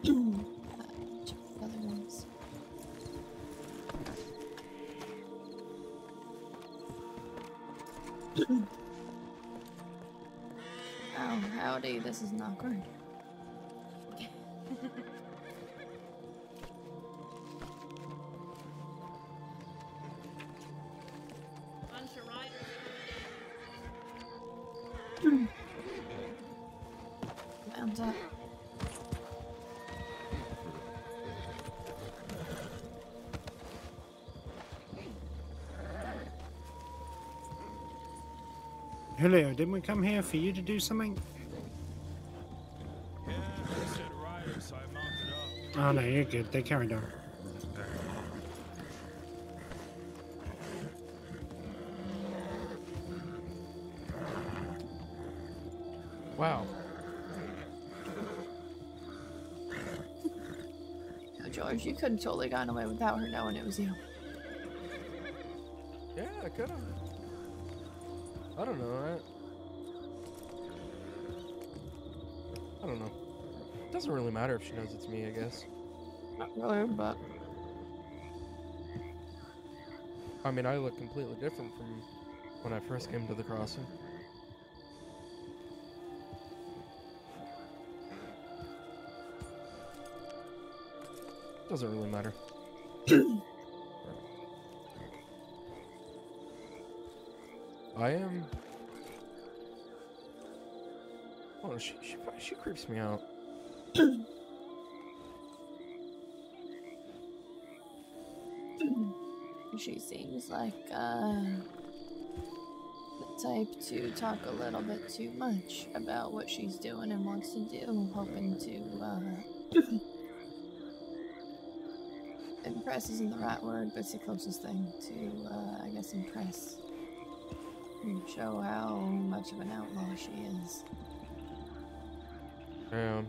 and. [coughs] Oh, howdy. This is not
Bunch
Julio, didn't we come here for you to do something?
Yeah, oh, they so I mounted up.
Oh no, you're good. They carried on.
Wow.
No, George, you could have totally gotten away without her knowing it was you.
Yeah, I could have. I don't know. I, I don't know. It doesn't really matter if she knows it's me, I guess.
Not really, but
I mean, I look completely different from when I first came to the crossing. Doesn't really matter. [laughs] I am. Oh, she she she creeps me out. [clears throat]
she seems like uh, the type to talk a little bit too much about what she's doing and wants to do, hoping to uh, [clears throat] impress isn't the right word, but it's the closest thing to, uh, I guess, impress. And show how much of an outlaw she is.
Yeah.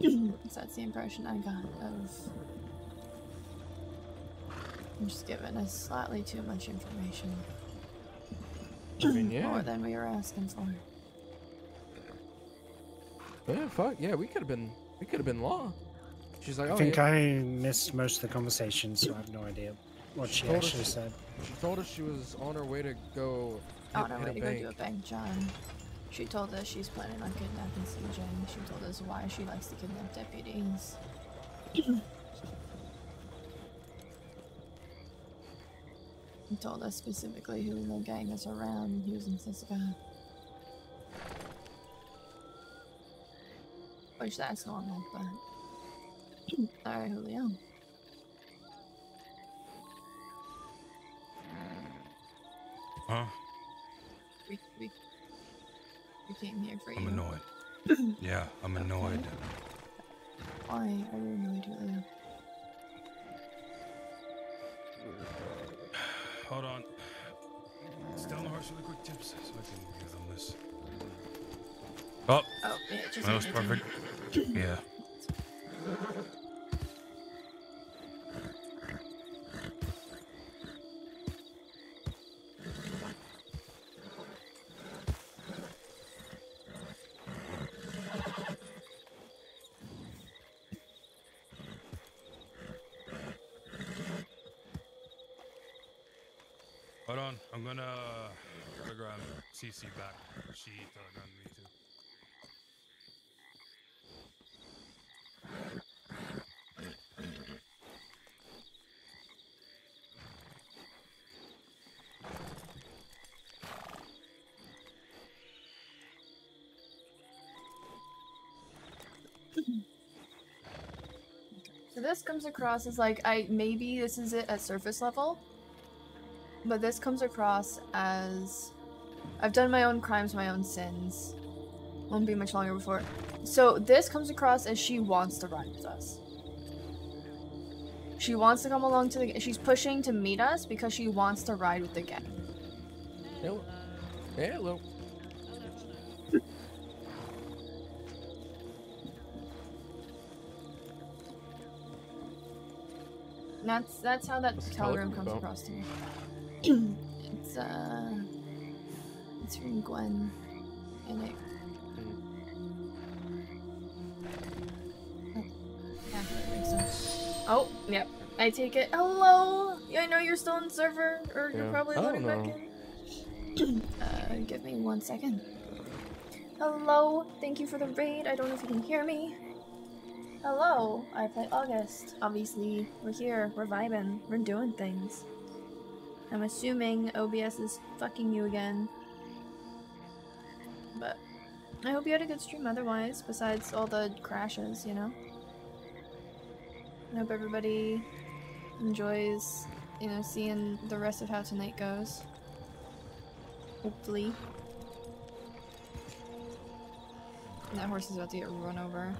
so that's the impression I got of I'm just giving us slightly too much information.
I mean, yeah.
More than we were asking for.
Yeah, fuck. Yeah, we could have been. We could have been law. She's like,
I
oh,
think
yeah.
I missed most of the conversation, so I have no idea what she
told us-
actually said.
She told us she was on her way to go.
On
hit-
our
hit
way
a
to go do a bank job. She told us she's planning on kidnapping CJ. She told us why she likes to kidnap deputies. He told us specifically who the gang is around. He was in Sisika. Which that's normal, but. [clears throat] Alright, Julio.
Huh?
We, we, we came here for you.
I'm annoyed. [laughs] yeah, I'm annoyed.
Why are you annoyed, Julio?
Hold on. Stay on the horse really quick Tibbs so I can give them this. Oh,
Oh, yeah, just
that was
hand it to me.
perfect. Yeah. [laughs] CC back. She telegrammed me too. [laughs]
So this comes across as like I maybe this is it at surface level, but this comes across as I've done my own crimes, my own sins. Won't be much longer before. So this comes across as she wants to ride with us. She wants to come along to the. She's pushing to meet us because she wants to ride with the gang.
Hello. Hello.
That's that's how that telegram
telegram
comes
about?
across to me. [clears throat] it's uh, it's from Gwen, and it. Oh, yeah, sense. Oh, yep. I take it. Hello. I know you're still in server, or you're probably loading back in. uh, give me one second. Hello. Thank you for the raid. I don't know if you can hear me. Hello, I play August. Obviously, we're here, we're vibing, we're doing things. I'm assuming OBS is fucking you again. But I hope you had a good stream otherwise, besides all the crashes, you know? I hope everybody enjoys, you know, seeing the rest of how tonight goes. Hopefully. And that horse is about to get run over.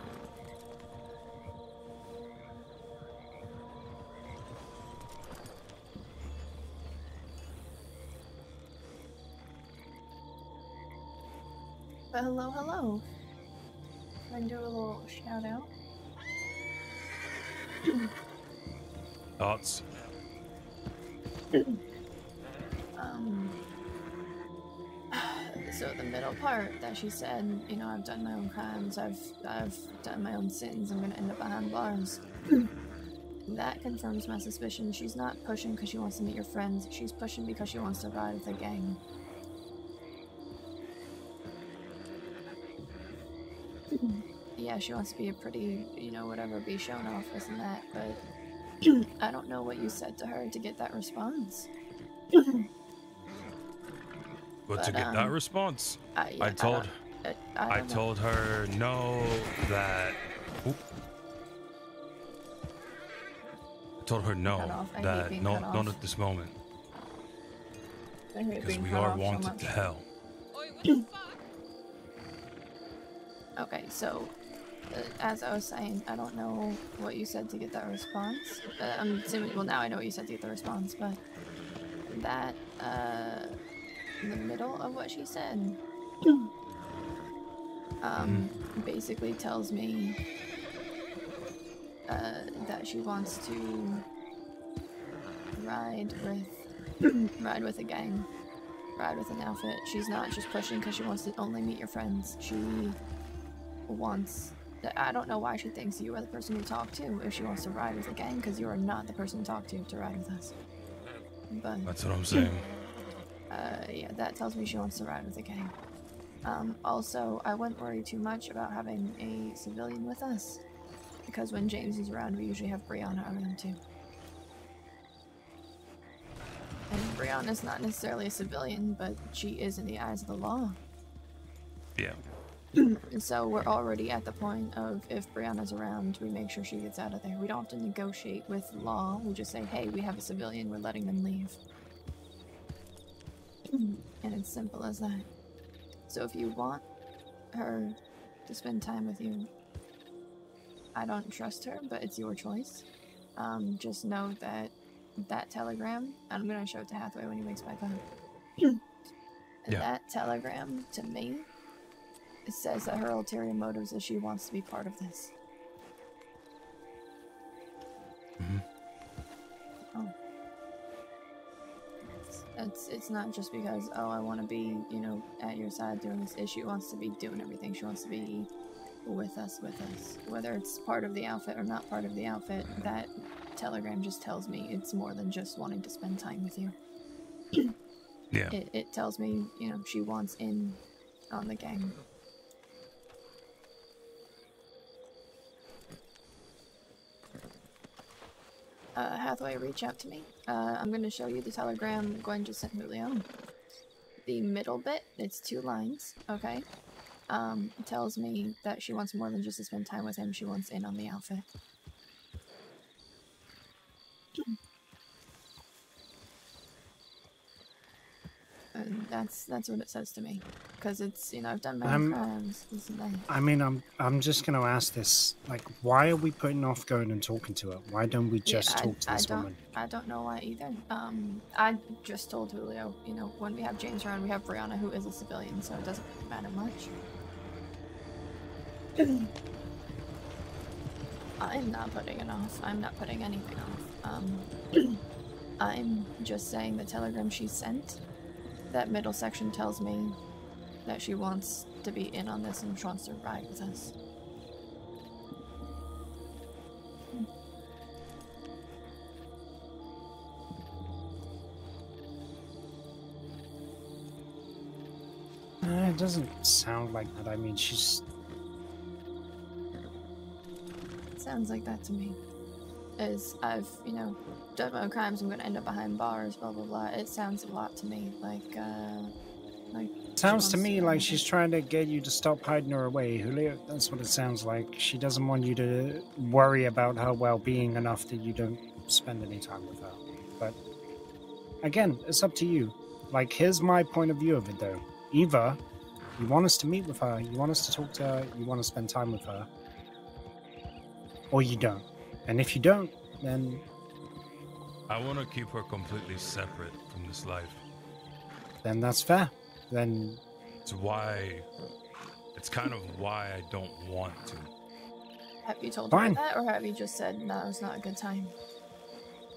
But hello, hello. I can do a little shout out.
Thoughts?
Um, so the middle part that she said, you know, I've done my own crimes, I've I've done my own sins, I'm gonna end up behind bars. that confirms my suspicion. She's not pushing because she wants to meet your friends. She's pushing because she wants to ride with the gang. Yeah, she wants to be a pretty, you know, whatever, be shown off, this and that, but [clears throat] I don't know what you said to her to get that response.
But, to
But,
get that
um,
response,
I- yeah, I
I told
I- I
I told her no that. Oop. I told her no
Cut off. I hate
that no not at this moment because we are
off so
wanted to hell.
Okay, so uh, as I was saying, I don't know what you said to get that response. Uh, I'm assuming, well, now I know what you said to get the response, but that, uh, in the middle of what she said, [clears throat] um, basically tells me uh, that she wants to ride with [clears throat] ride with a gang, ride with an outfit. She's not just pushing because she wants to only meet your friends. She wants. That I don't know why she thinks you are the person to talk to if she wants to ride with a gang because you are not the person to talk to to ride with us. But
That's what I'm saying. [laughs]
uh, yeah, that tells me she wants to ride with a gang. Um, also, I wouldn't worry too much about having a civilian with us, because when James is around, we usually have Brianna around too. And Brianna's not necessarily a civilian, but she is in the eyes of the law.
Yeah.
And so we're already at the point of if Brianna's around, we make sure she gets out of there. We don't have to negotiate with law. We just say, hey, we have a civilian, we're letting them leave. and it's simple as that. So if you want her to spend time with you, I don't trust her, but it's your choice. Um, just know that that telegram, I'm gonna show it to Hathaway when he wakes back up. [clears throat]
Yeah.
That telegram to me it says that her ulterior motives is she wants to be part of this. Mhm. Oh. It's, it's it's not just because oh I want to be you know at your side doing this. Is she wants to be doing everything. She wants to be with us with us. Whether it's part of the outfit or not part of the outfit, that telegram just tells me it's more than just wanting to spend time with you.
Yeah.
It, it tells me, you know, she wants in on the gang. Uh, Hathaway, reach out to me. Uh, I'm going to show you the telegram Gwen just sent Julio. The middle bit, it's two lines, okay? Um, tells me that she wants more than just to spend time with him, she wants in on the outfit. And that's that's what it says to me, because it's you know I've done many
Um,
crimes.
I mean, I'm I'm just gonna ask this: like, why are we putting off going and talking to her? Why don't we just
Yeah,
talk to
I,
this
I don't,
woman?
I don't know why either. Um, I just told Julio, you know, when we have James around, we have Brianna, who is a civilian, so it doesn't really matter much. I'm not putting it off. I'm not putting anything off. Um, [clears throat] I'm just saying the telegram she sent. That middle section tells me that she wants to be in on this and she wants to ride with us.
Uh, it doesn't sound like that. I mean, she's
Sounds like that to me. As I've, you know, done my own crimes, I'm gonna end up behind bars, blah blah blah. It sounds a lot to me like, uh, like.
sounds to me
ride
like she's trying to get you to stop hiding her away, Julio. That's what it sounds like. She doesn't want you to worry about her well-being enough that you don't spend any time with her. But again, it's up to you. Like, here's my point of view of it, though. Eva, you want us to meet with her, you want us to talk to her, you want to spend time with her, or you don't. And if you don't, then
I want to keep her completely separate from this life.
then that's fair. Then
It's why. It's kind of why I don't want to.
Have you told
Fine.
her that, or have you just said no? It's not a good time.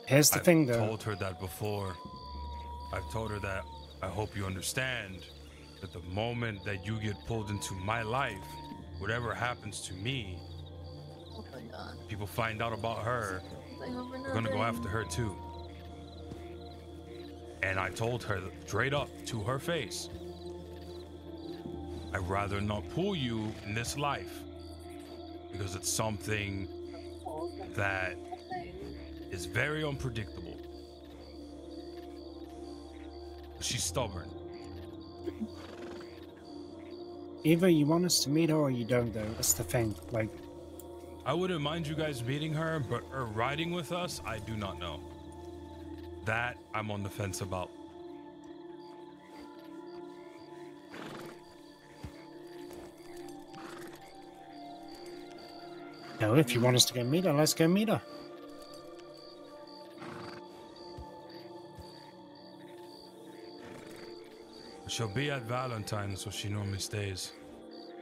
here's the
I've
thing, though.
i told her that before. I've told her that I hope you understand that the moment that you get pulled into my life, whatever happens to me,
my god.
People find out about her,
Something over and
we're gonna go after her too. And I told her straight up to her face, I'd rather not pull you in this life because it's something that is very unpredictable. She's stubborn.
Either you want us to meet her or you don't, though. That's the thing. Like,
I wouldn't mind you guys meeting her, but her riding with us, I do not know. That I'm on the fence about.
no, if you want us to go meet her, let's go meet her.
She'll be at Valentine's, so she normally stays.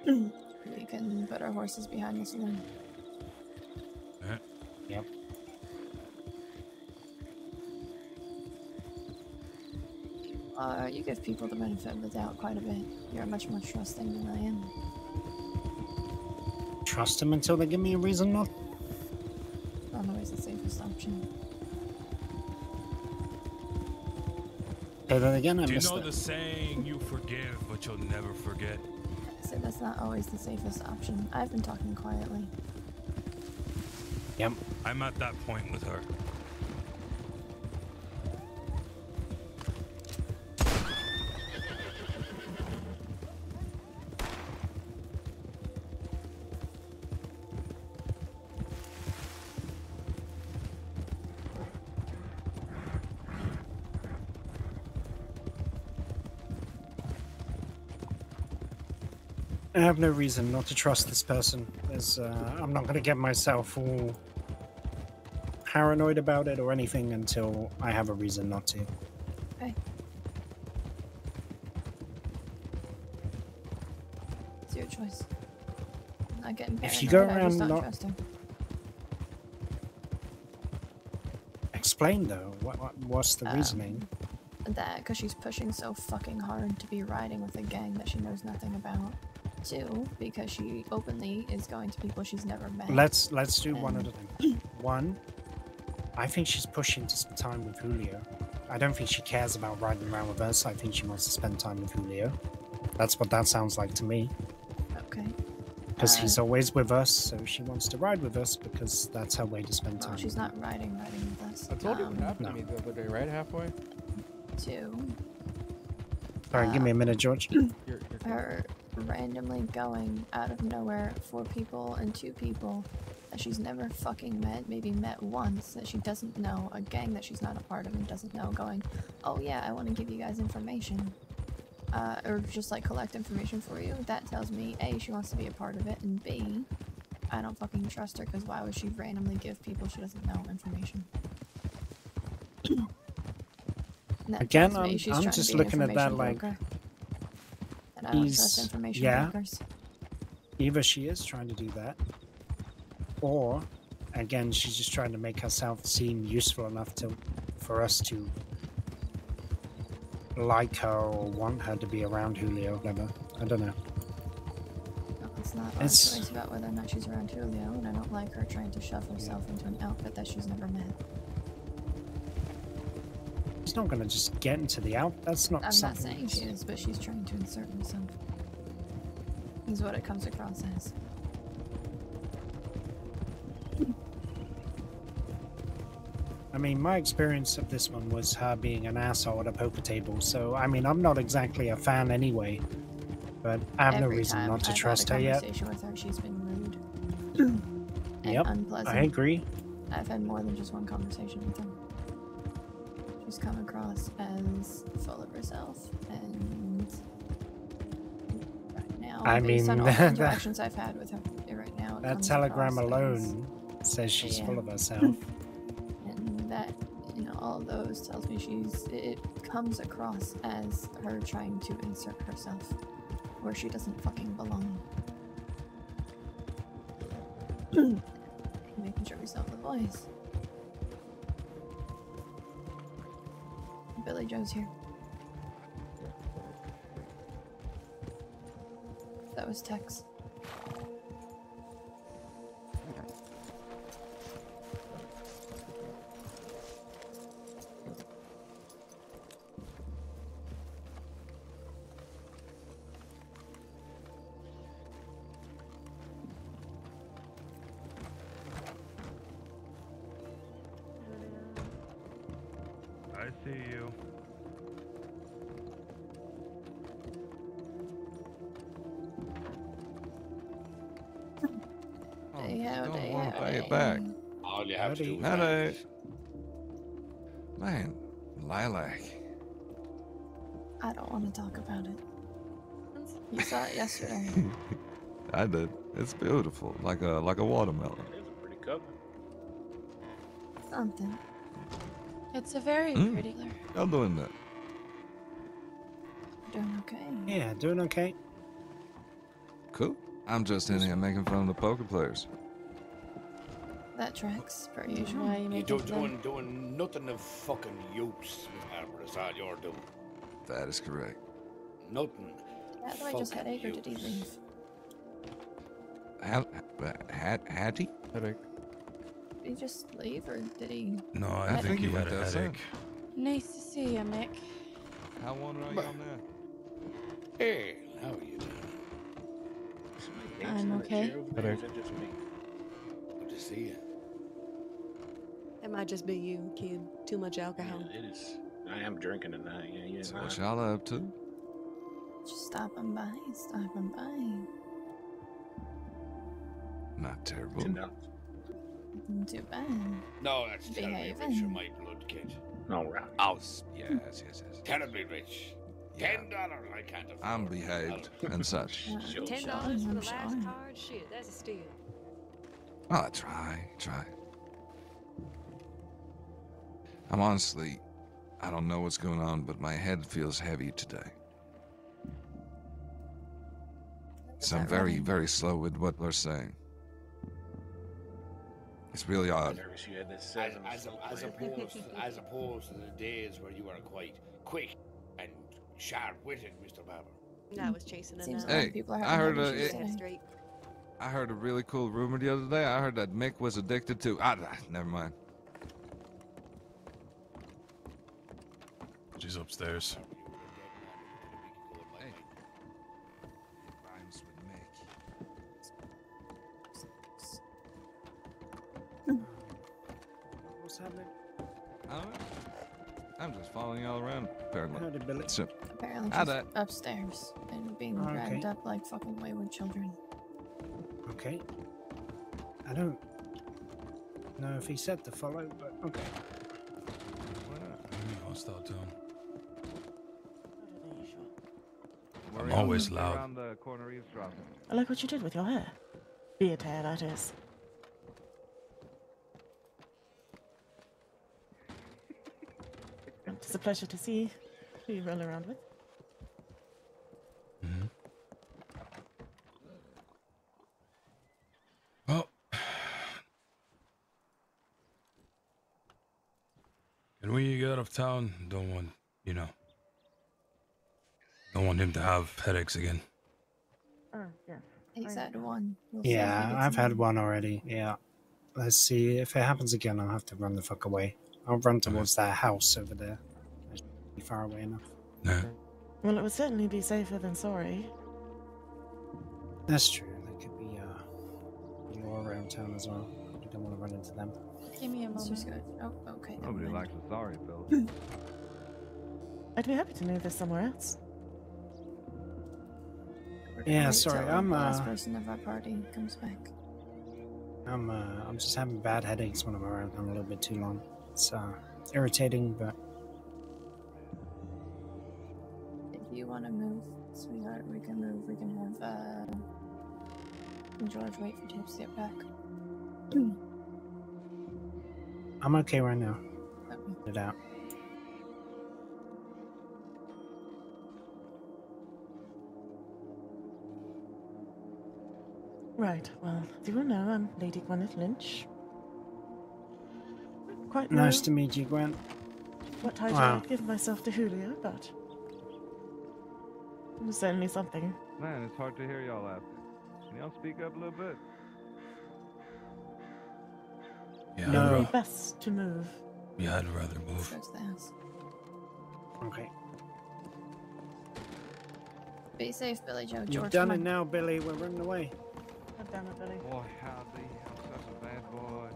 we can put our horses behind the saloon.
Yep.
Uh, you give people the benefit of the doubt quite a bit. You're much more trusting than I am.
Trust him until they give me a reason not.
Not always the safest option.
Say then again. I
Do you know
it.
the saying, you forgive, but you'll never forget?
So that's not always the safest option. I've been talking quietly.
Yep.
I'm at that point with her.
I have no reason not to trust this person. Uh, I'm not going to get myself all paranoid about it or anything until I have a reason not to.
Okay. It's your choice. I'm not getting
If you
paranoid,
go around not- Explain though. What, what what's the
Um,
reasoning?
That because she's pushing so fucking hard to be riding with a gang that she knows nothing about. Two, because she openly is going to people she's never met.
Let's let's do one at
and-
a time. [clears throat] One, I think she's pushing to spend time with Julio. I don't think she cares about riding around with us. I think she wants to spend time with Julio. That's what that sounds like to me.
Okay.
Because
Uh,
he's always with us, so she wants to ride with us because that's her way to spend time.
Well, she's not riding, riding with us.
I told you
Um,
what happened to me the other day, right? Halfway.
Two,
him. Sorry, give me a minute, George.
her [clears throat] randomly going out of nowhere for people and two people that she's never fucking met, maybe met once, that she doesn't know, a gang that she's not a part of and doesn't know, going, oh yeah, I want to give you guys information. Uh, or just like collect information for you. That tells me A, she wants to be a part of it, and B, I don't fucking trust her because why would she randomly give people she doesn't know information?
Again, I'm- I'm just looking at that like
broker. And I don't trust information
yeah.
brokers.
Either she is trying to do that, or again, she's just trying to make herself seem useful enough to for us to like her or want her to be around Julio. Whatever. I don't know.
It's not our
It's-
choice about whether or not she's around Julio, and I don't like her trying to shove herself into an outfit that she's never met.
She's not going to just get into the outfit. That's not
I'm not saying she is, but she's trying to insert herself. Is what it comes across as.
Mean, my experience of this one was her being an asshole at a poker table. So, I mean, I'm not exactly a fan anyway. But I have no reason not to
I've
trust
had
her
a
yet.
with her, she's been rude [clears throat]
Yep,
unpleasant.
I agree.
I've had more than just one conversation with her. She's come across as full of herself, and right now,
I
based on
mean,
all [laughs] the interactions I've had with her right now,
That telegram
across as-
alone says she's
Yeah.
full of herself. [laughs]
that know all those tells me she's it comes across as her trying to insert herself where she doesn't fucking belong. [clears throat] Making sure we have the voice billy joe's here. That was tex
All you have to do is
Hello. Man, lilac.
I don't want to talk about it. You saw it yesterday. [laughs]
I did. It's beautiful, like a like a watermelon.
It's pretty cover.
Something.
It's a very
Mm.
pretty color.
Y'all doing that?
Doing okay.
Yeah, doing okay.
Cool. I'm just in here making fun of the poker players.
That tracks, per mm-hmm. usual.
Why are you
You do,
fun?
doing, doing nothing of fucking use, Miss Harper. That's all you're doing.
That is correct.
Nothing.
Yeah, I just had
fucking
Egg or did he
use.
leave?
Hat, hat, Hattie?
Headache.
Did he just leave or did he?
No, I,
I
think,
think
he
he
had
went
a
outside.
headache.
Nice to see you, Mick.
How one are you on there?
Hey, how are you doing?
I'm okay.
Headache.
Good to see you.
That might just be you, kid. Too much alcohol.
Yeah, It is. I am drinking tonight. Yeah, yeah.
So what y'all up to?
Just stopping by, stopping by.
Not terrible.
Nothing too bad.
No, that's terribly rich for my blood, kid.
No, right.
Oh,
Yes, yes, yes, yes.
terribly rich. Ten dollars I can't afford.
I'm behaved and such.
Sure, [laughs]
Ten dollars for
I'm
the last
sure.
card? Shit, that's a steal.
Oh, try, try. I'm honestly, I don't know what's going on, but my head feels heavy today. So I'm very,
right?
very slow with what they're saying. It's really odd.
Nervous you had this
As,
seven.
as, as opposed as opposed to the days where you were quite quick and sharp-witted, Mr. Barber.
No, I was chasing a
Seems
nun.
Hey,
people are
I heard
head
uh, it-
straight.
I heard a really cool rumor the other day. I heard that Mick was addicted to. Ah, never mind.
She's upstairs.
Hey. Rhymes with Mick.
What's happening?
I don't know. I'm just following y'all around, apparently.
Howdy, Billy.
So,
Apparently she's
that-
upstairs and being
Oh,
grabbed
okay.
up like fucking wayward children.
Okay. I don't know if he said to follow, but okay.
I'll start doing.
Where um, I'm
always loud.
Around the corner eavesdropping.
I like what you did with your hair. Beard hair, that is. [laughs] It's a pleasure to see who you roll around with. Mm-hmm.
Well, [sighs] can we get out of town? Don't want, you know, don't want him to have headaches again.
Oh, yes.
He's had one. We'll see if he
Yeah, I've had one already. Yeah. Let's see. If it happens again, I'll have to run the fuck away. I'll run towards that house over there. It's pretty far away enough.
Yeah.
Well, it would certainly be safer than sorry.
That's true. There could be uh, more around town as well. I don't want to run into them.
Give me a
Let's just
moment.
go. Oh, okay.
Nobody likes a sorry fella. [laughs]
I'd be happy to move this somewhere else.
Yeah, sorry, I'm,
the last
uh,
person of our party comes back.
I'm uh, I'm just having bad headaches when I'm a little bit too long. It's uh, irritating, but
If you want to move, sweetheart, we can move. We can have uh, George wait for Tibbs to get back. [clears throat]
I'm okay right now. Get it out.
Right, well, as you will know, I'm Lady Gwyneth Lynch. Quite
Nice
know
to meet you, Gwen.
what title
Wow.
I'd give myself to Julio, but it's certainly something.
Man, it's hard to hear y'all laughing. Can y'all speak up a little bit?
Yeah,
No.
I'd,
best to move.
yeah, I'd rather move.
Go the house.
Okay.
Be safe, Billy Joe.
You've
George,
done it
on.
now, Billy. We're running away.
God damn it, Billy.
Boy, howdy. I'm such a bad boy.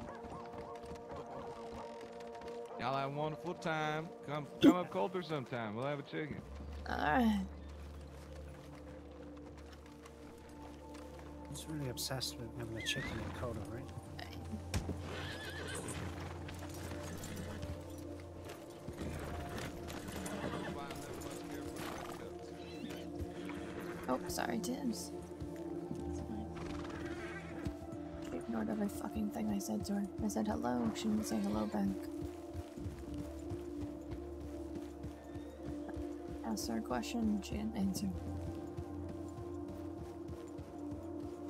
Y'all have a wonderful time. Come come up Colter sometime. We'll have a chicken.
All right.
He's really obsessed with having a chicken in Coda, right?
Oh, sorry, Tibbs. Ignored every fucking thing I said to her. I said hello. She didn't say hello back. Asked her a question. She didn't answer.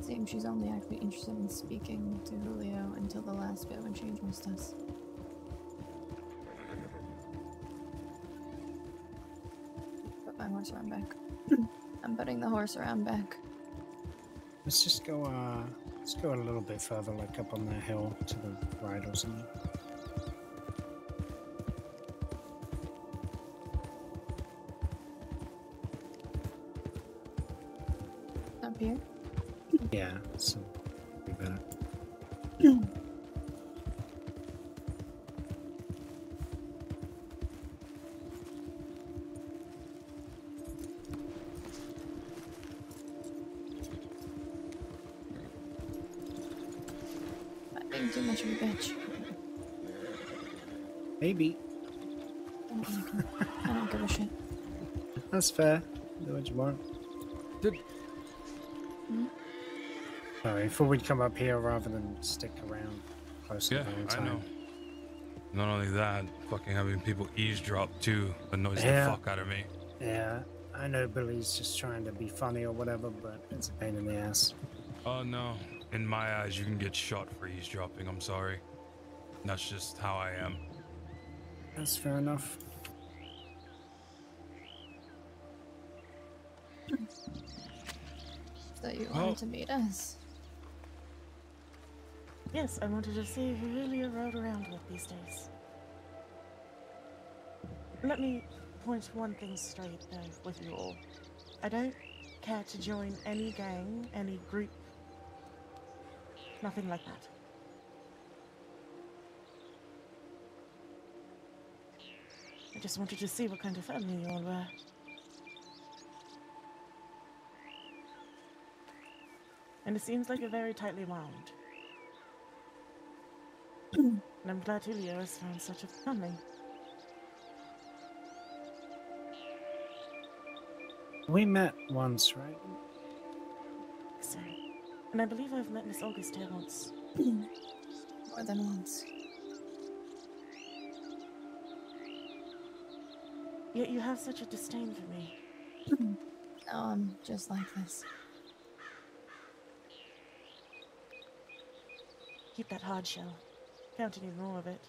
seems she's only actually interested in speaking to Julio until the last bit when she addressed us. Put my horse around back. [clears throat] I'm putting the horse around back.
Let's just go. Uh, let's go a little bit further, like up on the hill to the right or something. Maybe.
I don't, think I'm- I don't give a shit.
That's fair. Do what you want.
Did hmm?
Sorry, thought we'd come up here rather than stick around close
Yeah,
the whole
I know. Not only that, fucking having people eavesdrop too annoys
Yeah.
the fuck out of me.
Yeah, I know Billy's just trying to be funny or whatever, but it's a pain in the ass.
Oh no, in my eyes, you can get shot for eavesdropping. I'm sorry. That's just how I am.
That's fair enough.
So you
Oh.
wanted to meet us?
Yes, I wanted to see who Julio rode around with these days. Let me point one thing straight, though, with you all. I don't care to join any gang, any group. Nothing like that. Just wanted to see what kind of family you all were. And it seems like you're very tightly wound. and I'm glad Julio has found such a family.
We met once, right?
So, and I believe I've met Miss August here once. [clears throat]
More than once.
Yet you have such a disdain for me.
No, I'm just like this.
Keep that hard shell. Counting you more of it.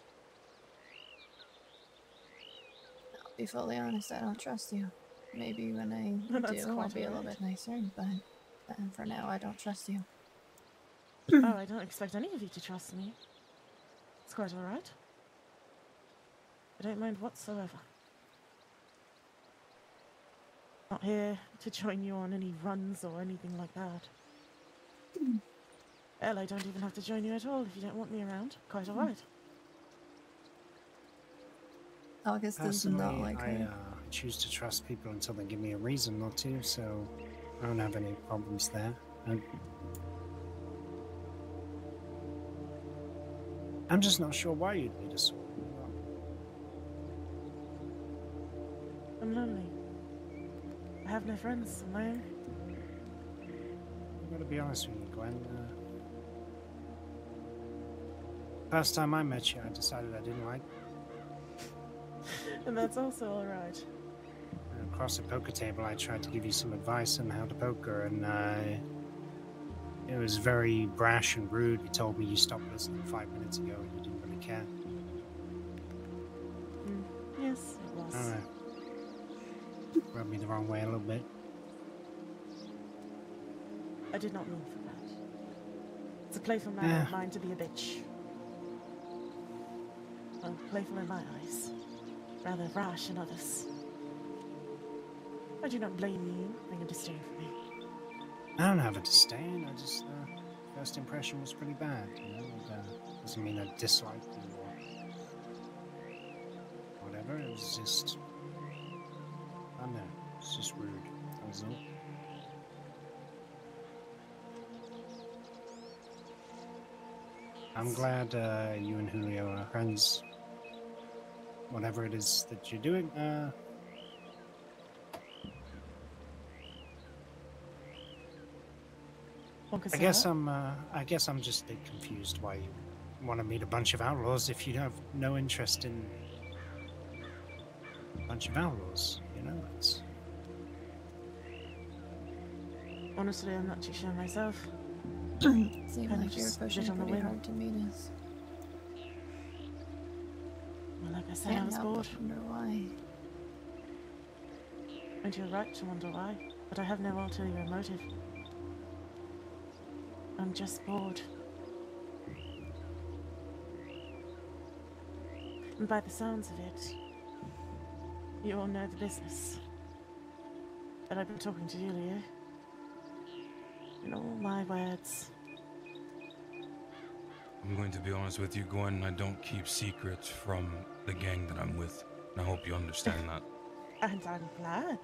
I'll be fully honest, I don't trust you. Maybe when I [laughs] do, I'll be a little bit nicer, but uh, for now, I don't trust you. [clears throat]
oh, I don't expect any of you to trust me. It's quite alright. I don't mind whatsoever. Not here to join you on any runs or anything like that. Hell, I don't even have to join you at all if you don't want me around. Quite alright.
August does
Personally,
not like
I
her.
uh, choose to trust people until they give me a reason not to, so I don't have any problems there. I... I'm just not sure why you'd need a sword.
I'm lonely. I have no friends own.
I gotta be honest with you, Gwen. Uh, first time I met you, I decided I didn't like [laughs]
And that's also alright.
Across the poker table, I tried to give you some advice on how to poker, and uh, it was very brash and rude. You told me you stopped listening five minutes ago and you didn't really care.
Mm, yes, it was.
I don't know. Rubbed me the wrong way a little bit.
I did not mean for that. It's a playful manner
Yeah.
of mine to be a bitch. Well, playful in my eyes. Rather rash in others. I do not blame you having a disdain for me.
I don't have a disdain. I just uh, first impression was pretty bad. You know, it, uh, doesn't mean I dislike you or whatever. It was just I don't know. It's just weird. That was all. I'm glad uh, you and Julio are friends. Whatever it is that you're doing, uh, I guess. I'm. Uh, I guess I'm just a bit confused why you want to meet a bunch of outlaws if you have no interest in a bunch of outlaws. You know, it's
Honestly, I'm not too sure myself. [clears throat] Kind
like you were
just
pushing
did on a
pretty
whim.
hard to meet us.
Well, like I said, I
Can't
was
help
bored.
but wonder why.
And you're right to wonder why, but I have no ulterior motive. I'm just bored. And by the sounds of it, you all know the business. That I've been talking to Julia. In all my words.
I'm going to be honest with you, Gwen. I don't keep secrets from the gang that I'm with. And I hope you understand [laughs] that.
And I'm glad.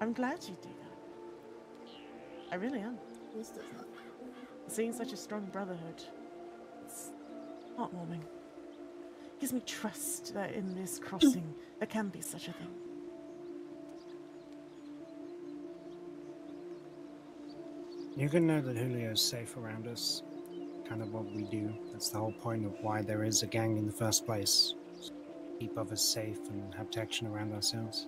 I'm glad you do that. I really am.
This does not.
Seeing such a strong brotherhood, it's heartwarming. Gives me trust that in this crossing there can be such a thing.
You can know that Julio's safe around us. Kind of what we do. That's the whole point of why there is a gang in the first place. Keep others safe and have protection around ourselves.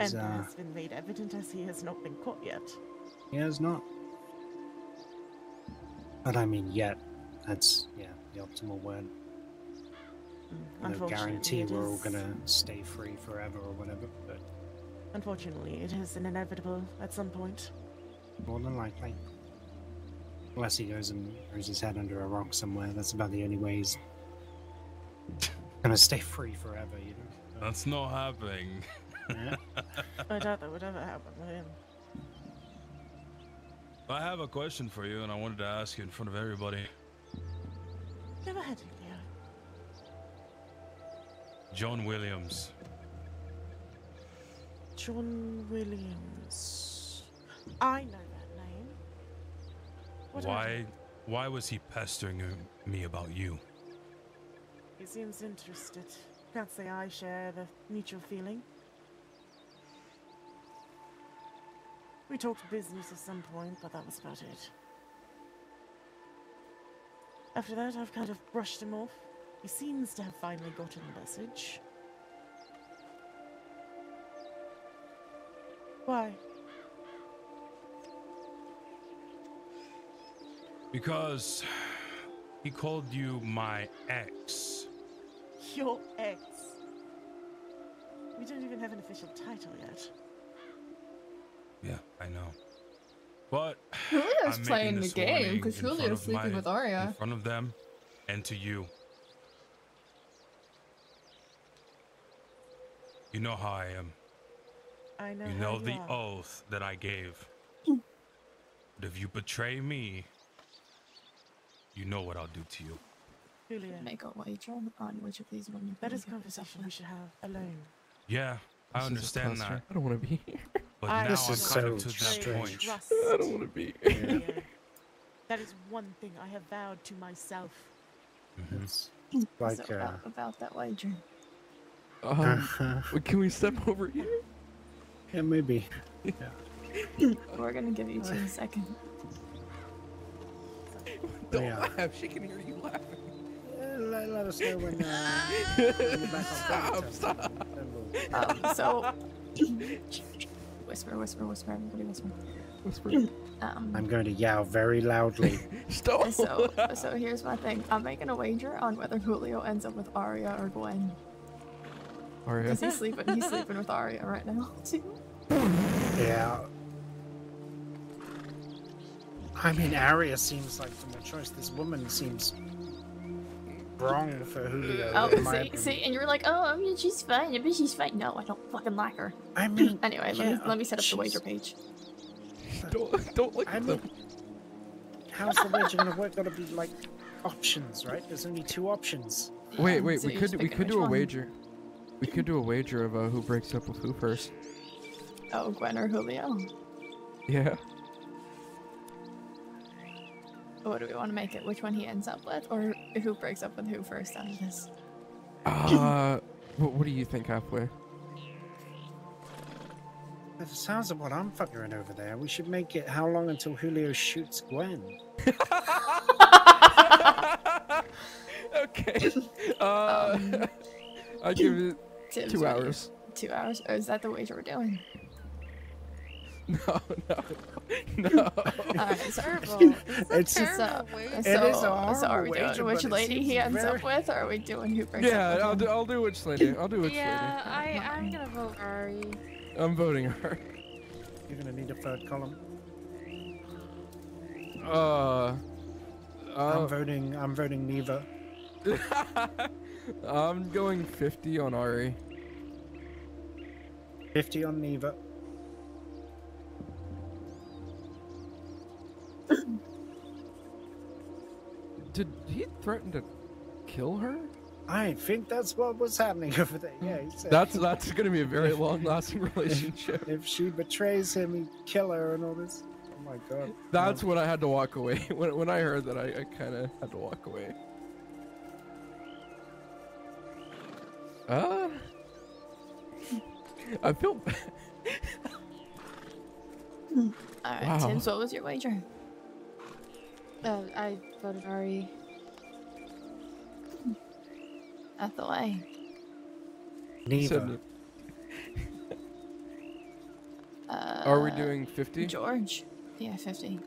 And
uh,
has been made evident as he has not been caught yet.
He has not. But I mean, yet. That's, yeah, the optimal word. No guarantee we're all gonna stay free forever or whatever, but
Unfortunately, it is an inevitable at some point.
More than likely. Unless he goes and throws his head under a rock somewhere, that's about the only way he's [laughs] gonna stay free forever, you know?
That's not happening.
Yeah. [laughs]
I doubt that would ever happen to him.
I have a question for you, and I wanted to ask you in front of everybody.
Go ahead, Leo.
John Williams.
John Williams. I know that name. What
why? Why was he pestering me about you?
He seems interested. Can't say I share the mutual feeling. We talked business at some point, but that was about it. After that, I've kind of brushed him off. He seems to have finally gotten the message. Why?
Because he called you my ex.
Your ex. We don't even have an official title yet.
Yeah, I know. But
Julio's
I'm making
playing the game, because
in front
sleeping
my-
with Arya.
In front of them, and to you. You know how I am.
I know
You
how
know
you
the
are.
oath that I gave. but if you betray me, you know what I'll do to you.
Julia,
Make a wager on which of these women.
that
you
is a conversation we should have alone.
Yeah, I
This is
understand that.
I don't want to be here.
But
I
now
This
I'm
is
kind of
so
to that
strange.
point.
I don't want to be.
Julia. That is one thing I have vowed to myself.
Mm-hmm.
It's
So
like, uh,
about, about that wager.
Um, wait, can we step over here?
yeah, maybe. [laughs] Yeah.
We're gonna give you two seconds. [laughs]
Don't
Yeah.
laugh. She can hear you laughing.
Uh, let, let us know when, uh, when back
Stop, stop.
Um, so [laughs] whisper, whisper, whisper, everybody whisper.
Whisper.
Um,
I'm going to yell very loudly. [laughs]
Stop.
so so here's my thing. I'm making a wager on whether Julio ends up with Arya or Gwen.
Arya.
Because he's sleeping he's sleeping with Arya right now too.
Yeah. I mean, Arya seems like the choice. This woman seems wrong for Julio.
Oh, see, see, and you're like, oh, I mean, she's fine, I mean, she's fine. No, I don't fucking like her.
I mean, [laughs]
anyway, let
yeah,
me let me set up the wager page. [laughs]
Don't, don't look
I
at
mean,
them.
how's the wager gonna work? [laughs] Gotta be like options, right? There's only two options.
Wait, wait.
so
we could we could
which
do a
one?
wager. We could do a wager of uh, who breaks up with who first.
Oh, Gwen or Julio?
Yeah.
What do we want to make it? Which one he ends up with, or who breaks up with who first out of this?
Uh, what, what do you think halfway?
By the sounds of what I'm figuring over there, we should make it how long until Julio shoots Gwen? [laughs]
okay. [laughs] Uh,
Um, [laughs]
I give it two hours.
Two hours? Or is that the wager we're doing?
No, no, [laughs] no. [laughs]
Alright, [laughs] so,
It's
so,
just-
so,
It
so,
is a
so are
horrible
we
wager,
doing which lady he ends
very-
up with, or are we doing who breaks
Yeah,
up
I'll do. I'll do which lady. I'll do which
Yeah, I I'm gonna vote Ari.
I'm voting her.
You're gonna need a third column.
Uh.
I'm
uh
voting. I'm voting neither.
I'm going 50 on Ari.
Fifty on neither.
Did he threaten to kill her?
I think that's what was happening over there. Yeah, he said.
That's that's gonna be a very long-lasting relationship.
If she betrays him, he'd kill her and all this. Oh my god.
That's when I had to walk away. [laughs] When when I heard that, I, I kind of had to walk away. Uh, I feel. [laughs]
Alright,
Wow.
Tim, so what was your wager?
Uh, I voted Ari.
Out the way.
Neither.
Uh,
Are we doing 50?
George. Yeah, 50.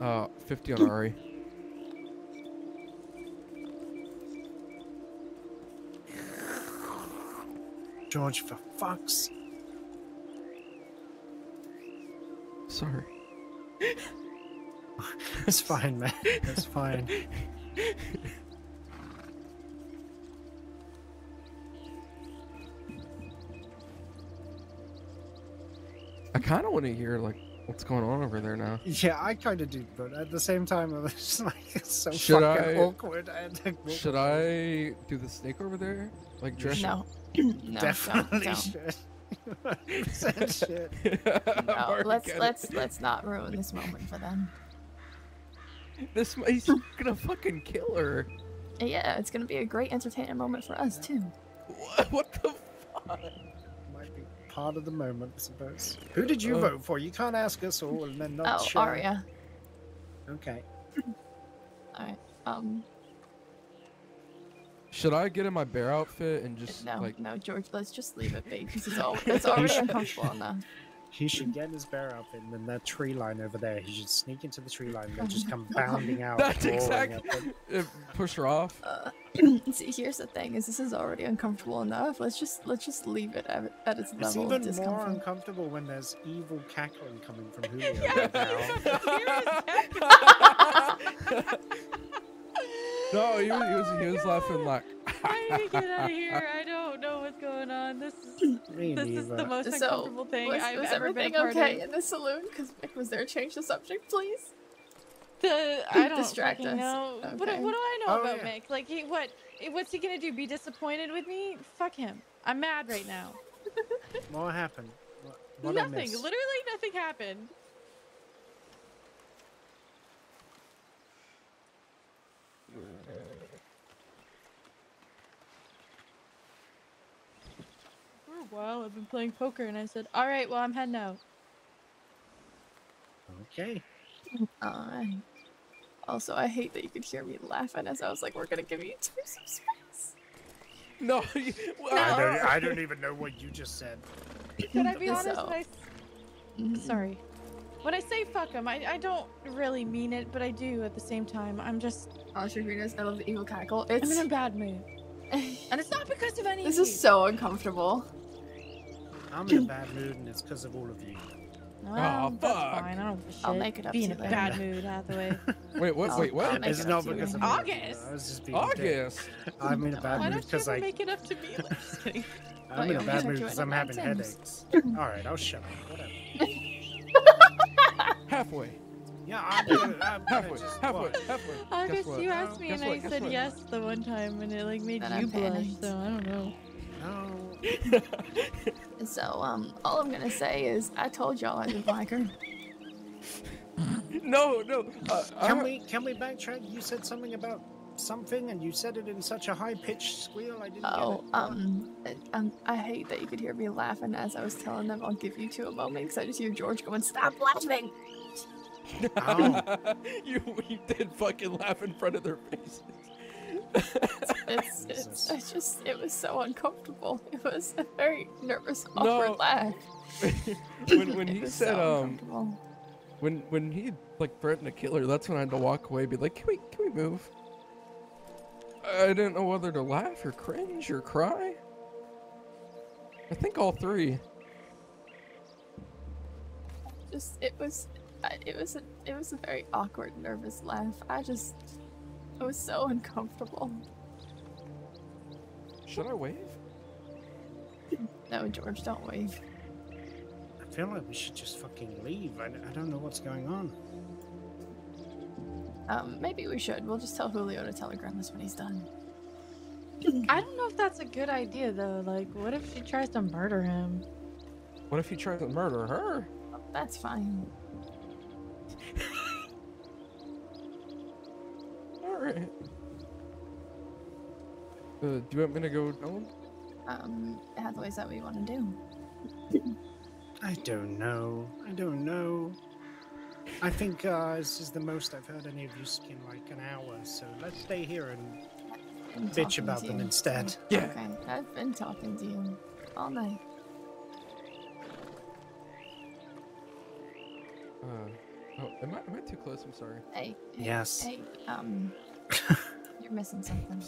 Uh, 50 on Ari.
George, for fuck's.
Sorry. [laughs] [laughs]
It's fine, man. It's fine.
I kind of want to hear like what's going on over there now.
Yeah, I kind of do, but at the same time, I was [laughs] just like, it's so
Should
fucking
I?
awkward. [laughs] I had to
Should I do the snake over there? Like dress?
No. no, [clears throat]
Definitely
don't,
should. 100% should.
don't. No, let's let's let's not ruin this moment for them.
This he's [laughs] gonna fucking kill her.
Yeah, it's gonna be a great entertaining moment for us too.
What the fuck?
Might be part of the moment, I suppose. Who did you
Uh,
vote for? You can't ask us all and then not
Oh,
share.
Arya.
Okay. [laughs]
Alright. Um.
Should I get in my bear outfit and just
No,
like?
no, George. Let's just leave it be. This is [laughs] all. It's already uncomfortable enough.
He should get his bear outfit and then that tree line over there. He should sneak into the tree line and then just come [laughs] bounding out.
That's exactly.
at.
Push her off.
Uh, [clears throat] see, here's the thing: is this is already uncomfortable enough. Let's just let's just leave it at, at its
It's
level of
even more
discomfort.
uncomfortable when there's evil cackling coming from Julio [laughs]
Yeah,
right [laughs] now.
No, he was, he was he was laughing like.
I need to get out of here. I what's going on. This is this is the
neither.
most
So,
uncomfortable thing
was,
I've
was
ever
everything
been a part
okay
of.
in the saloon? Because Mick was there change the subject, please?
The I don't
Distract us.
know. What, what do I know
Oh,
about
yeah.
Mick? Like he what? What's he gonna do? Be disappointed with me? Fuck him. I'm mad right now.
What happened? What, what
nothing. Literally nothing happened. A while, I've been playing poker, and I said, "All right, well, I'm heading out."
Okay.
Alright. Also, I hate that you could hear me laughing as I was like, "We're gonna give you two some space."
No, [laughs] you-
I don't, I don't even know what you just said.
Can I be honest?
So-
When I s- mm-hmm. sorry. When I say fuck him, I, I don't really mean it, but I do at the same time. I'm just.
Honestly, Venus, I love the evil cackle.
I'm in a bad mood. and it's not because of any
this is so uncomfortable.
I'm in a bad mood and it's because of all of you.
Well,
Oh,
that's
fuck.
fine. I don't give a
I'll make it up
Be in a bad mood, Hathaway. [laughs]
Wait, what?
I'll-
Wait,
I'll
what?
It's
it
not
up to
because of
August.
I was just being a dick.
August. [laughs]
I'm in a bad
Why
mood because I.
make it up to me? Just [laughs] kidding.
I'm in a bad mood because I'm having headaches. All right, I'll shut up. Whatever.
Halfway.
Yeah, I'm gonna, I'm
Halfway.
just
Halfway.
what?
Halfway.
August, you asked me and
what?
I said
what?
yes the one time, and it like made
Then
you blush. So I don't know.
No. [laughs]
So, um, all I'm gonna say is, I told y'all I didn't like her.
No, no. Uh,
Can
I-
we can we backtrack? You said something about something, and you said it in such a high pitched squeal. I didn't
Oh,
get it.
um, I- um, I hate that you could hear me laughing as I was telling them I'll give you two a moment because I just hear George going, "Stop laughing!"
Oh. [laughs]
you you did fucking laugh in front of their faces. [laughs]
It's, [laughs] it's, it's just, it was so uncomfortable. [laughs] It was a very nervous,
No.
awkward laugh.
when when he said
so
um when when he like threatened to kill her, that's when I had to walk away. Be like, can we can we move? I didn't know whether to laugh or cringe or cry. I think all three.
Just, it was, it was, a, it was a very awkward, nervous laugh. I just, it was so uncomfortable.
Should I wave?
No, George, don't wave.
I feel like we should just fucking leave. I, I don't know what's going on.
Um, maybe we should. We'll just tell Julio to telegram us when he's done.
I don't know if that's a good idea though. Like, what if she tries to murder him?
What if he tries to murder her?
That's fine.
All right. Uh, do you want me to go down?
Um, Hathaway, is that what you want to do?
I don't know. I don't know. I think uh, this is the most I've heard any of you speak in like an hour, so let's stay here and
I'm
bitch about them
you.
instead.
Okay, I've been talking to you all night.
Uh, oh, am I am I too close? I'm sorry.
Hey. hey,
Yes.
Hey, um, you're missing something.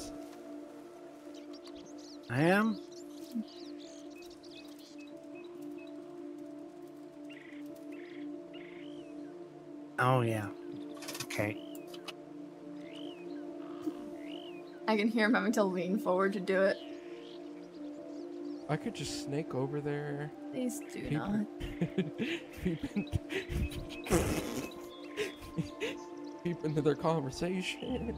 I am. Oh yeah. Okay.
I can hear him having to lean forward to do it.
I could just snake over there.
Please do
peep-
not. [laughs] [laughs]
peep, in- peep into their conversation.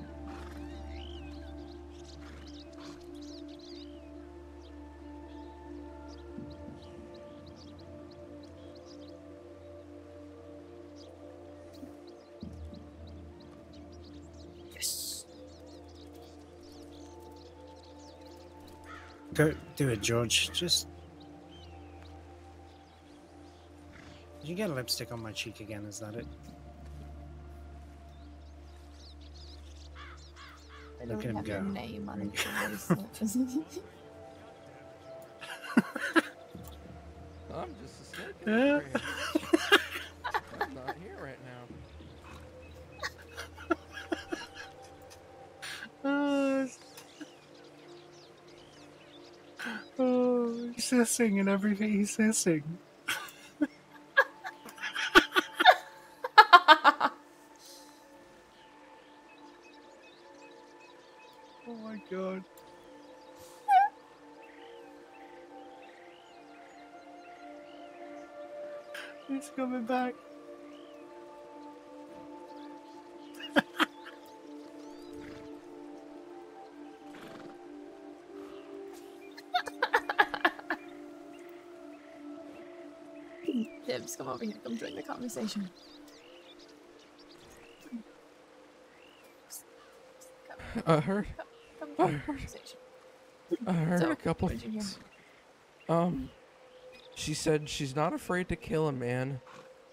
Yes.
Go do it, George. Just. Did you get lipstick on my cheek again? Is that it? Look
don't
at him
have your
go.
name on it.
I'm just a snake.
Yeah.
I'm not here right [laughs] now.
Uh, oh, he's hissing and everything he's hissing. He's coming back.
Tibbs, come over here. Come join the conversation.
I heard.
Come
I
join the
heard.
conversation.
I heard
So,
a couple
what'd you hear?
things. Um, she said she's not afraid to kill a man.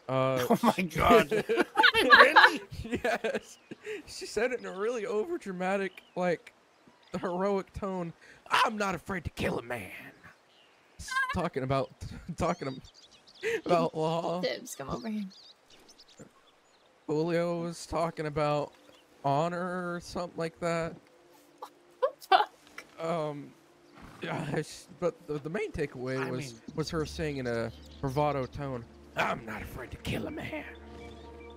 Uh, [laughs]
Oh my God. [laughs]
really? yes. She said it in a really overdramatic, like, heroic tone. I'm not afraid to kill a man. Talking about, [laughs] talking about law.
Tibbs, come over here.
Julio was talking about honor or something like that. Um, yeah, but the, the main takeaway
I
was
mean-
was her saying in a bravado tone, "I'm not afraid to kill a man."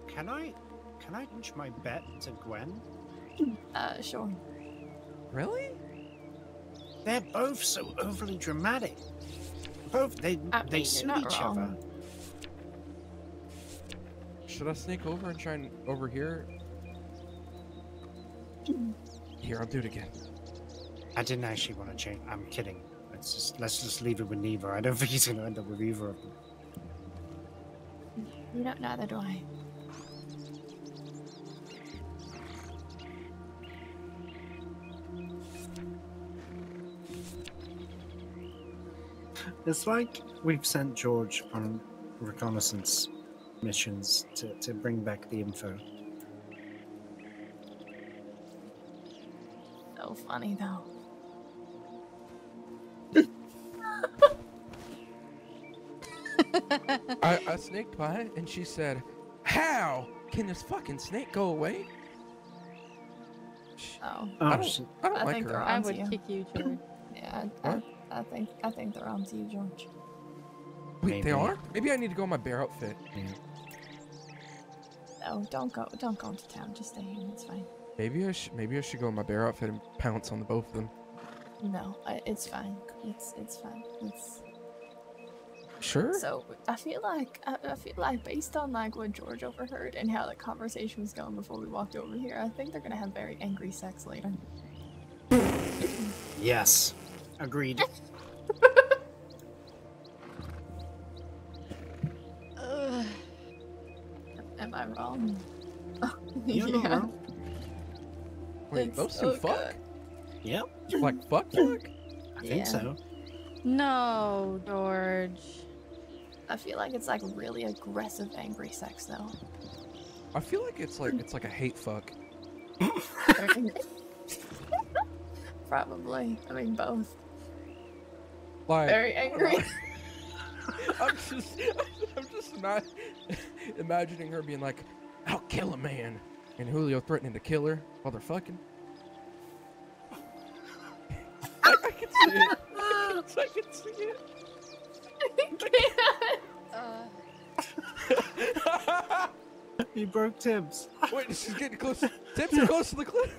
Can I can I inch my bet to Gwen?
Uh, sure.
Really?
They're both so overly dramatic. Both they
I
they
mean,
suit
you're
each
wrong.
other.
Should I sneak over and try and over here? Here, I'll do it again.
I didn't actually want to change. I'm kidding. Let's just let's just leave it with Neva. I don't [laughs] think he's gonna end up with either of them.
You don't. know, Neither do I.
It's like we've sent George on reconnaissance missions to, to bring back the info.
So funny though.
I, I snaked by and she said, How can this fucking snake go away?
Oh,
I
Oh,
don't,
shit.
I don't
I
like
think
her.
they're
I would
you.
kick you, George.
Yeah, I, I, I think I think they're on to you, George.
Wait, they are? Maybe I need to go in my bear outfit.
No, don't go. Don't go into town. Just stay here. It's fine.
Maybe I should. Maybe I should go in my bear outfit and pounce on the both of them.
No, I, it's fine. It's it's fine. It's
Sure.
so. I feel like I, I feel like based on like what George overheard and how the conversation was going before we walked over here, I think they're gonna have very angry sex later.
Yes. Agreed. [laughs]
Ugh. Am I wrong? [laughs]
You're not
Yeah.
wrong.
Wait,
It's
those
so
two fuck?
Yep.
Like fuck fuck?
I think
Yeah.
so.
No, George.
I feel like it's like really aggressive, angry sex though.
I feel like it's like it's like a hate fuck. [laughs]
Probably. I mean, both.
Like
Very
I don't know.
angry. [laughs]
I'm just I'm just not imagining her being like, I'll kill a man and Julio threatening to kill her while they're fucking. [laughs] I, I can see it. I can see it. [laughs]
he broke Tibbs.
Wait, she's getting close. Are close to the cliff.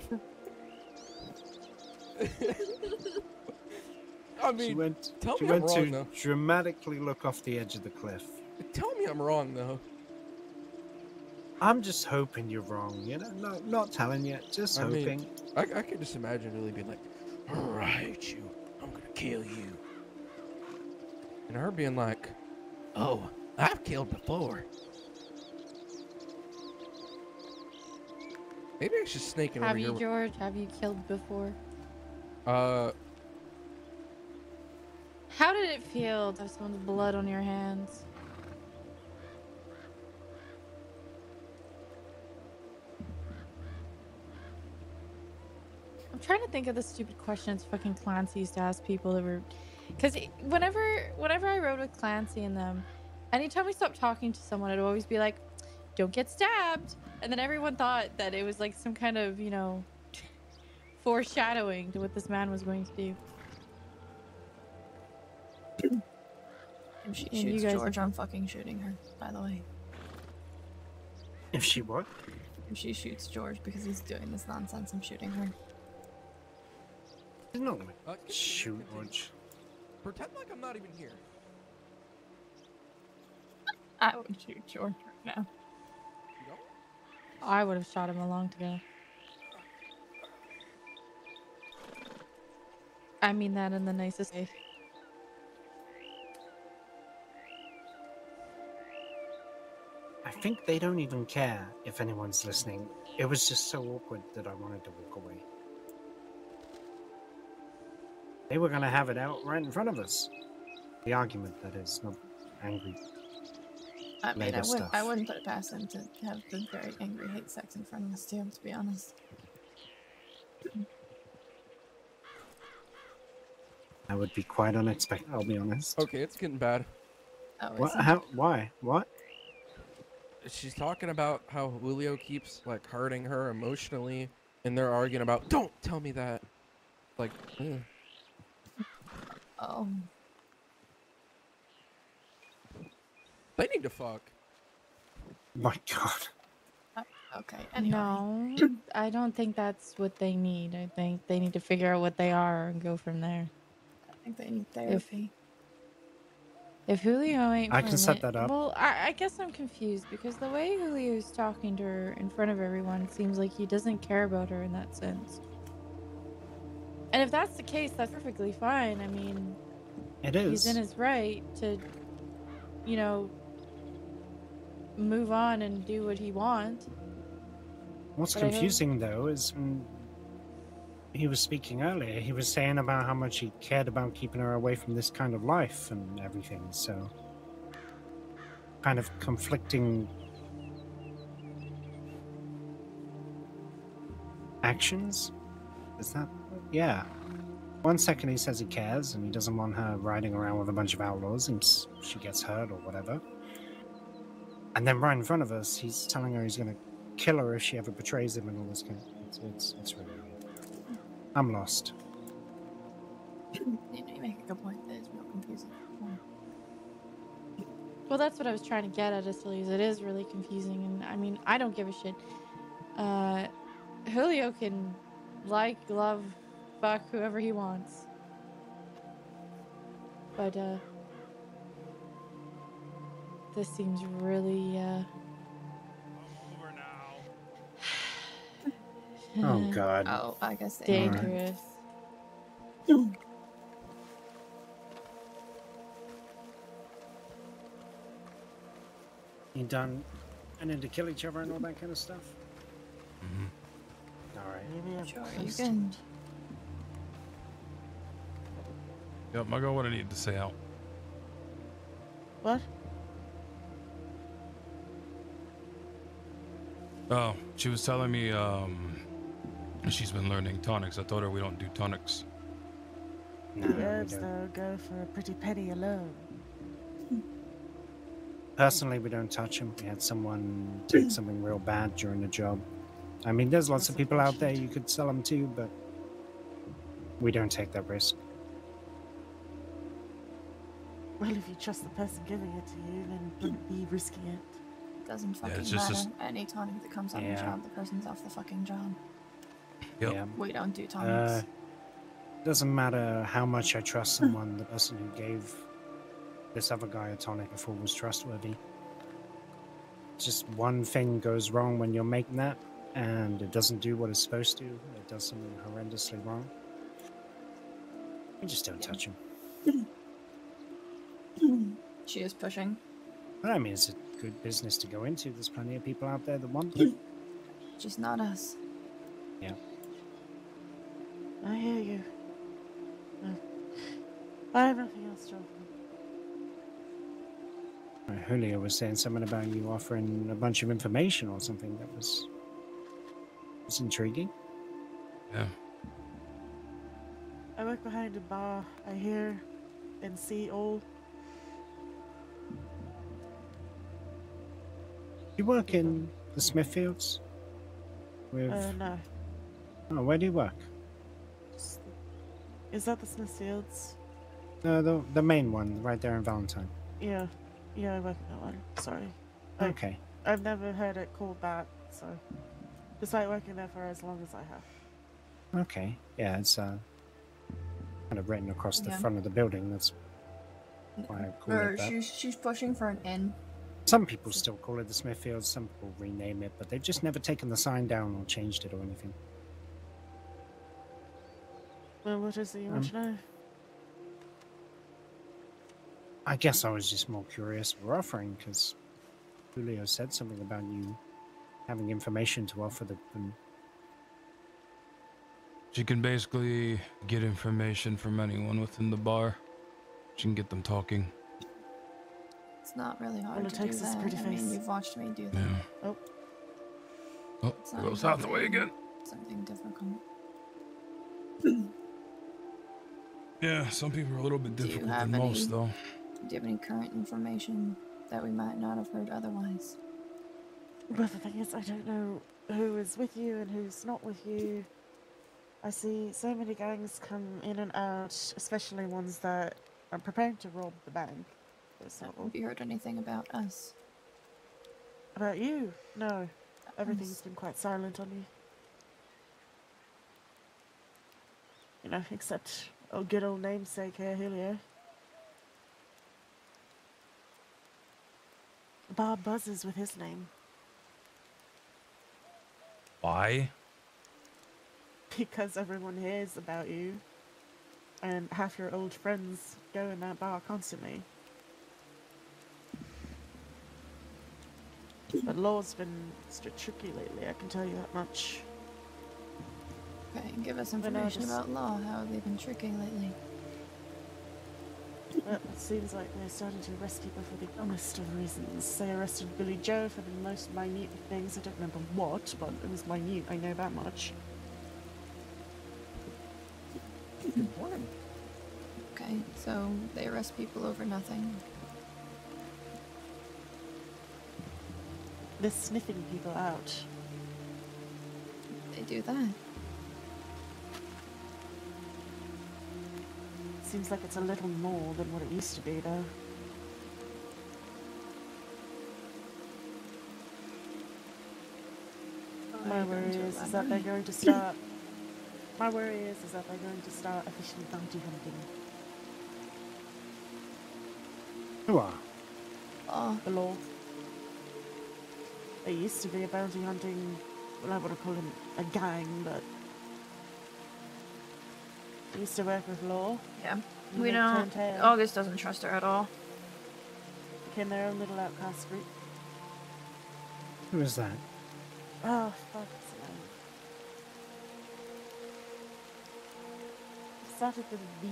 [laughs] I mean,
she went,
tell
she
me I'm
went
wrong
to
though.
dramatically look off the edge of the cliff.
Tell me I'm wrong though.
I'm just hoping you're wrong, you know? Not, not telling you, just
I
hoping.
mean, I, I could just imagine really being like, "Oh, I hate you. I'm gonna kill you. And her being like, oh, I've killed before. Maybe I should sneak in
Have
over
you,
here.
George? Have you killed before?
Uh,
How did it feel to have someone's blood on your hands? I'm trying to think of the stupid questions fucking Clancy used to ask people that were, because whenever whenever I rode with Clancy and them, anytime we stopped talking to someone, it'd always be like, "Don't get stabbed," and then everyone thought that it was like some kind of you know foreshadowing to what this man was going to do.
If she
And you
shoots
guys-
George, I'm fucking shooting her. By the way,
If she what?
if she shoots George because he's doing this nonsense, I'm shooting her.
She's not gonna
Uh,
shoot George.
Pretend like I'm not even here.
I would shoot George right now.
I would have shot him a long ago. I mean that in the nicest way.
I think they don't even care if anyone's listening. It was just so awkward that I wanted to walk away. They were gonna have it out right in front of us. The argument, that is, not angry.
I mean, I wouldn't,
stuff.
I wouldn't put it past them to have the very angry hate sex in front of us too. To be honest.
That would be quite unexpected, I'll be honest.
Okay, it's getting bad.
Oh,
What? How? Why? What?
She's talking about how Julio keeps like hurting her emotionally, and they're arguing about, "Don't tell me that." Like, ugh.
Oh.
they need to fuck.
My God.
Oh, okay. Anyway.
No, I don't think that's what they need. I think they need to figure out what they are and go from there.
I think they need therapy.
If Julio ain't,
I can set
it-
that up.
Well, I, I guess I'm confused because the way Julio's talking to her in front of everyone seems like he doesn't care about her in that sense. And if that's the case, that's perfectly fine. I mean,
It
he's in his right to, you know, move on and do what he wants.
What's
But
confusing though is he was speaking earlier, he was saying about how much he cared about keeping her away from this kind of life and everything. So, kind of conflicting actions. Is that Yeah. One second he says he cares and he doesn't want her riding around with a bunch of outlaws and she gets hurt or whatever. And then right in front of us, he's telling her he's going to kill her if she ever betrays him and all this kind of. It's it's, it's really. I'm lost.
You make a good point. That is real confusing.
Well, that's what I was trying to get at, Achilles. It is really confusing, and I mean, I don't give a shit. Uh, Julio can like, love, fuck whoever he wants. But, uh, this seems really, uh. [sighs]
Oh, God.
Oh, I guess they are.
dangerous.
You done and then to kill each other and all that kind of stuff?
Mm-hmm.
All right.
Maybe I'm
Sure, you
close
can.
Yep, I got what I need to say out.
What?
Oh, she was telling me um she's been learning tonics. I told her we don't do tonics.
No,
The herbs,
don't.
though, go for a pretty penny alone.
Personally, we don't touch them. We had someone take something real bad during the job. I mean, there's lots of people out there you could sell them to, but we don't take that risk.
Well, if you trust the person giving it to you, then wouldn't be risking it.
Doesn't fucking
it's just
matter.
as-
Any tonic that comes out the
Yeah.
job, the person's off the fucking job.
Yep.
Yeah.
We don't do
Uh,
tonics.
doesn't matter how much I trust someone, the person who gave this other guy a tonic before was trustworthy. Just one thing goes wrong when you're making that, and it doesn't do what it's supposed to. It does something horrendously wrong. We just don't touch them. [laughs]
she is pushing.
But I mean, it's a good business to go into. There's plenty of people out there that want them.
Just not us.
Yeah.
I hear you. Uh, I have nothing else to offer.
Uh, Julio was saying something about you offering a bunch of information or something that was was intriguing.
Yeah.
I work behind a bar. I hear and see all.
You work in the Smithfields? With
Uh, no.
oh, where do you work?
Is that the Smithfields?
No, the the main one, right there in Valentine.
Yeah. Yeah, I work in that one. Sorry. I-
Okay.
I've never heard it called that, so. Despite working there for as long as I have.
Okay. Yeah, it's uh kind of written across the front of the building. That's why I call
Or
it that.
she's she's pushing for an inn.
Some people still call it the Smithfield, Some people rename it, but they've just never taken the sign down or changed it or anything.
Well, what is it you want
Um,
to know?
I guess I was just more curious for offering because Julio said something about you having information to offer the, them.
She can basically get information from anyone within the bar. She can get them talking.
It's not really hard
All it
to
takes
do
is a
that.
pretty
I mean, you've watched me do that.
Yeah.
Oh.
Oh,
It's
there goes out the way again.
Something difficult. [coughs]
Yeah, some people are a little bit
Do you
difficult than
any-
most, though.
Do you have any current information that we might not have heard otherwise?
Well, the thing is, I don't know who is with you and who's not with you. I see so many gangs come in and out, especially ones that are preparing to rob the bank. For example.
Have you heard anything about us?
About you? No. Everything's been quite silent on you. You know, except oh, good old namesake here, Julio. The bar buzzes with his name
Why?
because everyone hears about you, and half your old friends go in that bar constantly. But law's been a bit tricky lately, I can tell you that much.
Okay, give us
But
information about law. How have they been tricking lately?
Well, it seems like they're starting to arrest people for the dumbest of reasons. They arrested Billy Joe for the most minute of things. I don't remember what, but it was minute, I know that much.
important. Okay, so they arrest people over nothing.
They're sniffing people out.
They do that.
Seems like it's a little more than what it used to be, though. My
Are you
worry is, is that they're going to start. [coughs] My worry is, is that they're going to start officially bounty hunting.
Who are?
Oh.
The law. They used to be a bounty hunting. Well, I would have called them a gang, but. They used to work with law.
Yeah. We
they
don't. August doesn't trust her at all.
Became their own little outcast group.
Who is that?
Oh, fuck. the name? Started with a V.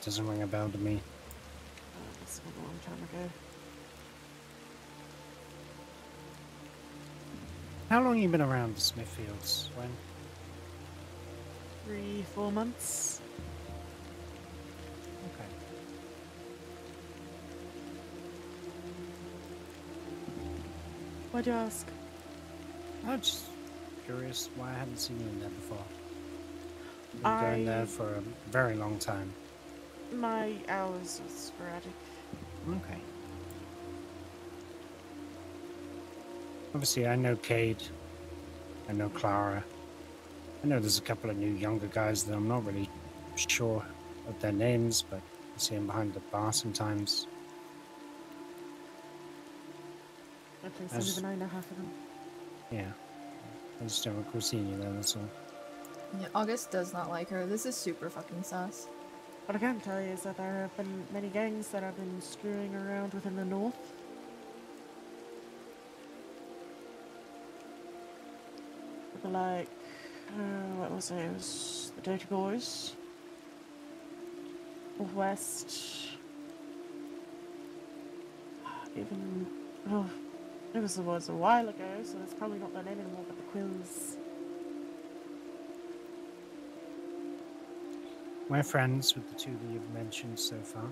It doesn't ring a bell to me.
Oh, this was a long time ago.
How long you been around the Smithfields, When?
Three, four months.
Okay.
Why'd you ask?
I'm just curious why I hadn't seen you in there before. You've been going there for a very long time.
My hours are sporadic.
Okay. Obviously, I know Cade. I know Clara. I know there's a couple of new younger guys that I'm not really sure of their names, but I see them behind the bar sometimes.
At least
As-
even I know half of them.
Yeah. I just don't recall seeing you there, that's all.
Yeah, August does not like her. This is super fucking sus.
What I can tell you is that there have been many gangs that have been screwing around within the north. Like, uh, what was it? It was the Dirty Boys. Northwest. Even, oh, it was, it was a while ago, so it's probably not their name anymore, but the Quills.
We're friends with the two that you've mentioned so far.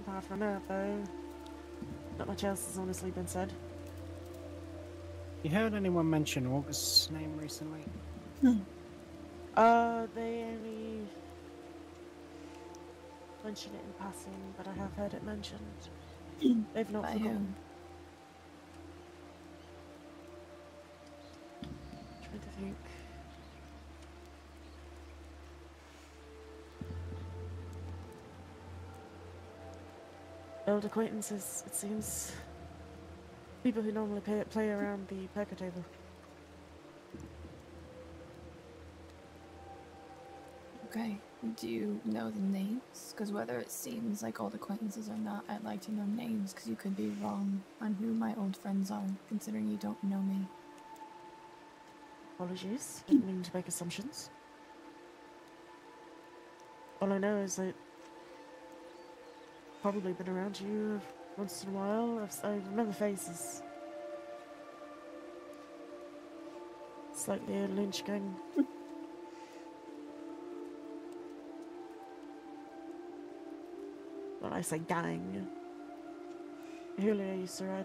Apart from that, though, not much else has honestly been said.
You heard anyone mention August's name recently?
Uh, they only mention it in passing, but I have heard it mentioned. [clears throat] They've not
By
forgotten. Trying to think. Old acquaintances, it seems. People who normally play, play around the poker table.
Okay. Do you know the names? Because whether it seems like old acquaintances or not, I'd like to know names because you could be wrong on who my old friends are, considering you don't know me.
Apologies. Didn't mean to make assumptions. All I know is that probably been around you once in a while. I've, I remember faces. Slightly a lynch gang. When I say gang, Julio used to ride.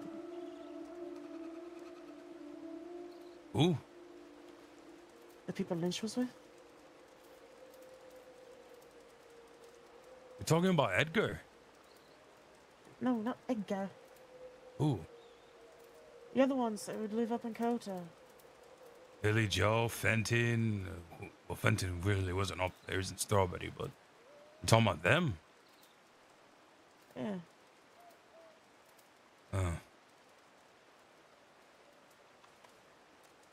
Ooh.
The people Lynch was with?
You're talking about Edgar?
No, not Edgar.
Ooh.
The other ones that would live up in Colter.
Billy Joe, Fenton. uh, Well, Fenton really wasn't up there, isn't Strawberry, but I'm talking about them.
Yeah.
Uh,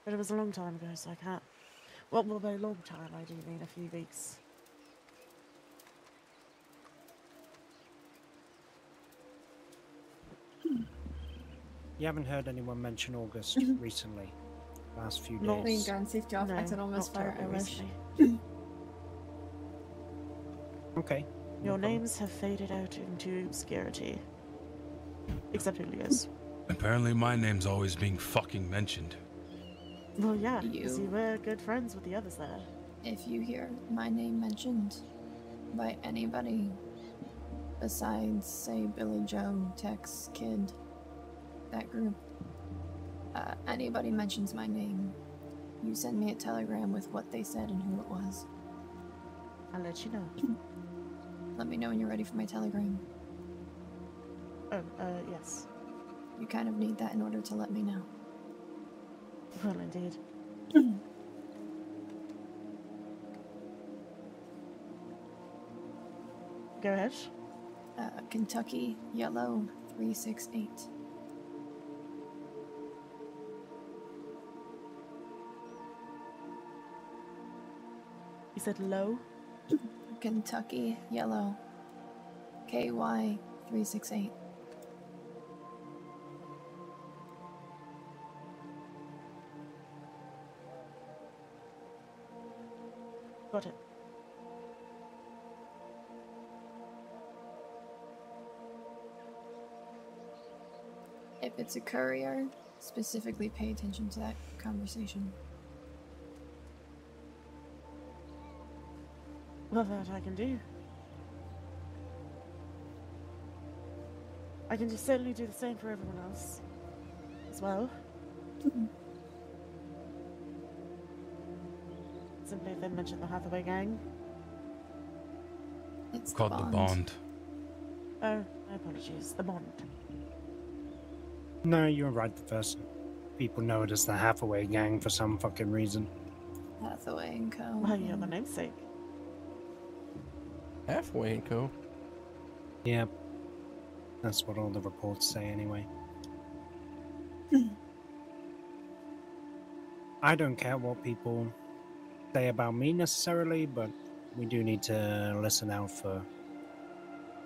But it was a long time ago, so I can't. Well, well, by a long time, I do mean a few weeks.
You haven't heard anyone mention August [laughs] recently? Last few
Not
days?
Grand Safety off
No,
autonomous
not
fire
terribly
Irish.
Okay.
Your names have faded out into obscurity. Except Julio's.
Apparently, my name's always being fucking mentioned.
Well, yeah, because
You-
you were good friends with the others there.
If you hear my name mentioned by anybody besides, say, Billy Joe, Tex, Kid, that group, uh, anybody mentions my name, you send me a telegram with what they said and who it was.
I'll let you know. [laughs]
Let me know when you're ready for my telegram.
Oh, uh, yes.
You kind of need that in order to let me know.
Well, indeed. [clears throat] Go ahead.
Uh, Kentucky Yellow 368.
You said low? [clears throat]
Kentucky Yellow KY 368.
Got it.
If it's a courier, specifically pay attention to that conversation.
Well, that I can do. I can just certainly do the same for everyone else. As well. Mm-hmm. Simply then mention the Hathaway gang.
It's
Called the Bond.
Oh, my apologies. The Bond.
No, you're right the first. People know it as the Hathaway Gang for some fucking reason.
Hathaway and Co.
Well, you're the namesake.
Hathaway and Co.
Yep. That's what all the reports say anyway. [clears throat] I don't care what people say about me necessarily, but we do need to listen out for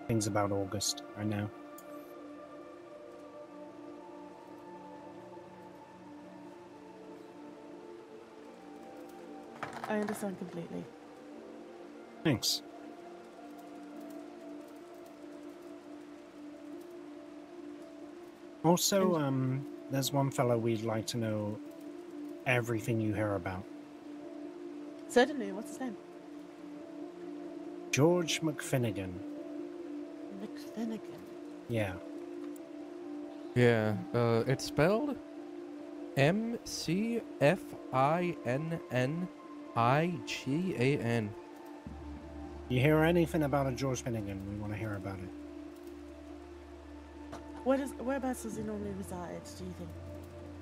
things about August. I know.
I understand completely.
Thanks. Also, um, there's one fellow we'd like to know everything you hear about.
Certainly. What's his name?
George McFinnigan.
McFinnigan.
Yeah.
Yeah, uh, it's spelled M C F I N N I G A N.
You hear anything about a George Finnegan? We want to hear about it.
Where does, whereabouts does he normally reside, do you think?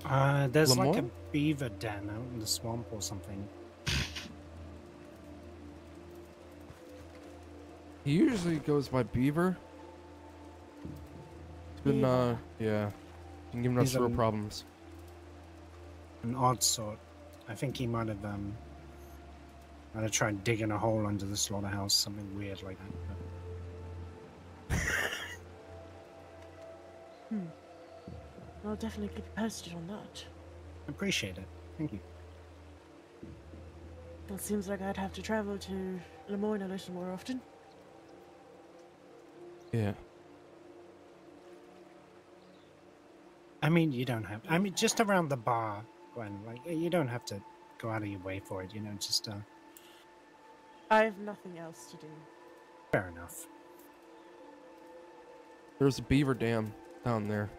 Uh, there's like a beaver den out in the swamp or something.
He usually goes by Beaver. It's been, uh, yeah, been giving us
He's,
real
um,
problems.
An odd sort. I think he might have um might have tried digging a hole under the slaughterhouse, something weird like that.
Hmm. I'll definitely keep you posted on that.
Appreciate it. Thank you.
Well, it seems like I'd have to travel to Lemoyne a little more often.
Yeah.
I mean, you don't have. I mean, just around the bar, Gwen. Like, you don't have to go out of your way for it. You know, just uh,
I have nothing else to do.
fair enough.
There's a beaver dam down there.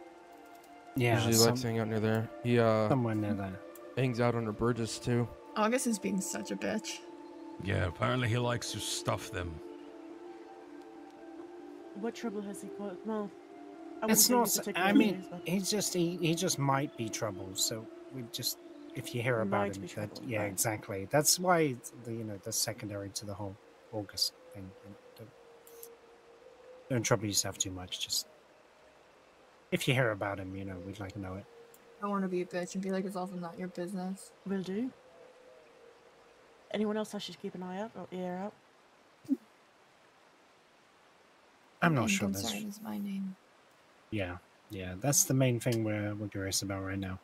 Yeah,
Usually
some-
likes to hang out near there. He, uh,
somewhere near there.
hangs out under bridges too.
August is being such a bitch.
Yeah, apparently he likes to stuff them.
What trouble has he caused? Well, I
It's not.
any
s-
particular
I mean,
news, but
he's just he, he just might be trouble. So we just if you hear
He
about him, that
trouble,
yeah,
right.
exactly. That's why the you know the secondary to the whole August thing. Don't, don't trouble yourself too much. Just if you hear about him, you know, we'd like to know it.
I want to be a bitch and be like, it's also not your business.
will do. Anyone else I should keep an eye out or ear out?
I'm not
Main
sure. That's,
is my name.
yeah, yeah. That's the main thing we're we're curious about right now.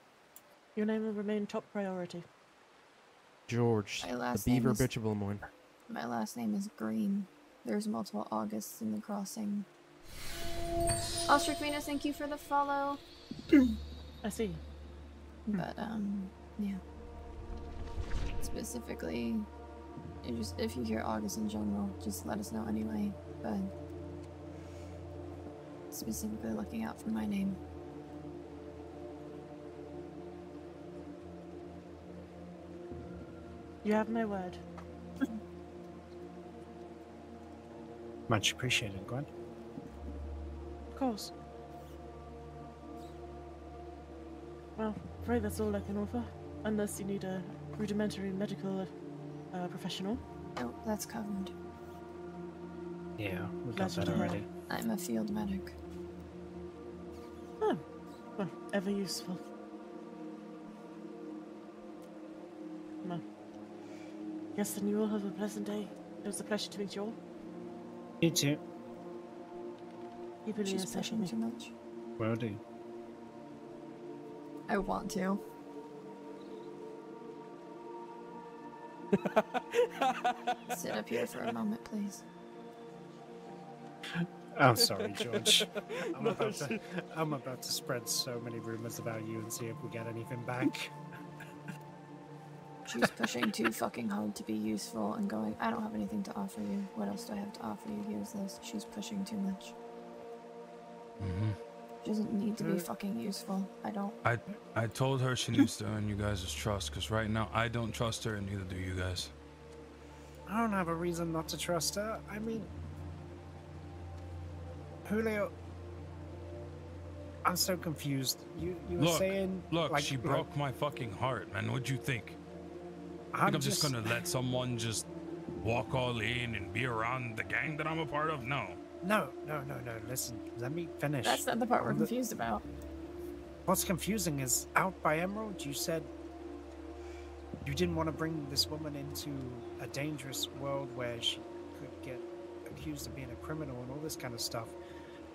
Your name will remain top priority.
George,
My
the
last name
beaver
is-
bitch of Lemoyne.
My last name is Green. there's multiple Augusts in the crossing. Ostrich Venus, thank you for the follow.
I see.
But um, yeah. Specifically, you just if you hear August in general, just let us know anyway. But specifically looking out for my name.
You have my word.
Much appreciated, Gwen.
Of course. Well, I'm afraid that's all I can offer. Unless you need a rudimentary medical uh, professional.
Oh, that's covered.
Yeah, we've got that already.
I'm a field medic.
Oh, well, ever useful. Well, guess then you all have a pleasant day. It was a pleasure to meet you all.
You too.
Keep it
She's pushing
with
too
me.
much.
Will do.
I want to. [laughs] Sit up here for a moment, please.
I'm sorry, George. [laughs] I'm,
No,
about to, I'm about to spread so many rumors about you and see if we get anything back.
She's pushing too fucking hard to be useful and going, I don't have anything to offer you. What else do I have to offer you? Here's this. She's pushing too much.
Hmm
She doesn't need to be
Mm.
fucking useful. I don't.
I I told her she needs to earn you guys' trust, because right now I don't trust her, and neither do you guys.
I don't have a reason not to trust her. I mean, Julio, I'm so confused. You you were
Look,
saying
look,
like,
she
like-
broke my fucking heart, man. What'd you think?
I'm
think I'm just
just-
gonna let someone just walk all in and be around the gang that I'm a part of? No.
No, no, no, no. Listen, let me finish.
That's not the part we're
the-
confused about.
What's confusing is out by Emerald, you said you didn't want to bring this woman into a dangerous world where she could get accused of being a criminal and all this kind of stuff.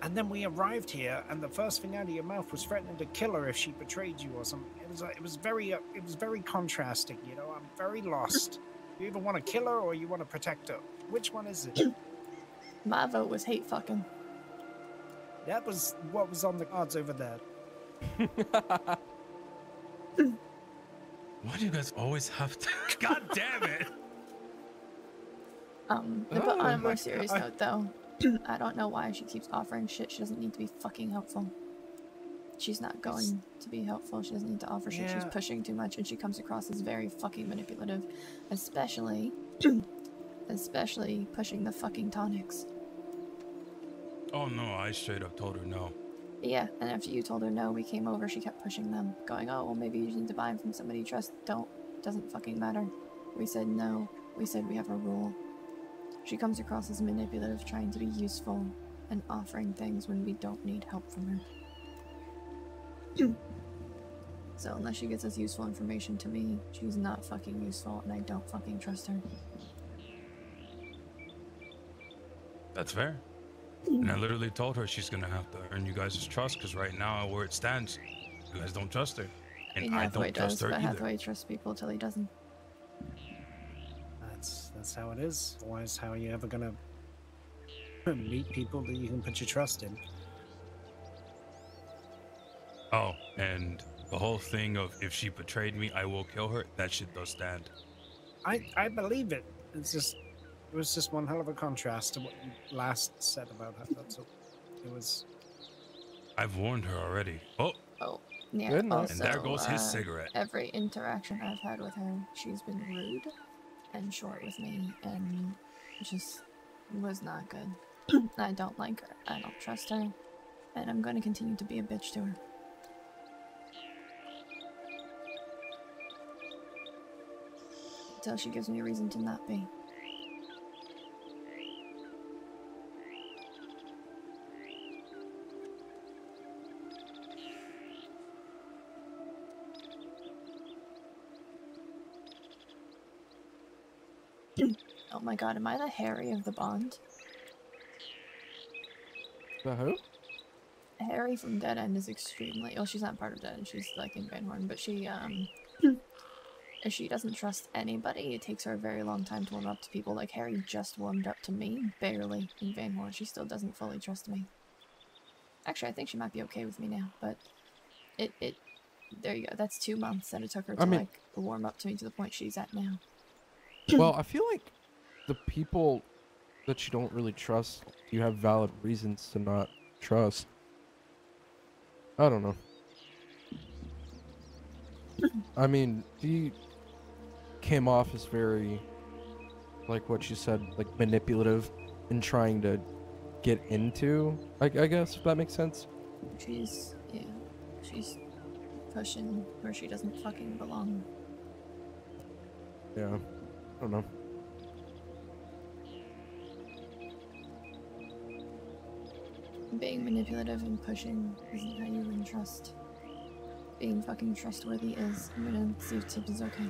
And then we arrived here, and the first thing out of your mouth was threatening to kill her if she betrayed you or something. It was like, it was very uh, it was very contrasting. You know, I'm very lost. You either want to kill her or you want to protect her. Which one is it? [clears throat]
My vote was hate fucking.
that was what was on the cards over there.
Why do you guys always have to? [laughs] God damn it!
Um, but on a
Oh,
more serious
God.
note, though, [clears throat] I don't know why she keeps offering shit. She doesn't need to be fucking helpful. She's not going to be helpful. She doesn't need to offer shit. She's pushing too much, and she comes across as very fucking manipulative, especially, [clears throat] especially pushing the fucking tonics.
Oh no, I straight up told her no.
Yeah, and after you told her no, we came over. She kept pushing them, going, "Oh, well, maybe you need to buy them from somebody you trust." Don't. Doesn't fucking matter. We said no. We said we have a rule. She comes across as manipulative, trying to be useful and offering things when we don't need help from her. [clears throat] so unless she gets us useful information to me, she's not fucking useful, and I don't fucking trust her.
That's fair. And I literally told her she's gonna have to earn you guys' trust, because right now, where it stands, you guys don't trust her,
I
and
mean,
I
Hathaway
don't trust
does,
her
but
either.
Hathaway trusts people till he doesn't.
That's that's how it is. Otherwise, how are you ever gonna [laughs] meet people that you can put your trust in?
Oh, and the whole thing of if she betrayed me, I will kill her. That shit does stand.
I I believe it. It's just it was just one hell of a contrast to what you last said about her. That's all. It was.
I've warned her already. Oh,
Oh, yeah.
Goodness. And there goes his
uh,
cigarette.
Every interaction I've had with her, she's been rude and short with me, and just was not good. [clears throat] I don't like her. I don't trust her, and I'm going to continue to be a bitch to her. Until she gives me a reason to not be. Oh my god, am I the Harry of the Bond?
The who?
Harry from Dead End is extremely. Well, she's not part of Dead End. She's like in Van Horn, but she um [laughs] she doesn't trust anybody. It takes her a very long time to warm up to people. Like Harry just warmed up to me, barely, in Van Horn. She still doesn't fully trust me. Actually, I think she might be okay with me now, but it, it, there you go. That's two months that it took her to,
I mean-
like, warm up to me to the point she's at now.
well, I feel like the people that you don't really trust, you have valid reasons to not trust. I don't know. [laughs] I mean, he came off as very, like what you said, like manipulative in trying to get into. I, I guess if that makes sense.
She's, yeah, she's pushing where she doesn't fucking belong.
Yeah, I don't know.
Being manipulative and pushing isn't how you win trust. Being fucking trustworthy is. I'm gonna see if Tip is okay.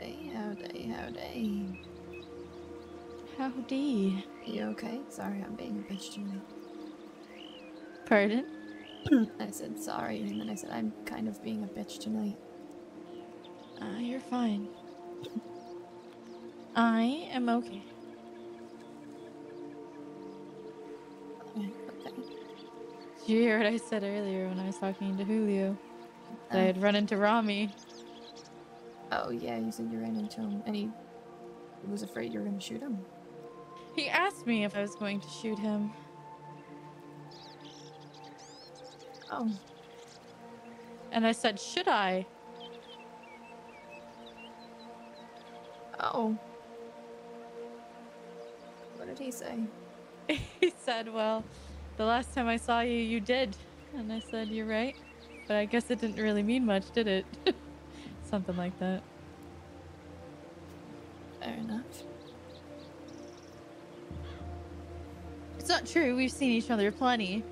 Howdy, howdy, howdy.
Howdy.
You okay? Sorry, I'm being a bitch tonight.
Pardon? [clears throat]
I said sorry, and then I said I'm kind of being a bitch tonight.
Uh, you're fine. I am okay.
Okay.
Did you hear what I said earlier when I was talking to Julio? That I had run into Rami.
Oh yeah, you said you ran into him, and he was afraid you were gonna shoot him.
He asked me if I was going to shoot him.
Oh.
And I said, should I?
Oh. What did he say? [laughs]
he said, well, the last time I saw you, you did. And I said, you're right. But I guess it didn't really mean much, did it? [laughs] Something like that.
Fair enough.
It's not true. We've seen each other plenty.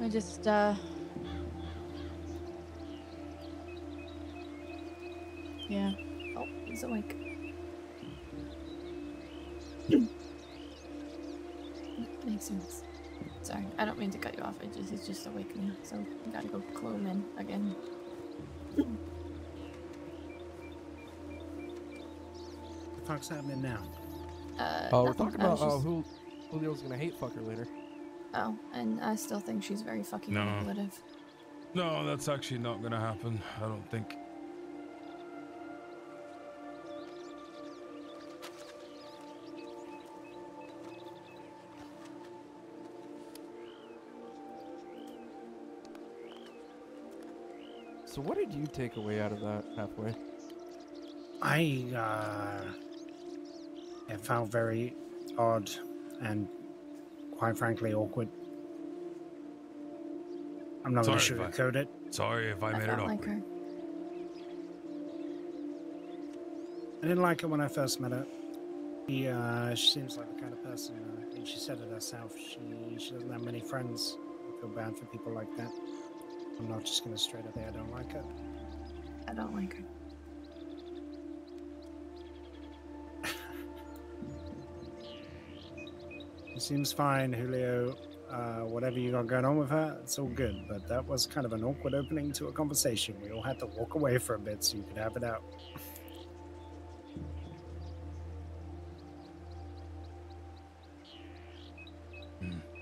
I just, uh. Yeah.
Oh, he's awake. Makes sense. Sorry, I don't mean to cut you off. I just he's just awake now, so I gotta go clue him in again.
The fuck's happening now?
Uh,
Oh, we're talking about
was
uh,
just-
who Julio's gonna hate fucker later.
Oh, and I still think she's very fucking
No.
manipulative.
No, that's actually not gonna happen. I don't think.
So what did you take away out of that Hathaway?
I uh, it felt very odd and quite frankly awkward. I'm not going to
Sorry if I-
sugarcoat it.
Sorry if I,
I
made it
felt
awkward.
like her.
I didn't like her when I first met her. She, uh, she seems like the kind of person, uh, and she said it herself, she, she doesn't have many friends. I feel bad for people like that. I'm not just going to straight up say I don't like her.
I don't like her. [laughs]
She seems fine, Julio. Uh, whatever you got going on with her, it's all good. But that was kind of an awkward opening to a conversation. We all had to walk away for a bit so you could have it out. [laughs]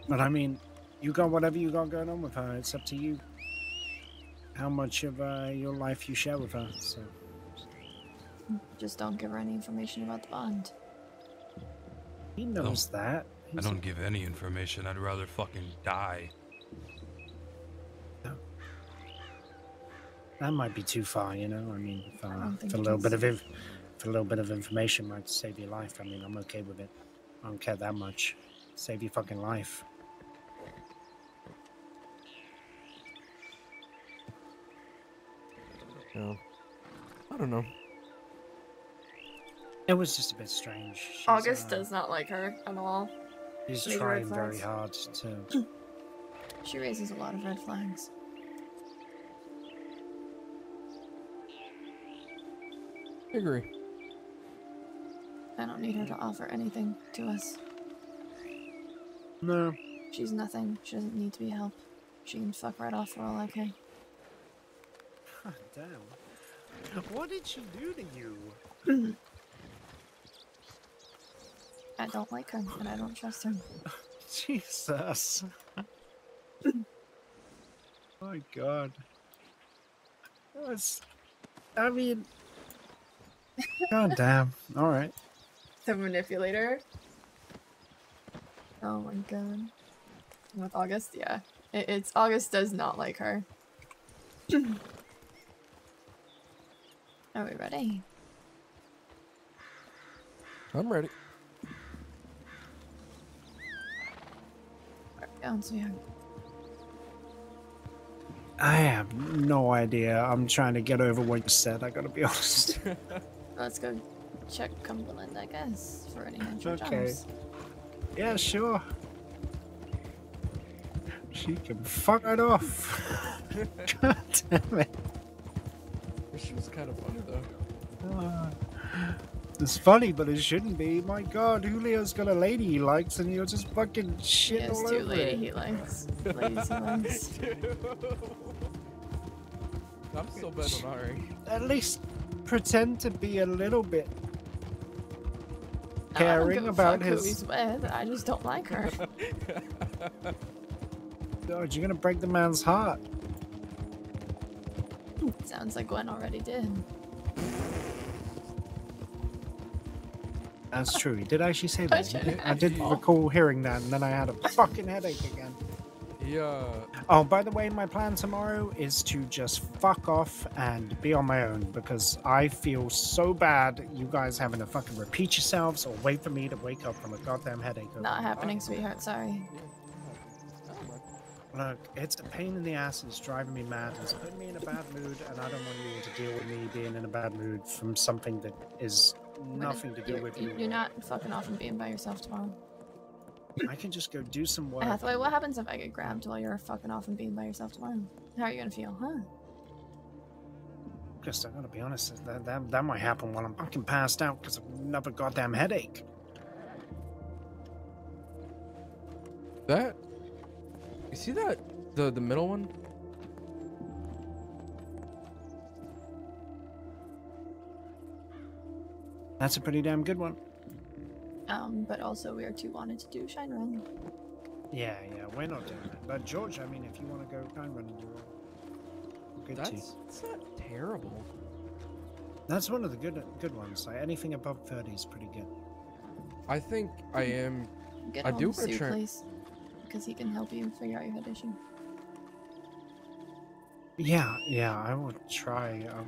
But I mean, you got whatever you got going on with her. It's up to you how much of uh, your life you share with her. So
Just don't give her any information about the bond.
he knows that.
I don't give any information. I'd rather fucking die.
That might be too far, you know. I mean, if, uh,
don't
if a little bit of inf- if a little bit of information might save your life, I mean, I'm okay with it. I don't care that much. Save your fucking life.
Yeah. I don't know.
It was just a bit strange. She's,
August
uh,
does not like her at all.
She's
Maybe
trying very
flags.
hard to. [laughs]
She raises a lot of red flags.
I agree.
I don't need her to offer anything to us.
No.
She's nothing. She doesn't need to be helped. She can fuck right off for all I care.
God damn. What did she do to you?
I don't like her, and I don't trust her. [laughs]
Jesus. [laughs] My God. That's. I mean. God damn. All right.
The manipulator? Oh my god. With August, yeah. It, it's August does not like her. [laughs] Are we ready?
I'm ready.
Where are we going, sweetheart?
I have no idea. I'm trying to get over what you said. I gotta be [laughs] honest.
Let's go check Cumberland, I guess, for any natural
Okay.
jobs.
yeah, sure. She can fuck it off. [laughs] God damn it.
She was kind of funny though.
Uh, it's funny, but it shouldn't be. My God, Julio's got a lady he likes, and you're just fucking
He
shit
has
all
two
over
lady
it.
he likes. [laughs] Ladies he [laughs] likes.
I'm still betting on Ari.
At least pretend to be a little bit
I don't
caring
give a
about
fuck who
his.
he's with. I just don't like her.
God, [laughs] you're gonna break the man's heart.
Sounds like Gwen already did.
That's true. He did actually say that.
should
did- I did
have.
recall hearing that, and then I had a fucking headache again.
Yeah.
Oh, by the way, my plan tomorrow is to just fuck off and be on my own because I feel so bad you guys having to fucking repeat yourselves or wait for me to wake up from a goddamn headache.
Not happening, sweetheart. Sorry.
Look, it's a pain in the ass. It's driving me mad. It's putting me in a bad mood, and I don't want you to deal with me being in a bad mood from something that is nothing to do
You're,
with you.
you're not fucking off and being by yourself tomorrow.
I can just go do some work.
Hathaway, what happens if I get grabbed while you're fucking off and being by yourself tomorrow? How are you gonna feel, huh?
Just, I gotta be honest, that, that, that might happen while I'm fucking passed out because of another goddamn headache.
That. You see that? The the middle one.
That's a pretty damn good one.
Um, but also we are too wanted to do Shine Run.
Yeah, yeah, we're not doing that. But George, I mean, if you want to go kind Run, you're good too.
That's that's not terrible.
That's one of the good good ones. Like anything above thirty is pretty good.
I think I am.
Get
I do
the
want to
suit,
try.
Please. Because he can help you figure out your head issue.
Yeah, yeah, I will try. Um,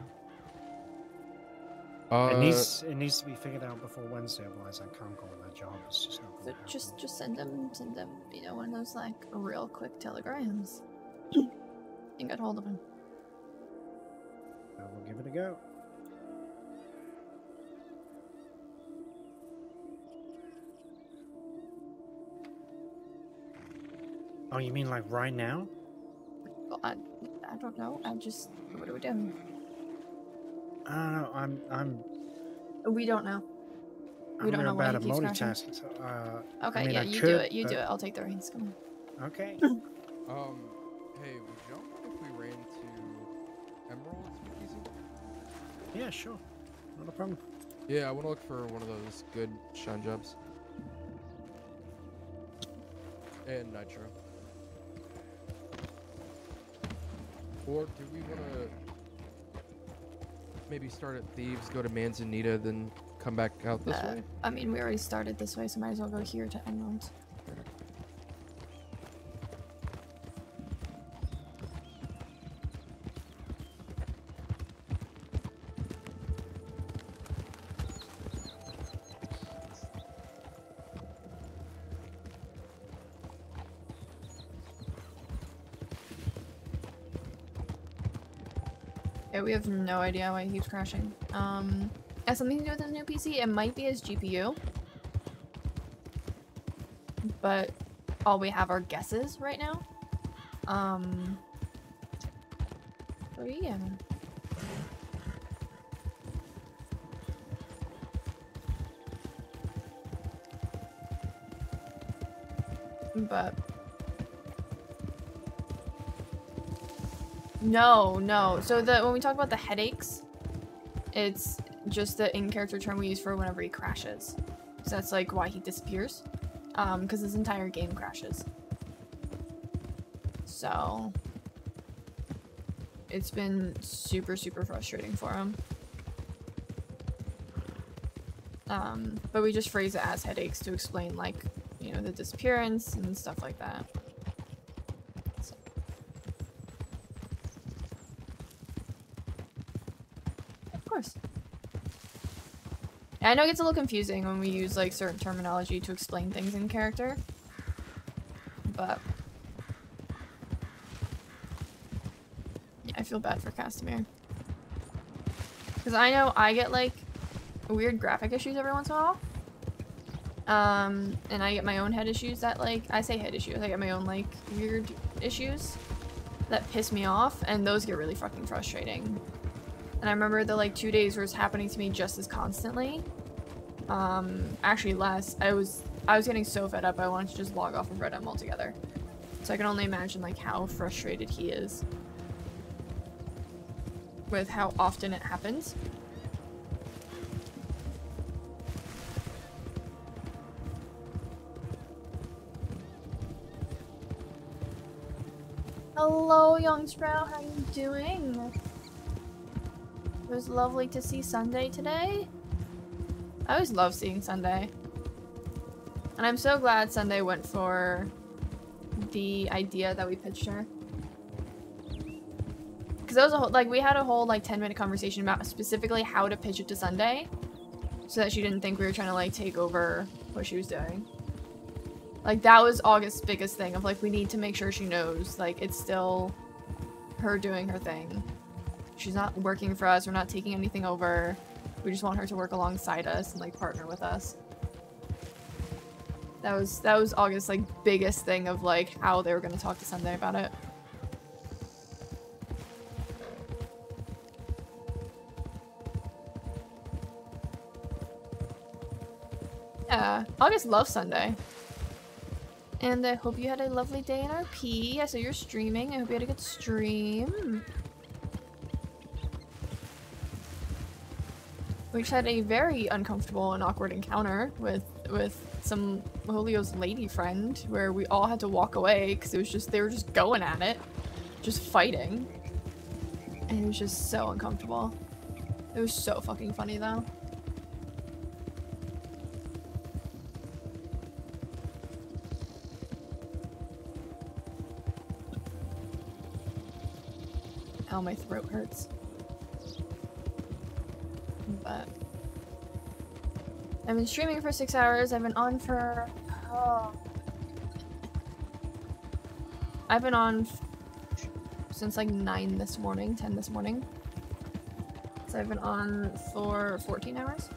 Uh,
it needs it needs to be figured out before Wednesday, otherwise I can't go on that job. It's just not
So just just send them send him, you know, one of those like real quick telegrams. [clears throat] and get hold of him.
I will give it a go. Oh, you mean like right now?
Well, I, I don't know. I just what are we doing?
I don't know. I'm I'm
We don't know. We
I'm
don't know why
bad
he
at
keeps crashing.
multitasking. So, uh,
Okay,
I mean,
yeah,
I
you
could,
do it. You do it. I'll take the reins. Come on.
Okay. [laughs]
Um, hey, would y'all mind if we ran to Emerald Speakeasy?
Yeah, sure. Not a problem.
Yeah, I want to look for one of those good shine jobs. And Nitro. Or do we want to maybe start at Thieves, go to Manzanita, then come back out this
Uh,
way?
I mean, we already started this way, so might as well go here to Emerald. We have no idea why he keeps crashing. Um, has something to do with his new PC? It might be his GPU. But all we have are guesses right now. Um, so yeah. But no, no. So the when we talk about the headaches, it's just the in-character term we use for whenever he crashes. So that's like why he disappears. Um, because his entire game crashes. So it's been super, super frustrating for him. Um, but we just phrase it as headaches to explain like, you know, the disappearance and stuff like that. So- Of course. Yeah, I know it gets a little confusing when we use like certain terminology to explain things in character. But yeah, I feel bad for Castamere. Because I know I get like weird graphic issues every once in a while. Um, and I get my own head issues that like, I say head issues, I get my own like weird issues that piss me off and those get really fucking frustrating. And I remember the like two days where it's happening to me just as constantly. Um, actually less. I was I was getting so fed up I wanted to just log off of RedM altogether. So I can only imagine like how frustrated he is with how often it happens. Hello, young Sprout. How you doing? It was lovely to see Sunday today. I always love seeing Sunday. And I'm so glad Sunday went for the idea that we pitched her. Because that was a whole, like, we had a whole, like, 10 minute conversation about specifically how to pitch it to Sunday. So that she didn't think we were trying to, like, take over what she was doing. Like, that was August's biggest thing of, like, we need to make sure she knows, like, it's still her doing her thing. She's not working for us, we're not taking anything over. We just want her to work alongside us and, like, partner with us. That was, that was August's, like, biggest thing of, like, how they were gonna talk to Sunday about it. Yeah, August loves Sunday. And I hope you had a lovely day in RP. I saw you're streaming. I hope you had a good stream. We just had a very uncomfortable and awkward encounter with with some Julio's lady friend where we all had to walk away because it was just they were just going at it, just fighting. And it was just so uncomfortable. It was so fucking funny though. Ow, my throat hurts. But I've been streaming for six hours. I've been on for oh. I've been on since like nine this morning, ten this morning. So I've been on for 14 hours.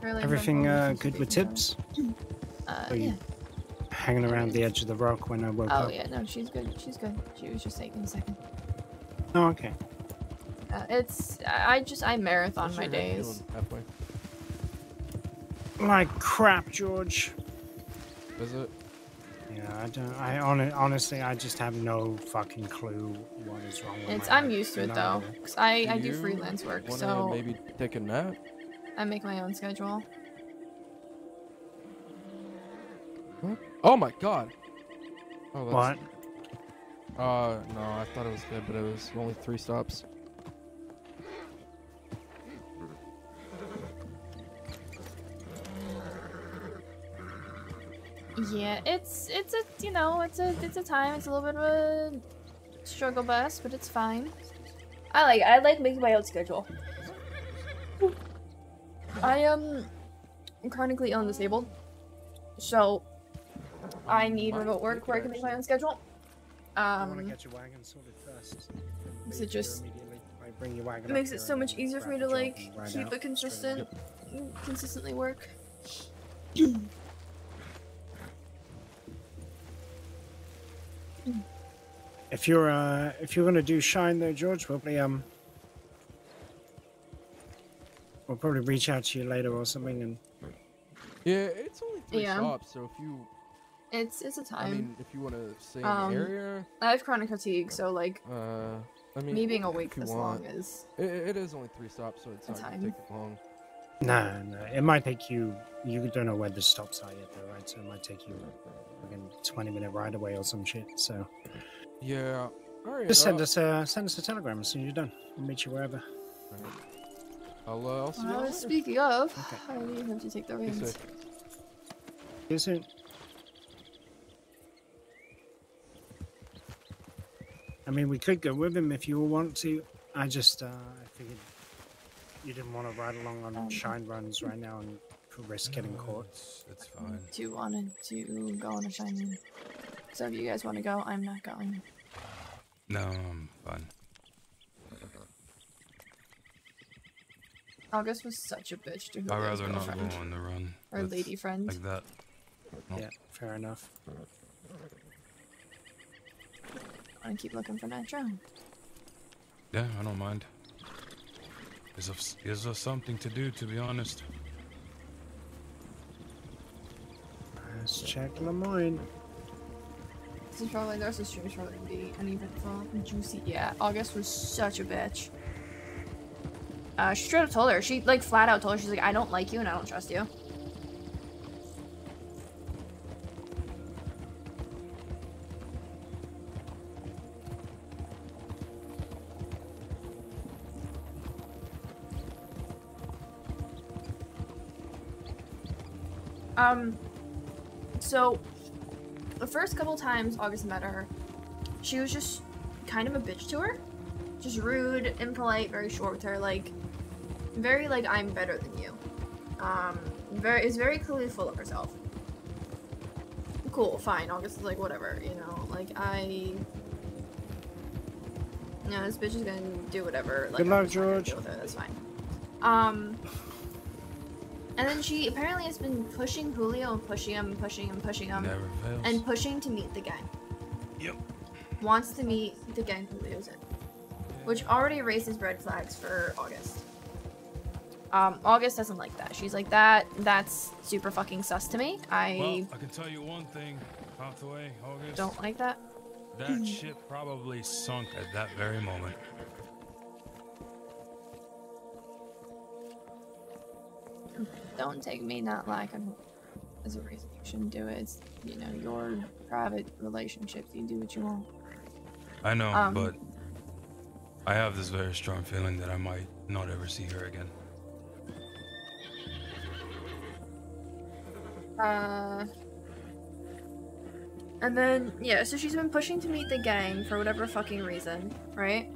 Fairly
Everything uh, good with Tibbs?
Uh,
Are you
yeah.
hanging around the edge of the rock when I woke
Oh
up?
Oh yeah, no, she's good. She's good. She was just taking a second.
Oh, okay.
Uh, it's I I just I marathon
How's
my days.
Hathaway.
Like crap, George.
Is it?
Yeah, I don't. I hon- honestly, I just have no fucking clue what is wrong with
It's
my
I'm
head.
used to it
No
though, cause I I do freelance work, so
maybe take a nap.
I make my own schedule.
Oh my god. Oh,
What?
Uh, no, I thought it was good, but it was only three stops.
Yeah, it's it's a you know it's a it's a time. It's a little bit of a struggle bus, but it's fine. I like I like making my own schedule. I am chronically ill and disabled, so I need remote work where I can make my own schedule.
I want to
Um,
get your wagon sorted first.
Because
Leave
it just
immediately. Like, bring your wagon
it makes it so much easier for me to like
and
keep
out
it
straight
consistent, consistently work.
If you're uh, if you're gonna do shine though, George, probably um, we'll probably reach out to you later or something, and
Yeah, it's only three
Yeah.
stops, so if you,
It's it's a time.
I mean, if you want to stay in
um,
the area,
I have chronic fatigue, so like
uh, I mean,
me being awake
you
this
want.
long is
It, it is only three stops, so it's
a
not gonna
time.
take long.
no, no, it might take you. You don't know where the stops are yet, though, right? So it might take you like a twenty minute ride away or some shit. So
Yeah. All right.
just send
uh,
us a send us a telegram as soon as you're done. We'll meet you wherever.
I'll, uh, I'll see you
Uh,
later.
speaking of, I need him to take the reins.
safe.
See you soon. I mean, we could go with him if you all want to. I just, uh, I figured you didn't want to ride along on
Um,
shine runs right now and risk getting caught.
It's fine.
Two wanted to go on a shine run? So if you guys want to go, I'm not going.
No, I'm fine.
August was such a bitch to
her
I'd
rather not go on the run.
Or lady friend.
Like that. No.
Yeah, fair enough.
I want to keep looking for Nitro.
Yeah, I don't mind. Is us, gives something to do, to be honest.
Let's check Lemoyne.
This is probably the rest of the stream is probably gonna be uneventful and juicy. Yeah, August was such a bitch. Uh, she straight up told her. She like flat out told her she's like, I don't like you and I don't trust you. Um, so the first couple times August met her, she was just kind of a bitch to her. Just rude, impolite, very short with her, like very like I'm better than you. Um, very is very clearly full of herself. Cool, fine. August is like whatever, you know. Like I, no, this bitch is gonna do whatever. Like
Good luck,
just not gonna
George.
deal with her, That's fine. Um, and then she apparently has been pushing Julio and pushing him and pushing him and pushing him
Never fails.
and pushing to meet the gang.
Yep.
Wants to meet the gang Julio's in. Which already raises red flags for August. Um, August doesn't like that. She's like, that, that's super fucking sus to me. I
Well, I can tell you one thing, Hathaway, August.
don't like that.
That ship probably sunk at that very moment.
Don't take me not liking as a reason you shouldn't do it. It's, you know, your private relationships. You do what you want.
I know,
Um,
but I have this very strong feeling that I might not ever see her again.
Uh, and then yeah, so she's been pushing to meet the gang for whatever fucking reason, right?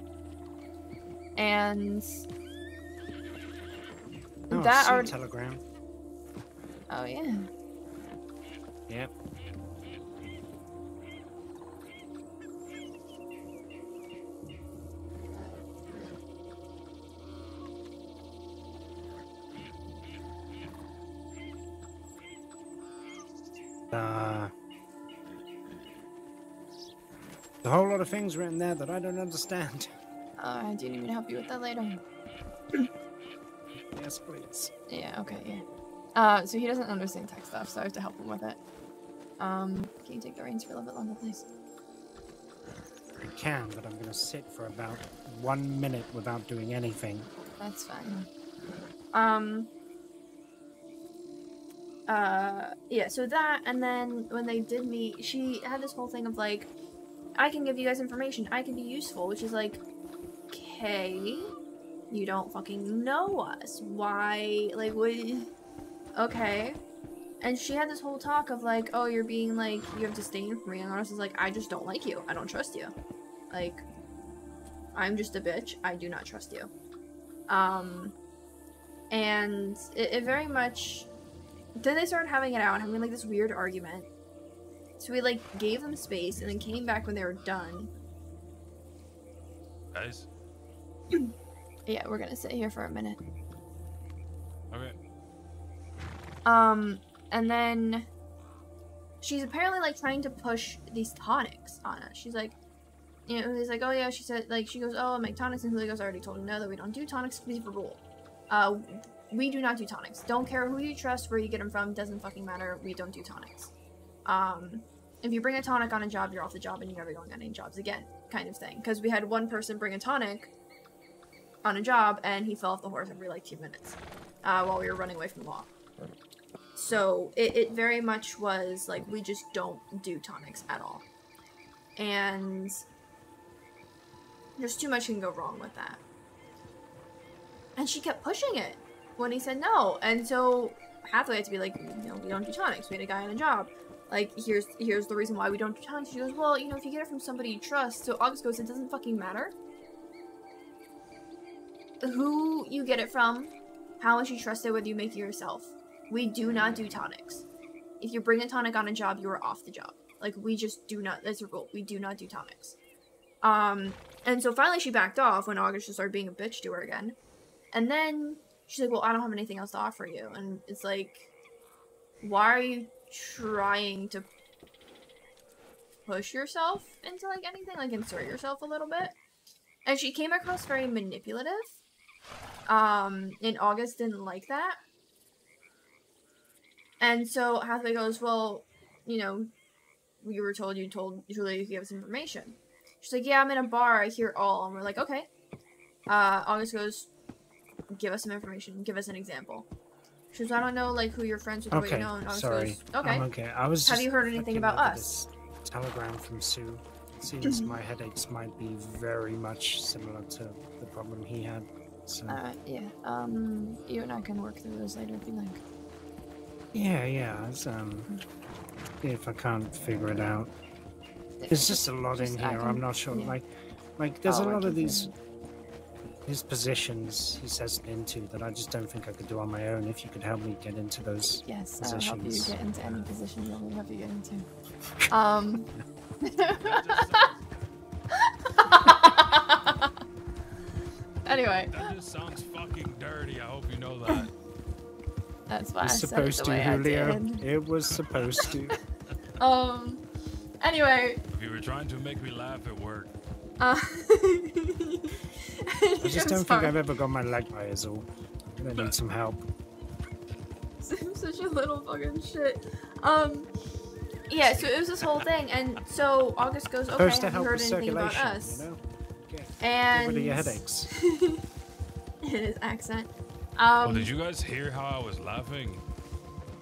And
Oh,
that already.
telegram.
Oh yeah.
Yep.
Uh, a whole lot of things written there that I don't understand.
Alright, do you need me to help you with that later? [clears throat] Yeah. Okay. Yeah. Uh, so he doesn't understand tech stuff, so I have to help him with it. Um, can you take the reins for a little bit longer, please?
I can, but I'm gonna sit for about one minute without doing anything.
That's fine. Um. Uh, yeah, so that, and then when they did meet, she had this whole thing of like, I can give you guys information, I can be useful, which is like, okay, you don't fucking know us. Why? Like, what? Okay. And she had this whole talk of like, oh, you're being like, you have disdain for me. And Honest is like, I just don't like you. I don't trust you. Like, I'm just a bitch. I do not trust you. Um, and it, it very much. Then they started having it out, having like this weird argument. So we like gave them space, and then came back when they were done.
Guys? [clears throat]
Yeah, we're gonna sit here for a minute.
Okay.
Um, and then she's apparently like trying to push these tonics on us. She's like, you know, he's like, oh yeah, she said, like, she goes, oh, make tonics, and Julio goes, I already told him no, that we don't do tonics, please for rule. Uh, we do not do tonics. Don't care who you trust, where you get them from, doesn't fucking matter. We don't do tonics. Um, if you bring a tonic on a job, you're off the job and you're never going on any jobs again, kind of thing. Because we had one person bring a tonic on a job and he fell off the horse every like two minutes uh, while we were running away from the law. So it, it very much was like we just don't do tonics at all. And there's too much can go wrong with that. And she kept pushing it when he said no. And so Hathaway had to be like, you know, we don't do tonics. We had a guy on a job. Like, here's here's the reason why we don't do tonics. She goes, well, you know, if you get it from somebody you trust. So August goes, it doesn't fucking matter who you get it from, how much you trust it, whether you make it yourself. We do not do tonics. If you bring a tonic on a job, you are off the job. Like we just do not. That's a rule. We do not do tonics. Um, and so finally she backed off when August just started being a bitch to her again. And then she's like, "Well, I don't have anything else to offer you." And it's like, why are you trying to push yourself into like anything? Like insert yourself a little bit. And she came across very manipulative. Um, and August didn't like that. And so Hathaway goes, Well, you know, we were told you told Julio you could give us information. She's like, Yeah, I'm in a bar, I hear all. And we're like, Okay. Uh, August goes, Give us some information, give us an example. She goes, I don't know, like, who you're friends with, what
Okay,
you know. And August
sorry.
goes, Okay.
I'm okay. I was
Have you heard anything about us?
Telegram from Sue. It seems
Mhm.
my headaches might be very much similar to the problem he had. So
Alright, yeah. Um, you and I can work through those later if you like.
yeah, yeah. It's, um, if I can't figure it out, there's just a lot in
Just- I
here.
can-
I'm not sure.
yeah.
Like, like there's
I'll
a lot of
you
these his positions he says into that I just don't think I could do on my own. If you could help me get into those
Yes, I'll help you get into any position you want me to help you get into. [laughs] Um. [laughs] [laughs] anyway,
That just sounds fucking dirty. I hope you know that. [laughs]
that's why I
It's
said it
supposed
the
to,
way I
Julio.
did.
It was supposed to. [laughs]
Um. Anyway,
If you were trying to make me laugh at work,
uh. [laughs]
I just don't think I've ever got my leg by is all. I need some help.
I'm such a little fucking shit. Um. Yeah, so it was this whole thing, and so August goes, okay,
Supposed
have you heard anything about us?
you know? Get
And
rid of your headaches. [laughs]
his accent.
oh,
Um,
did you guys hear how I was laughing?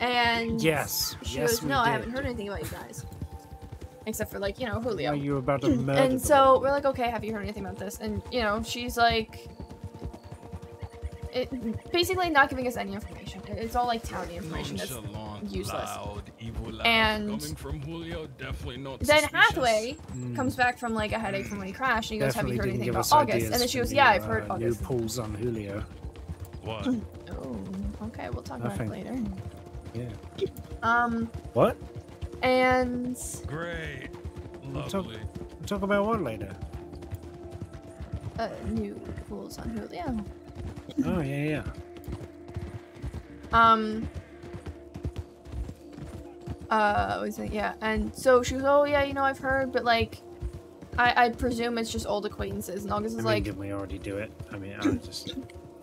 and
Yes,
she
yes,
goes,
we
no, I haven't heard anything about you guys, except for like you know Julio.
Are you about to [clears throat] murder
and
them?
so we're like, okay, have you heard anything about this? And you know, she's like, it, basically not giving us any information. It- It's all like towny information that's useless.
loud, evil laugh
And
coming from Julio. Definitely not.
Then
suspicious.
Hathaway
Mm.
comes back from like a headache from when he crashed, and he goes, "Have you heard anything about August?" And then she goes,
the,
"Yeah, I've heard
uh,
August."
New pulls on Julio.
What? [laughs]
Oh, okay, we'll talk about it later.
Yeah.
Um,
What?
and
Great.
We'll talk,
Lovely.
we'll talk about what later?
uh, new rules on Julio.
Oh yeah, yeah.
Um. Uh, was it? Yeah, and so she was, oh yeah, you know, I've heard, but like, I I presume it's just old acquaintances. And August
I
is
mean,
like,
didn't we already do it? I mean, I just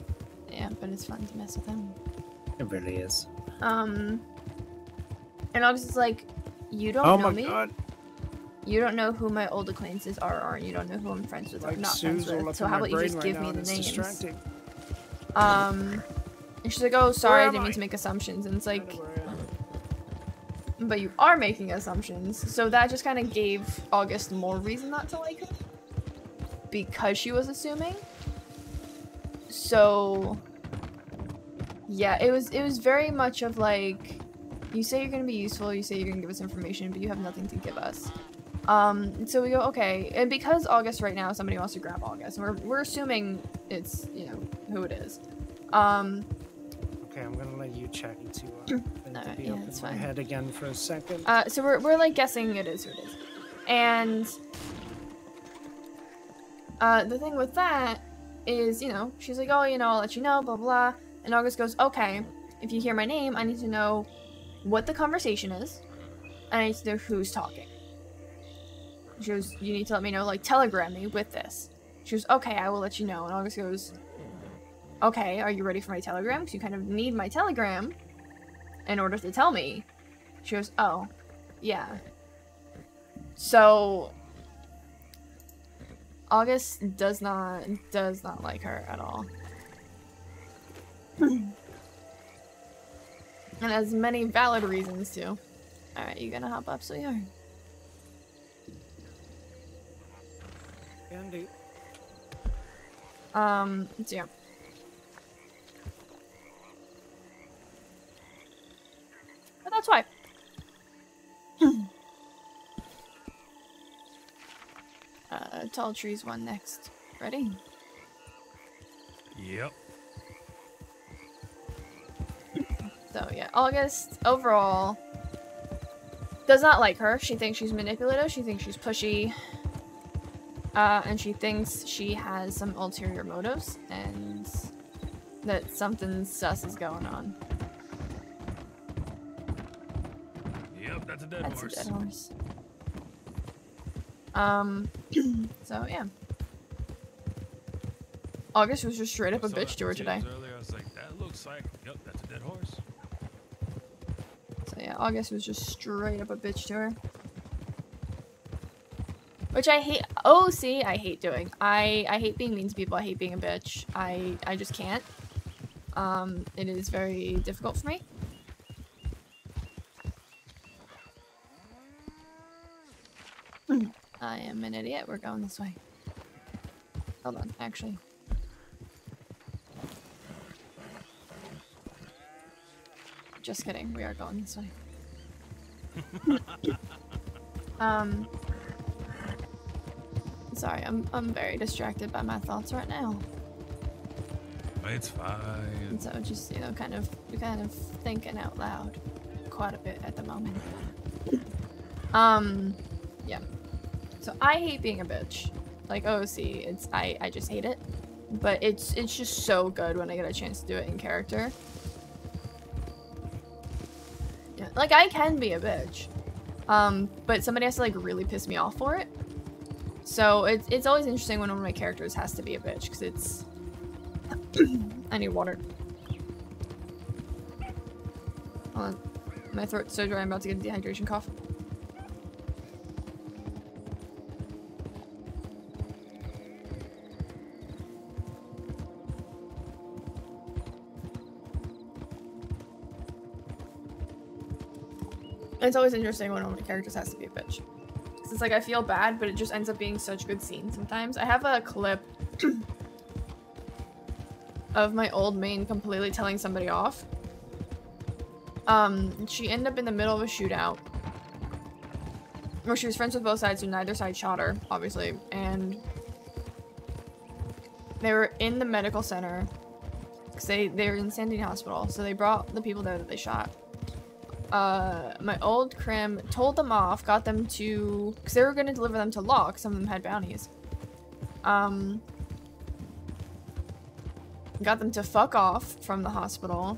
[coughs]
yeah, but it's fun to mess with them.
it really is.
Um, and August is like, you don't
oh
know
my
me.
god!
You don't know who my old acquaintances are, or you don't know who I'm friends with or
Like
not
Sue's
friends with. So how about you just
right
give me the names?
Distracting.
Um, and she's like, "Oh, sorry, I didn't mean
I?
to make assumptions." And it's like, but you are making assumptions, so that just kind of gave August more reason not to like her because she was assuming. So, yeah, it was it was very much of like, you say you're gonna be useful, you say you're gonna give us information, but you have nothing to give us. Um, so we go, okay, and because August right now, somebody wants to grab August, and we're, we're assuming it's, you know, who it is. Um,
Okay, I'm gonna let you check into uh, thing to
yeah, that's
my head again for a second.
uh, so we're, we're like guessing it is who it is. And, uh, the thing with that is, you know, she's like, oh, you know, I'll let you know, blah, blah. And August goes, okay, if you hear my name, I need to know what the conversation is, and I need to know who's talking. She goes, you need to let me know, like, telegram me with this. She goes, okay, I will let you know. And August goes, okay, are you ready for my telegram? Because you kind of need my telegram in order to tell me. She goes, oh, yeah. So August does not does not like her at all. Hmm. and has many valid reasons too. Alright, you gonna hop up, sweetheart?
Can do.
Um, yeah. But that's why. [clears throat] uh, tall trees one next. Ready?
Yep.
So yeah, August overall does not like her. She thinks she's manipulative. She thinks she's pushy. Uh, and she thinks she has some ulterior motives and that something sus is going on.
Yep, that's a dead
That's
horse.
a dead horse. Um, [clears throat] so yeah. August was just straight up a bitch to her today.
Earlier, I was like, that looks like, yep, that's a dead horse.
So yeah, August was just straight up a bitch to her. Which I hate. Oh, see, I hate doing. I I hate being mean to people. I hate being a bitch. I I just can't. Um, it is very difficult for me. [laughs] I am an idiot. We're going this way. Hold on, actually. Just kidding. We are going this way. [laughs] Um. Sorry, I'm I'm very distracted by my thoughts right now.
It's fine.
And so just, you know, kind of kind of thinking out loud quite a bit at the moment. Um yeah. So I hate being a bitch. Like OC, it's I I just hate it. But it's it's just so good when I get a chance to do it in character. Yeah, like I can be a bitch. Um, but somebody has to like really piss me off for it. So it's it's always interesting when one of my characters has to be a bitch because it's [clears throat] I need water. Hold on. My throat's so dry I'm about to get a dehydration cough. It's always interesting when one of my characters has to be a bitch. It's like I feel bad, but it just ends up being such good scenes sometimes. I have a clip [clears throat] of my old main completely telling somebody off. Um, she ended up in the middle of a shootout. Where she was friends with both sides, so neither side shot her, obviously. And they were in the medical center. Because they, they were in Saint Denis Hospital, so they brought the people there that they shot uh, my old crim told them off, got them to, because they were going to deliver them to law, some of them had bounties. Um, got them to fuck off from the hospital,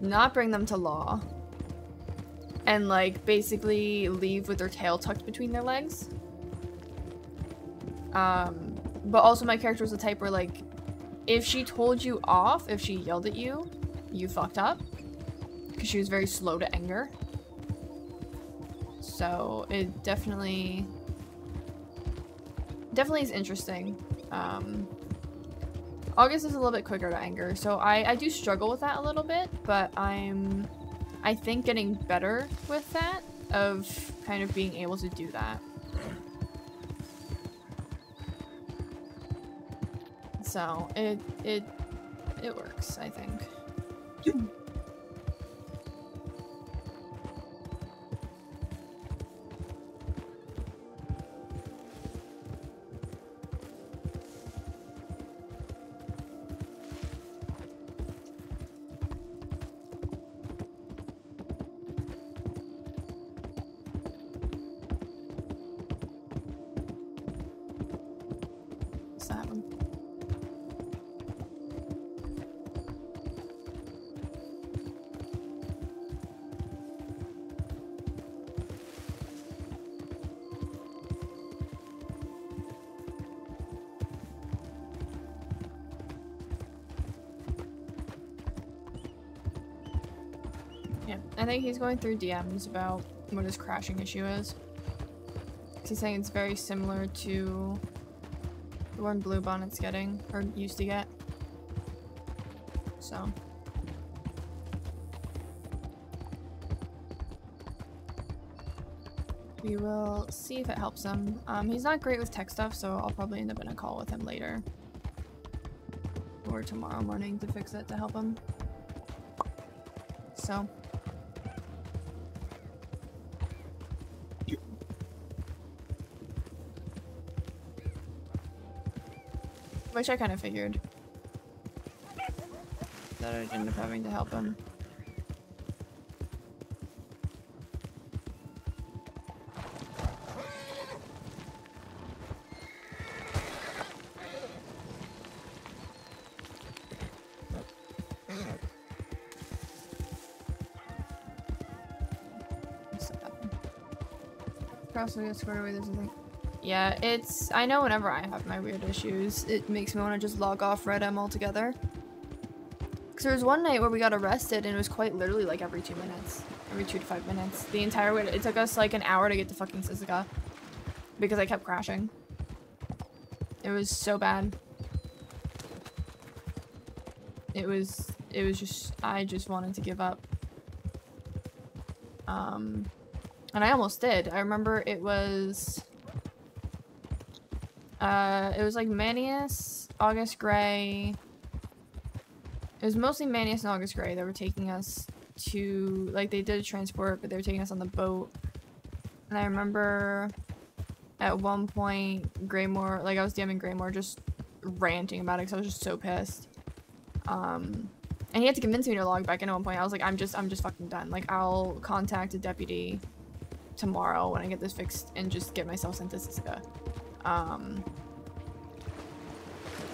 not bring them to law, and like basically leave with their tail tucked between their legs. Um, but also my character was the type where like, if she told you off, if she yelled at you, you fucked up because she was very slow to anger. So it definitely, definitely is interesting. Um, August is a little bit quicker to anger, so I, I do struggle with that a little bit, but I'm, I think getting better with that, of kind of being able to do that. So it, it, it works, I think. He's going through DMs about what his crashing issue is. He's saying it's very similar to the one Blue Bonnet's getting, or used to get. So. We will see if it helps him. Um, he's not great with tech stuff, so I'll probably end up in a call with him later. Or tomorrow morning to fix it to help him. So. Which I kind of figured. That I'd end up having to help him. Crossway get squared away. There's nothing. Yeah, it's. I know whenever I have my weird issues, it makes me want to just log off RedM altogether. Because there was one night where we got arrested, and it was quite literally like every two minutes, every two to five minutes. The entire way. It took us like an hour to get to fucking Sisika because I kept crashing. It was so bad. It was. It was just. I just wanted to give up. Um. And I almost did. I remember it was... Uh, it was like Manius, August Gray. It was mostly Manius and August Gray that were taking us to... Like, they did a transport, but they were taking us on the boat. And I remember at one point, Graymore, Like, I was DMing Graymore just ranting about it because I was just so pissed. Um... And he had to convince me to log back in at one point. I was like, I'm just, I'm just fucking done. Like, I'll contact a deputy tomorrow when I get this fixed and just get myself sent to Sisika. Um,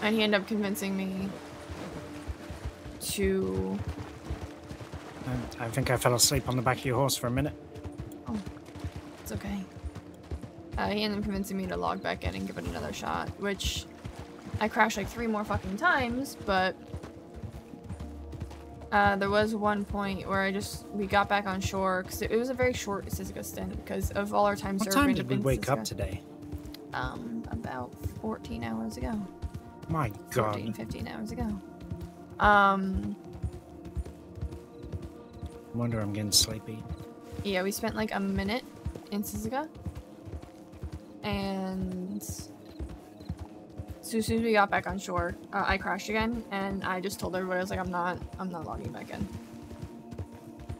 and he ended up convincing me to.
I think I fell asleep on the back of your horse for a minute.
Oh, it's okay. Uh, he ended up convincing me to log back in and give it another shot, which I crashed like three more fucking times, but uh, there was one point where I just we got back on shore because it, it was a very short Sisika stint because of all our time
What time did we wake up today?
Um, about 14 hours ago.
My god.
14,
God.
15 hours ago. Um,
wonder I'm getting sleepy.
yeah, we spent like a minute in Sisika. And so as soon as we got back on shore, uh, I crashed again, and I just told everybody I was like, I'm not, I'm not logging back in.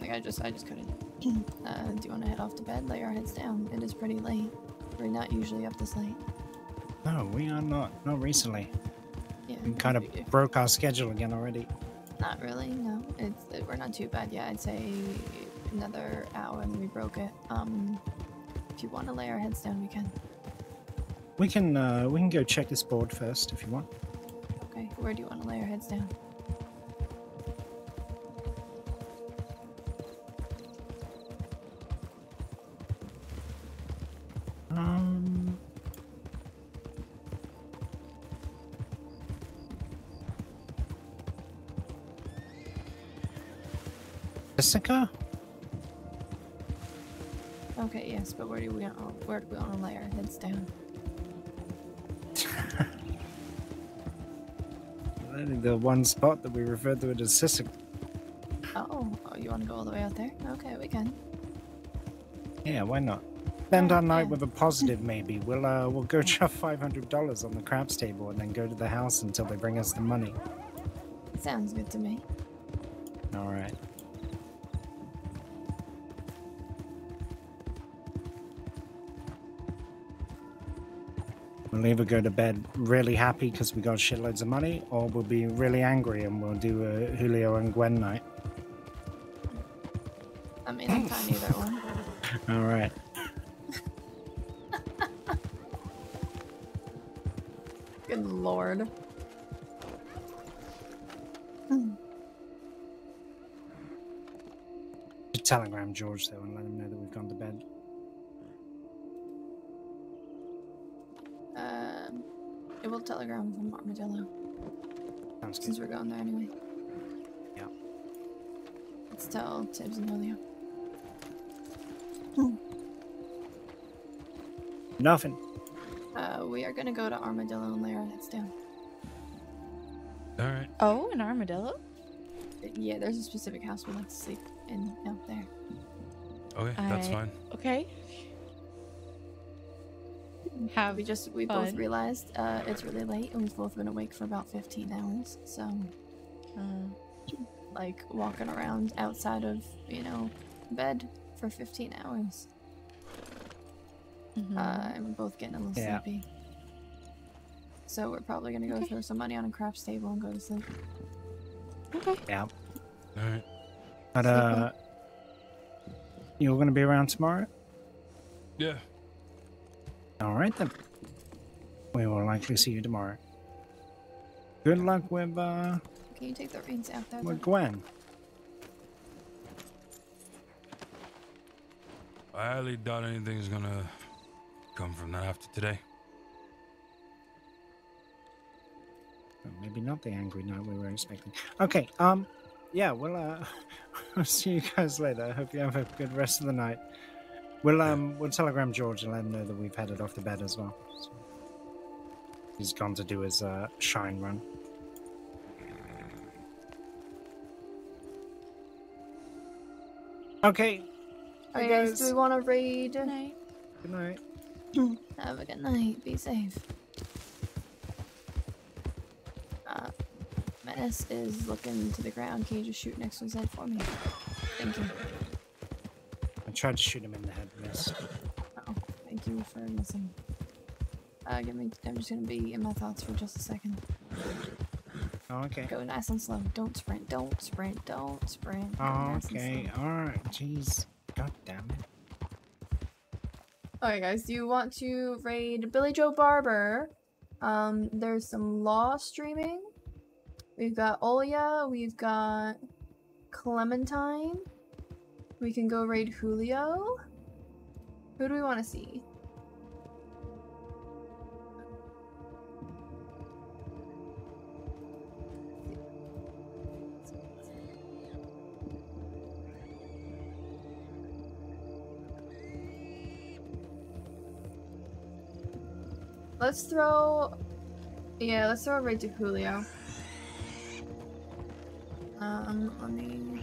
Like I just, I just couldn't. [clears throat] uh, do you want to head off to bed? Lay our heads down. It is pretty late. We're not usually up this late.
No, we are not. Not recently.
Yeah.
We kind of broke our schedule again already.
Not really, no. It's it, we're not too bad. Yeah, I'd say another hour and we broke it. Um, if you want to lay our heads down, we can.
We can uh, we can go check this board first if you want.
Okay, where do you want to lay our heads down?
Um. Jessica?
Okay, yes, but where do we want? Where do we want to lay our heads down? [laughs]
Only the one spot that we referred to it as Sisik.
Oh, oh, you want to go all the way out there? Okay, we can.
Yeah, why not? Spend our night with a positive, maybe. We'll uh, we'll go [laughs] chuck five hundred dollars on the craps table and then go to the house until they bring us the money.
Sounds good to me.
All right. We'll either go to bed really happy because we got shitloads of money, or we'll be really angry and we'll do a Julio and Gwen night.
I mean, I'm fine either one. [laughs]
All right.
Good lord.
Telegram George though and let him know that we've gone to bed.
Um, it will telegram from Armadillo.
Sounds good.
Since we're going there anyway.
Yeah.
Let's tell Tibbs and Julio.
Nothing.
Uh, we are gonna go to Armadillo and lay our heads down.
All right.
Oh, an armadillo?
Yeah, there's a specific house we like to sleep in out there.
Okay, that's
I-
fine.
Okay. Have
we just we both realized uh, it's really late and we've both been awake for about 15 hours. So,
uh,
like walking around outside of you know bed for 15 hours.
Mm-hmm.
Uh, and we're both getting a little
Yeah.
sleepy. So we're probably gonna go throw some money on a craps table and go to sleep.
Okay.
Yeah.
All right.
But uh, you're gonna be around tomorrow.
Yeah.
All right then. We will likely see you tomorrow. Good luck with uh
Can you take the reins out there?
with
though?
Gwen.
I hardly doubt anything's gonna come from that after today.
Well, Maybe not the angry night we were expecting. Okay. Um. Yeah. We'll uh. [laughs] I'll see you guys later. I hope you have a good rest of the night. We'll um. We'll telegram George and let him know that we've headed off the bed as well. So he's gone to do his uh shine run. Okay.
Alright,
Hey,
guys,
guys.
do we want to raid?
Good night. [clears throat]
Have a good night. Be safe. Uh, Menace is looking to the ground. Can you just shoot next one's head for me? Thank you.
I tried to shoot him in the head, missed.
Oh, thank you for missing. Uh, give me. I'm just gonna be in my thoughts for just a second.
Oh, okay.
Go nice and slow. Don't sprint. Don't sprint. Don't sprint. Go
Oh,
nice
okay. All right. Jeez. God damn it.
Alright guys, do you want to raid Billy Joe Barber? Um, there's some law streaming. We've got Olia, we've got Clementine. We can go raid Julio. Who do we want to see? Let's throw. Yeah, let's throw a raid to Julio. Um, let me.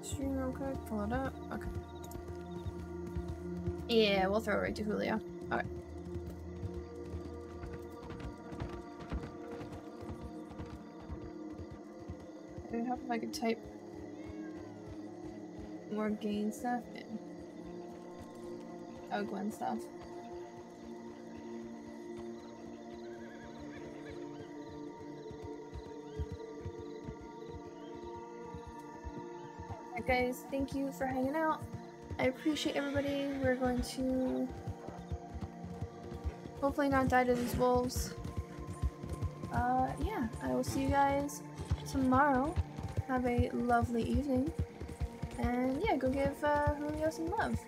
Stream real quick, pull it up. Okay. Yeah, we'll throw it right to Julio. Okay. It would help if I could type more gain stuff in. Oh, Gwen stuff. Guys, thank you for hanging out. I appreciate everybody. We're going to hopefully not die to these wolves. Uh, yeah, I will see you guys tomorrow. Have a lovely evening. And yeah, go give uh, Julio some love.